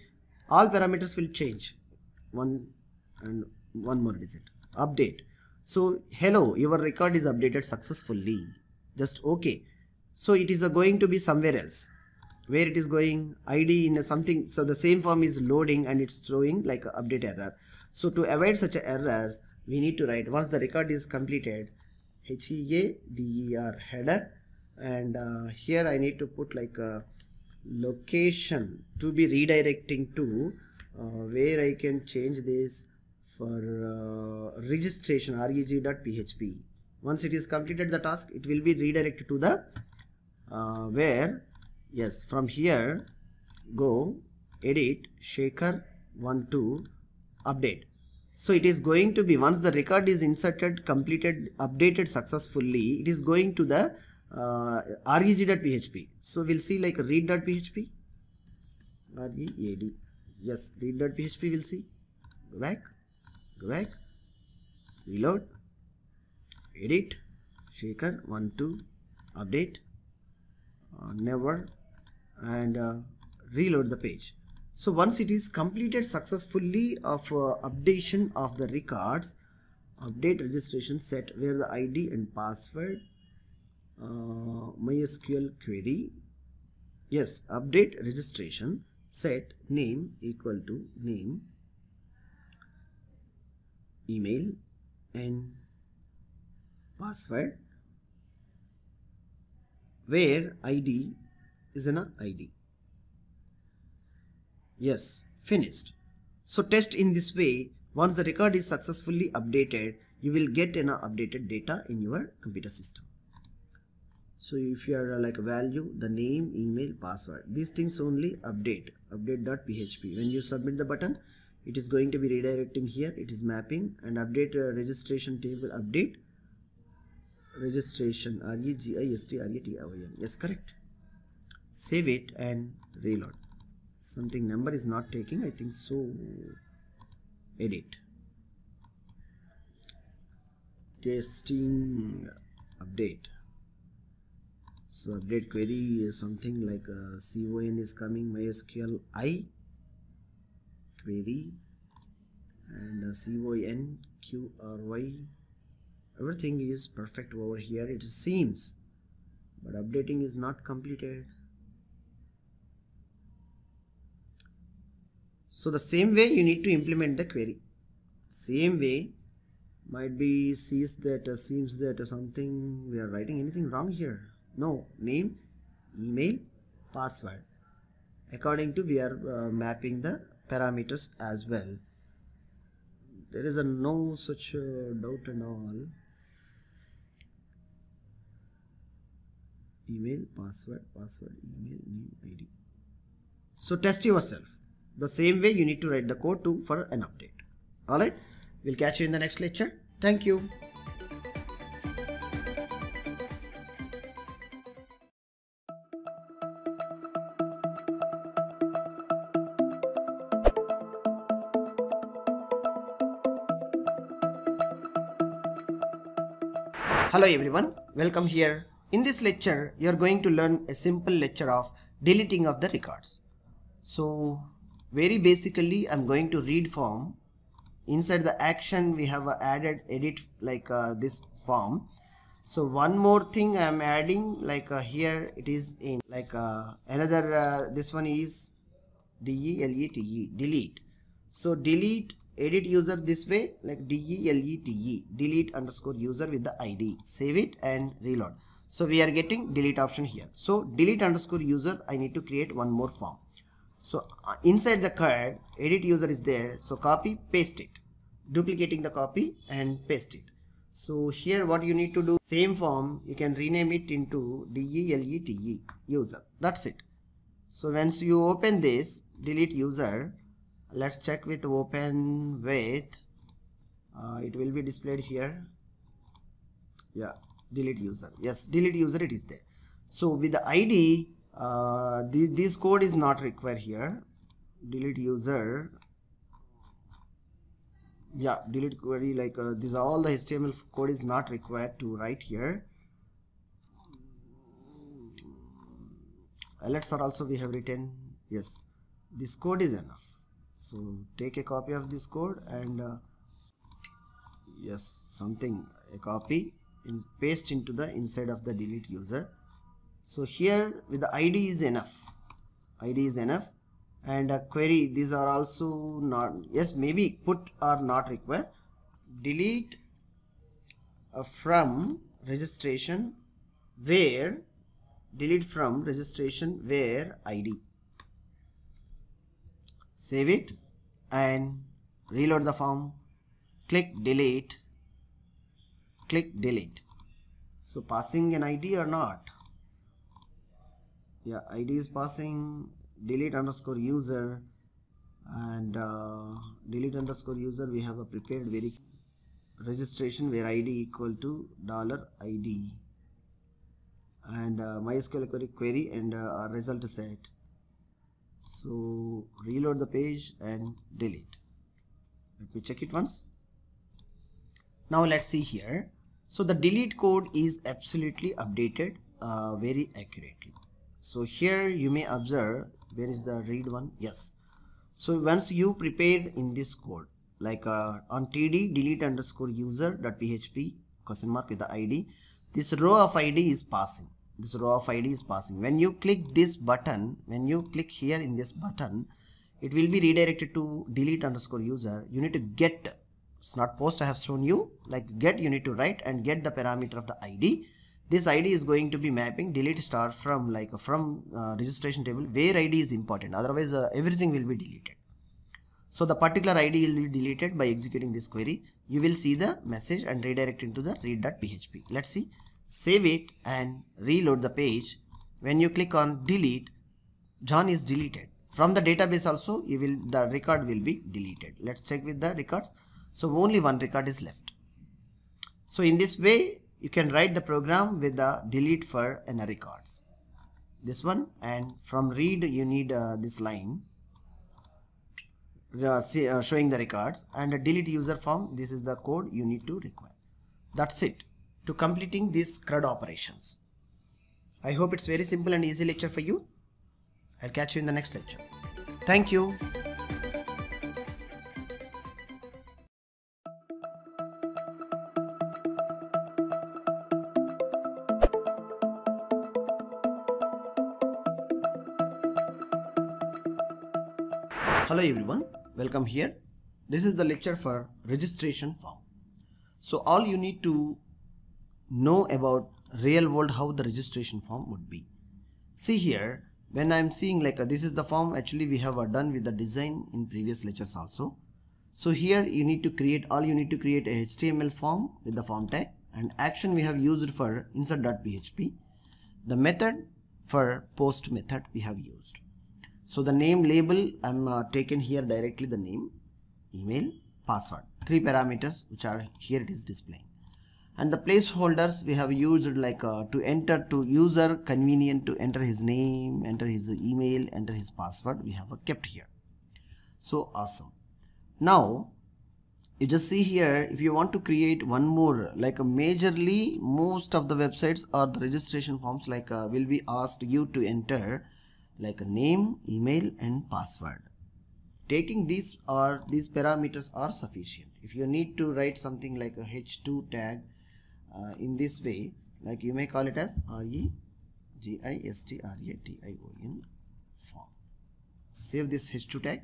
All parameters will change. One and one more digit. Update. So hello. Your record is updated successfully just okay. So it is going to be somewhere else. Where it is going id in something so the same form is loading and it's throwing like update error. So to avoid such errors we need to write once the record is completed header header. And uh, here I need to put like a location to be redirecting to uh, where I can change this for uh, registration reg.php once it is completed the task it will be redirected to the uh, where yes from here go edit Shekhar 1 2 update. So it is going to be once the record is inserted completed updated successfully it is going to the uh, reg.php so we'll see like read.php read yes read.php we'll see. Go back go back reload edit. Shekhar 1 2 update. Uh, never. And uh, reload the page. So once it is completed successfully of uh, updation of the records update registration set where the id and password uh, mysql query. Yes update registration set name equal to name email and password where? Id is an id yes finished. So test in this way. Once the record is successfully updated you will get an updated data in your computer system. So if you are uh, like value the name email password these things only update. Update.php when you submit the button it is going to be redirecting here. It is mapping and update uh, registration table update registration r e g i s t r e t o n. Yes correct. Save it and reload. Something number is not taking i think so. Edit. Testing update. So update query is something like uh, con is coming mysql i query and uh, con q r y everything is perfect over here it seems. But updating is not completed. So the same way you need to implement the query. Same way might be sees that uh, seems that uh, something we are writing anything wrong here. No name email password. According to we are uh, mapping the parameters as well. There is a no such uh, doubt and all email password password email name id so test yourself. The same way you need to write the code too for an update. All right we'll catch you in the next lecture. Thank you. Hello everyone, welcome here. In this lecture, you are going to learn a simple lecture of deleting of the records. So, very basically, I'm going to read form. inside the action we have added edit like uh, this form so one more thing i am adding like uh, here it is in like uh, another uh, this one is d e delete so delete edit user this way like d e l e t e delete underscore user with the id save it and reload so we are getting delete option here. So delete underscore user i need to create one more form. So uh, inside the card edit user is there. So copy paste it. Duplicating the copy and paste it. So here what you need to do same form you can rename it into delete user. That's it. So once you open this delete user let's check with open with uh, it will be displayed here. Yeah delete user. Yes delete user it is there. So with the id uh, this code is not required here. Delete user. Yeah delete query like uh, these all the html code is not required to write here. Alerts are also we have written. Yes this code is enough. So take a copy of this code and uh, yes something a copy and paste into the inside of the delete user. So here with the id is enough. Id is enough. And a query these are also not yes maybe put or not required. Delete uh, from registration where delete from registration where id save it and reload the form. Click delete click delete. So passing an id or not? Yeah id is passing delete underscore user and uh, delete underscore user we have a prepared very registration where id equal to dollar id and uh, mysql query query and uh, result set. So reload the page and delete. Let me check it once. Now let's see here so the delete code is absolutely updated uh, very accurately. So here you may observe where is the read one? Yes. So once you prepared in this code like uh, on td delete underscore user dot php question mark with the id this row of id is passing. This row of id is passing. When you click this button when you click here in this button it will be redirected to delete underscore user. You need to get it's not post i have shown you. Like get you need to write and get the parameter of the id this id is going to be mapping delete star from like from uh, registration table where id is important. Otherwise uh, everything will be deleted. So the particular id will be deleted by executing this query. You will see the message and redirect into the read.php let's see. Save it and reload the page. When you click on delete john is deleted. From the database also you will the record will be deleted. Let's check with the records so only one record is left. So in this way you can write the program with the delete for n records. This one and from read you need uh, this line uh, see, uh, showing the records and a delete user form this is the code you need to require. That's it. To completing these CRUD operations. I hope it's very simple and easy lecture for you. I'll catch you in the next lecture. Thank you everyone. Welcome here. This is the lecture for registration form. So all you need to know about real world how the registration form would be. See here when i'm seeing like a, this is the form actually we have uh, done with the design in previous lectures also. So here you need to create all you need to create a html form with the form tag and action we have used for insert.php the method for post method we have used so the name label I'm uh, taken here directly the name, email, password. Three parameters which are here it is displaying. And the placeholders we have used like uh, to enter to user convenient to enter his name, enter his email, enter his password we have uh, kept here. So awesome. Now you just see here if you want to create one more like a majorly most of the websites or the registration forms like uh, will be asked you to enter like a name, email and password. taking these or these parameters are sufficient. If you need to write something like a h2 tag uh, in this way like you may call it as r-e-g-i-s-t-r-a-t-i-o-n form. Save this h2 tag.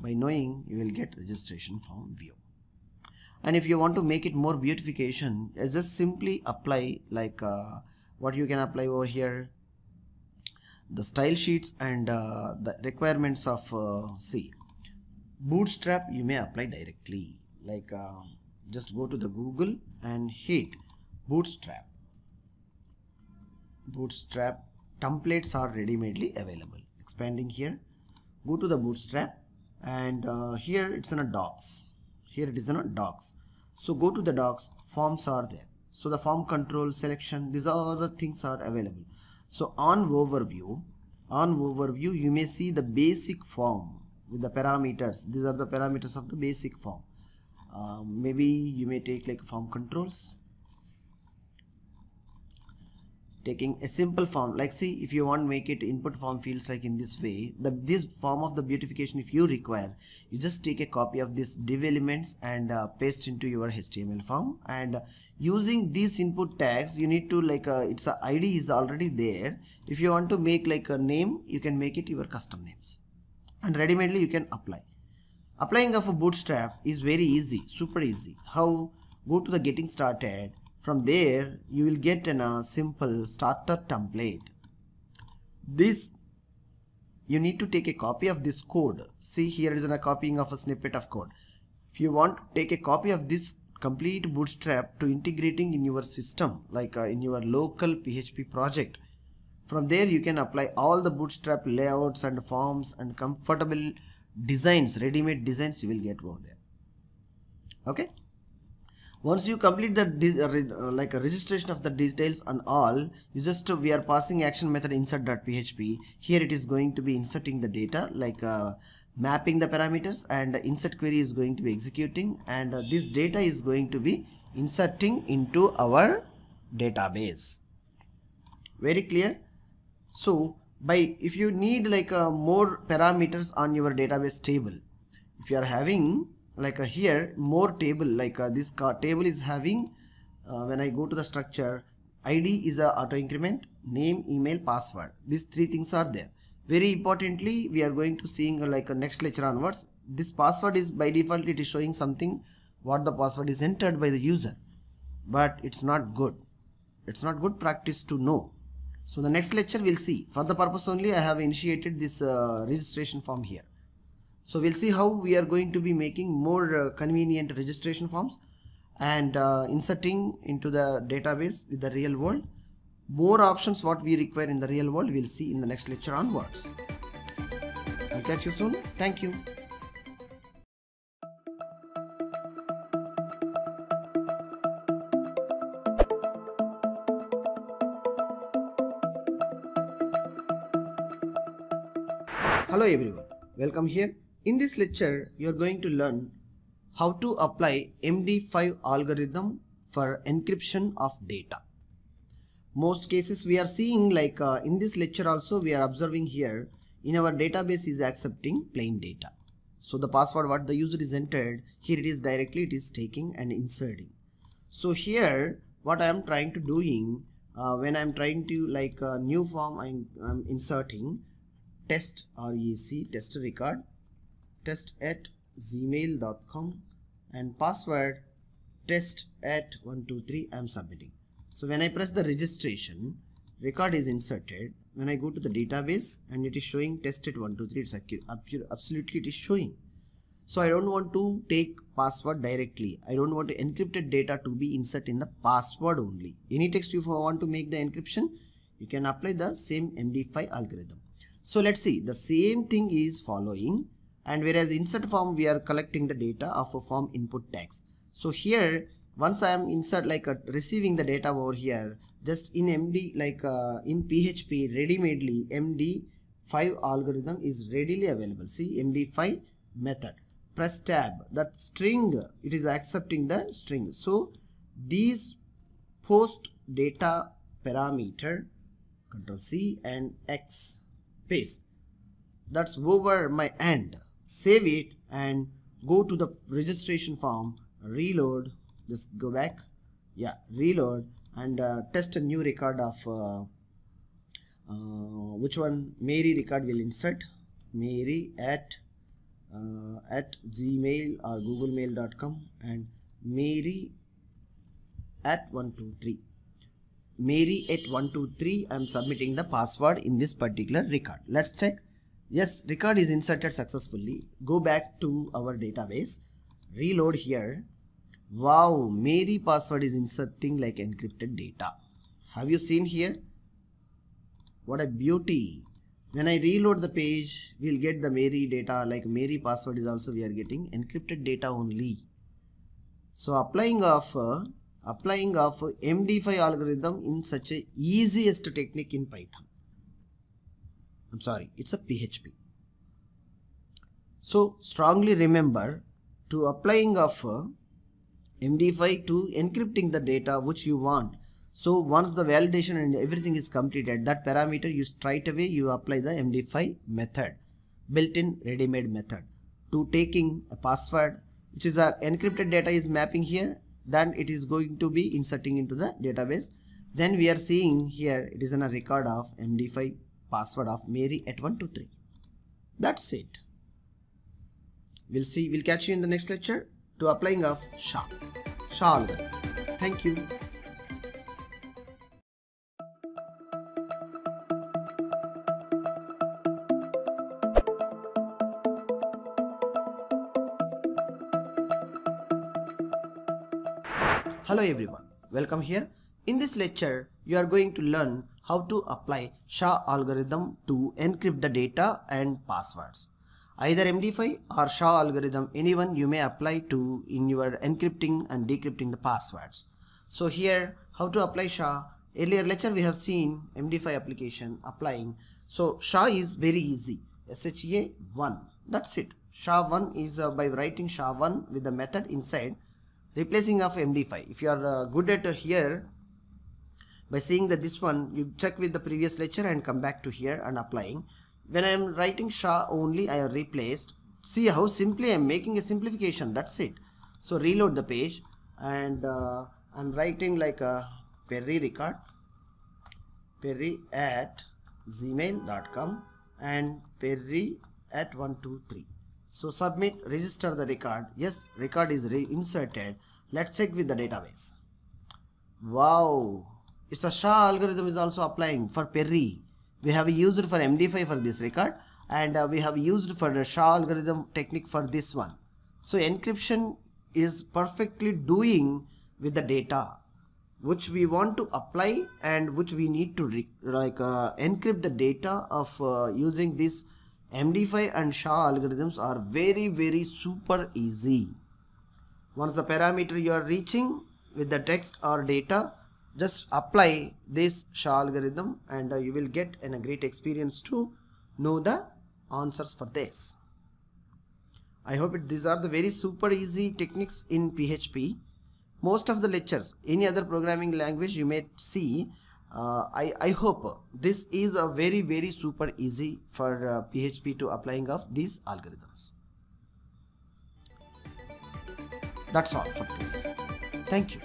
By knowing you will get registration form view and if you want to make it more beautification just simply apply like uh, what you can apply over here the style sheets and uh, the requirements of uh, C. Bootstrap you may apply directly like uh, just go to the Google and hit bootstrap. Bootstrap templates are ready-madely available. Expanding here go to the bootstrap and uh, here it's in a docs. Here it is in a docs. So go to the docs forms are there. So the form control selection these are all the things are available so on overview on overview you may see the basic form with the parameters. These are the parameters of the basic form. Um, maybe you may take like form controls taking a simple form like see if you want to make it input form fields like in this way the this form of the beautification if you require you just take a copy of this div elements and uh, paste into your html form. And using these input tags you need to like uh, it's a id is already there. If you want to make like a name you can make it your custom names. And ready-madely you can apply. Applying of a bootstrap is very easy super easy. How? Go to the getting started from there, you will get a uh, simple starter template. This, you need to take a copy of this code. See here is a copying of a snippet of code. If you want to take a copy of this complete bootstrap to integrating in your system, like uh, in your local PHP project, from there you can apply all the bootstrap layouts and forms and comfortable designs, ready-made designs you will get over there. Okay once you complete the uh, uh, like a registration of the details and all you just uh, we are passing action method insert.php here it is going to be inserting the data like uh, mapping the parameters and insert query is going to be executing and uh, this data is going to be inserting into our database. Very clear? So by if you need like uh, more parameters on your database table if you are having like uh, here more table like uh, this table is having uh, when I go to the structure ID is a auto increment name email password. These three things are there. Very importantly we are going to seeing like a next lecture onwards this password is by default it is showing something what the password is entered by the user. But it's not good. It's not good practice to know. So the next lecture we'll see. For the purpose only I have initiated this uh, registration form here so we'll see how we are going to be making more uh, convenient registration forms and uh, inserting into the database with the real world. More options what we require in the real world we'll see in the next lecture onwards. I'll catch you soon. Thank you. Hello everyone, welcome here. In this lecture, you are going to learn how to apply MD5 algorithm for encryption of data. Most cases we are seeing like uh, in this lecture also we are observing here in our database is accepting plain data. So the password what the user is entered here it is directly it is taking and inserting. So here what I am trying to doing uh, when I am trying to like a new form I'm, I'm inserting test rec test record test at gmail.com and password test at 123 I'm submitting. So when I press the registration, record is inserted. When I go to the database and it is showing test at 123, it's absolutely it is showing. So I don't want to take password directly. I don't want encrypted data to be insert in the password only. Any text if you want to make the encryption, you can apply the same MD5 algorithm. So let's see the same thing is following and whereas insert form we are collecting the data of a form input tags. So here once I am insert like uh, receiving the data over here just in MD like uh, in PHP ready-madely MD5 algorithm is readily available. See MD5 method press tab that string it is accepting the string. So these post data parameter control C and X paste that's over my end save it and go to the registration form reload just go back. Yeah reload and uh, test a new record of uh, uh, which one? Mary record will insert. Mary at uh, at gmail or googlemail.com and Mary at 123 Mary at 123 I'm submitting the password in this particular record. Let's check yes record is inserted successfully. Go back to our database. Reload here. Wow Mary password is inserting like encrypted data. Have you seen here? What a beauty. When I reload the page we'll get the Mary data like Mary password is also we are getting encrypted data only. So applying of uh, applying of MD5 algorithm in such a easiest technique in Python I'm sorry it's a PHP so strongly remember to applying of uh, MD5 to encrypting the data which you want. So once the validation and everything is completed, that parameter you straight away you apply the MD5 method, built-in ready-made method to taking a password which is a encrypted data is mapping here then it is going to be inserting into the database. Then we are seeing here it is in a record of md5 password of mary at 123 that's it. We'll see we'll catch you in the next lecture to applying of sha sha algorithm thank you. Hello everyone, welcome here. In this lecture, you are going to learn how to apply SHA algorithm to encrypt the data and passwords. Either MD5 or SHA algorithm, anyone you may apply to in your encrypting and decrypting the passwords. So here, how to apply SHA. Earlier lecture we have seen MD5 application applying. So SHA is very easy. SHA 1. That's it. SHA 1 is uh, by writing SHA 1 with the method inside replacing of MD5 if you are uh, good at uh, here by seeing that this one you check with the previous lecture and come back to here and applying when I am writing SHA only I have replaced see how simply I am making a simplification that's it so reload the page and uh, I'm writing like a Perry record Perry at gmail.com and Perry at 123 so submit, register the record. Yes, record is inserted. Let's check with the database. Wow, it's a SHA algorithm is also applying for Perry. We have used for MD5 for this record and uh, we have used for the SHA algorithm technique for this one. So encryption is perfectly doing with the data which we want to apply and which we need to like uh, encrypt the data of uh, using this MD5 and SHA algorithms are very very super easy. Once the parameter you are reaching with the text or data, just apply this SHA algorithm and uh, you will get an, a great experience to know the answers for this. I hope it, these are the very super easy techniques in PHP. Most of the lectures, any other programming language you may see uh, I, I hope this is a very very super easy for uh, PHP to applying of these algorithms. That's all for this. Thank you.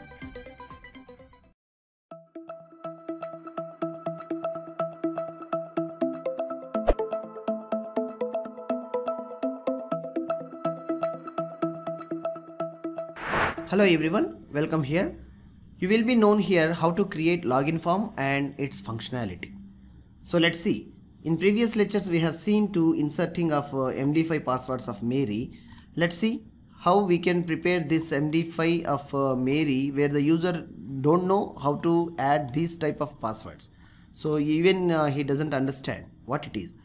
Hello everyone, welcome here. You will be known here how to create login form and its functionality. So let's see. In previous lectures we have seen to inserting of uh, MD5 passwords of Mary. Let's see how we can prepare this MD5 of uh, Mary where the user don't know how to add these type of passwords. So even uh, he doesn't understand what it is.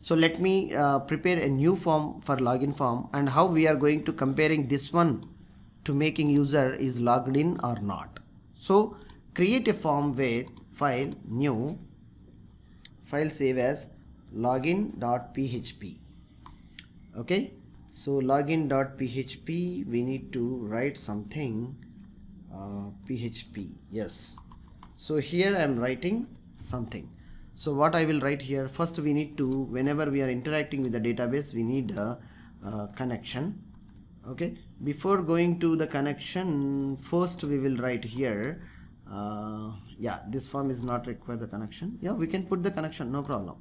So let me uh, prepare a new form for login form and how we are going to comparing this one to making user is logged in or not. So create a form with file new file save as login.php okay? So login.php we need to write something uh, php. Yes. So here I am writing something. So what I will write here first we need to whenever we are interacting with the database we need a, uh, connection okay? Before going to the connection first we will write here uh, yeah this form is not require the connection. Yeah we can put the connection no problem.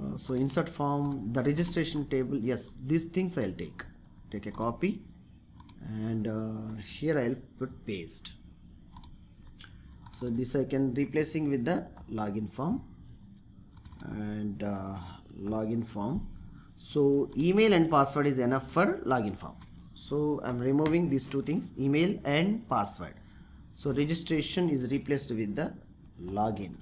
Uh, so insert form the registration table yes these things I'll take. Take a copy and uh, here I'll put paste. So this I can replacing with the login form and uh, login form so email and password is enough for login form. So I'm removing these two things email and password. So registration is replaced with the login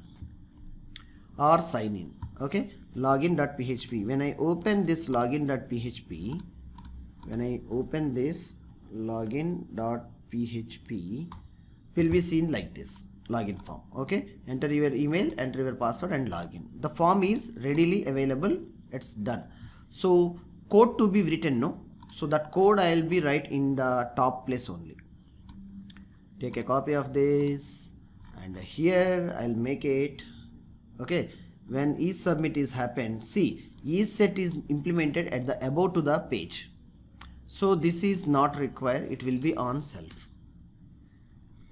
or sign in okay? login.php when I open this login.php when I open this login.php will be seen like this login form. Okay? Enter your email enter your password and login. The form is readily available. It's done so code to be written no? So that code I'll be write in the top place only. Take a copy of this and here I'll make it. Okay when each submit is happened see each set is implemented at the above to the page. So this is not required it will be on self.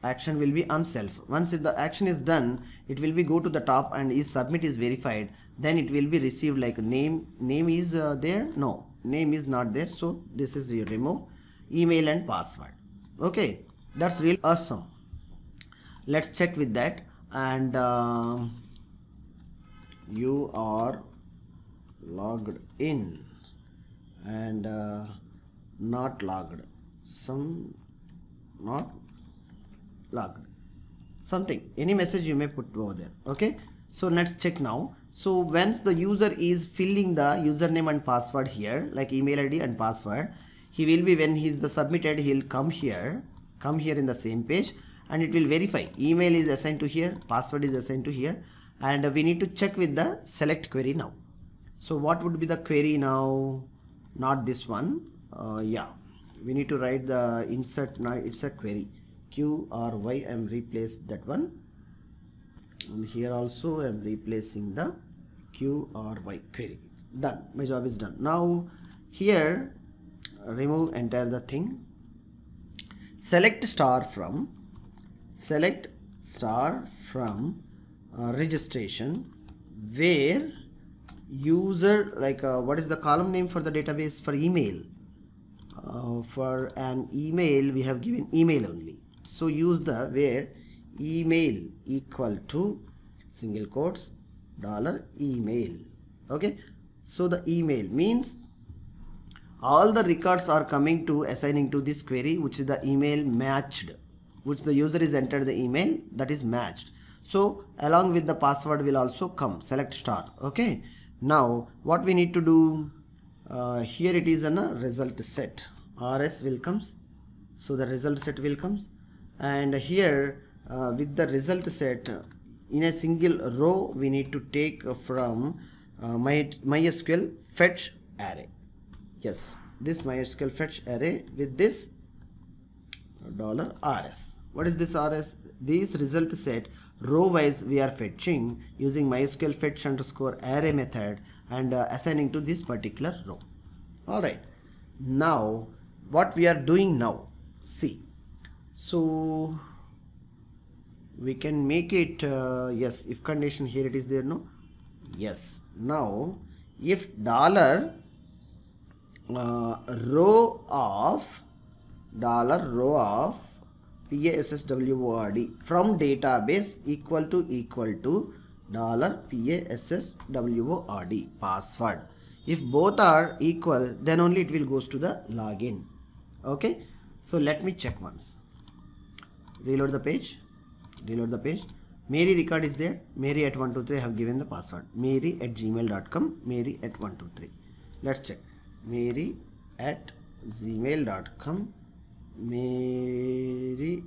Action will be on self. Once the action is done it will be go to the top and is submit is verified then it will be received like name name is uh, there? No name is not there. So this is your remove email and password. Okay that's really awesome. Let's check with that. And uh, you are logged in and uh, not logged. Some not logged. Something any message you may put over there. Okay so let's check now so once the user is filling the username and password here like email id and password he will be when he's the submitted he'll come here come here in the same page and it will verify. Email is assigned to here password is assigned to here and we need to check with the select query now. So what would be the query now? Not this one. Uh, yeah. We need to write the insert now it's a query. Q or y I am replaced that one and here also I am replacing the q or y query. Done. My job is done. Now here remove entire the thing. Select star from select star from uh, registration where user like uh, what is the column name for the database for email? Uh, for an email we have given email only. So use the where email equal to single quotes dollar email. Okay? So the email means all the records are coming to assigning to this query which is the email matched which the user is entered the email that is matched. So along with the password will also come. Select star okay? Now what we need to do uh, here it is a result set. Rs will comes. So the result set will comes. And here uh, with the result set in a single row we need to take from uh, my mysql fetch array. Yes this mysql fetch array with this dollar rs what is this rs this result set row wise we are fetching using mysql fetch underscore array method and uh, assigning to this particular row. All right. Now what we are doing now? See. So we can make it uh, yes if condition here it is there no? Yes. Now if dollar uh, row of dollar row of PASSWORD from database equal to equal to dollar PASSWORD password. If both are equal then only it will goes to the login. Okay? So let me check once. Reload the page reload the page. Mary record is there. Mary at 123 I have given the password. Mary at gmail.com Mary at 123 let's check. Mary at gmail.com Mary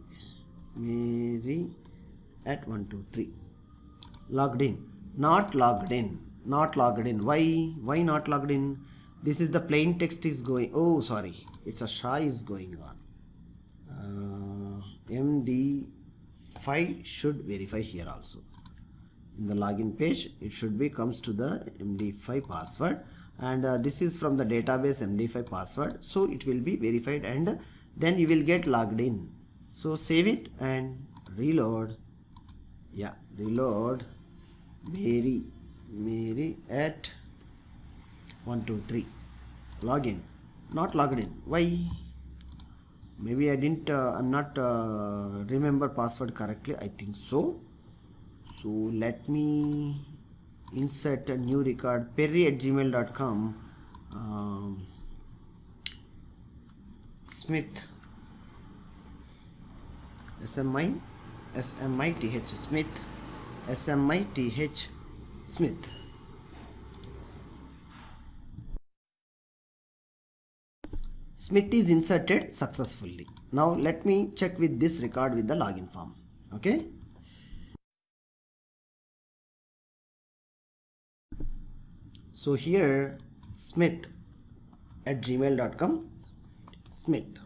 Mary at 123 logged in. Not logged in. Not logged in. Why? Why not logged in? This is the plain text is going. Oh sorry. It's a SHA is going on. Uh, md5 should verify here also. In the login page it should be comes to the md5 password. And uh, this is from the database md5 password. So it will be verified and then you will get logged in. So save it and reload. Yeah reload. Mary mary at 123 login. Not logged in. Why maybe i didn't uh, i'm not uh, remember password correctly i think so. So let me insert a new record perry at gmail.com um, smith. Smi smith. Smith smith smith is inserted successfully. Now let me check with this record with the login form okay? So here smith at gmail.com smith.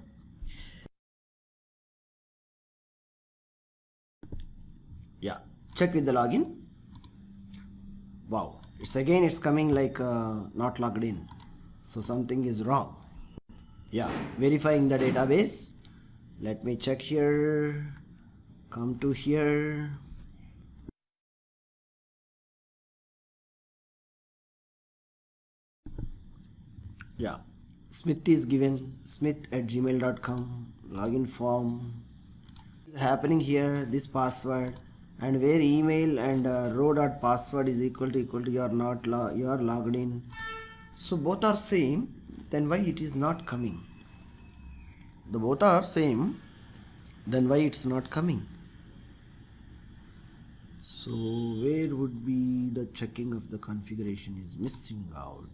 Yeah check with the login. Wow it's again it's coming like uh, not logged in. So something is wrong yeah verifying the database. Let me check here. Come to here. Yeah smith is given smith at gmail.com login form happening here this password and where email and uh, row dot password is equal to equal to you are not you are logged in. So both are same then why it is not coming? The both are same then why it's not coming? So where would be the checking of the configuration is missing out?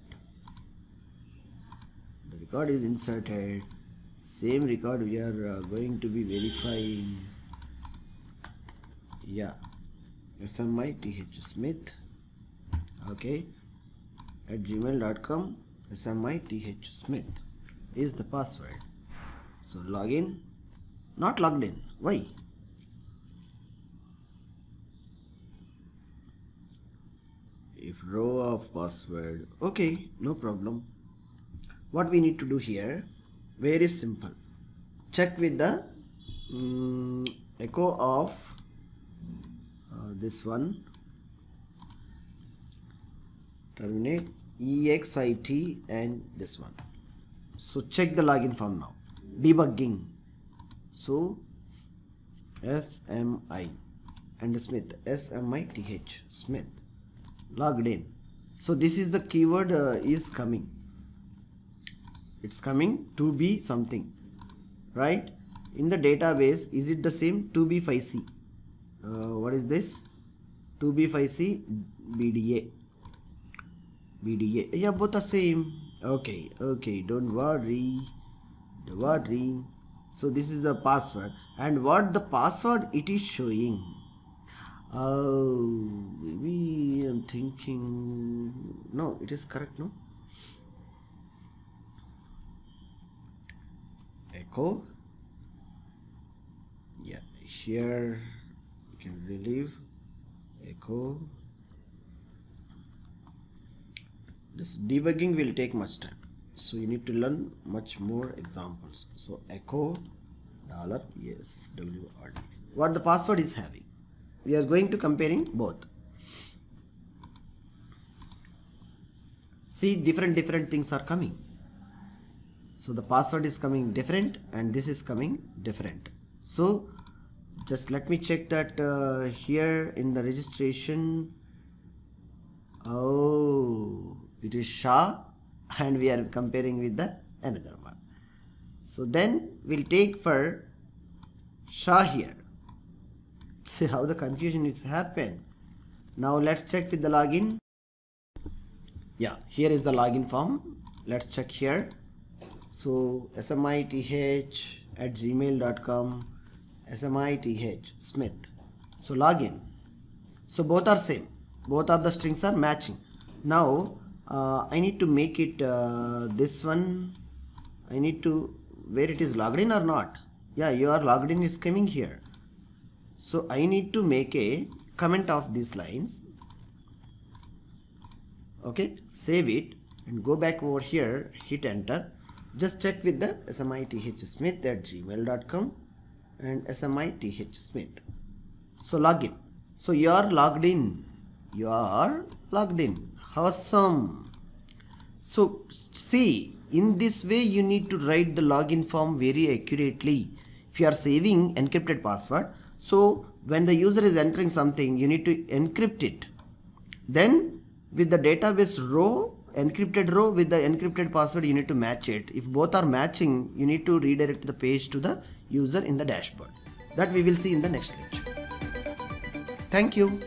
The record is inserted. Same record we are uh, going to be verifying. Yeah. Smith smith. Okay. At gmail.com smith smith is the password. So login not logged in. Why? If row of password. Okay no problem. What we need to do here? Very simple. Check with the um, echo of uh, this one. Terminate exit and this one. So check the login form now. Debugging. So smi and smith. Smith smith. Logged in. So this is the keyword uh, is coming. It's coming to be something. Right? In the database is it the same? 2b5c uh, what is this? 2b5c bda bda yeah both are same. Okay okay don't worry. Don't worry. So this is the password. And what the password it is showing? Oh maybe i'm thinking no it is correct no? Echo? Yeah here you can relieve. Echo this debugging will take much time. So you need to learn much more examples. So echo dollar yes wrd what the password is having? We are going to comparing both. See different different things are coming. So the password is coming different and this is coming different. So just let me check that uh, here in the registration. Oh it is SHA and we are comparing with the another one. So then we'll take for SHA here. See how the confusion is happened. Now let's check with the login. Yeah here is the login form. Let's check here. So smith at gmail.com smith smith. So login. So both are same. Both of the strings are matching. Now uh, I need to make it uh, this one. I need to where it is logged in or not? Yeah your logged in is coming here. So I need to make a comment of these lines. Okay save it and go back over here hit enter. Just check with the smith at gmail.com and smith. So login. So you are logged in you are logged in awesome. So see in this way you need to write the login form very accurately. If you are saving encrypted password so when the user is entering something you need to encrypt it. Then with the database row encrypted row with the encrypted password you need to match it. If both are matching you need to redirect the page to the user in the dashboard. That we will see in the next lecture. Thank you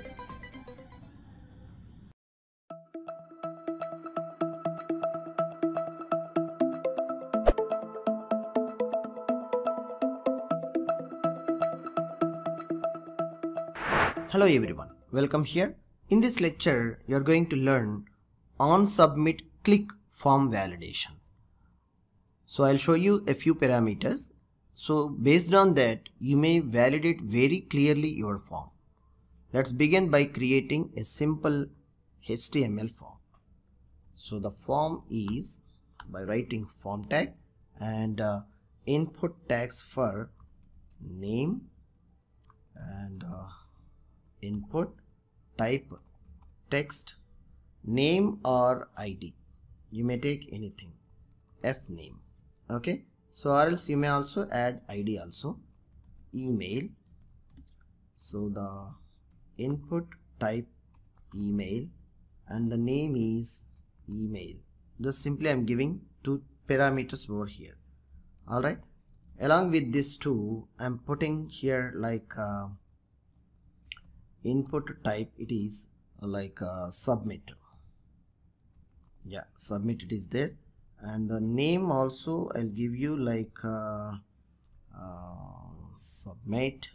Hello everyone, welcome here. In this lecture, you are going to learn on submit click form validation. So I'll show you a few parameters. So based on that, you may validate very clearly your form. Let's begin by creating a simple HTML form. So the form is by writing form tag and uh, input tags for name and uh, input type text name or id you may take anything. F name. Okay? So or else you may also add id also. Email. So the input type email and the name is email. Just simply i'm giving two parameters over here. All right? Along with this two i'm putting here like uh, input type it is like uh, submit. Yeah submit it is there. And the name also I'll give you like uh, uh, submit.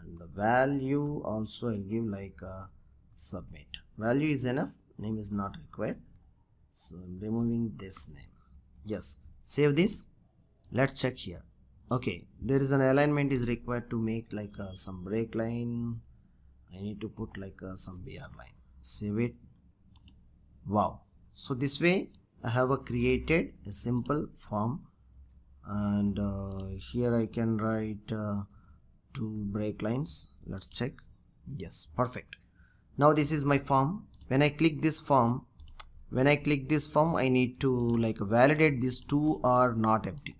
And the value also I'll give like uh, submit. Value is enough name is not required. So I'm removing this name. Yes save this. Let's check here. Okay there is an alignment is required to make like uh, some break line I need to put like uh, some BR line. Save it. Wow. So this way I have a created a simple form. And uh, here I can write uh, two break lines. Let's check. Yes. Perfect. Now this is my form. When I click this form when I click this form I need to like validate these two are not empty.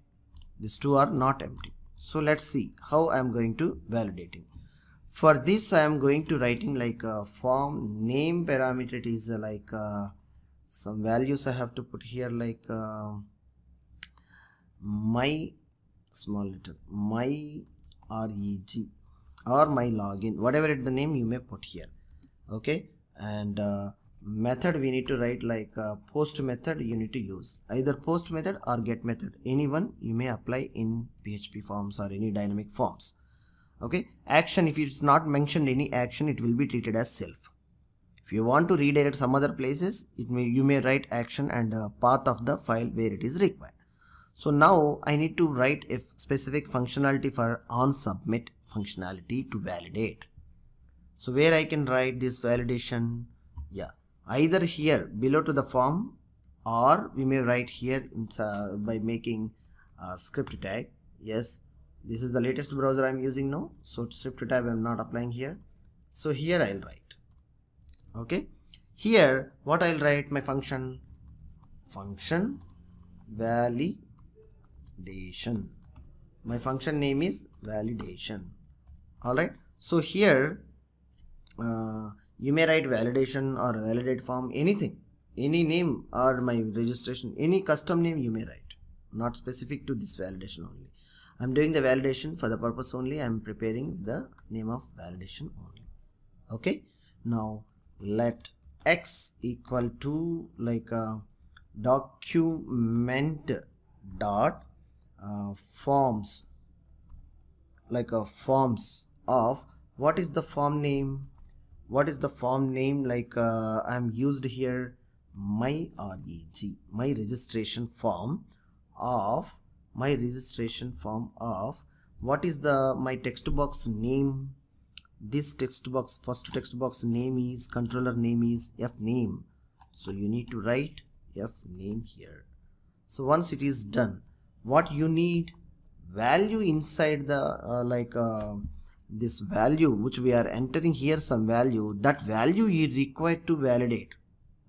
These two are not empty. So let's see how I'm going to validating for this I am going to writing like a form name parameter it is uh, like uh, some values I have to put here like uh, my small letter my reg or my login whatever it the name you may put here. Okay? And uh, method we need to write like uh, post method you need to use. Either post method or get method. Anyone you may apply in php forms or any dynamic forms okay? Action if it's not mentioned any action it will be treated as self. If you want to redirect some other places it may you may write action and uh, path of the file where it is required. So now i need to write a specific functionality for on submit functionality to validate. So where i can write this validation? Yeah. Either here below to the form or we may write here uh, by making a script tag. Yes this is the latest browser I'm using now. So shift tab I'm not applying here. So here I'll write. Okay. Here what I'll write? My function. Function validation. My function name is validation. Alright so here uh, you may write validation or validate form anything. Any name or my registration any custom name you may write. Not specific to this validation only I'm doing the validation for the purpose only. I'm preparing the name of validation only. Okay? Now let x equal to like a document dot uh, forms like a forms of what is the form name? What is the form name like uh, I'm used here? My reg my registration form of my registration form of what is the my text box name. This text box first text box name is controller name is f name. So you need to write f name here. So once it is done what you need value inside the uh, like uh, this value which we are entering here some value that value is required to validate.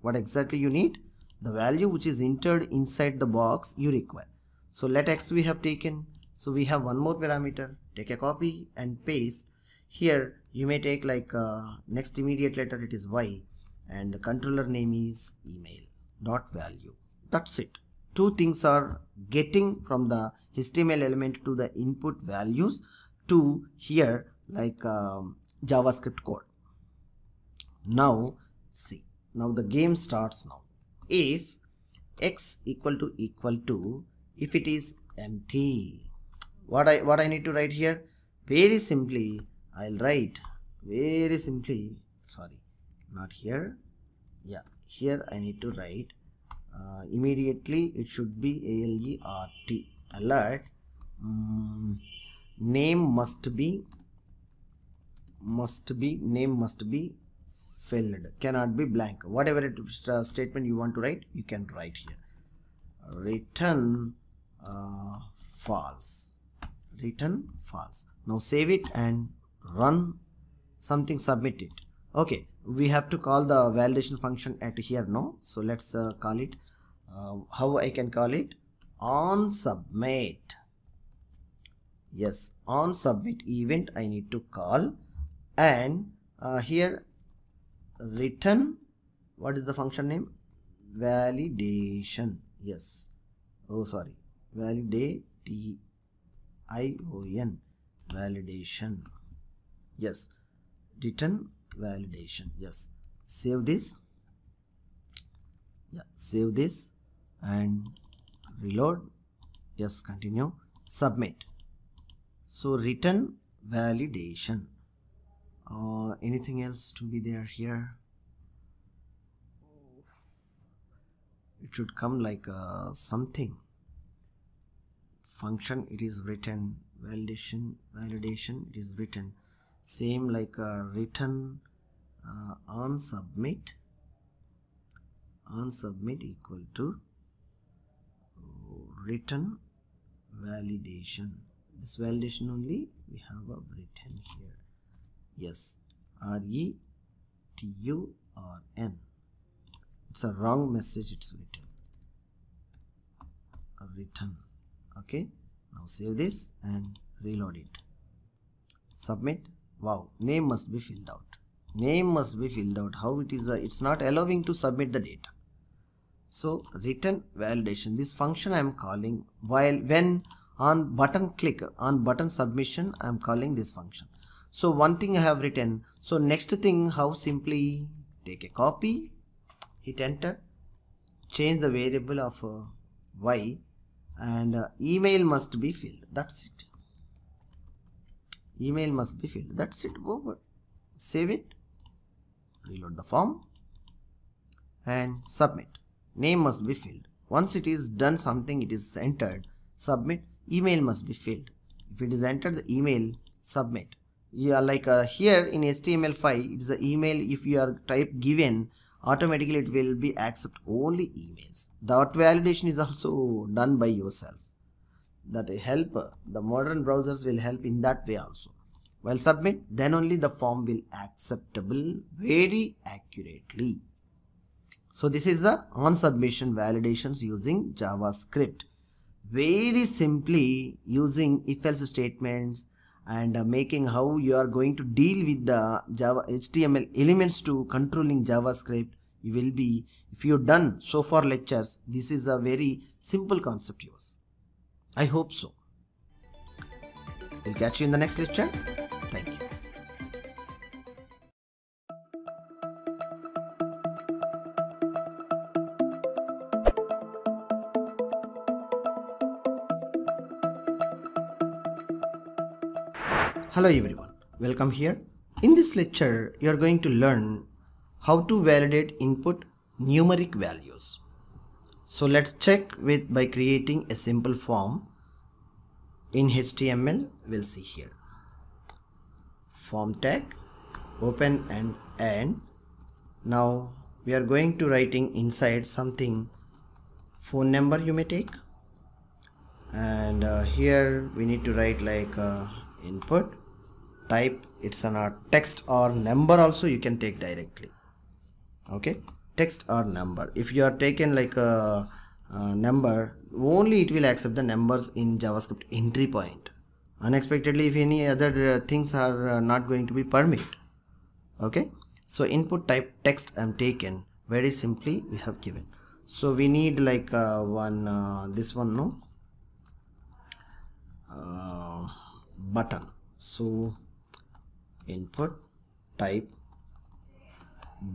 What exactly you need? The value which is entered inside the box you require so let x we have taken. So we have one more parameter. Take a copy and paste. Here you may take like uh, next immediate letter it is y. And the controller name is email. Dot value. That's it. Two things are getting from the html element to the input values to here like um, javascript code. Now see. Now the game starts now. If x equal to equal to if it is empty what i what i need to write here? Very simply i'll write very simply sorry not here. Yeah here i need to write uh, immediately it should be alert alert um, name must be must be name must be filled. Cannot be blank. Whatever it, uh, statement you want to write you can write here. Return uh, false. Return false. Now save it and run something submit it okay we have to call the validation function at here no so let's uh, call it uh, how i can call it? On submit. Yes on submit event i need to call. And uh, here return what is the function name? Validation. Yes. Oh sorry validate t i o n validation. Yes. Return validation. Yes. Save this. Yeah. Save this and reload. Yes. Continue. Submit. So return validation. Uh, anything else to be there here? It should come like uh, something function it is written. Validation validation it is return. Same like a return uh, on submit. On submit equal to written validation. This validation only we have a written here. Yes. R e t u r n. It's a wrong message it's written. A return okay now save this and reload it. Submit. Wow name must be filled out. Name must be filled out. How it is a, it's not allowing to submit the data. So return validation. This function i am calling while when on button click on button submission i am calling this function. So one thing i have written. So next thing how simply take a copy hit enter change the variable of uh, y and uh, email must be filled. That's it. Email must be filled. That's it. Over save it. Reload the form. And submit. Name must be filled. Once it is done something it is entered submit. Email must be filled. If it is entered the email submit. Yeah like uh, here in html5 it is the email. If you are type given automatically it will be accept only emails. That validation is also done by yourself. That help the modern browsers will help in that way also. While submit then only the form will acceptable very accurately. So this is the on submission validations using javascript. Very simply using if else statements and uh, making how you are going to deal with the java html elements to controlling javascript you will be if you've done so far lectures this is a very simple concept yours I hope so. We'll catch you in the next lecture. Hello everyone, welcome here. In this lecture, you are going to learn how to validate input numeric values. So let's check with by creating a simple form in HTML we'll see here. Form tag open and end. Now we are going to writing inside something. Phone number you may take. And uh, here we need to write like uh, input type it's an uh, text or number also you can take directly. Okay? Text or number. If you are taken like a, a number only it will accept the numbers in javascript entry point. Unexpectedly if any other uh, things are uh, not going to be permit okay? So input type text i'm taken very simply we have given. So we need like uh, one uh, this one no? Uh, button. So input type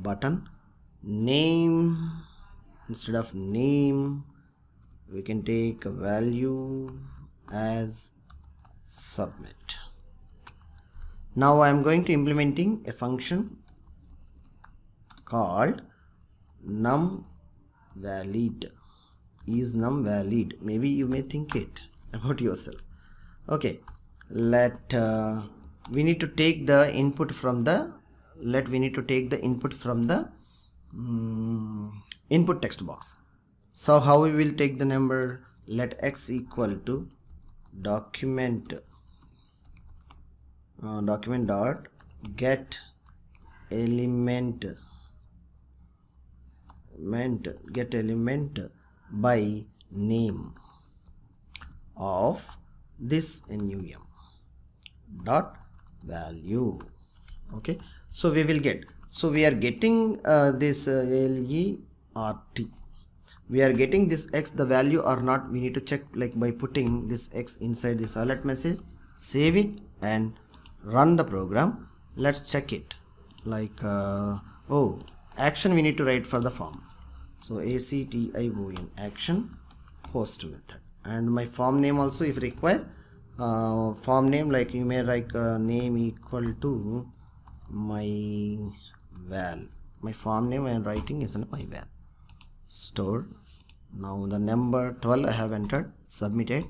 button name instead of name we can take a value as submit. Now I am going to implementing a function called num valid. Is num valid? Maybe you may think it about yourself. Okay let uh, we need to take the input from the let we need to take the input from the um, input text box. So how we will take the number? Let x equal to document uh, document dot get element get element by name of this num dot value. Okay? So we will get. So we are getting uh, this uh, lert we are getting this x the value or not we need to check like by putting this x inside this alert message save it and run the program. Let's check it. Like uh, oh action we need to write for the form. So action action post method. And my form name also if required uh, form name like you may write uh, name equal to my val. My form name I am writing is my val. Store. Now the number 12 I have entered. Submitted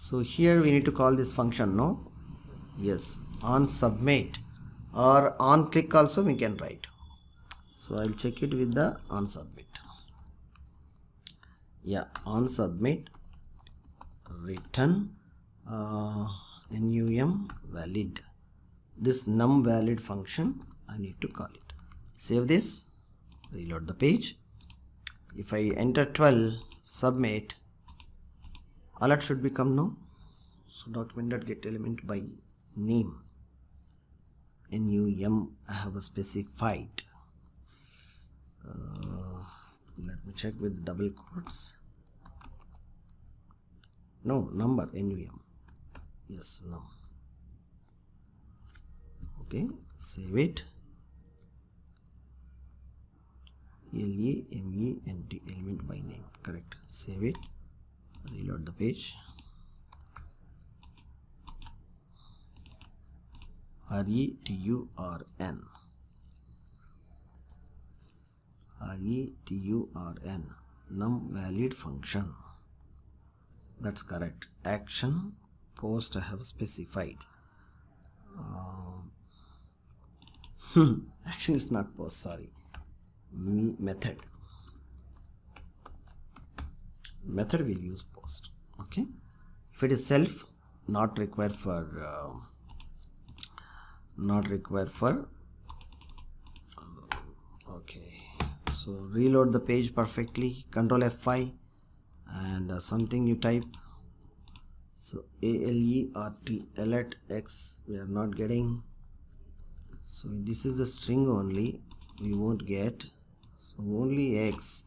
so here we need to call this function no? Yes. On submit or on click also we can write. So I'll check it with the on submit. Yeah on submit. Return uh, num valid. This num valid function I need to call it. Save this reload the page. If I enter 12 submit. Alert should become no so document get element by name. Num I have a specified. Uh, let me check with double quotes. No number num yes no. Okay save it. L-E-M-E-N-T element by name correct. Save it. Reload the page. R-E-T-U-R-N R-E-T-U-R-N num valid function. That's correct. Action post I have specified [laughs] uh, is not post sorry. Me method. Method will use post okay? If it is self not required for uh, not required for uh, okay. So reload the page perfectly control F5 and uh, something you type so ALERT alert X we are not getting. So this is the string only we won't get. So only x.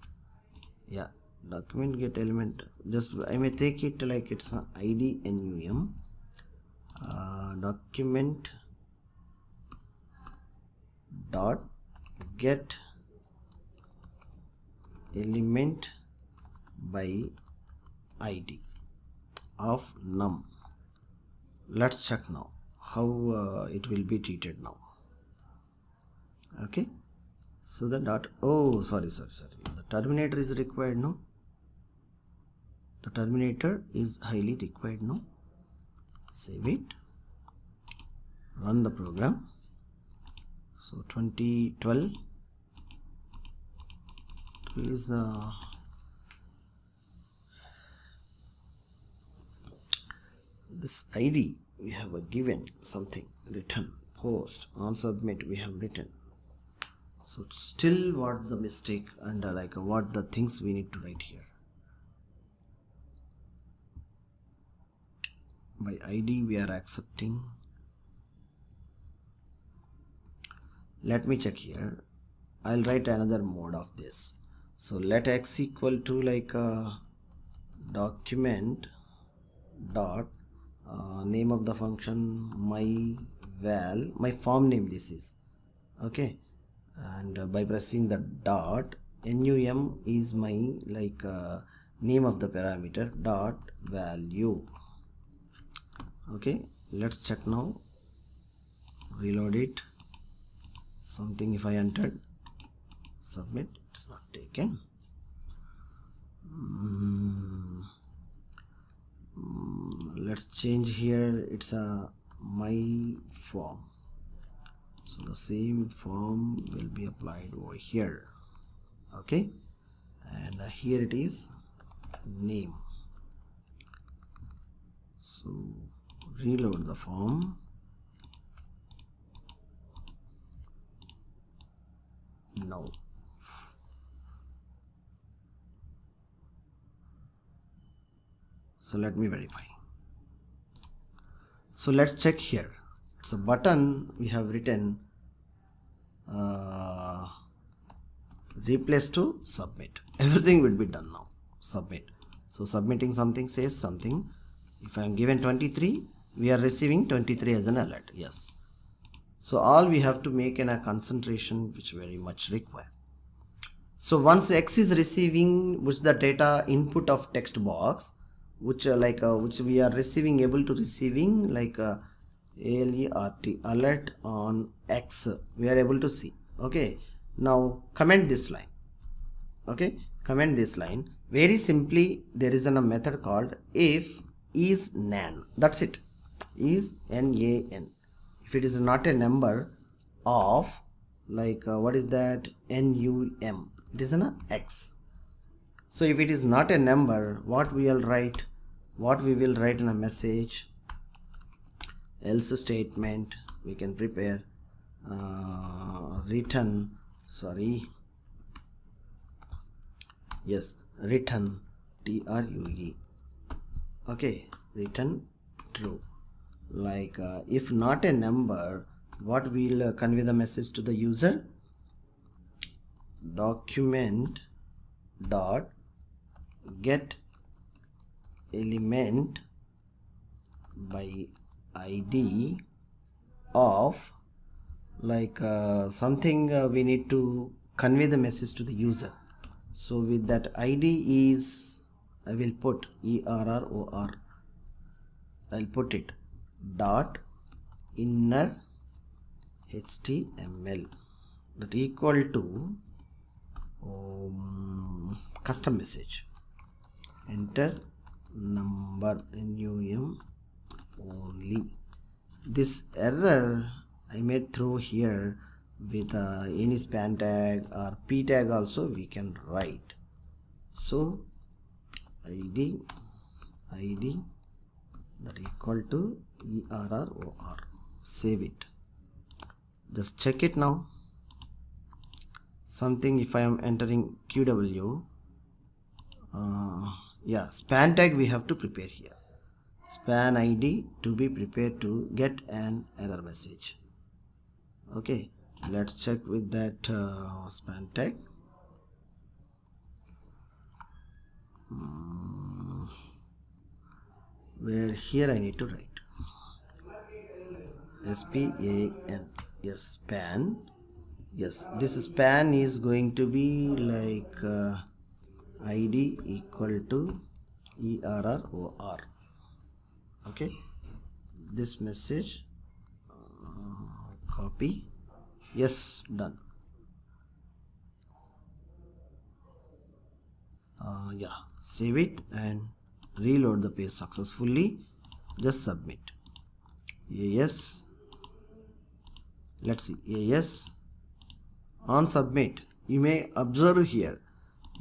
Yeah document get element. Just I may take it like it's an id num uh, document dot get element by id of num let's check now how uh, it will be treated now. Okay? So the dot oh sorry sorry sorry. The terminator is required no? The terminator is highly required no? Save it. Run the program. So 2012 is the this id we have a given something written post on submit we have written. So still what the mistake and uh, like uh, what the things we need to write here. By id we are accepting. Let me check here. I'll write another mode of this. So let x equal to like a uh, document dot uh, name of the function my val my form name this is okay? And uh, by pressing the dot num is my like uh, name of the parameter dot value okay? Let's check now. Reload it. Something if I entered submit it's not taken. Mm. Let's change here. It's a my form. So the same form will be applied over here. Okay? And uh, here it is. Name. So reload the form. No so let me verify. So let's check here. It's a button we have written uh, replace to submit. Everything will be done now. Submit. So submitting something says something. If I am given 23 we are receiving 23 as an alert. Yes. So all we have to make in a concentration which very much require. So once x is receiving which the data input of text box which uh, like uh, which we are receiving able to receiving like uh, alert alert on x we are able to see. Okay now comment this line. Okay comment this line. Very simply there is a method called if is nan. That's it. Is nan if it is not a number of like uh, what is that? Num it is an x. So if it is not a number what we will write what we will write in a message else statement we can prepare uh, return sorry yes return true okay return true. Like uh, if not a number what will uh, convey the message to the user? Document dot get element by id of like uh, something uh, we need to convey the message to the user. So with that id is i will put error i'll put it dot inner html that equal to um, custom message. Enter number num only. This error I may throw here with uh, any span tag or p tag also we can write. So id id that equal to error save it. Just check it now. Something if I am entering QW uh, yeah span tag we have to prepare here. Span id to be prepared to get an error message. Okay let's check with that uh, span tag. Hmm. where here I need to write. Span yes span. Yes this span is going to be like uh, id equal to error okay. This message uh, copy. Yes done. Uh, yeah save it and reload the page successfully. Just submit. Yes. Let's see. Yes. On submit. You may observe here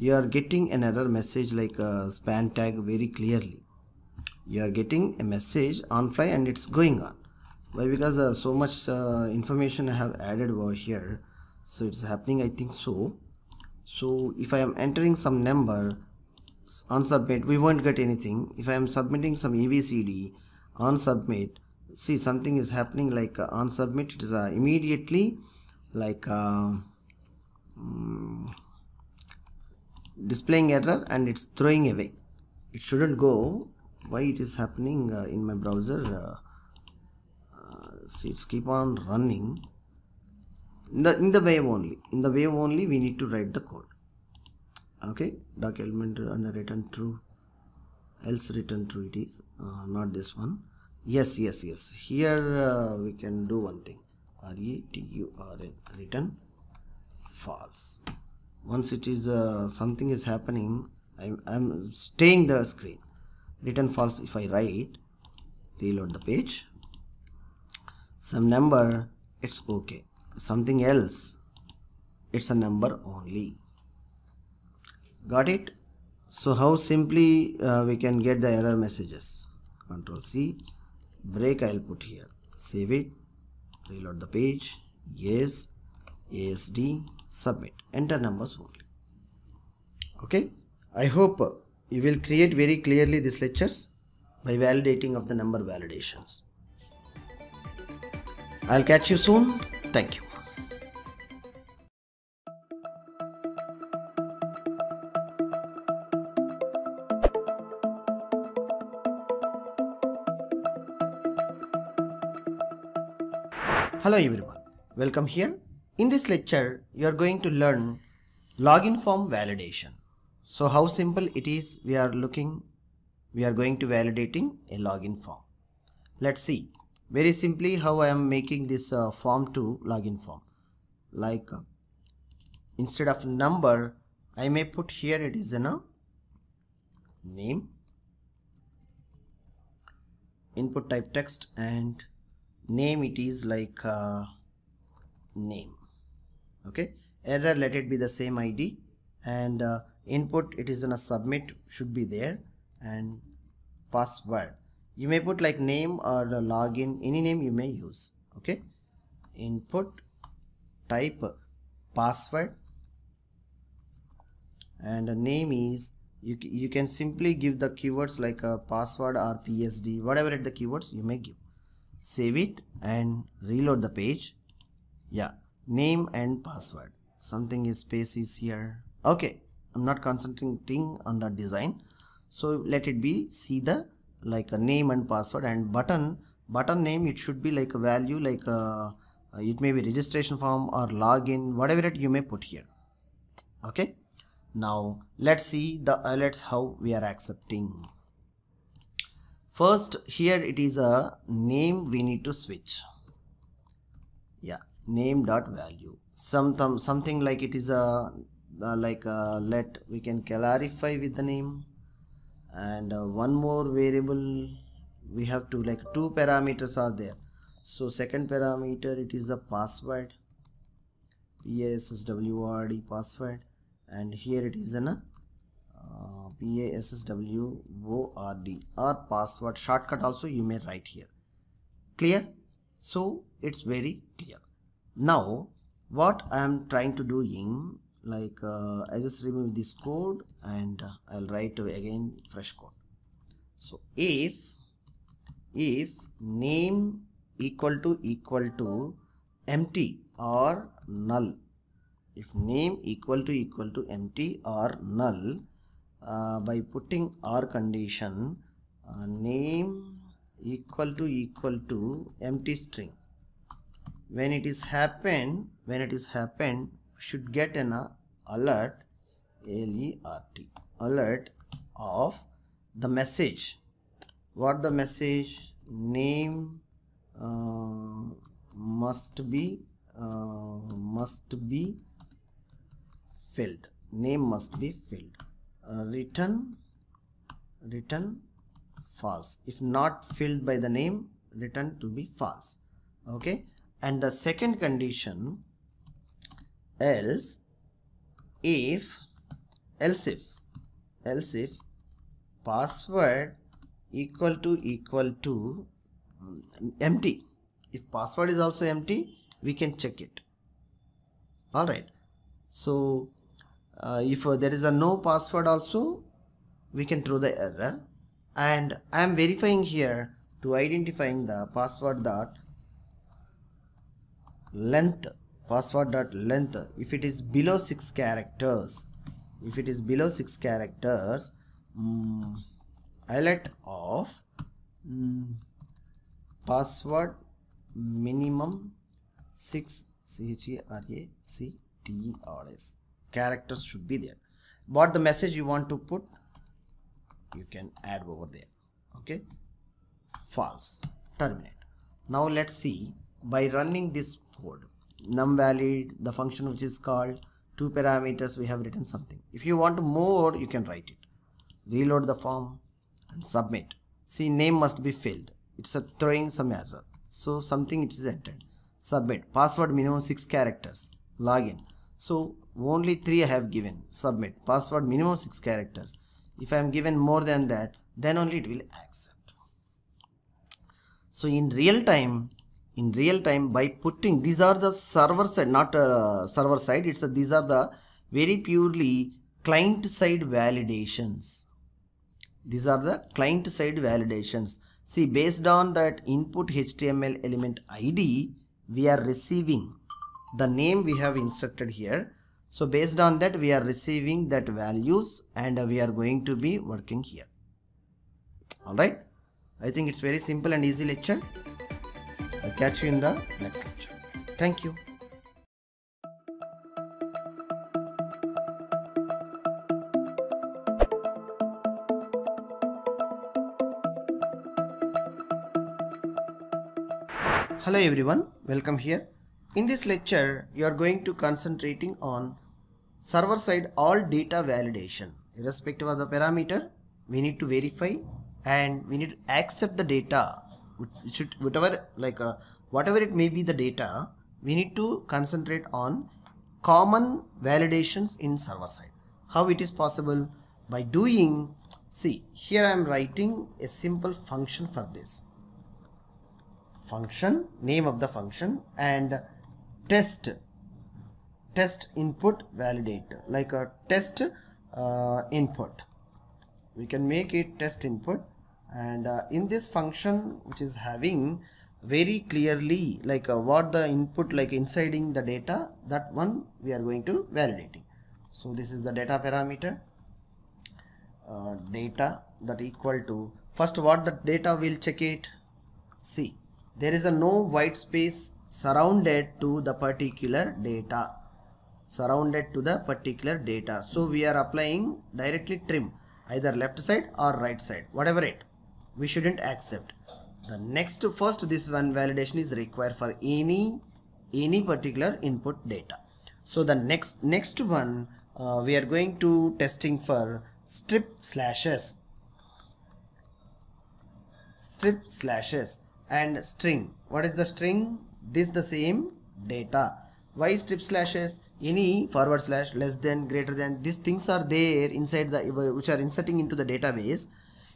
you are getting an error message like a span tag very clearly. You are getting a message on fly and it's going on. Why? Because uh, so much uh, information I have added over here. So it's happening I think so. So if I am entering some number on submit we won't get anything. If I am submitting some ABCD on submit see something is happening like uh, on submit it is uh, immediately like um, displaying error and it's throwing away. It shouldn't go. Why it is happening uh, in my browser? Uh, uh, see it's keep on running. In the in the wave only. In the wave only we need to write the code. Okay? Doc element and return true. Else return true it is. Uh, not this one. Yes yes yes. Here uh, we can do one thing. R e t u r n. Return false once it is uh, something is happening I'm, I'm staying the screen. Return false if I write reload the page. Some number it's okay. Something else it's a number only. Got it? So how simply uh, we can get the error messages? Control C break I'll put here. Save it reload the page. Yes. ASD submit. Enter numbers only. Okay? I hope you will create very clearly these lectures by validating of the number validations. I'll catch you soon. Thank you. Hello everyone, welcome here. In this lecture, you are going to learn login form validation. So how simple it is, we are looking, we are going to validating a login form. Let's see very simply how I am making this uh, form to login form. Like uh, instead of number, I may put here it is in a name, input type text and name it is like uh, name okay? Error let it be the same id and uh, input it is in a submit should be there. And password. You may put like name or login any name you may use okay? Input type password. And the name is you, you can simply give the keywords like a password or psd whatever the keywords you may give. Save it and reload the page. Yeah name and password. Something is space is here. Okay i'm not concentrating on the design. So let it be see the like a name and password and button. Button name it should be like a value like a it may be registration form or login whatever it you may put here. Okay? Now let's see the uh, alerts how we are accepting. First here it is a name we need to switch. Yeah name dot value. Some something like it is a uh, like uh, let we can clarify with the name. And uh, one more variable we have to like two parameters are there. So second parameter it is a password. Password password. And here it is an uh, password or password. Shortcut also you may write here. Clear? So it's very clear now what I am trying to do in like uh, I just remove this code and uh, I'll write again fresh code. So if if name equal to equal to empty or null. If name equal to equal to empty or null uh, by putting our condition uh, name equal to equal to empty string when it is happened when it is happened should get an uh, alert alert alert of the message. What the message? Name uh, must be uh, must be filled. Name must be filled. Uh, return return false. If not filled by the name return to be false. Okay and the second condition else if else if else if password equal to equal to um, empty. If password is also empty we can check it. All right. So uh, if uh, there is a no password also we can throw the error. And I am verifying here to identifying the password dot length password dot length if it is below six characters if it is below six characters um, highlight of um, password minimum 6 C H E R A C T E R S. Characters should be there. What the message you want to put you can add over there. Okay? False. Terminate. Now let's see by running this code. Num valid the function which is called two parameters we have written something. If you want more you can write it. Reload the form and submit. See name must be filled. It's a throwing some error. So something it is entered. Submit. Password minimum 6 characters. Login. So only 3 I have given. Submit. Password minimum 6 characters. If I am given more than that then only it will accept. So in real time in real time by putting these are the server side not uh, server side it's a, these are the very purely client side validations. These are the client side validations. See based on that input html element id we are receiving the name we have instructed here. So based on that we are receiving that values and we are going to be working here. All right? I think it's very simple and easy lecture i'll catch you in the next lecture. Thank you. Hello everyone. Welcome here. In this lecture you are going to concentrating on server side all data validation. Irrespective of the parameter we need to verify and we need to accept the data which should whatever like uh, whatever it may be the data we need to concentrate on common validations in server side. How it is possible? By doing see here i am writing a simple function for this. Function name of the function and test test input validator like a test uh, input. We can make it test input and uh, in this function which is having very clearly like uh, what the input like insiding the data that one we are going to validating. So this is the data parameter. Uh, data that equal to first what the data will check it? See there is a no white space surrounded to the particular data surrounded to the particular data. So we are applying directly trim either left side or right side whatever it we shouldn't accept. The next first this one validation is required for any any particular input data. So the next next one uh, we are going to testing for strip slashes. Strip slashes and string. What is the string? This the same data. Why strip slashes? Any forward slash less than greater than these things are there inside the which are inserting into the database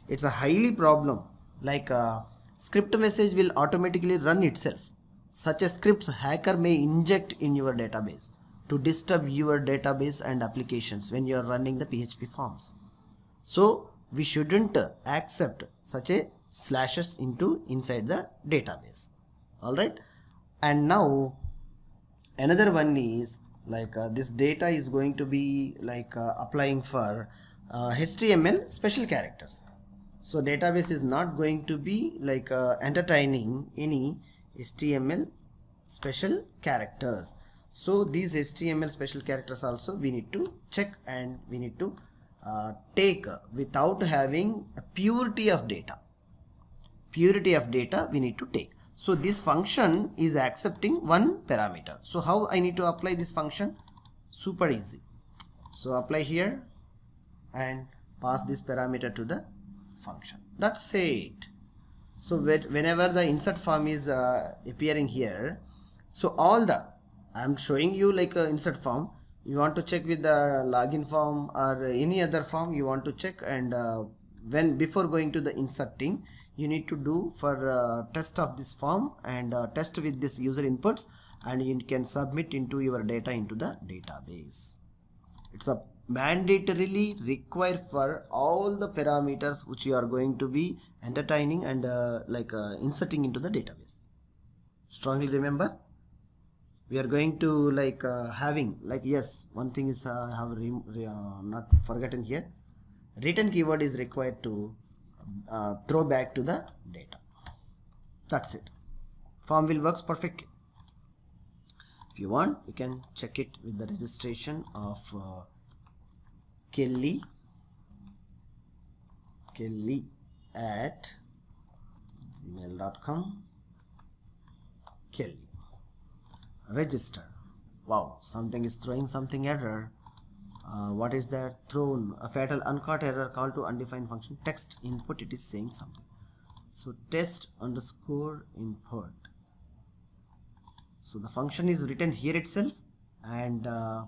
it's a highly problem. Like a uh, script message will automatically run itself. Such a scripts hacker may inject in your database to disturb your database and applications when you are running the php forms. So we shouldn't accept such a slashes into inside the database. All right? And now another one is like uh, this data is going to be like uh, applying for uh, HTML special characters so database is not going to be like uh, entertaining any HTML special characters so these HTML special characters also we need to check and we need to uh, take without having a purity of data purity of data we need to take. So this function is accepting one parameter. So how I need to apply this function? Super easy. So apply here and pass this parameter to the function. That's it. So whenever the insert form is uh, appearing here, so all the i'm showing you like a insert form you want to check with the login form or any other form you want to check and uh, when before going to the inserting you need to do for uh, test of this form and uh, test with this user inputs and you can submit into your data into the database it's a mandatorily required for all the parameters which you are going to be entertaining and uh, like uh, inserting into the database. Strongly remember we are going to like uh, having like yes one thing is uh, I have uh, not forgotten here. Return keyword is required to uh, throw back to the data. That's it. Form will works perfectly. If you want you can check it with the registration of Kelly. Kelly at gmail.com Kelly. Register. Wow something is throwing something error uh, what is that? Thrown. A fatal uncaught error call to undefined function. Text input it is saying something. So test underscore input. So the function is written here itself and uh,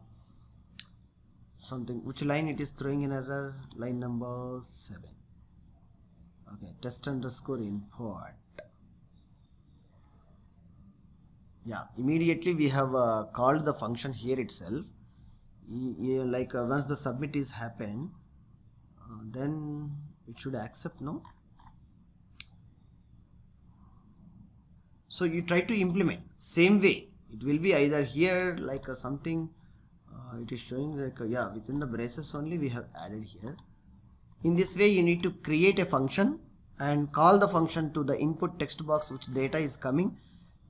something which line it is throwing an error? Line number 7 okay test underscore input. Yeah immediately we have uh, called the function here itself. Yeah, like uh, once the submit is happen uh, then it should accept no? So you try to implement. Same way it will be either here like uh, something uh, it is showing like uh, yeah within the braces only we have added here. In this way you need to create a function and call the function to the input text box which data is coming.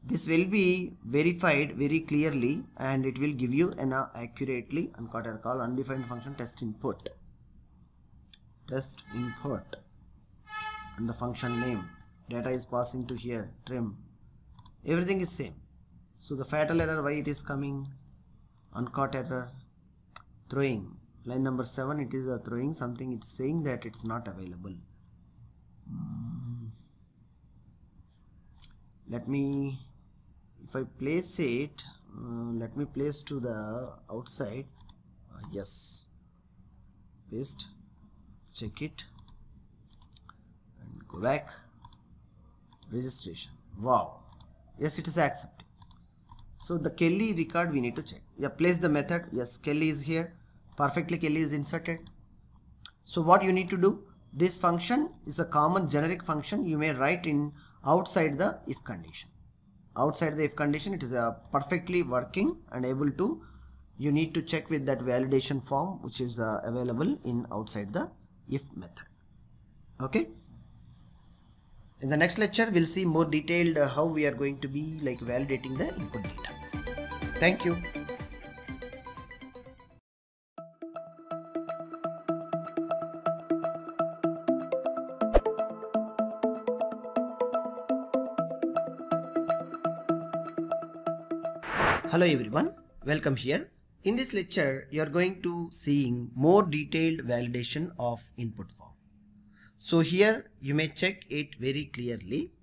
This will be verified very clearly and it will give you an uh, accurately error call undefined function test input. Test input. And the function name. Data is passing to here. Trim. Everything is same. So the fatal error why it is coming uncaught error throwing. Line number 7 it is a throwing something it's saying that it's not available. Mm. let me if I place it uh, let me place to the outside. Uh, yes. Paste. Check it. And go back. Registration. Wow. Yes it is accepted so the Kelly record we need to check. Yeah place the method. Yes Kelly is here. Perfectly Kelly is inserted. So what you need to do this function is a common generic function. You may write in outside the if condition. Outside the if condition it is a perfectly working and able to you need to check with that validation form which is uh, available in outside the if method. Okay? In the next lecture we'll see more detailed uh, how we are going to be like validating the input data thank you Hello everyone, welcome here. In this lecture, you are going to seeing more detailed validation of input form. So here you may check it very clearly.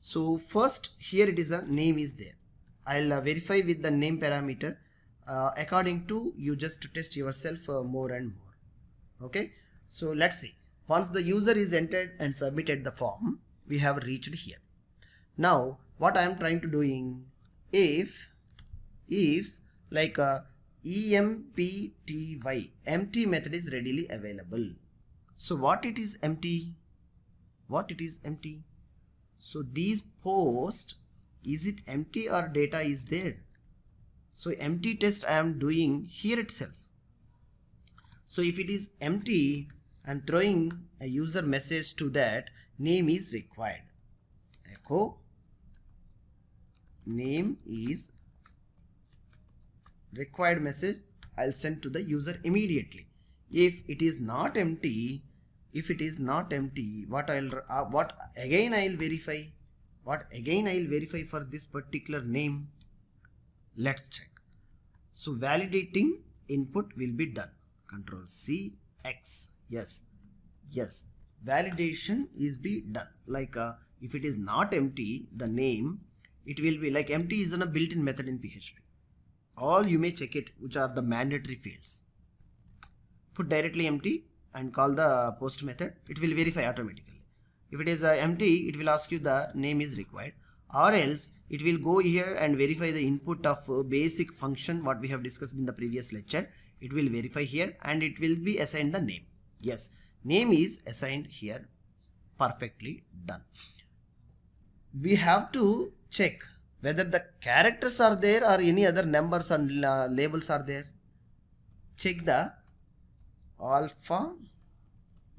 So first here it is a name is there. I'll uh, verify with the name parameter uh, according to you just to test yourself uh, more and more. Okay. So let's see. Once the user is entered and submitted the form, we have reached here. Now what I am trying to doing if if like a empty empty method is readily available so what it is empty what it is empty so these post is it empty or data is there so empty test i am doing here itself so if it is empty i'm throwing a user message to that name is required echo name is required message I'll send to the user immediately. If it is not empty, if it is not empty, what I'll uh, what again I'll verify? What again I'll verify for this particular name? Let's check. So validating input will be done. Control C X. Yes, yes. Validation is be done. Like uh, if it is not empty, the name it will be like empty is a built-in method in php all you may check it which are the mandatory fields put directly empty and call the post method it will verify automatically if it is uh, empty it will ask you the name is required. Or else it will go here and verify the input of uh, basic function what we have discussed in the previous lecture. It will verify here and it will be assigned the name. Yes name is assigned here. Perfectly done. We have to check whether the characters are there or any other numbers and uh, labels are there. Check the alpha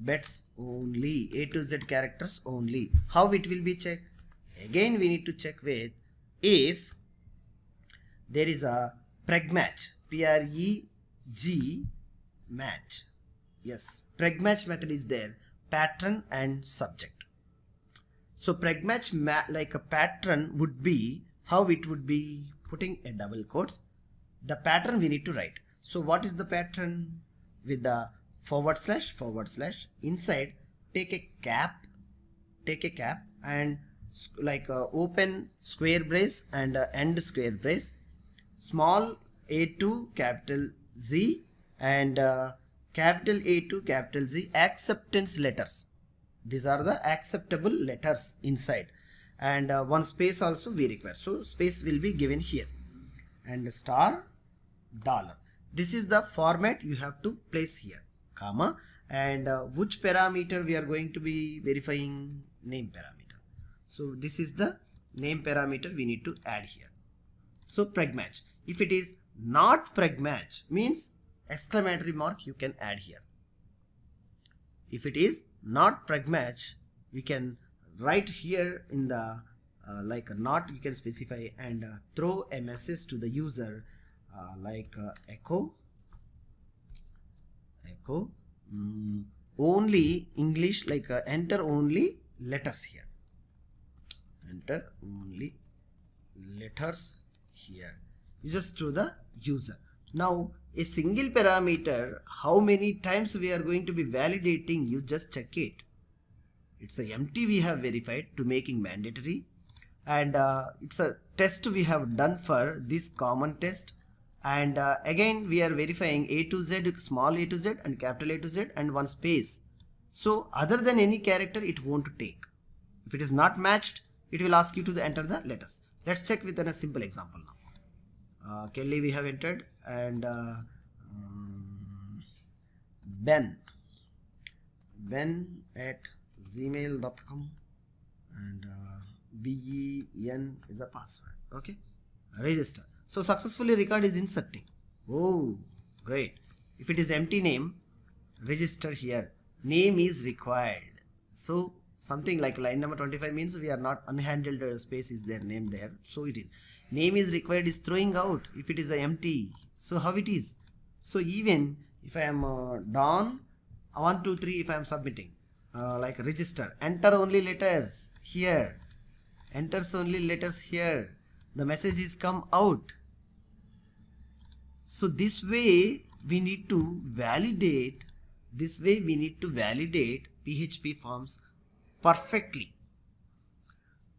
bets only. A to z characters only. How it will be checked? Again we need to check with if there is a preg match. P r e g match. Yes. Preg match method is there. Pattern and subject. So preg match ma like a pattern would be how it would be putting a double quotes. The pattern we need to write. So what is the pattern? With the forward slash forward slash inside take a cap take a cap and like a open square brace and end square brace. Small a2 capital z and uh, capital a2 capital z acceptance letters. These are the acceptable letters inside. And uh, one space also we require. So space will be given here. And star dollar. This is the format you have to place here comma and uh, which parameter we are going to be verifying? Name parameter. So this is the name parameter we need to add here. So preg match. If it is not preg match means exclamatory mark you can add here. If it is not preg match we can write here in the uh, like a not you can specify and uh, throw a message to the user uh, like uh, echo echo only English like uh, enter only letters here. Enter only letters here. You just to the user. Now a single parameter how many times we are going to be validating you just check it. It's a empty we have verified to making mandatory. And uh, it's a test we have done for this common test and uh, again we are verifying a to z small a to z and capital a to z and one space. So other than any character it won't take. If it is not matched it will ask you to enter the letters. Let's check with a simple example now. Uh, kelly we have entered and uh, um, ben. Ben at gmail.com and uh, ben is a password. Okay? Register so successfully record is inserting. Oh, great. If it is empty name, register here. Name is required. So something like line number 25 means we are not unhandled uh, space is there name there. So it is. Name is required is throwing out if it is a empty. So how it is? So even if I am uh, done, 1, 2, 3 if I am submitting uh, like register, enter only letters here, enters only letters here. The message is come out so this way we need to validate, this way we need to validate PHP forms perfectly.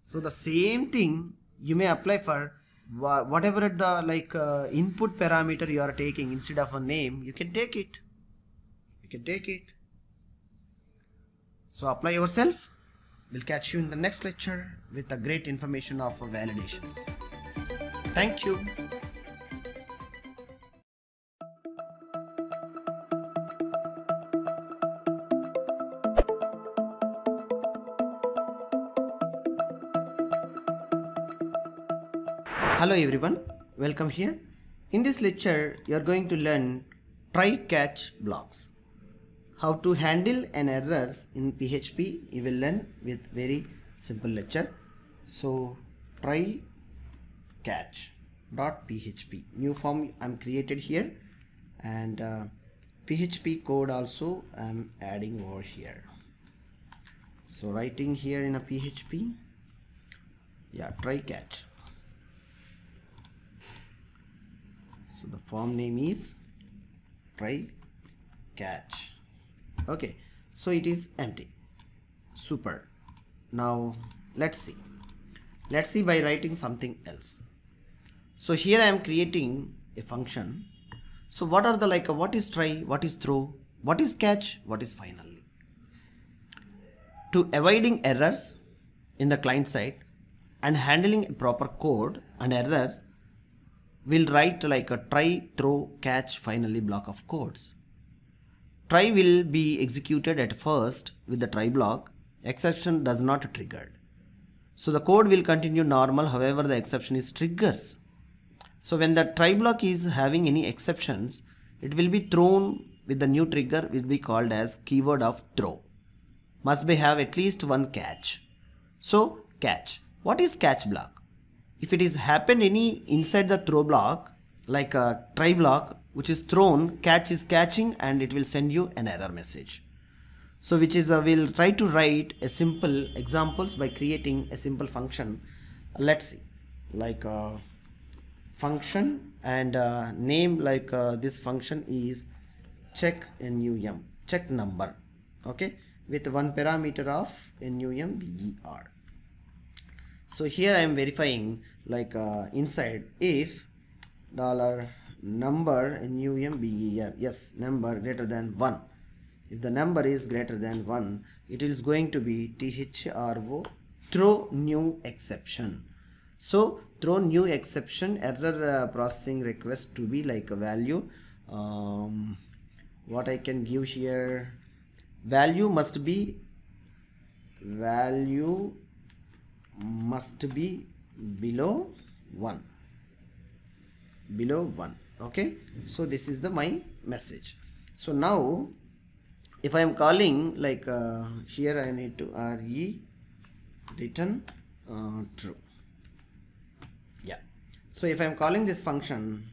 So the same thing you may apply for whatever the like uh, input parameter you are taking instead of a name, you can take it. You can take it. So apply yourself. We'll catch you in the next lecture with a great information of validations. Thank you. Hello everyone, welcome here. In this lecture, you are going to learn try-catch blocks. How to handle an errors in PHP, you will learn with very simple lecture. So, try catch dot php new form I'm created here and uh, PHP code also I'm adding over here. So writing here in a PHP, yeah, try catch so the form name is try catch. Okay so it is empty. Super. Now let's see. Let's see by writing something else. So here i am creating a function. So what are the like what is try what is throw what is catch what is finally to avoiding errors in the client side and handling a proper code and errors we'll write like a try throw catch finally block of codes. Try will be executed at first with the try block. Exception does not trigger. So the code will continue normal however the exception is triggers. So when the try block is having any exceptions it will be thrown with the new trigger will be called as keyword of throw. Must be have at least one catch. So catch. What is catch block if it is happened any inside the throw block like a try block which is thrown catch is catching and it will send you an error message. So which is uh, we'll try to write a simple examples by creating a simple function. Let's see. Like a uh, function and uh, name like this function is check num check number. Okay? With one parameter of num ber so here I am verifying like uh, inside if dollar number number yes number greater than 1 if the number is greater than 1 it is going to be thro throw new exception. So throw new exception error uh, processing request to be like a value. Um, what I can give here? Value must be value must be below 1 below 1 okay? So this is the my message. So now if I am calling like uh, here I need to re return uh, true. Yeah. So if I am calling this function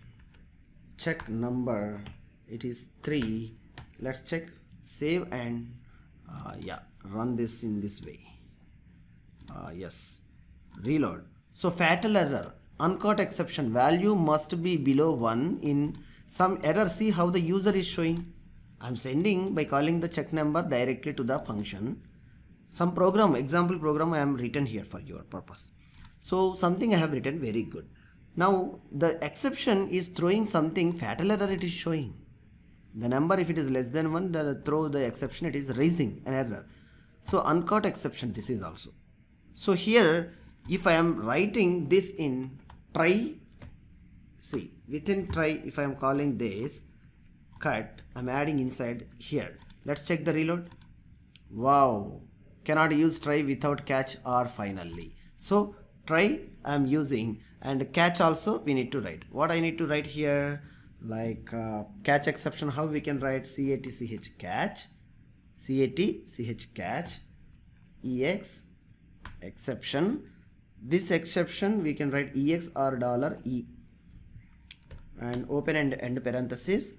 check number it is 3 let's check save and uh, yeah run this in this way uh, yes. Reload. So fatal error. Uncaught exception. Value must be below 1 in some error. See how the user is showing. I'm sending by calling the check number directly to the function. Some program example program I am written here for your purpose. So something I have written very good. Now the exception is throwing something. Fatal error it is showing. The number if it is less than 1 the throw the exception it is raising an error. So uncaught exception this is also so here if I am writing this in try see within try if I am calling this cut I'm adding inside here. Let's check the reload. Wow. Cannot use try without catch or finally. So try I'm using and catch also we need to write. What I need to write here? Like uh, catch exception how we can write? Cat ch catch. Cat ch catch. Ex exception. This exception we can write exr dollar e. And open and end parenthesis.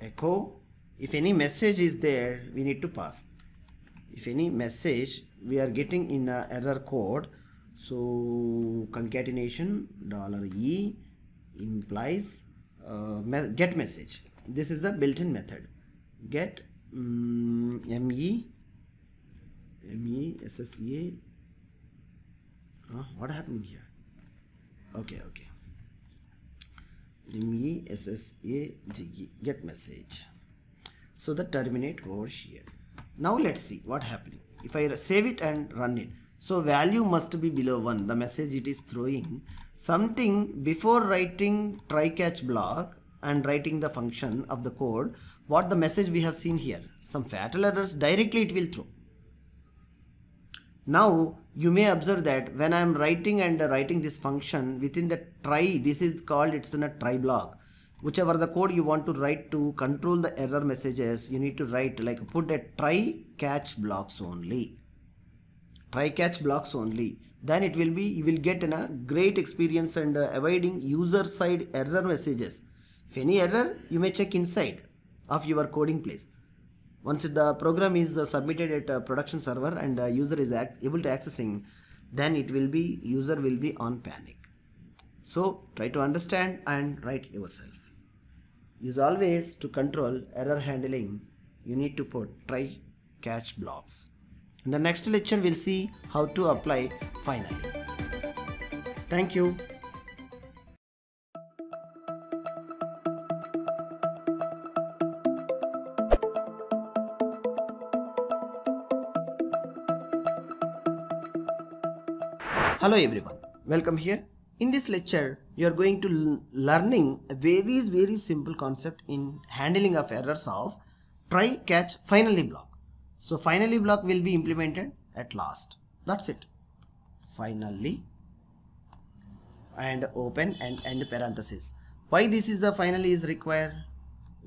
Echo. If any message is there we need to pass. If any message we are getting in a error code. So concatenation dollar e implies uh, me get message. This is the built-in method. Get um, me me ssa uh, what happened here? Okay okay. Me ssa get message. So the terminate over here. Now let's see what happening. If i save it and run it. So value must be below 1 the message it is throwing something before writing try catch block and writing the function of the code what the message we have seen here. Some fatal errors directly it will throw. Now you may observe that when I am writing and writing this function within the try, this is called it's in a try block. Whichever the code you want to write to control the error messages, you need to write like put a try catch blocks only. Try catch blocks only. Then it will be, you will get in a great experience and uh, avoiding user side error messages. If any error, you may check inside of your coding place once the program is uh, submitted at a production server and the user is able to accessing then it will be user will be on panic so try to understand and write yourself use always to control error handling you need to put try catch blocks In the next lecture, we'll see how to apply finally. Thank you. Hello everyone, welcome here. In this lecture, you are going to learning a very very simple concept in handling of errors of try catch finally block. So finally block will be implemented at last. That's it. Finally and open and end parenthesis. Why this is the finally is required?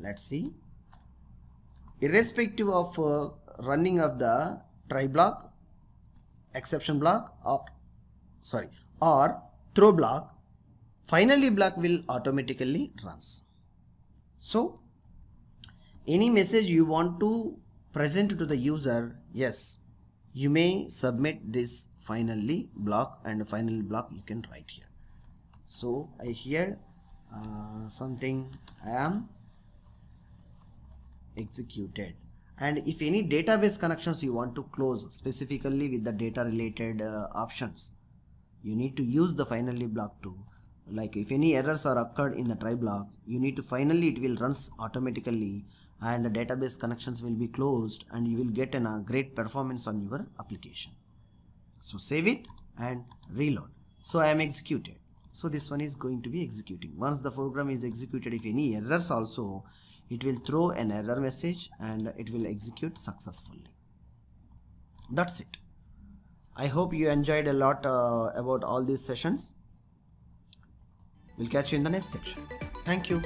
Let's see. Irrespective of uh, running of the try block, exception block or sorry. Or throw block, finally block will automatically runs. So any message you want to present to the user, yes, you may submit this finally block and finally block you can write here. So I hear uh, something. I am executed. And if any database connections you want to close specifically with the data related uh, options you need to use the finally block too like if any errors are occurred in the try block you need to finally it will runs automatically and the database connections will be closed and you will get a great performance on your application. So save it and reload. So i am executed. So this one is going to be executing. Once the program is executed if any errors also it will throw an error message and it will execute successfully. That's it i hope you enjoyed a lot uh, about all these sessions. We'll catch you in the next section. Thank you